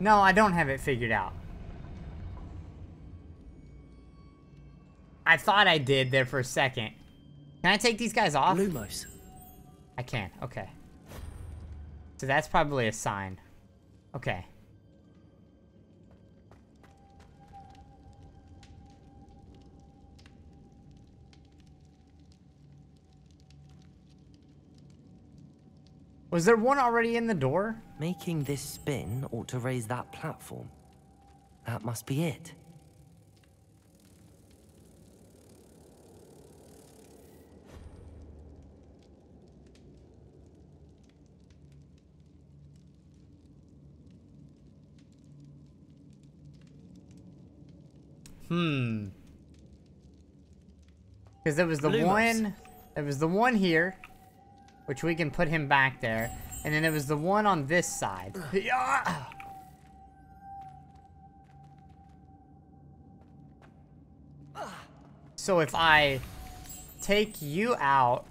No, I don't have it figured out. I thought I did there for a second. Can I take these guys off? Lumos. I can. Okay. So that's probably a sign. Okay. Was there one already in the door? Making this spin ought to raise that platform. That must be it. Hmm. Because there was the Lumos. one, there was the one here, which we can put him back there, and then there was the one on this side. Yeah. So if I take you out,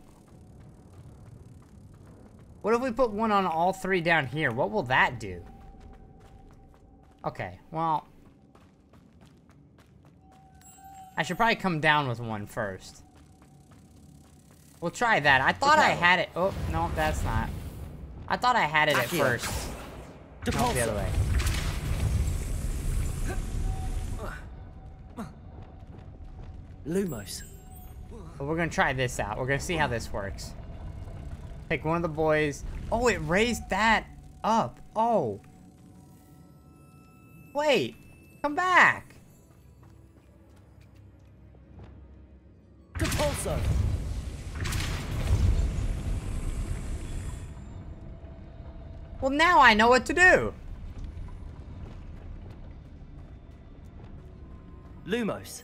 what if we put one on all three down here? What will that do? Okay, well, I should probably come down with one first. We'll try that. I thought I had it. Oh, no, that's not. I thought I had it at first. No, the other way. Lumos. But we're gonna try this out. We're gonna see how this works. Pick one of the boys. Oh, it raised that up. Oh. Wait. Come back. Capolso. Well, now I know what to do. Lumos.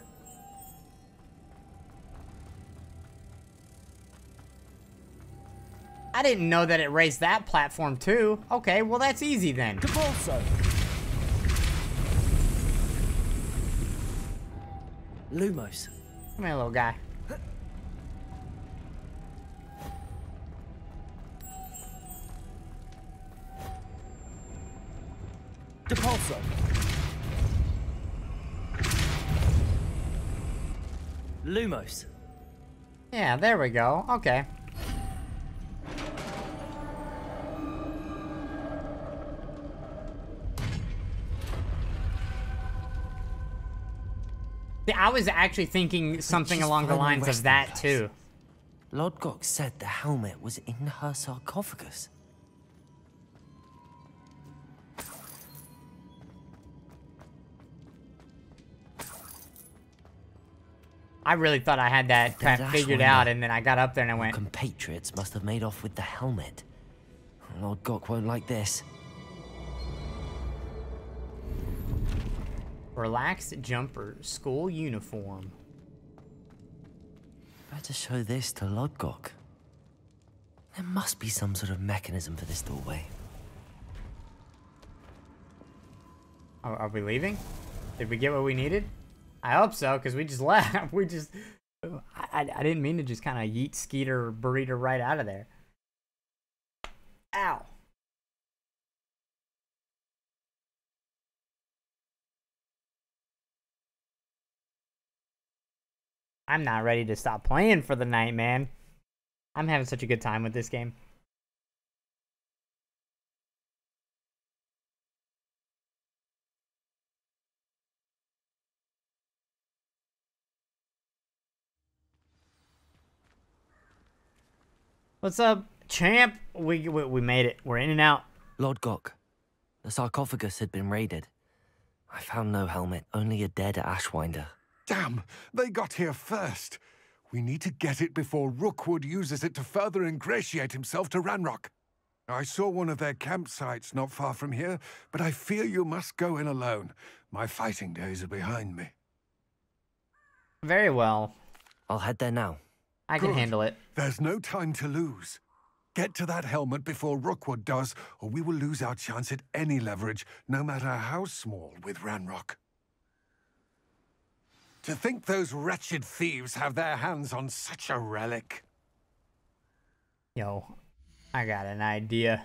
I didn't know that it raised that platform too. Okay, well that's easy then. Capolso. Lumos. Come here, little guy. Capolso. Lumos. Yeah, there we go. Okay. I was actually thinking something along the lines of that too. Lodgok said the helmet was in her sarcophagus. I really thought I had that kind of figured out, and then I got up there and I went, Compatriots must have made off with the helmet. Lodgok won't like this. relaxed jumper, school uniform. Better show this to Lord Lodgok. There must be some sort of mechanism for this doorway. Are, are we leaving? Did we get what we needed? I hope so, because we just left. We just... I, I didn't mean to just kind of yeet Skeeter Burrito right out of there. Ow. I'm not ready to stop playing for the night, man. I'm having such a good time with this game. What's up, champ? We, we we made it. We're in and out. Lodgok, the sarcophagus had been raided. I found no helmet, only a dead Ashwinder. Damn, they got here first. We need to get it before Rookwood uses it to further ingratiate himself to Ranrok. I saw one of their campsites not far from here, but I fear you must go in alone. My fighting days are behind me. Very well. I'll head there now. I can Good. handle it. There's no time to lose. Get to that helmet before Rookwood does, or we will lose our chance at any leverage, no matter how small, with Ranrok. To think those wretched thieves have their hands on such a relic. Yo, I got an idea.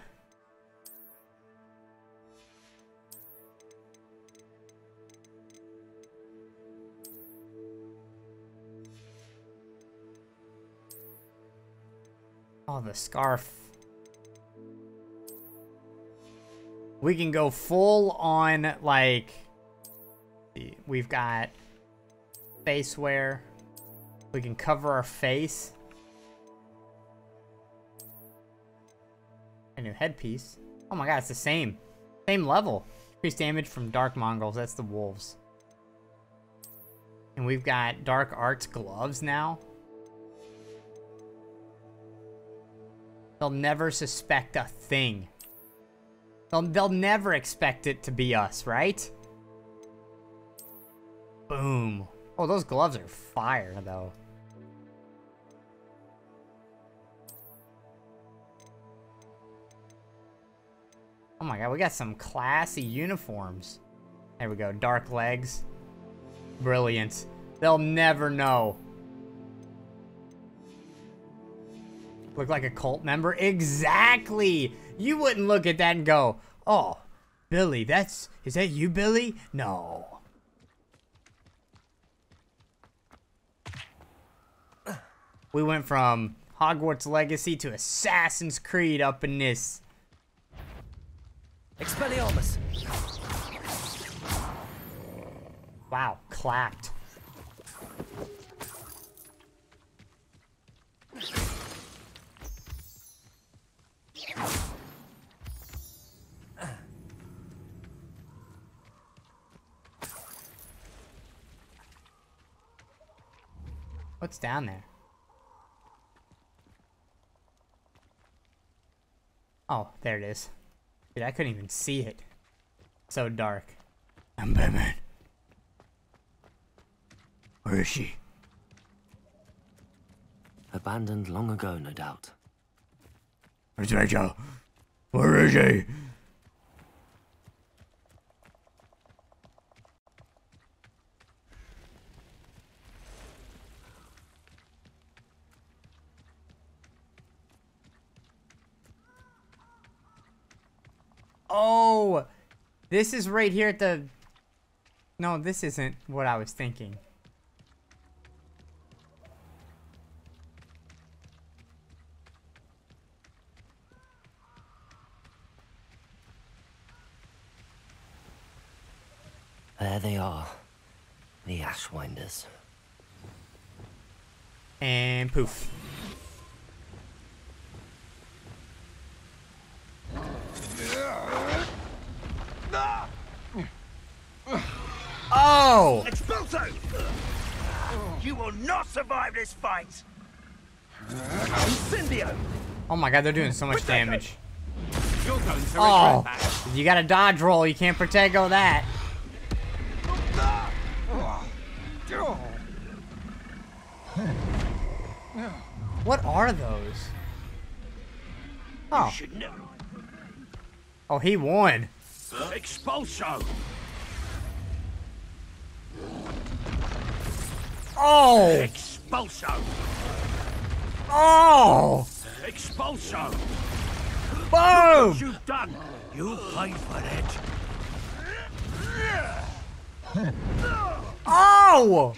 Oh, the scarf. We can go full on, like, we've got face wear. We can cover our face. A new headpiece. Oh my god, it's the same. Same level. Increased damage from dark mongrels. That's the wolves. And we've got dark arts gloves now. They'll never suspect a thing. They'll, they'll never expect it to be us, right? Boom. Oh, those gloves are fire, though. Oh my god, we got some classy uniforms. There we go, dark legs. Brilliant. They'll never know. Look like a cult member? Exactly! You wouldn't look at that and go, oh, Billy, that's, is that you, Billy? No. We went from Hogwarts Legacy to Assassin's Creed up in this. Expelliarmus! Wow, clapped. What's down there? Oh, there it is. Dude, I couldn't even see it. So dark. I'm Batman. Where is she? Abandoned long ago, no doubt. Where's Rachel? Where is she? Oh, this is right here at the... No, this isn't what I was thinking. There they are. The Ashwinders. And poof. Oh! Expulso! You will not survive this fight! Incendio! Oh my god, they're doing so much damage. You're going to Oh! You got a dodge roll, you can't protect all that. What are those? Oh. You should never. Oh, he won. Expulso! Oh! Expulso! Oh! Expulso! Boom! You've done! You pay for it! Oh!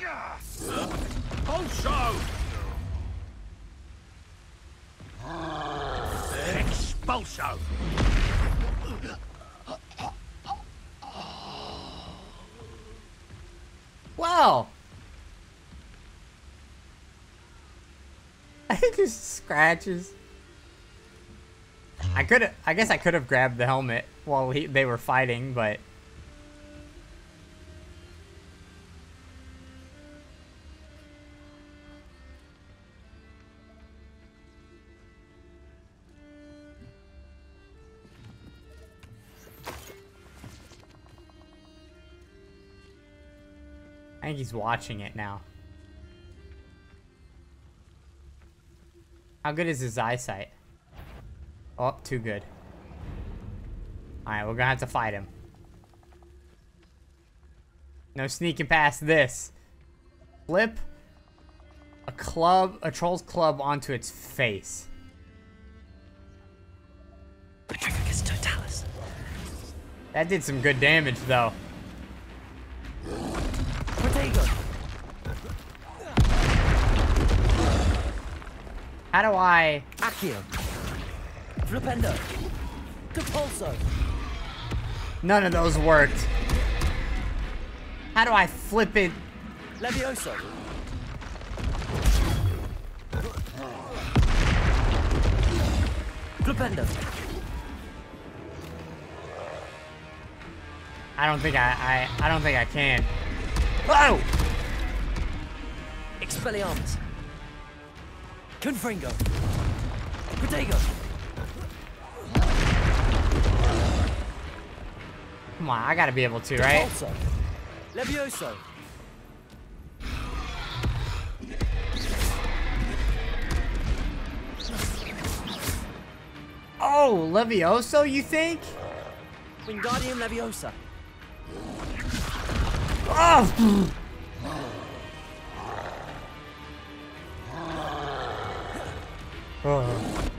Expulso! Wow. I think just scratches. I could. I guess I could have grabbed the helmet while he, they were fighting, but. I think he's watching it now. How good is his eyesight? Oh, too good. Alright, we're gonna have to fight him. No sneaking past this. Flip a club, a troll's club onto its face. Petrificus totalis. That did some good damage, though. How do I... Accio. Flipendo. Depulso. None of those worked. How do I flip it? Levioso. Flipendo. I don't think I, I, I don't think I can. Whoa! Expelliarmus. Confringo. Protego. Come on, I gotta be able to, right? Depulso. Levioso. Oh, Levioso, you think? Wingardium Leviosa. Oh! Oh.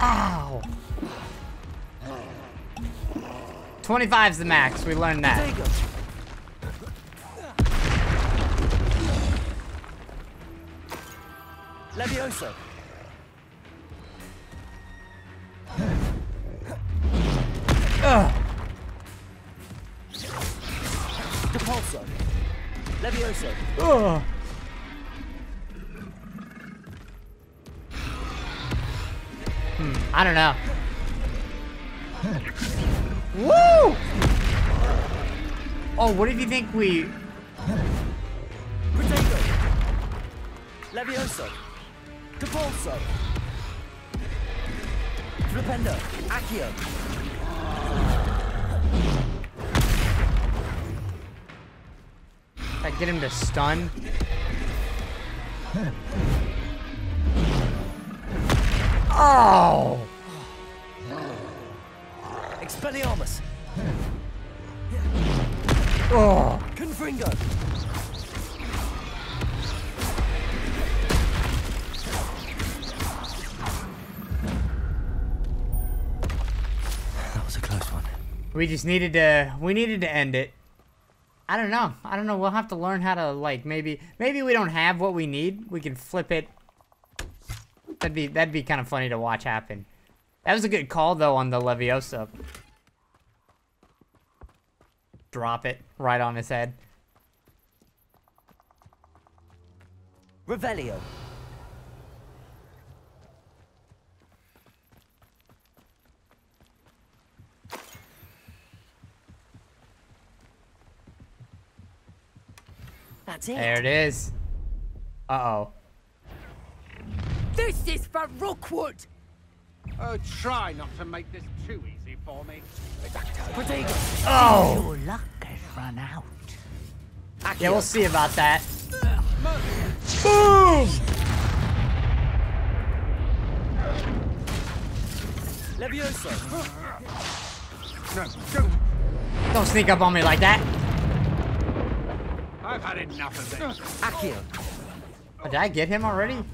Ow! 25's the max, we learned that. Levioso. I don't know. Woo! Oh, what if you think we... Protego. Levioso. Depulso. Flipendo. Accio. I get him to stun? Oh! Expelliarmus. Oh! Confringo. That was a close one. We just needed to, we needed to end it. I don't know. I don't know. We'll have to learn how to, like, maybe, maybe we don't have what we need. We can flip it. That'd be, that'd be kind of funny to watch happen. That was a good call, though, on the Leviosa. Drop it right on his head. Revelio. That's it. There it is. Uh-oh. This is for Rookwood! Oh, try not to make this too easy for me. Oh! Your luck has run out. Yeah, we'll see about that. Boom! Levioso. No, don't. Don't sneak up on me like that. I've had enough of this. Accio. Oh, did I get him already?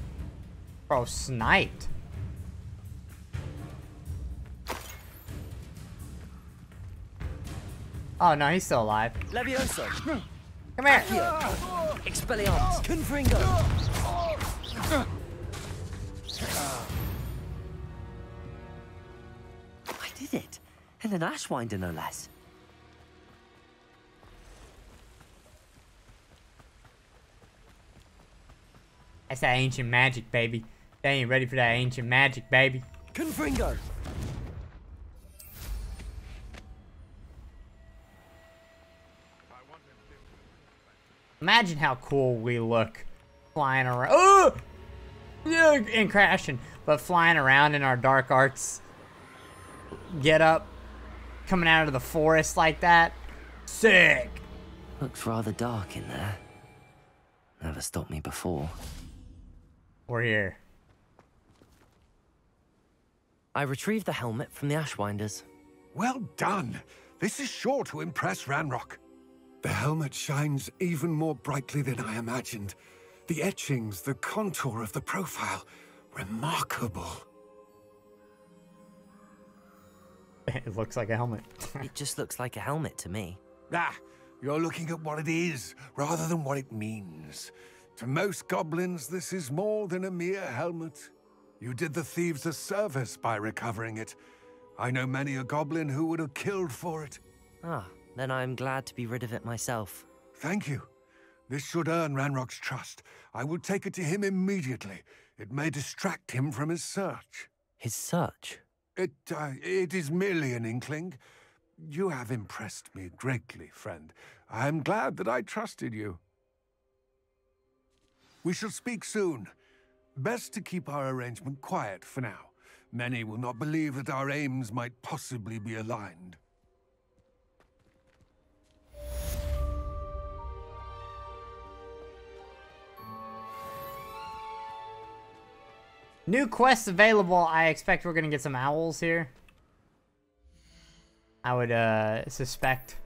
Bro, sniped. Oh no, he's still alive. Levioso. Come here. Expelliarmus. Confringo. I did it. And an Ashwinder, no less. That's that ancient magic, baby. They ain't ready for that ancient magic, baby. Confringo. Imagine how cool we look flying around. Oh! And crashing, but flying around in our dark arts get up, coming out of the forest like that. Sick. Looks rather dark in there. Never stopped me before. We're here. I retrieved the helmet from the Ashwinders. Well done. This is sure to impress Ranrok. The helmet shines even more brightly than I imagined. The etchings, the contour of the profile, remarkable. It looks like a helmet. it just looks like a helmet to me. Ah, you're looking at what it is, rather than what it means. To most goblins, this is more than a mere helmet. You did the thieves a service by recovering it. I know many a goblin who would have killed for it. Ah, then I'm glad to be rid of it myself. Thank you. This should earn Ranrok's trust. I will take it to him immediately. It may distract him from his search. His search? It, uh, it is merely an inkling. You have impressed me greatly, friend. I am glad that I trusted you. We shall speak soon. Best to keep our arrangement quiet for now. Many will not believe that our aims might possibly be aligned. New quests available. I expect we're gonna get some owls here. I would uh suspect.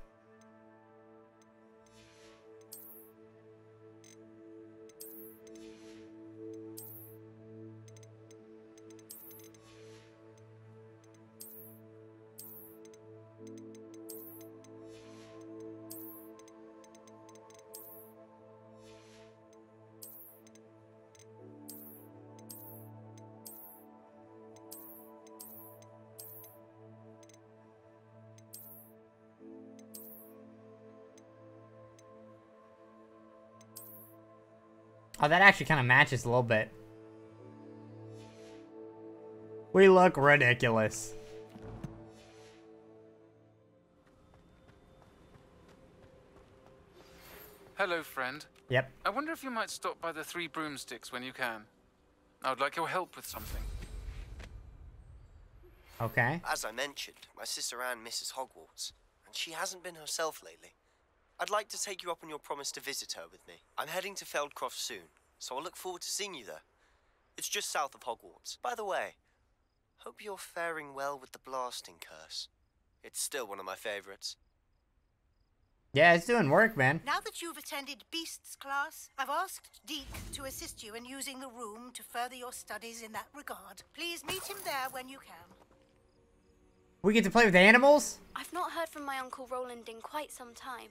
Oh, that actually kind of matches a little bit. We look ridiculous. Hello, friend. Yep. I wonder if you might stop by the Three Broomsticks when you can. I would like your help with something. Okay. As I mentioned, my sister Anne misses Hogwarts, and she hasn't been herself lately. I'd like to take you up on your promise to visit her with me. I'm heading to Feldcroft soon, so I'll look forward to seeing you there. It's just south of Hogwarts. By the way, hope you're faring well with the blasting curse. It's still one of my favorites. Yeah, it's doing work, man. Now that you've attended Beasts class, I've asked Deek to assist you in using the room to further your studies in that regard. Please meet him there when you can. We get to play with animals? I've not heard from my Uncle Roland in quite some time.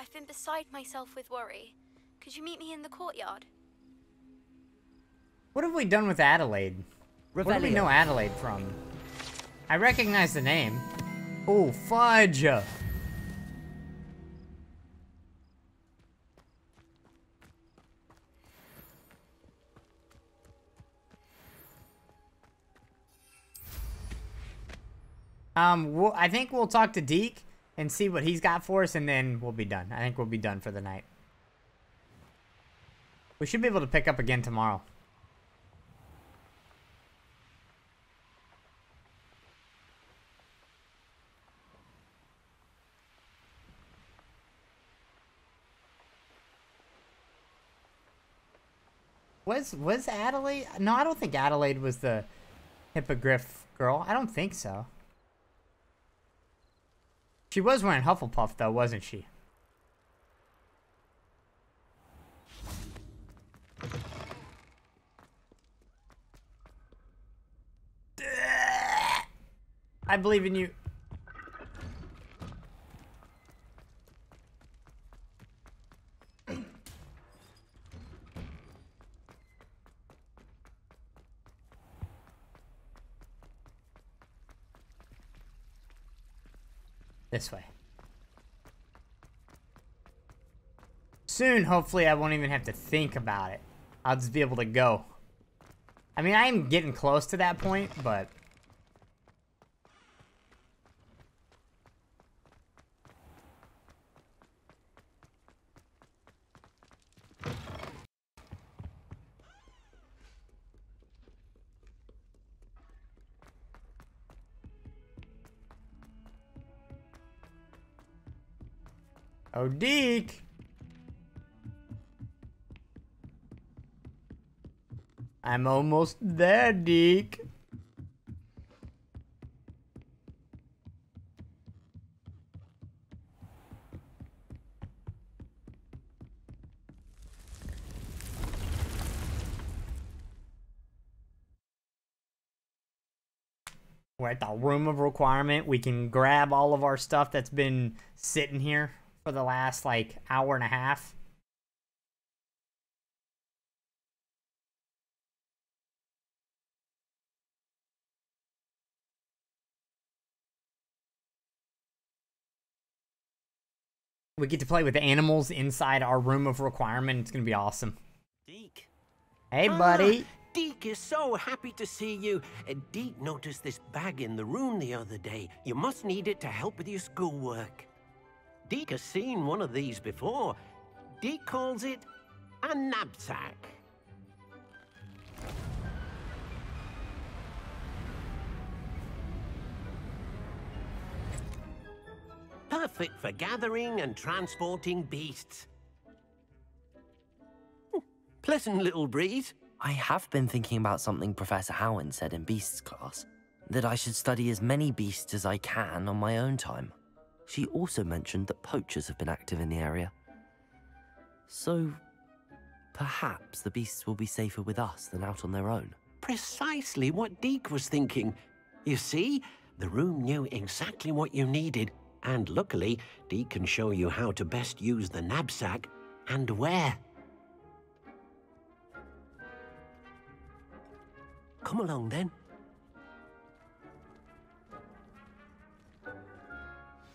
I've been beside myself with worry. Could you meet me in the courtyard? What have we done with Adelaide? Where do we know Adelaide from? I recognize the name. Oh, fudge! Um, we'll, I think we'll talk to Deek and see what he's got for us, and then we'll be done. I think we'll be done for the night. We should be able to pick up again tomorrow. Was was Adelaide? No, I don't think Adelaide was the hippogriff girl. I don't think so. She was wearing Hufflepuff though, wasn't she? I believe in you. This way. Soon, hopefully, I won't even have to think about it. I'll just be able to go. I mean, I am getting close to that point, but... Oh, Deek! I'm almost there, Deek. We're at the room of requirement. We can grab all of our stuff that's been sitting here for the last like hour and a half. We get to play with the animals inside our room of requirement. It's gonna be awesome. Deek. Hey, buddy. Ah, Deek is so happy to see you. Deek noticed this bag in the room the other day. You must need it to help with your schoolwork. Deek has seen one of these before. Deek calls it a knapsack. Perfect for gathering and transporting beasts. Hmm, Pleasant little breeze. I have been thinking about something Professor Howin said in Beasts class that I should study as many beasts as I can on my own time. She also mentioned that poachers have been active in the area. So, perhaps the beasts will be safer with us than out on their own. Precisely what Deek was thinking. You see, the room knew exactly what you needed, and luckily, Deek can show you how to best use the knapsack and where. Come along then.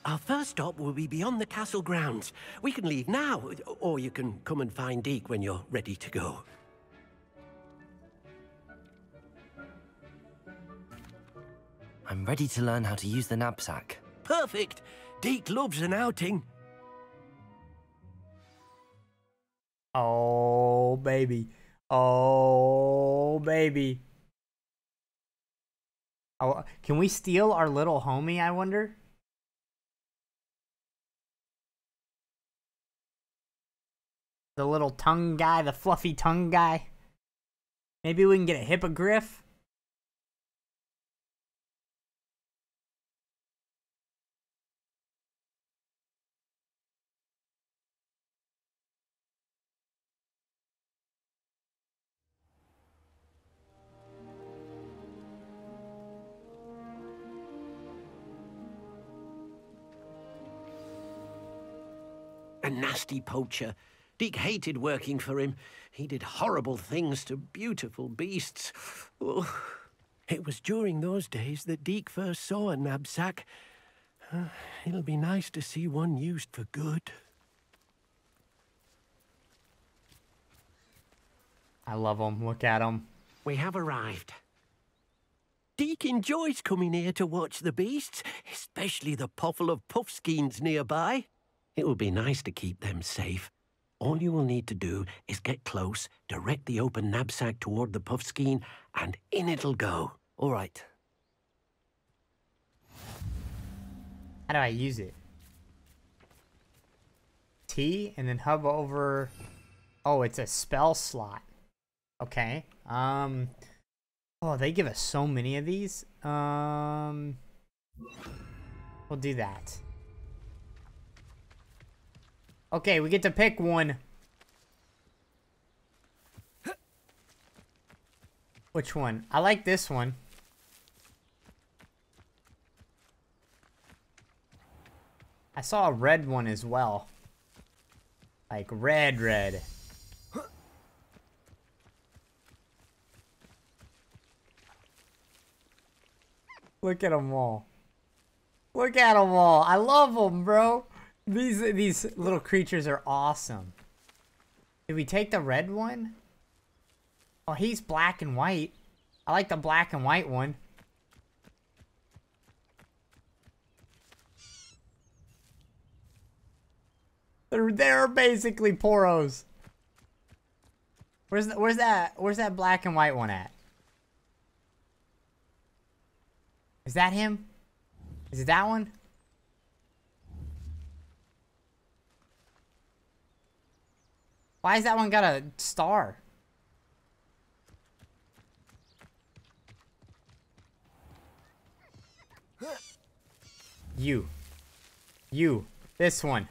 Our first stop will be beyond the castle grounds. We can leave now, or you can come and find Deek when you're ready to go. I'm ready to learn how to use the knapsack. Perfect! Deek loves an outing. Oh, baby. Oh, baby. Oh, can we steal our little homie, I wonder? The little tongue guy, the fluffy tongue guy. Maybe we can get a hippogriff? A nasty poacher. Deek hated working for him. He did horrible things to beautiful beasts. Oh, it was during those days that Deek first saw a knapsack. Uh, it'll be nice to see one used for good. I love them. Look at them. We have arrived. Deek enjoys coming here to watch the beasts, especially the puffle of puffskeins nearby. It will be nice to keep them safe. All you will need to do is get close, direct the open knapsack toward the puffskein, and in it'll go. All right. How do I use it? T and then hover over. Oh, it's a spell slot. Okay. Um. Oh, they give us so many of these. Um. We'll do that. Okay, we get to pick one. Which one? I like this one. I saw a red one as well. Like red, red. Look at them all. Look at them all. I love them, bro. These these little creatures are awesome. Did we take the red one? Oh, he's black and white. I like the black and white one. They're they're basically poros. Where's the, where's that where's that black and white one at? Is that him? Is it that one? Why has that one got a star? You. You. This one.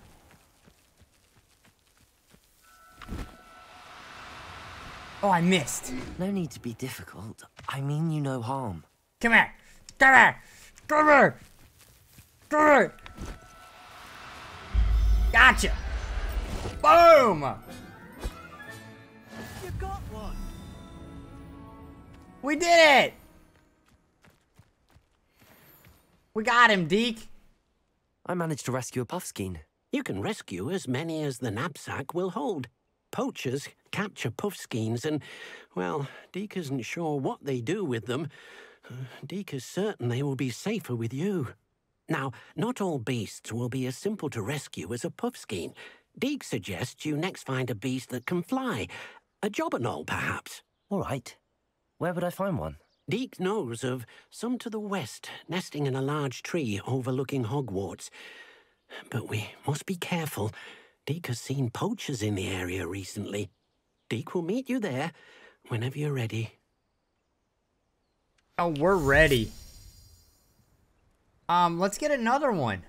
Oh, I missed. No need to be difficult. I mean you no harm. Come here. Come here. Come here. Come here. Gotcha. Boom. We did it. We got him, Deek. I managed to rescue a puffskein. You can rescue as many as the knapsack will hold. Poachers capture puffskeins and, well, Deek isn't sure what they do with them. Uh, Deek is certain they will be safer with you. Now, not all beasts will be as simple to rescue as a puffskein. Deek suggests you next find a beast that can fly. A jobberknoll, perhaps. All right. Where would I find one? Deek knows of some to the west, nesting in a large tree overlooking Hogwarts. But we must be careful. Deek has seen poachers in the area recently. Deek will meet you there whenever you're ready. Oh, we're ready. Um, let's get another one.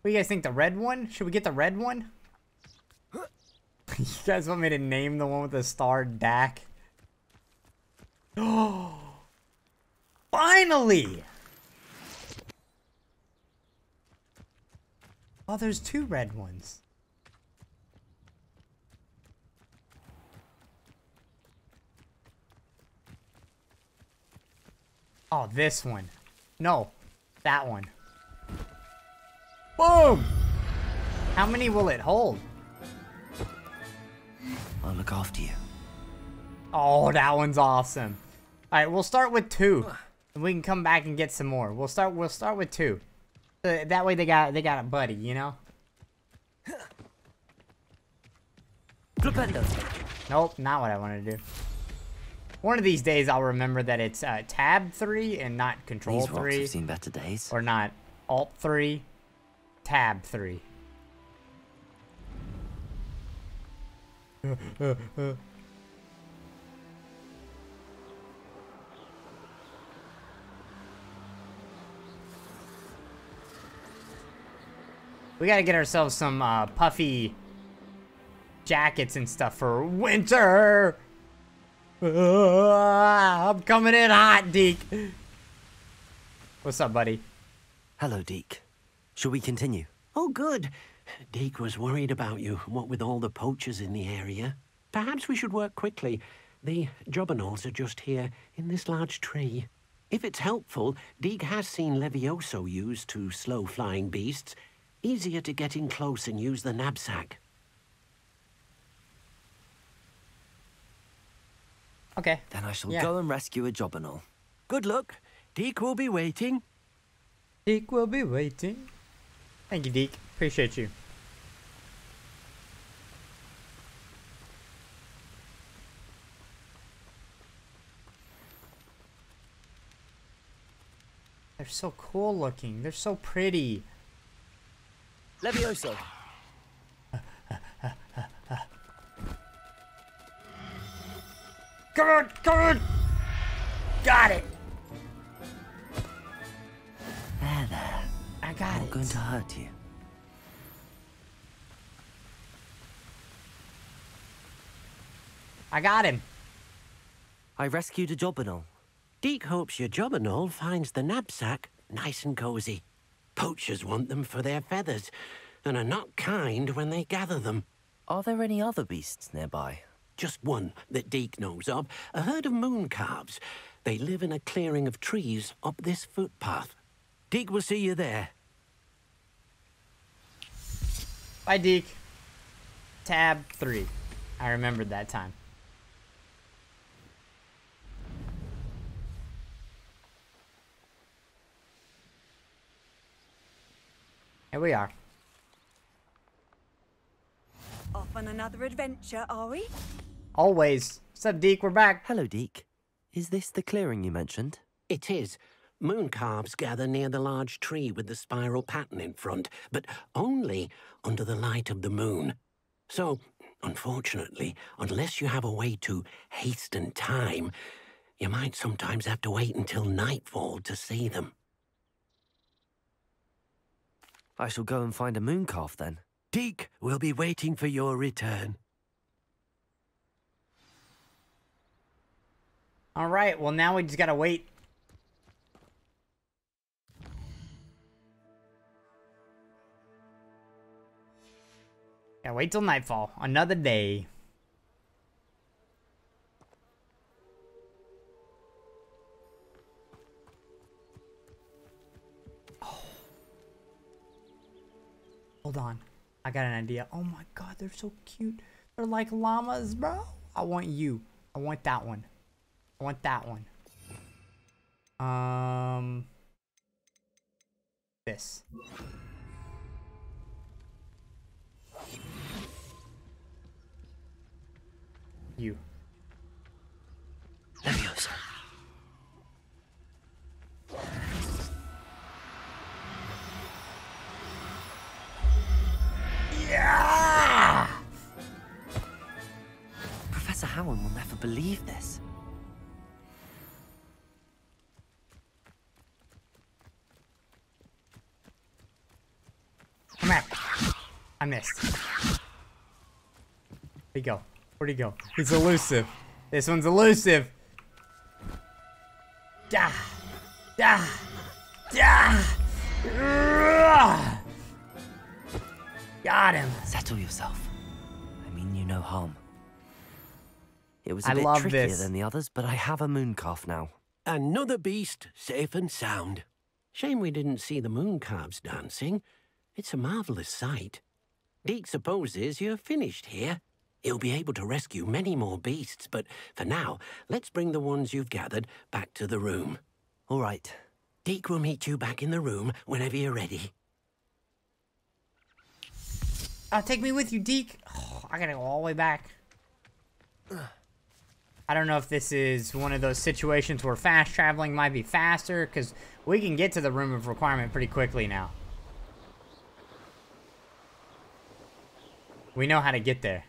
What do you guys think? The red one? Should we get the red one? you guys want me to name the one with the star Dak? Oh, finally! Oh, there's two red ones. Oh, this one. No, that one. Boom! How many will it hold? I'll look after you. Oh, that one's awesome. All right, we'll start with two, and we can come back and get some more. We'll start. We'll start with two. Uh, that way they got they got a buddy, you know. Flipendo. Nope, not what I wanted to do. One of these days, I'll remember that it's uh, tab three and not control These three, have seen better days. or not alt three, tab three. We gotta get ourselves some uh, puffy jackets and stuff for winter. Uh, I'm coming in hot, Deek. What's up, buddy? Hello, Deek. Shall we continue? Oh, good. Deek was worried about you, what with all the poachers in the area. Perhaps we should work quickly. The jobberknolls are just here, in this large tree. If it's helpful, Deek has seen Levioso used to slow flying beasts. Easier to get in close and use the knapsack. Okay. Then I shall Yeah. go and rescue a jobberknoll. Good luck. Deek will be waiting. Deek will be waiting. Thank you, Deek. Appreciate you. They're so cool looking. They're so pretty. Levioso. Come on, come on! Got it! There, there. I got Not it. going to hurt you. I got him. I rescued a Jobberknoll. Deek hopes your Jobberknoll finds the knapsack nice and cozy. Poachers want them for their feathers, and are not kind when they gather them. Are there any other beasts nearby? Just one that Deek knows of, a herd of moon calves. They live in a clearing of trees up this footpath. Deek will see you there. Bye, Deek. Tab 3. I remembered that time. Here we are. Off on another adventure, are we? Always. What's up, Deek? We're back. Hello, Deek. Is this the clearing you mentioned? It is. Moon calves gather near the large tree with the spiral pattern in front, but only under the light of the moon. So, unfortunately, unless you have a way to hasten time, you might sometimes have to wait until nightfall to see them. I shall go and find a moon calf then. Deek will be waiting for your return. All right. Well, now we just gotta wait. Yeah, wait till nightfall. Another day. Hold on. I got an idea. Oh my god, they're so cute. They're like llamas, bro. I want you. I want that one. I want that one. Um, this. You. Leviosa. Yeah! Professor Howin will never believe this. Come here. I missed. Where'd he go? Where'd he go? He's elusive. This one's elusive. Da. Da. Da. Ugh. Got him. Settle yourself. I mean you no harm. It was a I bit love trickier this. than the others, but I have a moon calf now. Another beast, safe and sound. Shame we didn't see the moon calves dancing. It's a marvelous sight. Deek supposes you're finished here. He'll be able to rescue many more beasts, but for now, let's bring the ones you've gathered back to the room. All right. Deek will meet you back in the room whenever you're ready. Oh, take me with you, Deek. Oh, I gotta go all the way back. I don't know if this is one of those situations where fast traveling might be faster, because we can get to the room of requirement pretty quickly now. We know how to get there.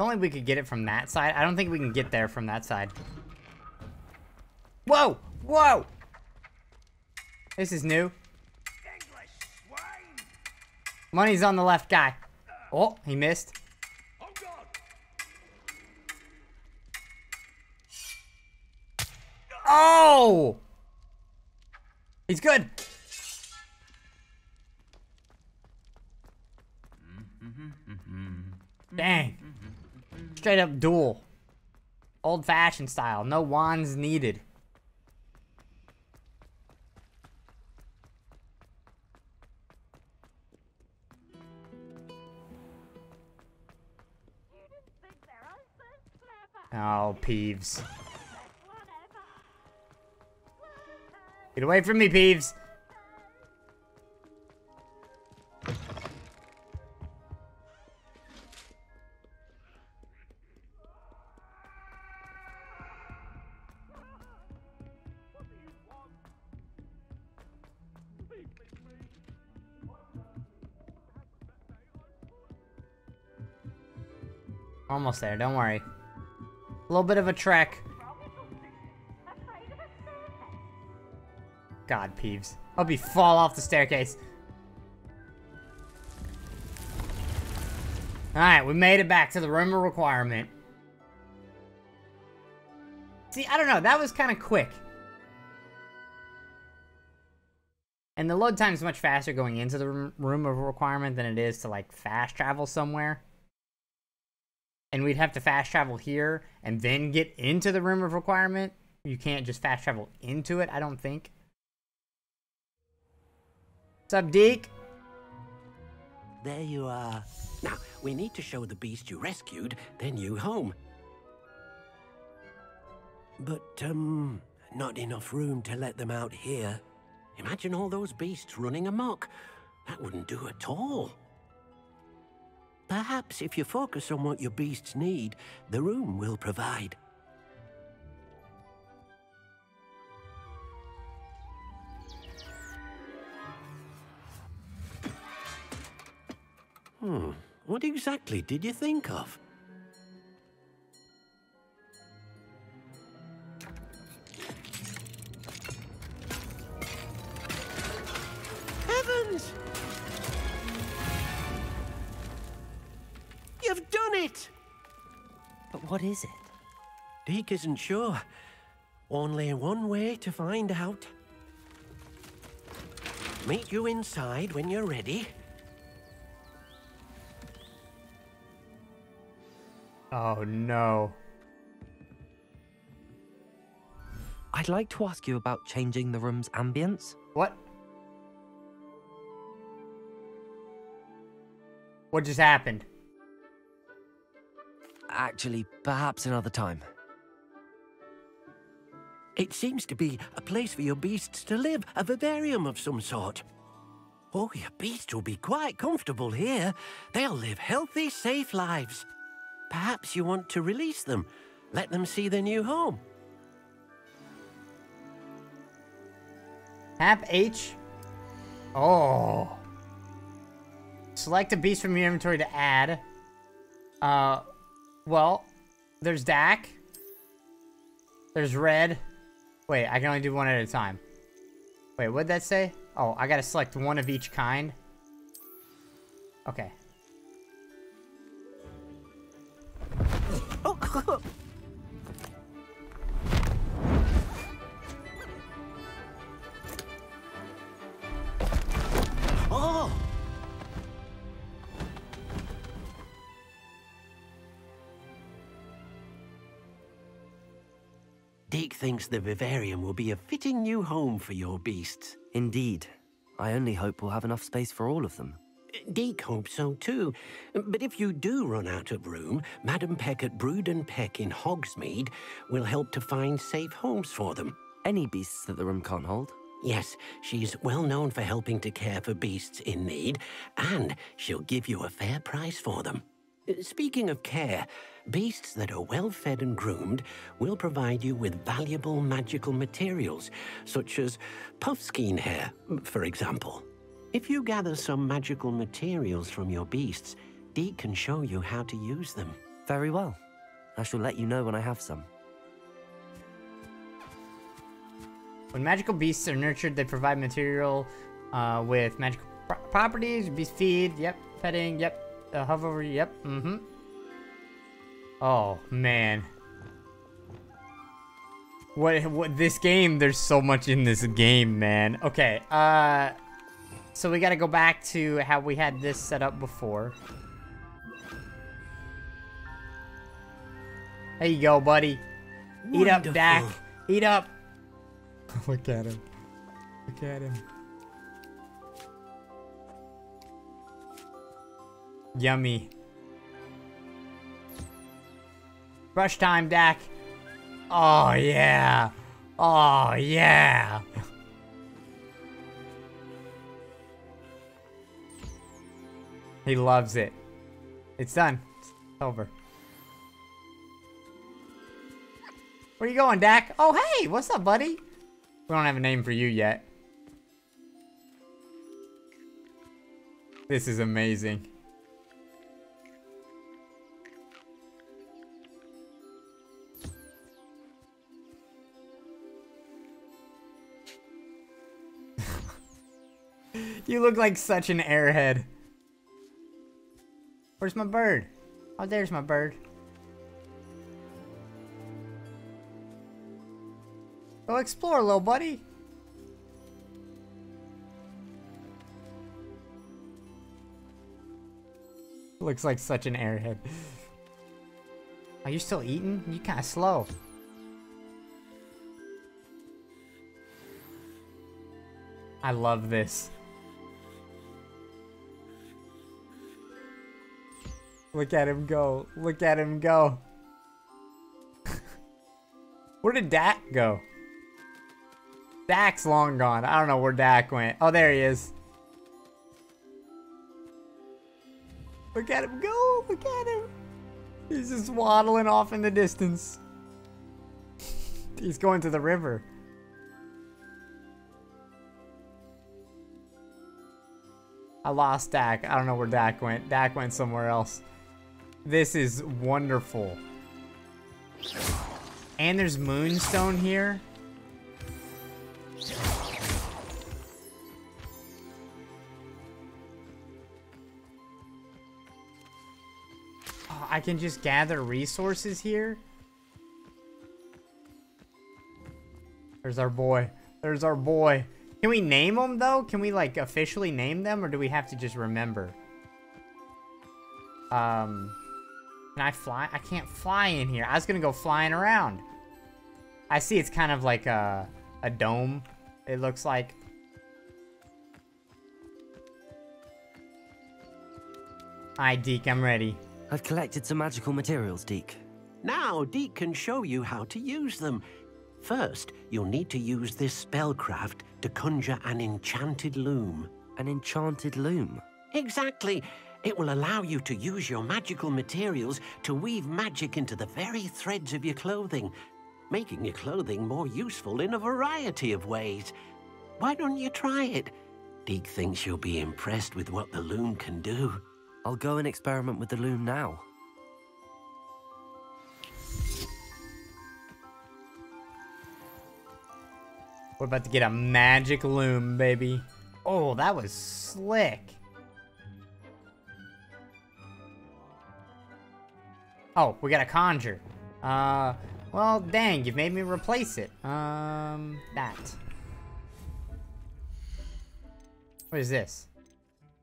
If only we could get it from that side. I don't think we can get there from that side. Whoa! Whoa! This is new. Money's on the left guy. Oh, he missed. Oh! He's good. Dang. Straight up duel. Old fashioned style. No wands needed. Oh, Peeves. Get away from me, Peeves. Almost there, don't worry. A little bit of a trek. God, Peeves. I'll be fall off the staircase. Alright, we made it back to the room of requirement. See, I don't know, that was kind of quick. And the load time is much faster going into the room of requirement than it is to, like, fast travel somewhere. And we'd have to fast travel here and then get into the room of requirement. You can't just fast travel into it, I don't think. What's Deek? There you are. Now, we need to show the beast you rescued their new home. But, um, not enough room to let them out here. Imagine all those beasts running amok. That wouldn't do at all. Perhaps if you focus on what your beasts need, the room will provide. Hmm, what exactly did you think of? Heavens! It! But what is it? Deek isn't sure. Only one way to find out. Meet you inside when you're ready. Oh no. I'd like to ask you about changing the room's ambience. What? What just happened? Actually, perhaps another time. It seems to be a place for your beasts to live, a vivarium of some sort. Oh, your beasts will be quite comfortable here. They'll live healthy, safe lives. Perhaps you want to release them, let them see their new home. Tap H. Oh. Select a beast from your inventory to add. Uh, well, there's Dak. There's Red. Wait, I can only do one at a time. Wait, what'd that say? Oh, I gotta select one of each kind. Okay. thinks the vivarium will be a fitting new home for your beasts. Indeed. I only hope we'll have enough space for all of them. Deek hopes so too. But if you do run out of room, Madam Peck at Brood and Peck in Hogsmeade will help to find safe homes for them. Any beasts that the room can't hold? Yes, she's well known for helping to care for beasts in need, and she'll give you a fair price for them. Speaking of care, beasts that are well fed and groomed will provide you with valuable magical materials, such as puffskein hair, for example. If you gather some magical materials from your beasts, Dee can show you how to use them. Very well. I shall let you know when I have some. When magical beasts are nurtured, they provide material uh, with magical pro properties. Beast feed, yep. Petting, yep. Uh, hover, yep. Mm-hmm. Oh, man. What, what, this game, there's so much in this game, man. Okay, uh... So we gotta go back to how we had this set up before. There you go, buddy. Eat up, Dak. Eat up. Look at him. Look at him. Yummy. Brush time, Dak. Oh, yeah. Oh, yeah. he loves it. It's done. It's over. Where you going, Dak? Oh, hey, what's up, buddy? We don't have a name for you yet. This is amazing. You look like such an airhead. Where's my bird? Oh, there's my bird. Go explore, little buddy. Looks like such an airhead. Are you still eating? You kind of slow. I love this. Look at him go. Look at him go. where did Dak go? Dak's long gone. I don't know where Dak went. Oh, there he is. Look at him go. Look at him. He's just waddling off in the distance. He's going to the river. I lost Dak. I don't know where Dak went. Dak went somewhere else. This is wonderful. And there's Moonstone here. Oh, I can just gather resources here. There's our boy. There's our boy. Can we name them though? Can we like officially name them or do we have to just remember? Um, can I fly? I can't fly in here. I was gonna go flying around. I see it's kind of like a, a dome. It looks like. Hi, Deek, I'm ready. I've collected some magical materials, Deek. Now, Deek can show you how to use them. First, you'll need to use this spellcraft to conjure an enchanted loom. An enchanted loom? Exactly. It will allow you to use your magical materials to weave magic into the very threads of your clothing, making your clothing more useful in a variety of ways. Why don't you try it? Deek thinks you'll be impressed with what the loom can do. I'll go and experiment with the loom now. We're about to get a magic loom, baby. Oh, that was slick. Oh, we got a conjure. Uh, well, dang, you've made me replace it. Um, that. What is this?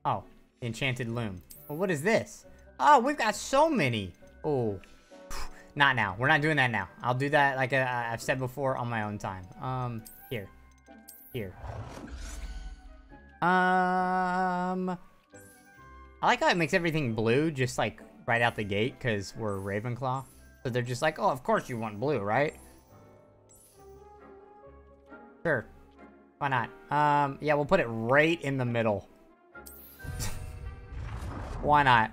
Oh, enchanted loom. Well, what is this? Oh, we've got so many. Oh, not now. We're not doing that now. I'll do that, like uh, I've said before, on my own time. Um, here. Here. Um, I like how it makes everything blue, just like right out the gate, because we're Ravenclaw. So they're just like, oh, of course you want blue, right? Sure. Why not? Um, yeah, we'll put it right in the middle. Why not?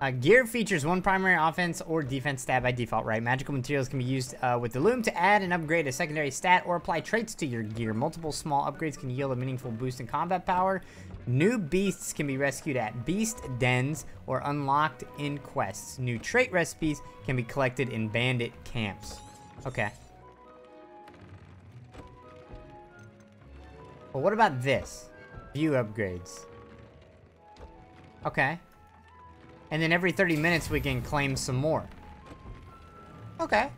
Uh, gear features one primary offense or defense stat by default, right? Magical materials can be used uh, with the loom to add and upgrade a secondary stat or apply traits to your gear. Multiple small upgrades can yield a meaningful boost in combat power. New beasts can be rescued at beast dens or unlocked in quests. New trait recipes can be collected in bandit camps. Okay. Well, what about this? View upgrades. Okay. And then every 30 minutes we can claim some more. Okay.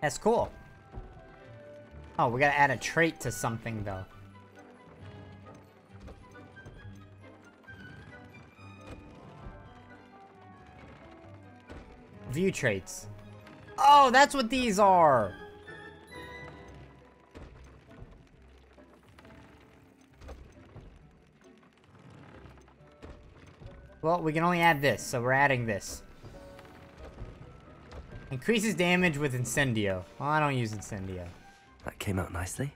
That's cool. Oh, we gotta add a trait to something though. View traits. Oh, that's what these are! Well, we can only add this, so we're adding this. Increases damage with Incendio. Well, I don't use Incendio. That came out nicely.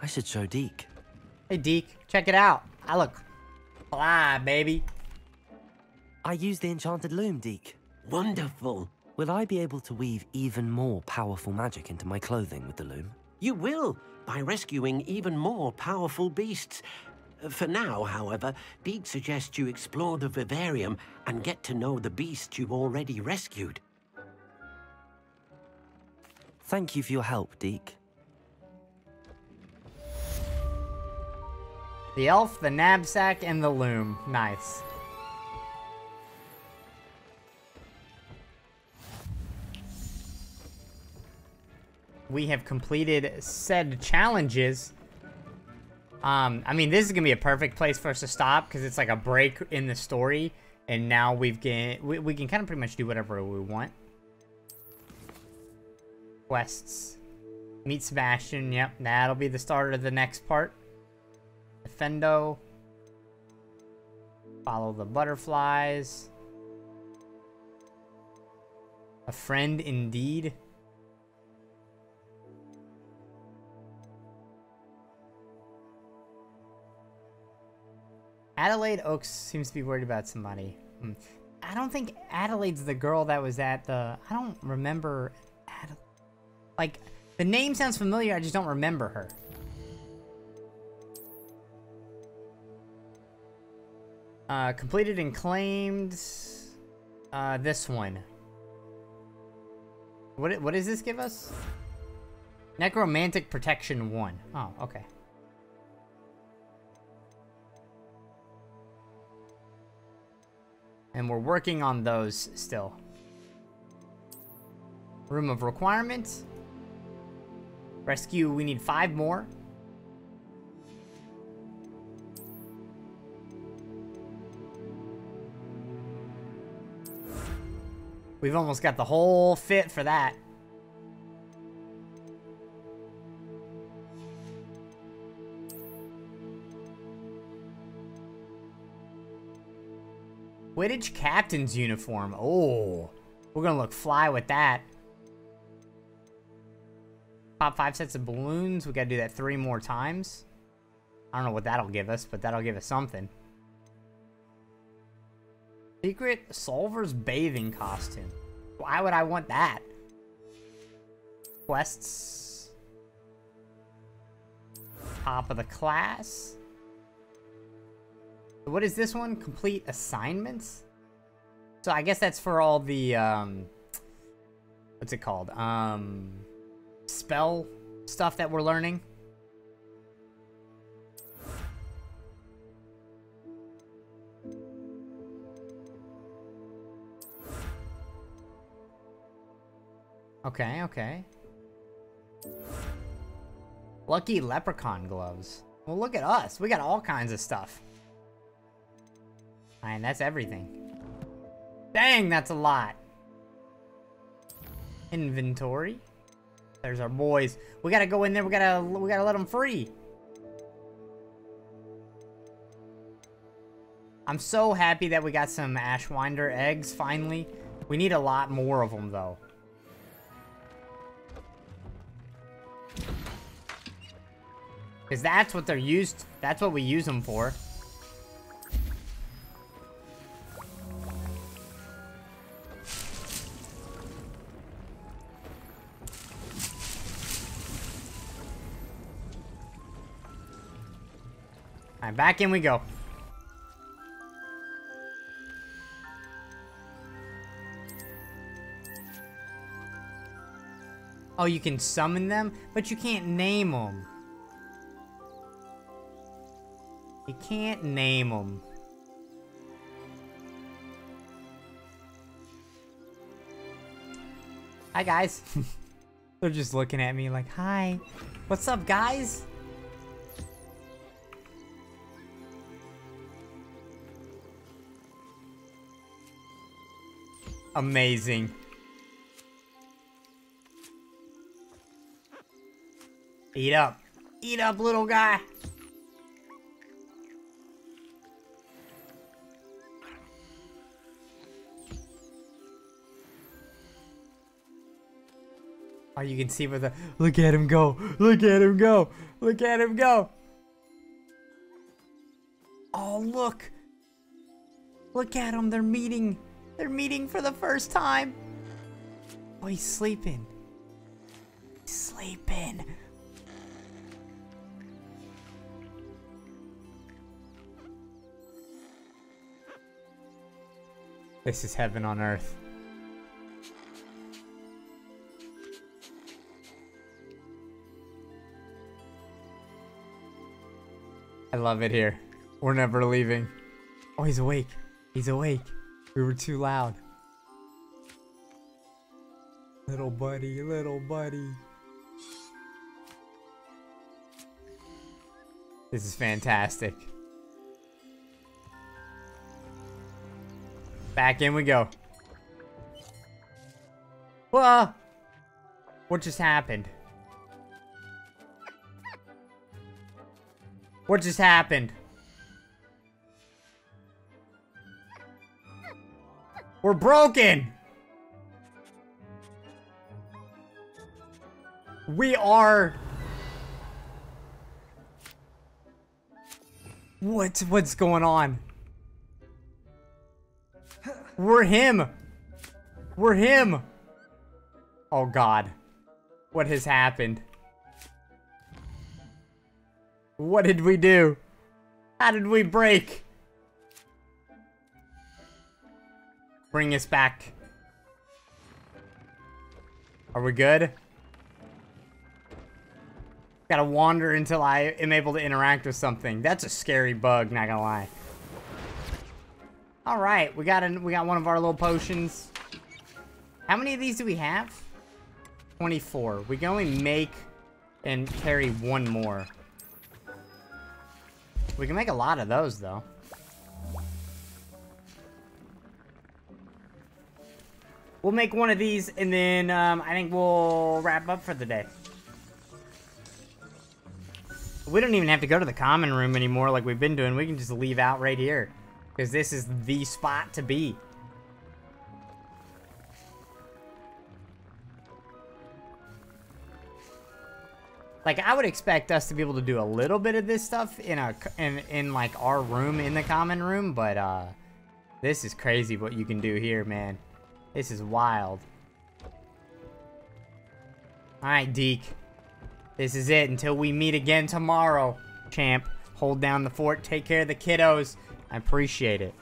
I should show Deek. Hey, Deek, check it out. I look fly, baby. I use the enchanted loom, Deek. Wonderful. Will I be able to weave even more powerful magic into my clothing with the loom? You will, by rescuing even more powerful beasts. For now, however, Deek suggests you explore the vivarium and get to know the beasts you've already rescued. Thank you for your help, Deek. The elf, the knapsack, and the loom. Nice. We have completed said challenges. Um, I mean, this is gonna be a perfect place for us to stop because it's like a break in the story, and now we've get we, we can kind of pretty much do whatever we want. Quests. Meet Sebastian. Yep, that'll be the start of the next part. Defendo. Follow the butterflies. A friend indeed. Adelaide Oakes seems to be worried about somebody. Hmm. I don't think Adelaide's the girl that was at the... I don't remember... Like, the name sounds familiar, I just don't remember her. Uh, completed and claimed... Uh, this one. What, what does this give us? Necromantic Protection 1. Oh, okay. And we're working on those still. Room of Requirements. Rescue, we need five more. We've almost got the whole fit for that. Quidditch captain's uniform. Oh, we're gonna look fly with that. Pop five sets of balloons. We gotta do that three more times. I don't know what that'll give us, but that'll give us something. Secret Solver's bathing costume. Why would I want that? Quests. Top of the class. What is this one? Complete assignments? So I guess that's for all the, um, what's it called? Um, spell stuff that we're learning. Okay, okay. Lucky leprechaun gloves. Well, look at us. We got all kinds of stuff. And that's everything. Dang, that's a lot. Inventory. There's our boys. We gotta go in there. We gotta we gotta let them free. I'm so happy that we got some Ashwinder eggs finally. We need a lot more of them though. Because that's what they're used, that's what we use them for. Alright, back in we go. Oh, you can summon them? But you can't name them. You can't name them. Hi, guys. They're just looking at me like, hi. What's up, guys? Amazing. Eat up. Eat up, little guy. Oh, you can see where the... Look at him go. Look at him go. Look at him go. Oh, look. Look at them. They're meeting. They're meeting for the first time. Oh, he's sleeping. He's sleeping. This is heaven on earth. I love it here. We're never leaving. Oh, he's awake. He's awake. We were too loud. Little buddy, little buddy. This is fantastic. Back in we go. Whoa! What just happened? What just happened? We're broken! We are... What? What's going on? We're him! We're him! Oh god. What has happened? What did we do? How did we break? Bring us back. Are we good? Gotta wander until I am able to interact with something. That's a scary bug, not gonna lie. All right, we got an, we got one of our little potions. How many of these do we have? 24. We can only make and carry one more. We can make a lot of those, though. We'll make one of these, and then um, I think we'll wrap up for the day. We don't even have to go to the common room anymore like we've been doing. We can just leave out right here. Because this is the spot to be. Like, I would expect us to be able to do a little bit of this stuff in a in, in like our room in the common room, but uh this is crazy what you can do here, man. This is wild. Alright, Deek. This is it until we meet again tomorrow. Champ, hold down the fort, take care of the kiddos. I appreciate it.